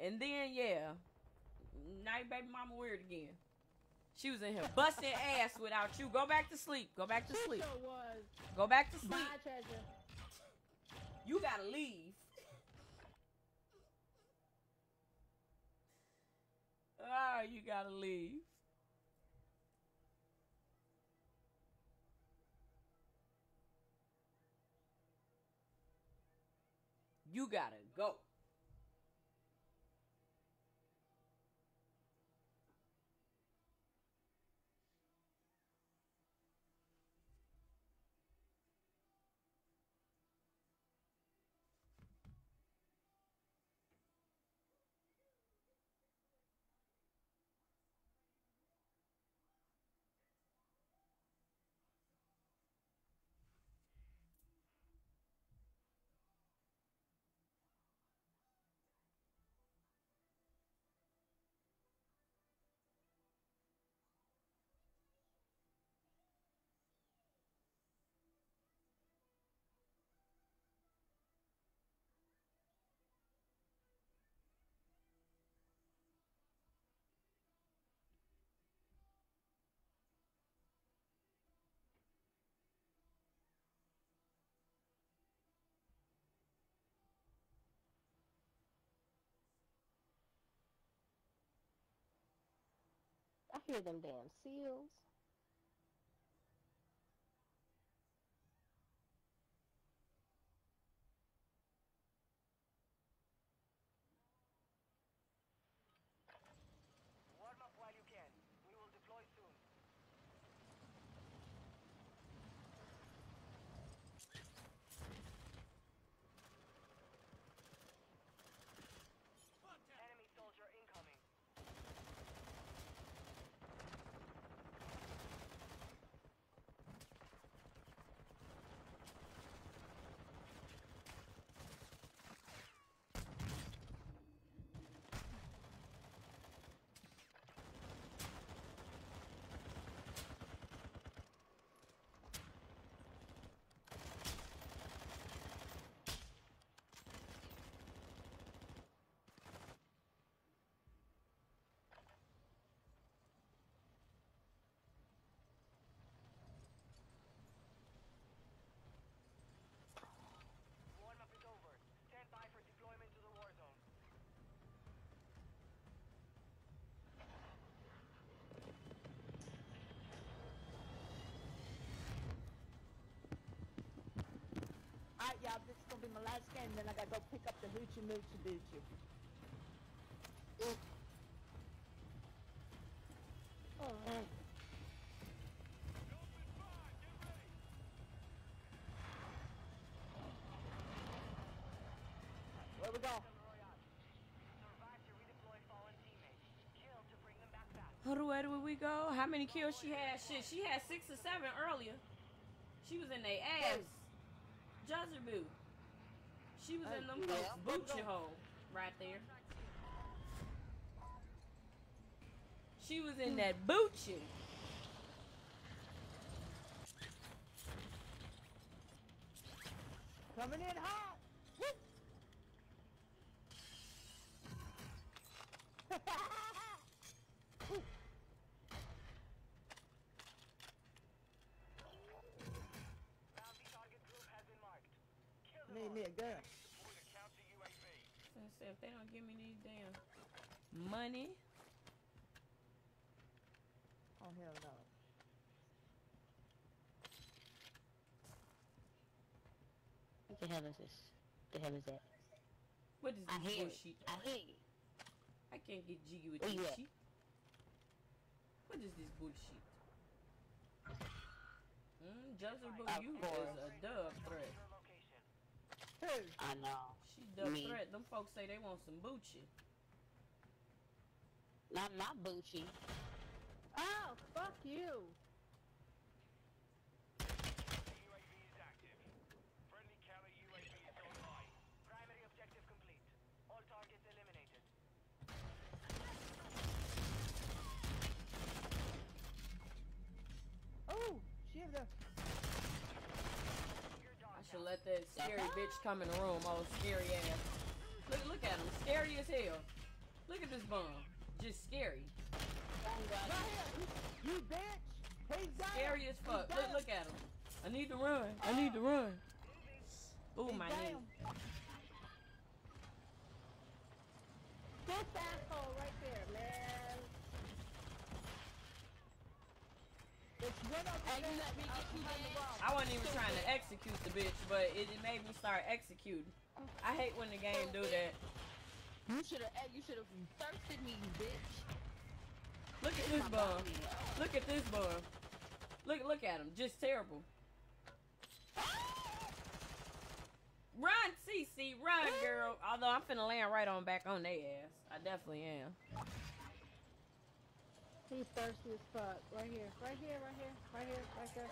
Speaker 1: and then yeah, now your baby mama weird again. She was in here busting ass without you. Go back to sleep. Go back to sleep. Go back to sleep. You gotta leave. Ah, you gotta leave. You gotta go.
Speaker 3: Hear them damn seals.
Speaker 12: Alright, y'all, this is gonna be my last game, then I gotta go pick up the hoochie moochie doochie.
Speaker 3: Oh,
Speaker 12: Where we go?
Speaker 5: Survive to redeploy fallen teammates. Kill to bring them back fast.
Speaker 1: Hold on, where do we go? How many kills she had? Shit, she had six or seven earlier. She was in their ass. Jezebel. She was in uh, them
Speaker 12: yeah.
Speaker 1: folks' booty hole right there. She was in that boochie.
Speaker 12: Coming in hot! Woo!
Speaker 5: Bounty target group has been marked. Kill them
Speaker 12: Need
Speaker 5: all.
Speaker 12: me a gun.
Speaker 8: Deploy the counter UAV.
Speaker 1: So I said, if they don't give me these damn money,
Speaker 12: Oh hell no.
Speaker 3: what the hell is this? The hell is that?
Speaker 1: what is
Speaker 2: I
Speaker 1: this
Speaker 2: it.
Speaker 1: bullshit?
Speaker 2: I hate it.
Speaker 1: I can't get jiggy with
Speaker 2: Where
Speaker 1: this shit. What is this bullshit? Mm, Jezebel,
Speaker 2: Of
Speaker 1: you
Speaker 2: course.
Speaker 1: is a dub threat.
Speaker 5: Your
Speaker 2: I know.
Speaker 1: She dub
Speaker 2: Me.
Speaker 1: threat. Them folks say they want some Bucci.
Speaker 2: Not my Bucci.
Speaker 3: Oh, fuck you.
Speaker 8: UAV is active. Friendly counter UAV is online.
Speaker 5: Primary objective complete. All targets eliminated.
Speaker 12: Oh, shit. uh,
Speaker 1: I should let that scary bitch come in the room. Oh, scary ass. Look, look at him. Scary as hell. Look at this bum. Just scary.
Speaker 12: Right here. You bitch. He's
Speaker 1: Scary as fuck. Look, look at him. I need to run. I need to run. Ooh, my knee.
Speaker 3: This asshole right there, man.
Speaker 12: It's one of
Speaker 2: Hey,
Speaker 12: them
Speaker 2: you let me
Speaker 12: out
Speaker 2: get you
Speaker 12: behind the
Speaker 2: dead?
Speaker 12: wall.
Speaker 1: I wasn't even trying to execute the bitch, but it, it made me start executing. I hate when the game do that.
Speaker 2: You should have. Eh, you should have thirsted me, you bitch.
Speaker 1: Look at this bum. Look at this bum. Look, look at him. Just terrible. Run, CC, run, girl. Although I'm finna land right on back on their ass. I definitely am.
Speaker 3: He's thirsty as fuck. Right here, right here, right here, right here, right there.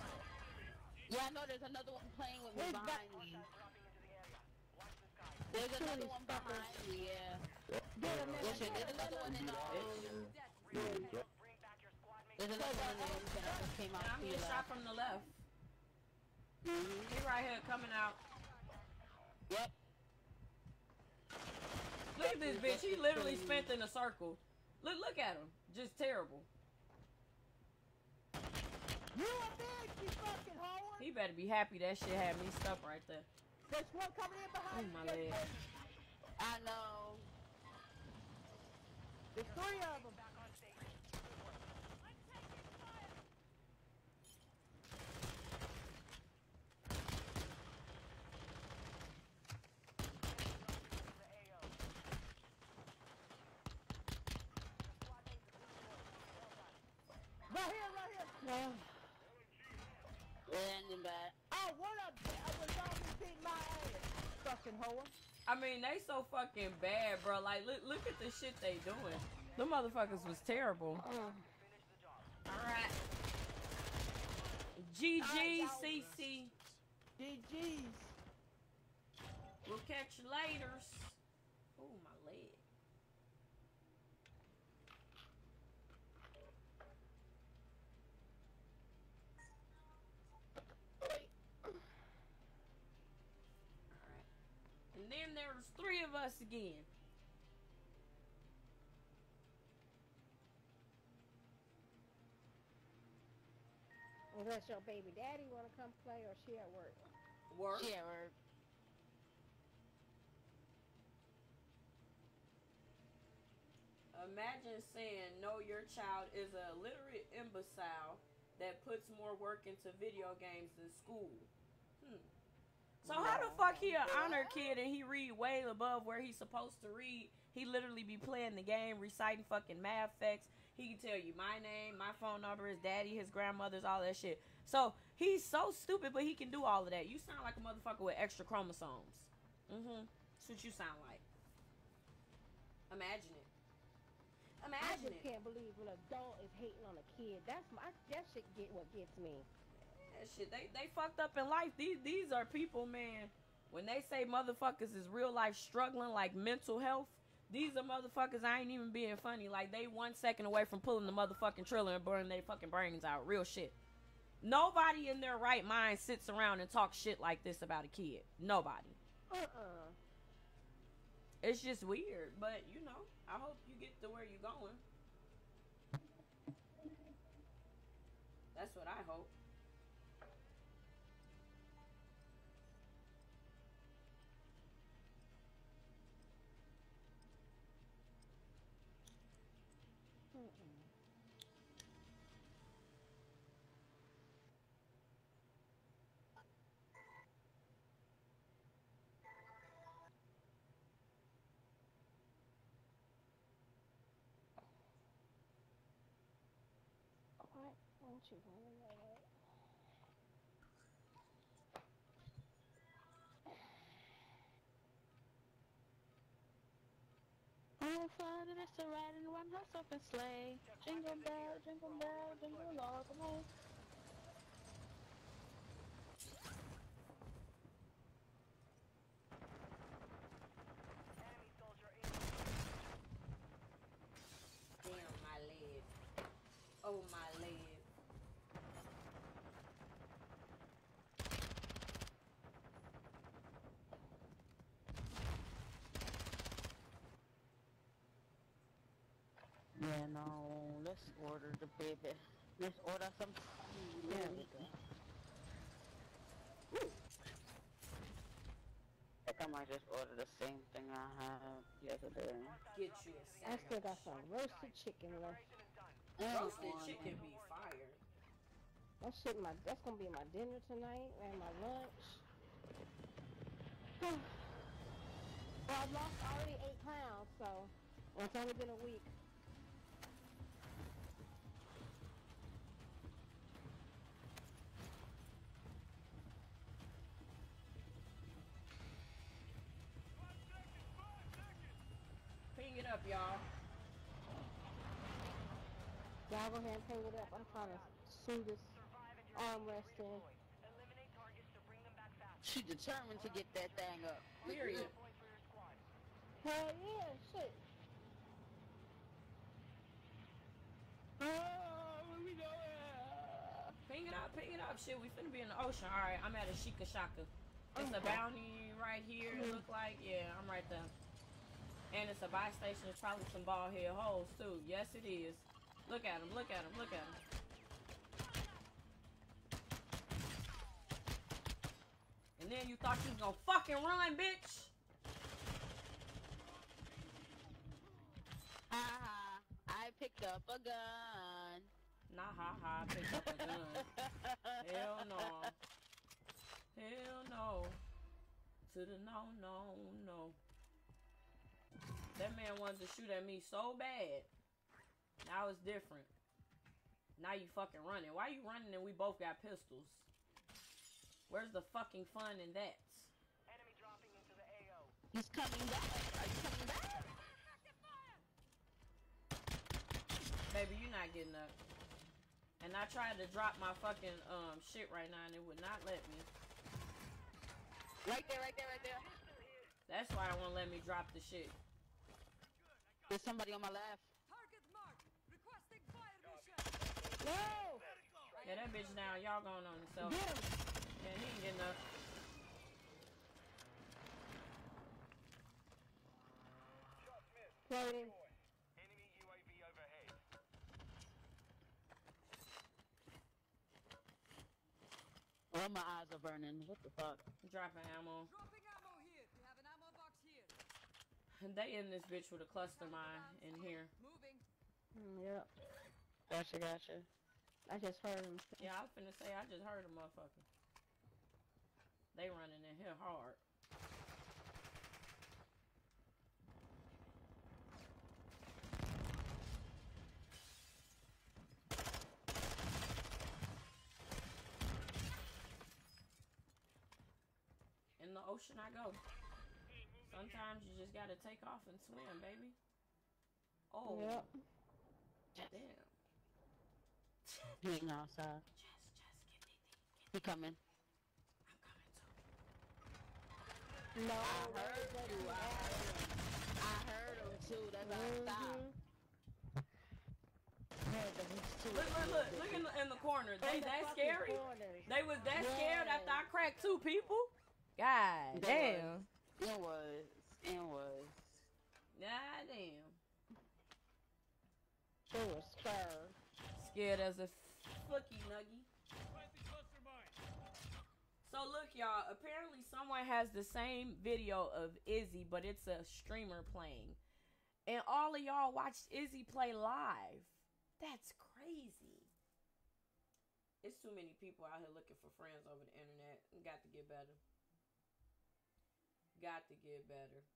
Speaker 2: Yeah, I know there's another one playing with me
Speaker 12: He's
Speaker 2: behind me.
Speaker 5: Dropping into the area. Watch the sky.
Speaker 2: There's another one behind me. Yeah.
Speaker 12: Get him, man.
Speaker 2: There's another one in the. Um,
Speaker 5: Bring back your squad mates.
Speaker 2: there's another one in the room that just came out
Speaker 1: And I'm
Speaker 2: to.
Speaker 1: getting shot from the left. He right here coming out.
Speaker 2: Yep.
Speaker 1: Look at this bitch. He literally spent in a circle. Look, look at him. Just terrible.
Speaker 12: You a bitch, you fucking whore.
Speaker 1: He better be happy that shit had me stuck right there.
Speaker 12: There's one coming in behind
Speaker 1: Ooh, my
Speaker 12: you.
Speaker 1: leg.
Speaker 2: I know.
Speaker 12: There's three of them.
Speaker 5: Back on station. Good work. The AO. Squad mates are good work. Well done.
Speaker 12: Right here, right here.
Speaker 3: Yeah.
Speaker 2: Landing back.
Speaker 12: Oh, of them. I was always beating my ass. Fucking whore.
Speaker 1: I mean, they so fucking bad, bro. Like, look, look at the shit they doing. The motherfuckers was terrible.
Speaker 5: Job.
Speaker 1: All right. GG, CC.
Speaker 12: GG's.
Speaker 1: We'll catch you later. Oh, my leg. Alright. And then there's three of us again.
Speaker 3: Unless your baby daddy wanna come play or she at work.
Speaker 1: Work.
Speaker 2: Yeah, or
Speaker 1: Imagine saying no, your child is a illiterate imbecile that puts more work into video games than school. So how the fuck he an honor kid and he read way above where he's supposed to read? He literally be playing the game, reciting fucking math facts. He can tell you my name, my phone number, his daddy, his grandmother's, all that shit. So he's so stupid, but he can do all of that. You sound like a motherfucker with extra chromosomes. Mm-hmm. That's what you sound like. Imagine it.
Speaker 3: I
Speaker 1: Imagine
Speaker 3: just
Speaker 1: it.
Speaker 3: can't believe an adult is hating on a kid. That's my that shit get what gets me.
Speaker 1: That shit, they they fucked up in life. These these are people, man. When they say motherfuckers is real life struggling like mental health, these are motherfuckers. I ain't even being funny. Like they one second away from pulling the motherfucking trailer and burning their fucking brains out. Real shit. Nobody in their right mind sits around and talks shit like this about a kid. Nobody.
Speaker 3: Uh-uh.
Speaker 1: It's just weird, but you know, I hope you get to where you're going. That's what I hope.
Speaker 3: Won't you want to that?
Speaker 2: So fun it is to ride in one horse open sleigh. Jingle bell, jingle bell, jingle all the way.
Speaker 5: Enemy soldier incoming.
Speaker 1: Damn my leg. Oh my leg.
Speaker 2: Yeah, no, let's order the baby. Let's order some food. There we go. I think I might just order the same thing I had yesterday.
Speaker 1: Get you a
Speaker 3: I still got some roasted chicken left.
Speaker 1: Roasted chicken be fire.
Speaker 3: That shit, my that's gonna be my dinner tonight and my lunch. well, I've lost already eight pounds, so well, it's only been a week.
Speaker 1: Up, y'all.
Speaker 3: Y'all go ahead and pay it up. I'm trying to sue this arm rest in.
Speaker 5: Eliminate targets to bring them back fast.
Speaker 2: She determined to get that thing up.
Speaker 1: Period.
Speaker 5: Point for your squad.
Speaker 3: Hell yeah, shit.
Speaker 1: Oh, ping it up, ping it up. Shit, we finna be in the ocean. Alright, I'm at a Shika Shaka. It's a bounty right here, it look like. Yeah, I'm right there. And it's a buy station. There's probably some bald head holes too. Yes, it is. Look at him, look at him, look at him. And then you thought you was gonna fucking run, bitch.
Speaker 2: Ha ha, I picked up a gun.
Speaker 1: Nah, ha ha, I picked up a gun. Hell no. Hell no. To the no, no, no. That man wanted to shoot at me so bad. Now it's different. Now you fucking running. Why you running and we both got pistols? Where's the fucking fun in that?
Speaker 5: Enemy dropping into the AO.
Speaker 2: He's coming back. Are you coming back?
Speaker 1: Baby, you're not getting up. And I tried to drop my fucking um shit right now and it would not let me.
Speaker 2: Right there, right there, right there.
Speaker 1: That's why it won't let me drop the shit.
Speaker 2: There's somebody on my left.
Speaker 10: Target marked. Requesting fire mission.
Speaker 3: No!
Speaker 1: Yeah, that bitch down. Y'all going on himself.
Speaker 3: Get him!
Speaker 1: Yeah, he ain't getting up.
Speaker 3: Floating.
Speaker 8: Enemy UAV overhead.
Speaker 2: Oh, my eyes are burning. What the fuck?
Speaker 1: Dropping ammo.
Speaker 10: Dropping ammo here. We have an ammo box here.
Speaker 1: They in this bitch with a cluster mine in here.
Speaker 10: Moving.
Speaker 3: Mm, yep.
Speaker 2: Gotcha, gotcha.
Speaker 3: I just heard him.
Speaker 1: Yeah, I was finna say, I just heard a motherfucker. They running in here hard. In the ocean I go. Sometimes you just gotta take off and swim, baby. Oh,
Speaker 3: Yep.
Speaker 1: damn.
Speaker 2: He ain't outside.
Speaker 1: Just, just get me, get
Speaker 2: He coming.
Speaker 1: I'm coming too.
Speaker 3: No,
Speaker 2: I
Speaker 3: that
Speaker 2: heard
Speaker 3: that
Speaker 2: you. I heard him. I heard him too. That's why I stopped.
Speaker 3: Mhm.
Speaker 2: Heard that too.
Speaker 1: Look, look, look, look in the, in the corner. They
Speaker 3: In the
Speaker 1: that scary?
Speaker 3: corners.
Speaker 1: They was that
Speaker 3: Yes.
Speaker 1: scared after I cracked two people? God
Speaker 2: They
Speaker 1: damn.
Speaker 2: It was. It was.
Speaker 1: God damn.
Speaker 3: She was scared.
Speaker 1: Scared as a fookie nuggy. So look, y'all. Apparently, someone has the same video of Izzy, but it's a streamer playing, and all of y'all watched Izzy play live. That's crazy. It's too many people out here looking for friends over the internet. Got to get better. Got to get better.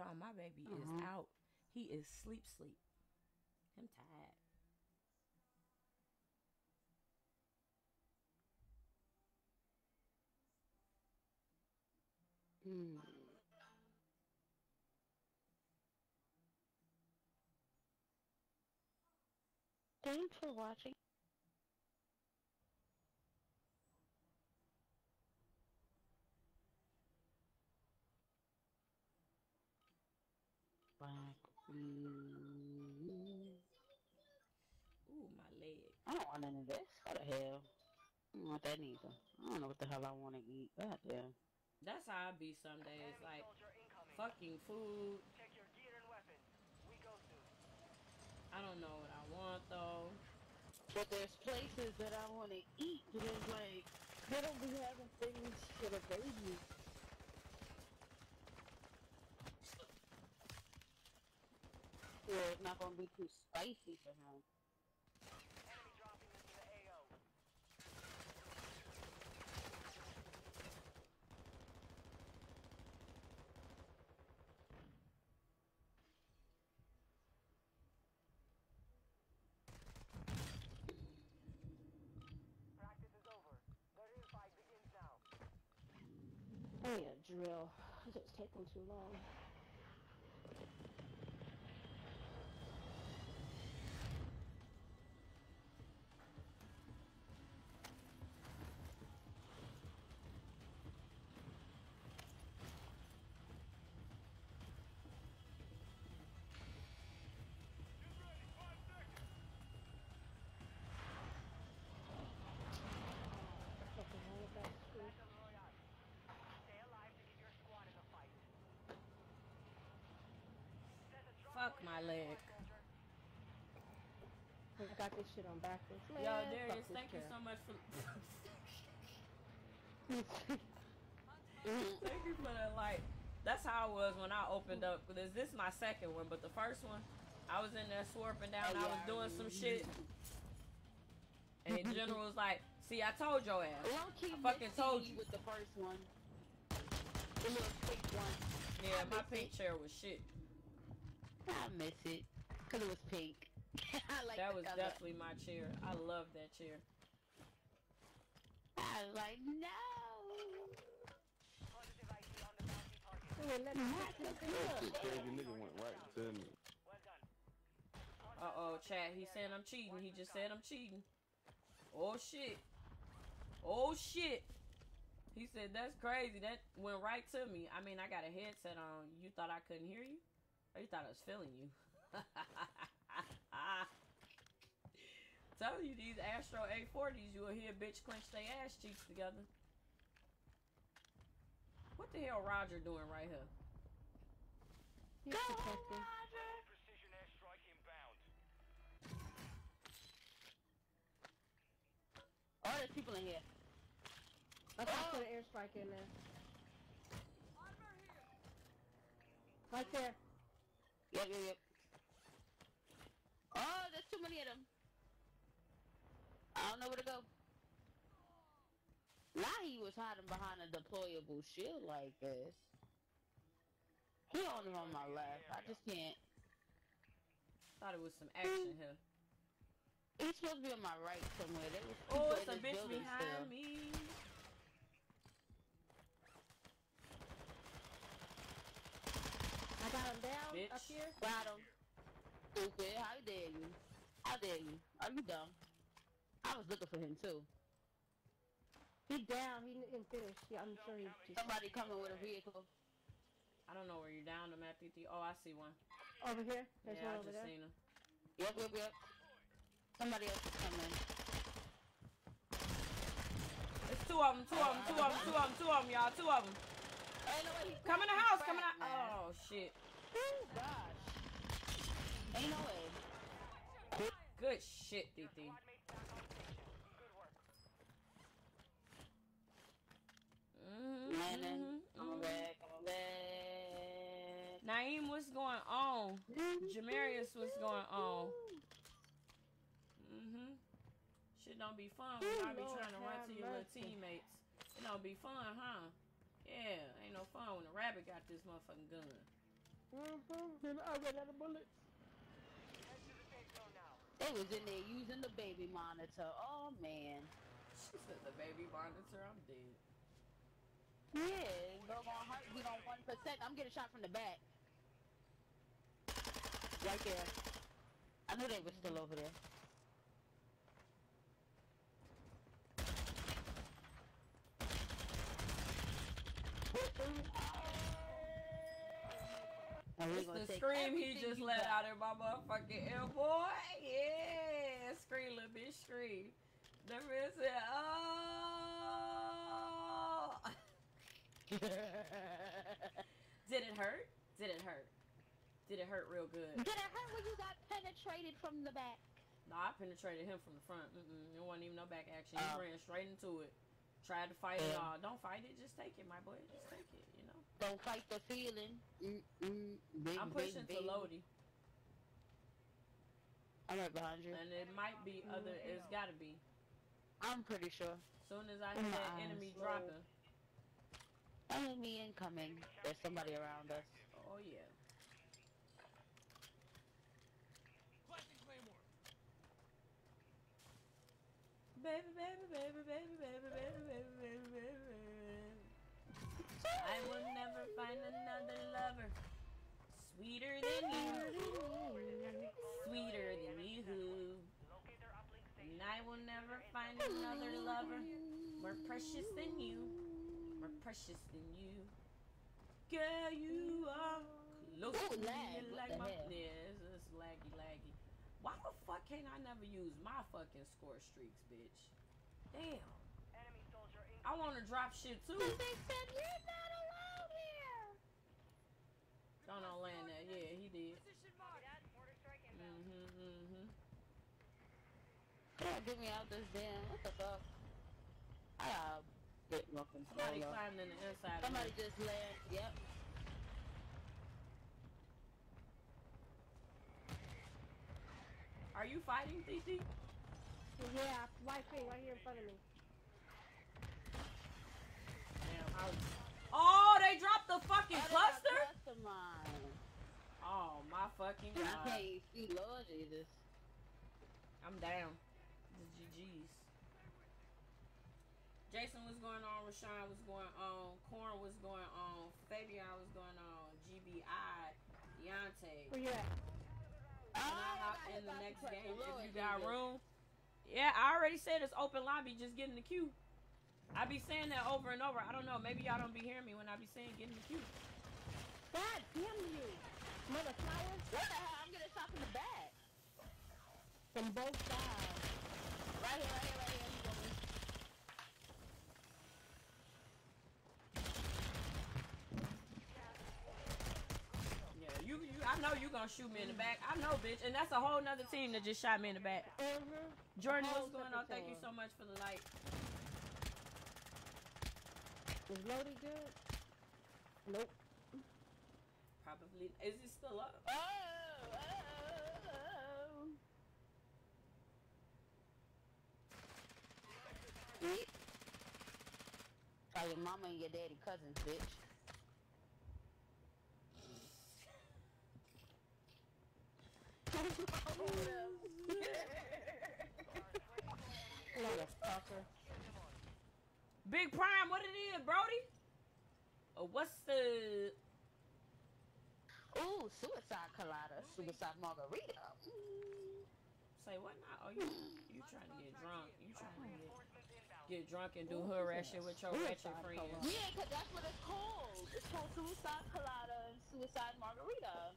Speaker 1: Y'all, my baby is
Speaker 2: Mhm.
Speaker 1: out. He is sleep sleep. I'm tired.
Speaker 2: Hmm. Thanks for watching. Black. Mm.
Speaker 1: Ooh, my leg.
Speaker 2: I don't want none of this. What the hell? I don't want that neither. I don't know what the hell I want to eat. God damn.
Speaker 1: That's how I be some days. Like fucking food.
Speaker 5: Check your gear and weapons. We go soon.
Speaker 1: I don't know what I want though.
Speaker 2: But there's places that I want to eat, but it's like, they don't be having things for the baby. Yeah, it's not gonna be too spicy for him.
Speaker 5: Enemy dropping into the AO. Practice is over. The real fight begins now.
Speaker 3: Oh, I need a drill. It's taking too long.
Speaker 1: Fuck my leg.
Speaker 3: I got this shit on backwards.
Speaker 1: Yo, Darius, thank you so much for thank you for the like. That's how I was when I opened up. This this is my second one, but the first one, I was in there swarping down. I was doing some shit, and the general was like, "See, I told your ass." I fucking told
Speaker 2: you with the first one. The little pink one.
Speaker 1: Yeah, my pink chair was shit.
Speaker 2: I miss it. Cause it was pink. I like
Speaker 1: that
Speaker 2: the
Speaker 1: was
Speaker 2: color.
Speaker 1: definitely my chair. I love that chair.
Speaker 2: I was like, no.
Speaker 5: Positive ID on the bounty target.
Speaker 3: Ooh, let me
Speaker 2: Not
Speaker 3: fix
Speaker 2: the
Speaker 3: this
Speaker 2: good.
Speaker 3: up.
Speaker 4: Crazy nigga went right to me.
Speaker 1: Uh oh, chat. He said I'm cheating. He just said I'm cheating. Oh shit. Oh shit. He said that's crazy. That went right to me. I mean, I got a headset on. You thought I couldn't hear you? Or you thought I was feeling you? Telling you these Astro A40s, you will hear bitch clench their ass cheeks together. What the hell Roger doing right here?
Speaker 3: He's protecting.
Speaker 8: Precision airstrike inbound.
Speaker 2: Oh, there's people in here.
Speaker 3: I can put an oh. airstrike in there. Right there.
Speaker 2: Yep, yep, yep. Oh, there's too many of them. I don't know where to go. Now he was hiding behind a deployable shield like this. He only on my left. I just can't.
Speaker 1: Thought it was some action here.
Speaker 2: He's supposed to be on my right somewhere. There was
Speaker 1: Oh, it's a bitch behind
Speaker 2: still.
Speaker 1: me.
Speaker 3: I got him down
Speaker 1: Bitch.
Speaker 3: up here.
Speaker 2: Got him. Stupid. How dare you? How dare you? Are you dumb? I was looking for him too.
Speaker 3: He down. He didn't finish. Yeah, I'm sure he just
Speaker 2: Somebody coming with a vehicle.
Speaker 1: I don't know where you're down them at, TT. Oh, I see one.
Speaker 3: over here. There's
Speaker 1: yeah, I
Speaker 3: one over
Speaker 1: just
Speaker 3: there.
Speaker 1: seen him.
Speaker 2: Yep, yep, yep. Somebody else is coming.
Speaker 1: It's two of them, two of them, two of them, two of them, two of them, y'all, two of them.
Speaker 2: Ain't no way he's
Speaker 1: Come in the house, come in the.
Speaker 2: cracked, man.
Speaker 1: Oh shit.
Speaker 2: Oh gosh. Ain't no way.
Speaker 1: Good shit, TT.
Speaker 5: Squad mates back on station. Good work.
Speaker 1: Mm-hmm, mm-hmm,
Speaker 2: I'm back, I'm back.
Speaker 1: Naeem, what's going on? Jamarius, what's going on? Mm-hmm. Shit don't be fun when
Speaker 3: Ooh,
Speaker 1: I be trying to run to your little teammates. It don't be fun, huh? Yeah, ain't no fun when the rabbit got this motherfucking gun.
Speaker 3: Mm-hmm. Then I ran out of bullets.
Speaker 5: Head to the safe zone now.
Speaker 2: They was in there using the baby monitor. Oh man.
Speaker 1: She said the baby monitor. I'm dead.
Speaker 2: Yeah, doggone heart beat on one percent. I'm getting shot from the back. Right there. I knew they were still over there.
Speaker 1: It's
Speaker 2: gonna
Speaker 1: the scream he just let
Speaker 2: got.
Speaker 1: out in my motherfucking ear, boy. Yeah, scream, little bitch, scream. The man said, "Oh." Did it hurt? Did it hurt? Did it hurt real good?
Speaker 2: Did it hurt when you got penetrated from the back?
Speaker 1: No, I penetrated him from the front. Mm-mm, there wasn't even no back action. He
Speaker 2: Oh.
Speaker 1: ran straight into it. Tried to fight it
Speaker 2: Yeah.
Speaker 1: all. Don't fight it. Just take it, my boy. Just take it. You know.
Speaker 2: Don't fight the feeling. Mm-mm. Big,
Speaker 1: I'm
Speaker 2: big,
Speaker 1: pushing to
Speaker 2: big.
Speaker 1: Lodi,
Speaker 2: I'm right behind you.
Speaker 1: and it might be other. It's gotta be.
Speaker 2: I'm pretty sure.
Speaker 1: Soon as I
Speaker 2: In
Speaker 1: hear that enemy dropping.
Speaker 2: Enemy incoming. There's somebody around us.
Speaker 1: Oh yeah. Baby, baby, baby, baby, baby, baby, baby, baby, baby. I will never find another lover sweeter than you, sweeter than you.
Speaker 5: Locate their uplink station.
Speaker 1: And I will never find another lover more precious than you, more precious than you. Girl, you are close
Speaker 2: Ooh,
Speaker 1: to me like my
Speaker 2: hell?
Speaker 1: yeah, it's, it's laggy, laggy. Why the fuck can't I never use my fucking score streaks, bitch? Damn,
Speaker 5: Enemy soldier
Speaker 1: I want to drop shit too.
Speaker 2: They said you're not allowed here.
Speaker 1: Don't on land that, yeah, he did.
Speaker 10: Position mark.
Speaker 5: That mortar strike inbound.
Speaker 1: Mm-hmm, mm-hmm.
Speaker 2: Get me out this damn. What the fuck? I got a bit more
Speaker 1: Somebody
Speaker 2: control.
Speaker 1: climbed in the inside. of
Speaker 2: Somebody
Speaker 1: me.
Speaker 2: just land. Yep.
Speaker 1: Are you fighting, TT?
Speaker 3: Yeah, white thing right here in front of me.
Speaker 1: Damn, I was... Oh, they dropped the fucking
Speaker 2: Oh,
Speaker 1: cluster?
Speaker 2: cluster.
Speaker 1: Oh my fucking
Speaker 2: I
Speaker 1: god.
Speaker 2: can't see Lord Jesus.
Speaker 1: I'm down. The GG's. Jason was going on, Rashawn was going on, Corn was going on, Fabian was going on, GBI, Deontay.
Speaker 3: Where you at?
Speaker 1: Can I hop
Speaker 2: I
Speaker 1: in the next game if you got room? Yeah, I already said it's open lobby, just get in the queue. I be saying that over and over. I don't know, maybe y'all don't be hearing me when I be saying get in the queue.
Speaker 3: God damn you. Mother flowers
Speaker 2: What the hell? I'm getting shot from the back.
Speaker 3: from both sides.
Speaker 2: Right here, right here, right here. You got me.
Speaker 1: Yeah, you, you I know you gonna shoot me in the back. I know, bitch. And that's a whole nother team that just shot me in the back.
Speaker 3: Mm-hmm.
Speaker 1: Jordan, what's going on? Thank you so much for the light.
Speaker 3: Is Lodi good? Nope.
Speaker 1: Probably. Is it still up?
Speaker 2: Oh, oh, oh. Bitch. Your mama and your daddy cousins, bitch.
Speaker 3: Motherfucker.
Speaker 1: Big Prime, what it is, Brody? Oh, what's the?
Speaker 2: Ooh, suicide collider, suicide margarita. Mm.
Speaker 1: Say what now? Oh, you you trying to get drunk? You trying to get, get drunk and do hood rat shit with your ratchet friends?
Speaker 2: Yeah, cause that's what it's called. It's called suicide collider and suicide margarita.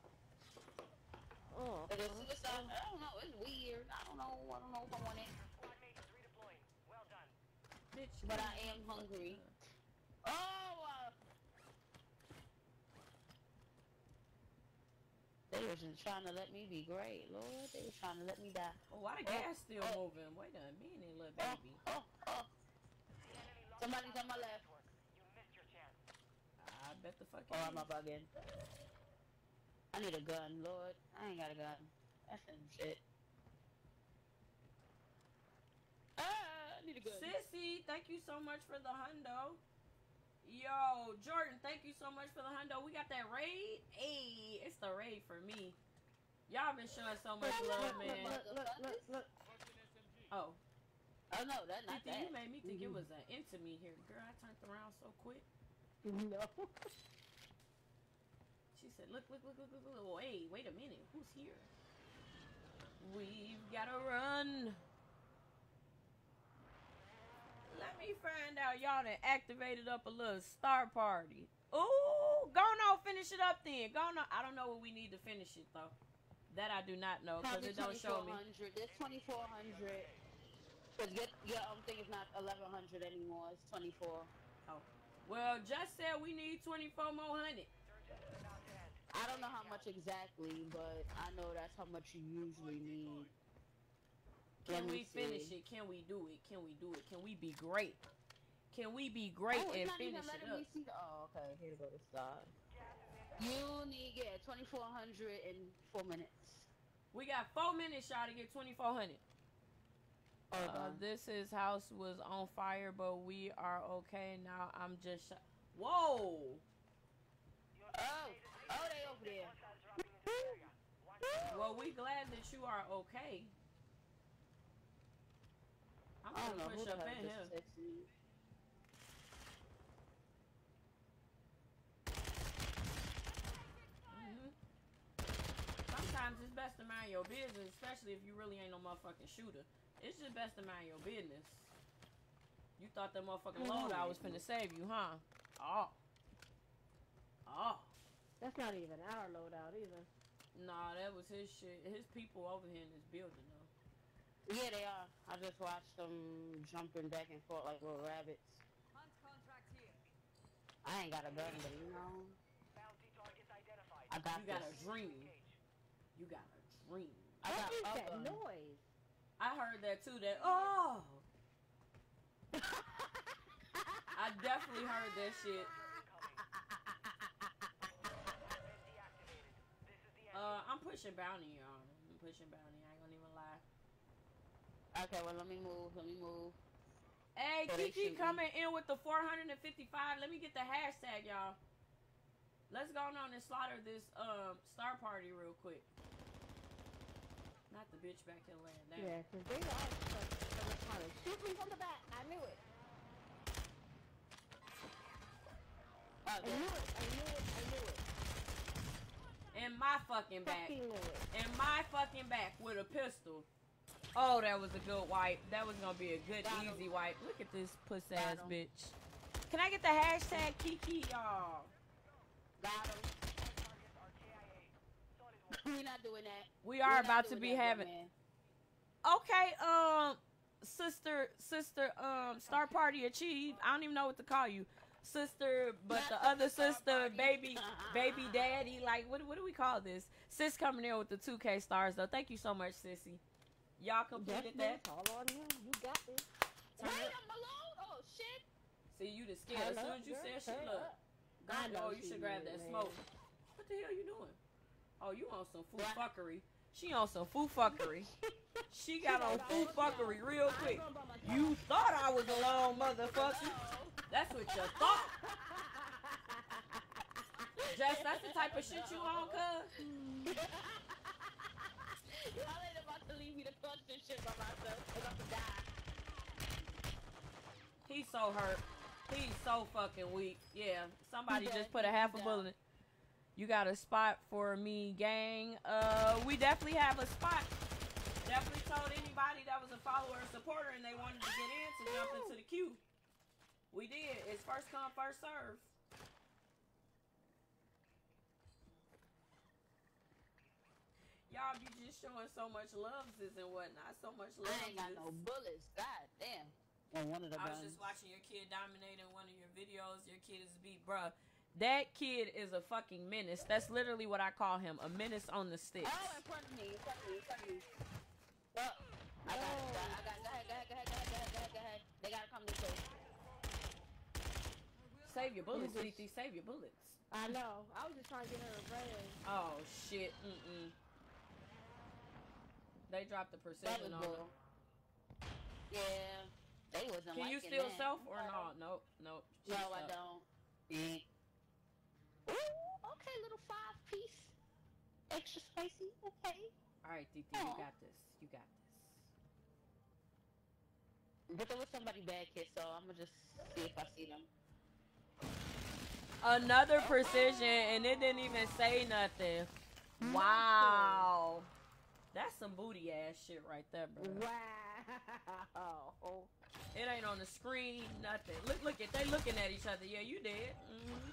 Speaker 3: Oh.
Speaker 2: But it's suicide. I don't know. It's weird. I don't know. I don't know if I want it.
Speaker 5: Squad mates redeploying. Well done.
Speaker 1: Bitch.
Speaker 2: But I am hungry. Oh. Uh, they was just trying to let me be great, Lord. They was trying to let me die.
Speaker 1: Oh, why the
Speaker 2: Oh,
Speaker 1: gas still
Speaker 2: oh.
Speaker 1: moving? Wait a minute, little
Speaker 2: Oh,
Speaker 1: baby.
Speaker 2: oh, oh.
Speaker 5: The
Speaker 2: Somebody's on my left.
Speaker 5: You missed your chance.
Speaker 1: I bet the fuck.
Speaker 2: Oh,
Speaker 1: it
Speaker 2: am I
Speaker 1: is.
Speaker 2: bugging? I need a gun, Lord. I ain't got a gun. That's some shit. Ah, I need a gun.
Speaker 1: Sissy, thank you so much for the hundo. Yo, Jordan, thank you so much for the hundo. We got that raid. Hey, it's the raid for me. Y'all been showing so much love, man.
Speaker 3: Look, look, look, look.
Speaker 1: Oh,
Speaker 2: Oh no, that's not that.
Speaker 1: you made me think it was an me here. Girl, I turned around so quick.
Speaker 3: No.
Speaker 1: Said, look, look, look, look, look, look. Wait, wait a minute. Who's here? We've got to run. Let me find out y'all done activated up a little star party. Ooh, go on, finish it up then. Go on. I don't know what we need to finish it though. That I do not know because it don't show me.
Speaker 2: 2400. This 2400. Cause your your um thing is not 1100 anymore. It's 24. Oh.
Speaker 1: Well, just said we need 24 more hundred.
Speaker 2: I don't know how much exactly, but I know that's how much you usually need.
Speaker 1: Can we finish
Speaker 2: see.
Speaker 1: it? Can we do it? Can we do it? Can we be great? Can we be great
Speaker 2: oh,
Speaker 1: and finish it up?
Speaker 2: me see the. Oh, okay. Here to go to start. You need yeah 2400 in four minutes.
Speaker 1: We got four minutes, y'all, to get 2400.
Speaker 2: Hold
Speaker 1: Uh, this is house was on fire, but we are okay now. I'm just. Whoa!
Speaker 2: Oh, oh, they over there.
Speaker 1: Well, we glad that you are okay. I'm
Speaker 2: I don't
Speaker 1: gonna push
Speaker 2: the
Speaker 1: up in here. Mhm. Sometimes it's best to mind your business, especially if you really ain't no motherfucking shooter. It's just best to mind your business. You thought that motherfucking loadout was finna save you, huh? Oh. Oh.
Speaker 3: That's not even our loadout either.
Speaker 1: Nah, that was his shit. His people over here in this building, though.
Speaker 2: Yeah, they are. I just watched them jumping back and forth like little rabbits.
Speaker 10: Hunt contract here.
Speaker 2: I ain't got a gun, but you know, I got
Speaker 1: You got a dream. You got a dream.
Speaker 2: I got
Speaker 3: What is
Speaker 2: a
Speaker 3: that
Speaker 2: gun.
Speaker 3: noise?
Speaker 1: I heard that too. That oh, I definitely heard that shit. Uh, I'm pushing bounty, y'all. I'm pushing bounty. I ain't gonna even lie.
Speaker 2: Okay, well let me move. Let me move.
Speaker 1: Hey,
Speaker 2: So
Speaker 1: Kiki coming in with the 455. Let me get the hashtag, y'all. Let's go on and slaughter this um star party real quick. Not the bitch back here laying down.
Speaker 3: Yeah, because they all fucking trying shoot me from the back. I knew it.
Speaker 2: Oh,
Speaker 3: I knew it. I knew it. I knew it.
Speaker 1: In my fucking back.
Speaker 3: Fucking.
Speaker 1: In my fucking back with a pistol. Oh, that was a good wipe. That was gonna be a good,
Speaker 2: Got 'em.
Speaker 1: easy wipe. Look at this puss
Speaker 2: ass
Speaker 1: ass
Speaker 2: 'em.
Speaker 1: bitch. Can I get the hashtag Kiki, y'all?
Speaker 2: Got him. we not doing that.
Speaker 1: We
Speaker 2: We
Speaker 1: are about to be
Speaker 2: that,
Speaker 1: having.
Speaker 2: man.
Speaker 1: Okay, um, sister, sister, um, star party achieved. I don't even know what to call you, sister, but the
Speaker 2: the
Speaker 1: other sister, baby, baby daddy. Like, what, what do we call this? Sis coming in with the 2K stars though. Thank you so much, sissy. Y'all completed
Speaker 3: That's
Speaker 1: that.
Speaker 3: all on you. You got this.
Speaker 1: Turn
Speaker 2: Wait,
Speaker 1: up.
Speaker 2: I'm alone. Oh shit.
Speaker 1: See, you the scared. As soon as you
Speaker 3: girl,
Speaker 1: said shit,
Speaker 3: turn
Speaker 1: look.
Speaker 3: up.
Speaker 1: God,
Speaker 3: I know
Speaker 1: oh, you should grab that
Speaker 3: man.
Speaker 1: smoke. What the hell you doing? Oh, you on some food fuckery. She on some food fuckery. she got on food fuckery real quick. You thought I was alone, motherfucker. That's what you thought. Jess, that's the type of shit you on, cuz?
Speaker 2: Y'all ain't about to leave me to fuck this shit by myself. I'm gonna die.
Speaker 1: He's so hurt. He's so fucking weak. Yeah, somebody just put a half a bullet. You got a spot for me, gang. Uh, we definitely have a spot. Definitely told anybody that was a follower or supporter and they wanted to get in to jump into the queue. We did. It's first come, first serve. Y'all be just showing so much love, sis and whatnot. So much love.
Speaker 2: I ain't got no bullets. God damn. One of the
Speaker 1: I was
Speaker 2: guns.
Speaker 1: just watching your kid dominate in one of your videos. Your kid is beat, bruh. That kid is a fucking menace. That's literally what I call him, a menace on the sticks.
Speaker 2: Oh, in front of me, in front of me, in front of me. Well, I got, it, I got, go ahead, go ahead, go ahead, go ahead, go ahead, go ahead, go ahead. They gotta come this way.
Speaker 1: Save your bullets,
Speaker 3: just-
Speaker 1: Save your bullets.
Speaker 3: I know. I was just trying to get her a brain.
Speaker 1: Oh shit. Mm-mm. They dropped the
Speaker 2: That
Speaker 1: precision on
Speaker 2: bull.
Speaker 1: them.
Speaker 2: Yeah, they wasn't
Speaker 1: Can you
Speaker 2: liking
Speaker 1: steal
Speaker 2: that.
Speaker 1: self or no? Nope. Nope.
Speaker 2: No, I
Speaker 1: up.
Speaker 2: don't. Extra spicy, okay?
Speaker 1: All right, Titi, you
Speaker 2: Aw.
Speaker 1: got this. You got this.
Speaker 2: But there was somebody back here, so I'm gonna just see if I see them.
Speaker 1: Another precision, and it didn't even say nothing. Wow. That's some booty ass shit right there, bro.
Speaker 12: Wow.
Speaker 1: It ain't on the screen, nothing. Look, look at they looking at each other. Yeah, you did. hmm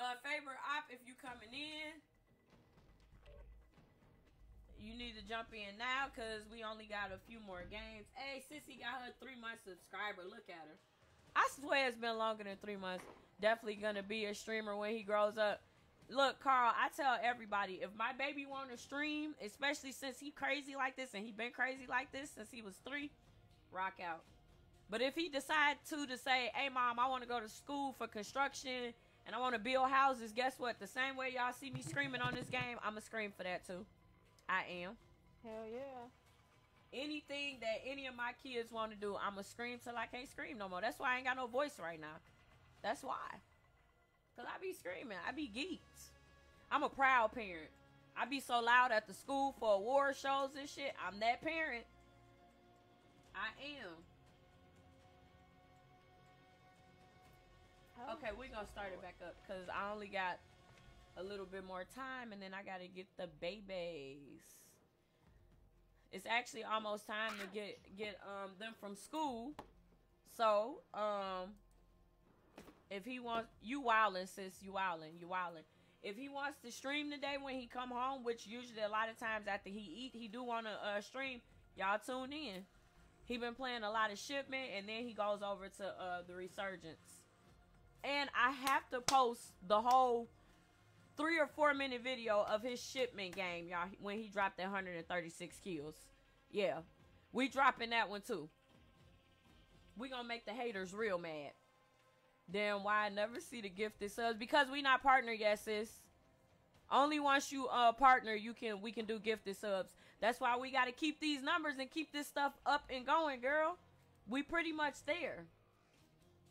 Speaker 1: Uh, favorite op if you coming in. You need to jump in now because we only got a few more games. Hey, Sissy got her three month subscriber. Look at her. I swear it's been longer than three months. Definitely gonna be a streamer when he grows up. Look, Carl, I tell everybody if my baby want to stream, especially since he crazy like this and he been crazy like this since he was three, rock out. But if he decide to to say, "Hey, mom, I want to go to school for construction and I want to build houses," guess what? The same way y'all see me screaming on this game, I'ma scream for that too. I am.
Speaker 12: Hell yeah.
Speaker 1: Anything that any of my kids want to do, I'ma scream till I can't scream no more. That's why I ain't got no voice right now. That's why. Cause I be screaming. I be geeked. I'm a proud parent. I be so loud at the school for award shows and shit. I'm that parent. I am. Okay, we're gonna start it back up because I only got a little bit more time and then I gotta get the babies. It's actually almost time to get get um them from school. So, um if he wants you wildin', sis, you wildin', you wildin'. If he wants to stream today when he come home, which usually a lot of times after he eat, he do want to uh, stream. Y'all tune in. He been playing a lot of shipment, and then he goes over to uh, the resurgence. And I have to post the whole three or four minute video of his shipment game, y'all, when he dropped that 136 kills. Yeah, we dropping that one too. We gonna make the haters real mad. Then why I never see the gifted subs? Because we not partner yet, sis. Only once you uh partner, you can we can do gifted subs. That's why we gotta keep these numbers and keep this stuff up and going, girl. We pretty much there.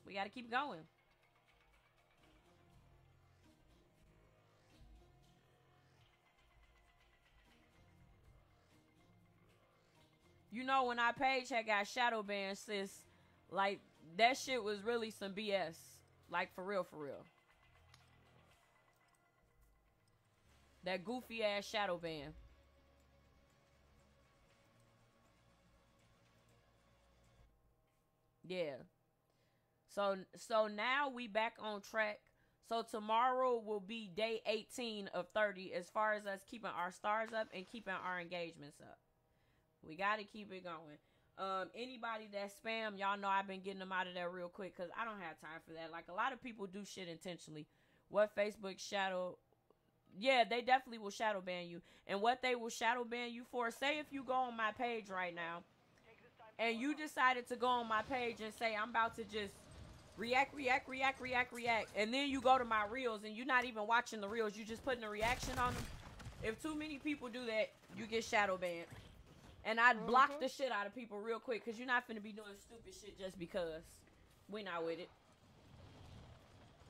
Speaker 1: We gotta keep going. You know when our page had got shadow banned, sis, like that shit was really some BS. Like for real, for real. That goofy ass shadow ban. Yeah. So so now we back on track. So tomorrow will be day 18 of 30 as far as us keeping our stars up and keeping our engagements up. We got to keep it going. Um, anybody that spam, y'all know I've been getting them out of there real quick because I don't have time for that. Like a lot of people do shit intentionally. What Facebook shadow? Yeah, they definitely will shadow ban you. And what they will shadow ban you for? Say if you go on my page right now, and you decided to go on my page and say I'm about to just react, react, react, react, react, and then you go to my reels and you're not even watching the reels, you're just putting a reaction on them. If too many people do that, you get shadow banned. And I'd block mm-hmm. the shit out of people real quick because you're not finna be doing stupid shit just because. We not with it.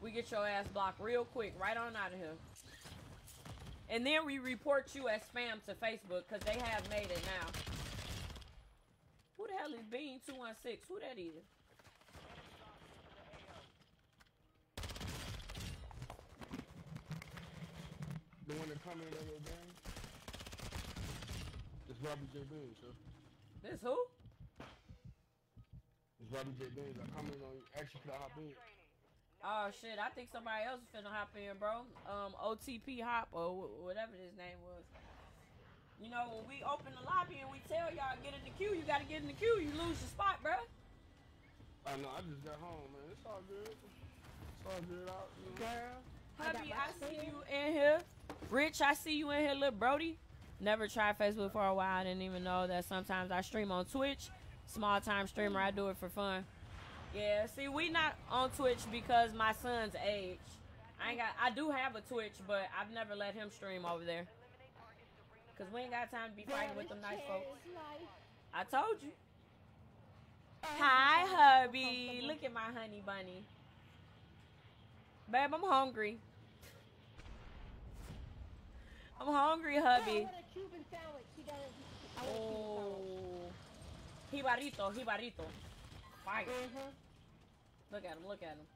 Speaker 1: We get your ass blocked real quick, right on out of here. And then we report you as spam to Facebook because they have made it now. Who the hell is Bean 216? Who that is?
Speaker 13: The one that commented on your game? It's Robbie J. Bean, sir.
Speaker 1: This who?
Speaker 13: It's Robbie J. Bean. I commented on you. Actually, could I hop in?
Speaker 1: Oh shit, I think somebody else is finna hop in, bro. Um, OTP Hop or wh- whatever his name was. You know, when we open the lobby and we tell y'all get in the queue, you gotta get in the queue. You lose your spot, bro.
Speaker 13: I know. I just got home, man. It's all good. It's all good out. You know?
Speaker 12: Girl.
Speaker 1: Hubby, I see you in here. Rich, I see you in here, little Brody. Never tried Facebook for a while. I didn't even know that sometimes I stream on Twitch. Small time streamer, I do it for fun. Yeah, see, we not on Twitch because my son's age. I ain't got. I do have a Twitch, but I've never let him stream over there. Cause we ain't got time to be fighting with them nice folks. I told you. Hi, hubby. Look at my honey bunny. Babe, I'm hungry. I'm hungry, hubby.
Speaker 3: Cuban sandwich. She got. I want a Cuban
Speaker 1: Oh.
Speaker 3: sandwich.
Speaker 1: Jibarito, jibarito. Fire.
Speaker 3: Mhm.
Speaker 1: Look at him, look at him.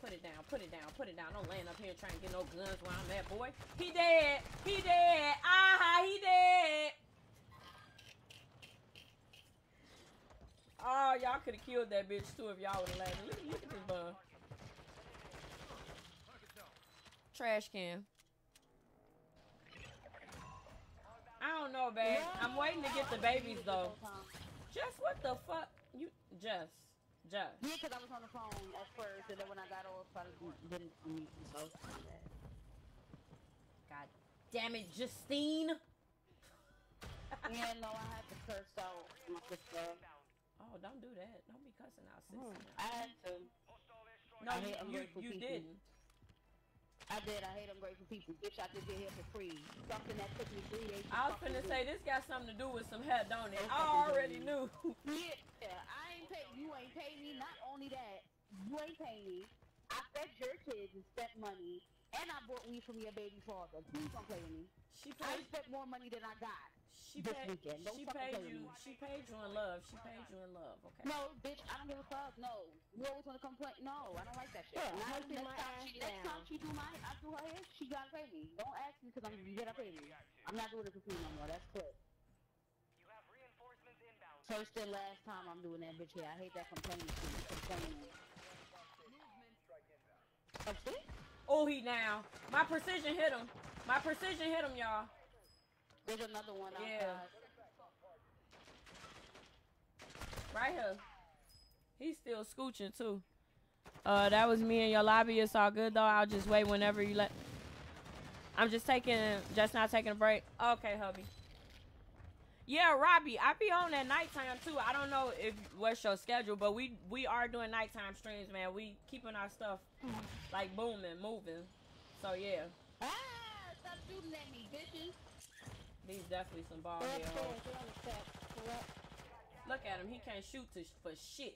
Speaker 1: Put it down, put it down, put it down. Don't land up here trying to get no guns where I'm at, boy. He dead. He dead. Ah, he dead. Oh, y'all could have killed that bitch too if y'all would have landed. Look, look at this bum. Trash can. I don't know, babe. I'm waiting to get the babies though. Just what the fuck? You just, just.
Speaker 2: Yeah, because I was on the phone at first, and then when I got off, I didn't meet so.
Speaker 1: God damn it, Justine.
Speaker 2: yeah, no, I had to curse out my sister.
Speaker 1: Oh, don't do that. Don't be cussing out, sis.
Speaker 2: Hmm, I had to.
Speaker 1: No,
Speaker 2: I
Speaker 1: you, you, you didn't.
Speaker 2: I did. I hate ungrateful people. Bitch, I just get here for free. Something that took me three days. to
Speaker 1: I was finna say this got something to do with some hair, don't it? I already knew.
Speaker 2: Yeah, I ain't pay. You ain't pay me. Not only that, you ain't pay me. I fed your kids and spent money, and I bought weed from your baby father. Please don't play with me.
Speaker 1: She
Speaker 2: I spent more money than I got.
Speaker 1: She
Speaker 2: this
Speaker 1: paid.
Speaker 2: weekend. Don't
Speaker 1: She paid you.
Speaker 2: me.
Speaker 1: She paid you in love. She paid you in love. Okay.
Speaker 2: No, bitch, I don't give a fuck. No, you always want to complain. No, I don't like that shit.
Speaker 3: Yeah,
Speaker 2: Now, next
Speaker 3: my
Speaker 2: time, she, next time she do my, I do her hair, she gotta pay me. Don't ask me because I'm you gotta pay me. I'm not doing it for free no more. That's clear.
Speaker 5: You have reinforcements inbound.
Speaker 2: First and last time I'm doing that bitch hair. I hate that complaining shit. Complaining. Upstairs?
Speaker 1: Oh, he down. My precision hit him. My precision hit him, y'all.
Speaker 2: There's another one
Speaker 1: Yeah.
Speaker 2: outside.
Speaker 1: Right here. He's still scooching too. Uh, that was me in your lobby. It's all good though. I'll just wait whenever you let. I'm just taking, just not taking a break. Okay, hubby. Yeah, Robbie, I be on at nighttime too. I don't know if what's your schedule, but we we are doing nighttime streams, man. We keeping our stuff like booming, moving. So yeah,
Speaker 2: Ah, stop shooting at me, bitches.
Speaker 1: these definitely some ball
Speaker 3: They're
Speaker 1: head hoes.
Speaker 3: upstairs. They're on the steps. Correct.
Speaker 1: Look at him. He can't shoot to, for shit.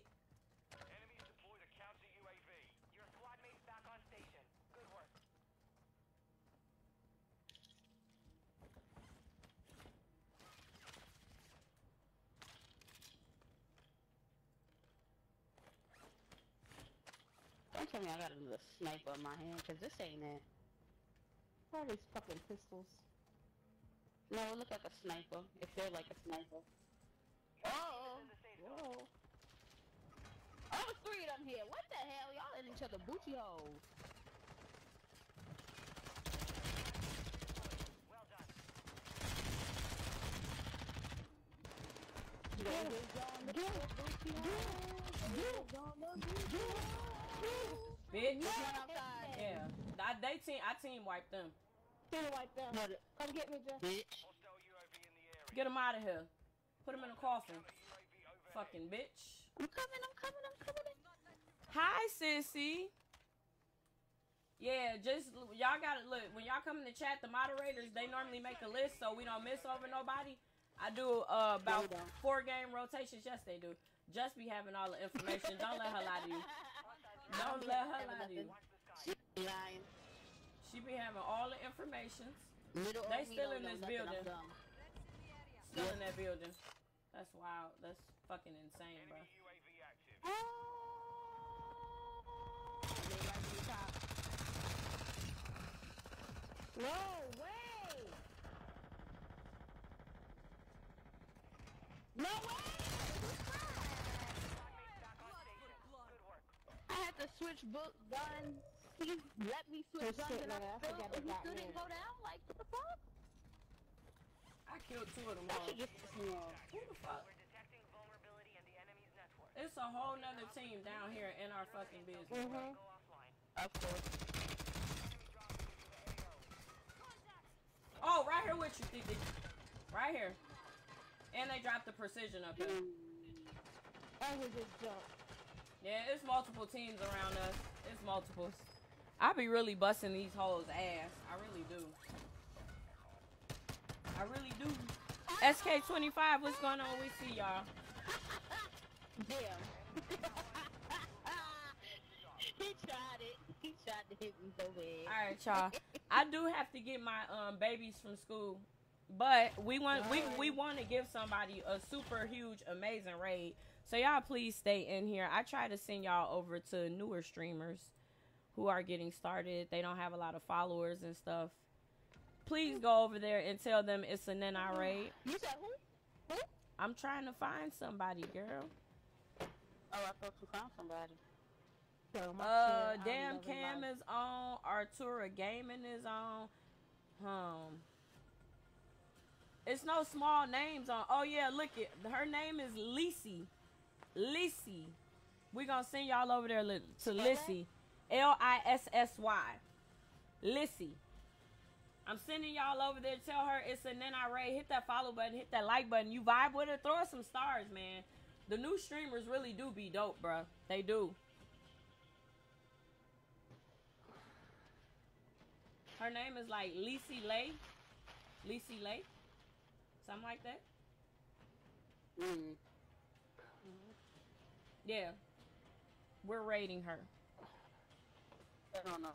Speaker 8: Enemies deployed a counter UAV.
Speaker 5: Your squad mates back on station. Good work.
Speaker 2: Don't tell me I got a little sniper in my hand, cause this ain't it.
Speaker 3: What are these fucking pistols?
Speaker 2: No, it look like a sniper. if they're like a sniper. Oh,
Speaker 5: In the safe zone.
Speaker 2: whoa. Oh, three of them here. What the hell? Y'all in each other booty holes.
Speaker 5: Well done.
Speaker 1: Bitch.
Speaker 2: One outside.
Speaker 1: Yeah. I, they team. I team wiped them.
Speaker 3: Get it right there. Come get me, Jeff.
Speaker 2: bitch.
Speaker 8: Hostile UAV in the area.
Speaker 1: Get him out of here. Put him in a coffin. Fucking bitch.
Speaker 2: I'm coming, I'm coming, I'm coming.
Speaker 1: Hi, sissy. Yeah, just y'all gotta look when y'all come in the chat. The moderators they normally make a list so we don't miss over nobody. I do uh, about
Speaker 2: No, we don't.
Speaker 1: four game rotations. Yes, they do. Just be having all the information. don't let her lie to you. Don't let her lie to you.
Speaker 2: She lying.
Speaker 1: She be having all the information.
Speaker 2: Little
Speaker 1: They still in this building.
Speaker 2: I'm dumb.
Speaker 1: Still in that building. That's wild. That's fucking insane, bro.
Speaker 8: Enemy UAV active.
Speaker 2: They right to the top.
Speaker 3: No way!
Speaker 2: No way!
Speaker 5: Back on station. Good work.
Speaker 2: I had to switch book guns. He let me switch
Speaker 3: Good
Speaker 2: guns
Speaker 3: shit,
Speaker 2: and I
Speaker 3: man. I
Speaker 2: still,
Speaker 3: forgot
Speaker 2: he
Speaker 3: about
Speaker 2: still
Speaker 3: me.
Speaker 2: didn't go down. Like, what the fuck?
Speaker 1: I killed two of them all.
Speaker 2: shit just pissed me off.
Speaker 1: Who the fuck?
Speaker 5: We're detecting vulnerability in the enemy's network.
Speaker 1: It's a whole nother team down here in our fucking business.
Speaker 3: Mm-hmm.
Speaker 5: Go.
Speaker 2: Of course.
Speaker 1: Oh, right here with you, Titi. Right here. And they dropped the precision up here.
Speaker 3: I was just jump.
Speaker 1: Yeah, it's multiple teams around us. It's multiples. I be really busting these hoes ass. I really do. I really do. SK25, what's going on? We see y'all.
Speaker 2: Damn. he tried it. He tried to hit me so bad.
Speaker 1: All right, y'all. I do have to get my um babies from school, but we want we we want to give somebody a super huge amazing raid. So y'all please stay in here. I try to send y'all over to newer streamers who are getting started. They don't have a lot of followers and stuff. Please go over there and tell them it's an NRA.
Speaker 2: You said who? Who?
Speaker 1: I'm trying to find somebody, girl.
Speaker 2: Oh, I thought you found somebody.
Speaker 3: So
Speaker 1: Uh,
Speaker 3: kid,
Speaker 1: damn Cam is on. Artura Gaming is on. Um, it's no small names on. Oh yeah, look it. Her name is Lissy. Lissy. We gonna send y'all over there to Lissy. L I S S Y. Lissy. I'm sending y'all over there. Tell her it's an NRA. Hit that follow button. Hit that like button. You vibe with her. Throw her some stars, man. The new streamers really do be dope, bruh. They do. Her name is like Lisi Lay. Lisi Lay. Something like that.
Speaker 2: Mm.
Speaker 1: Yeah. We're raiding her.
Speaker 2: I don't know.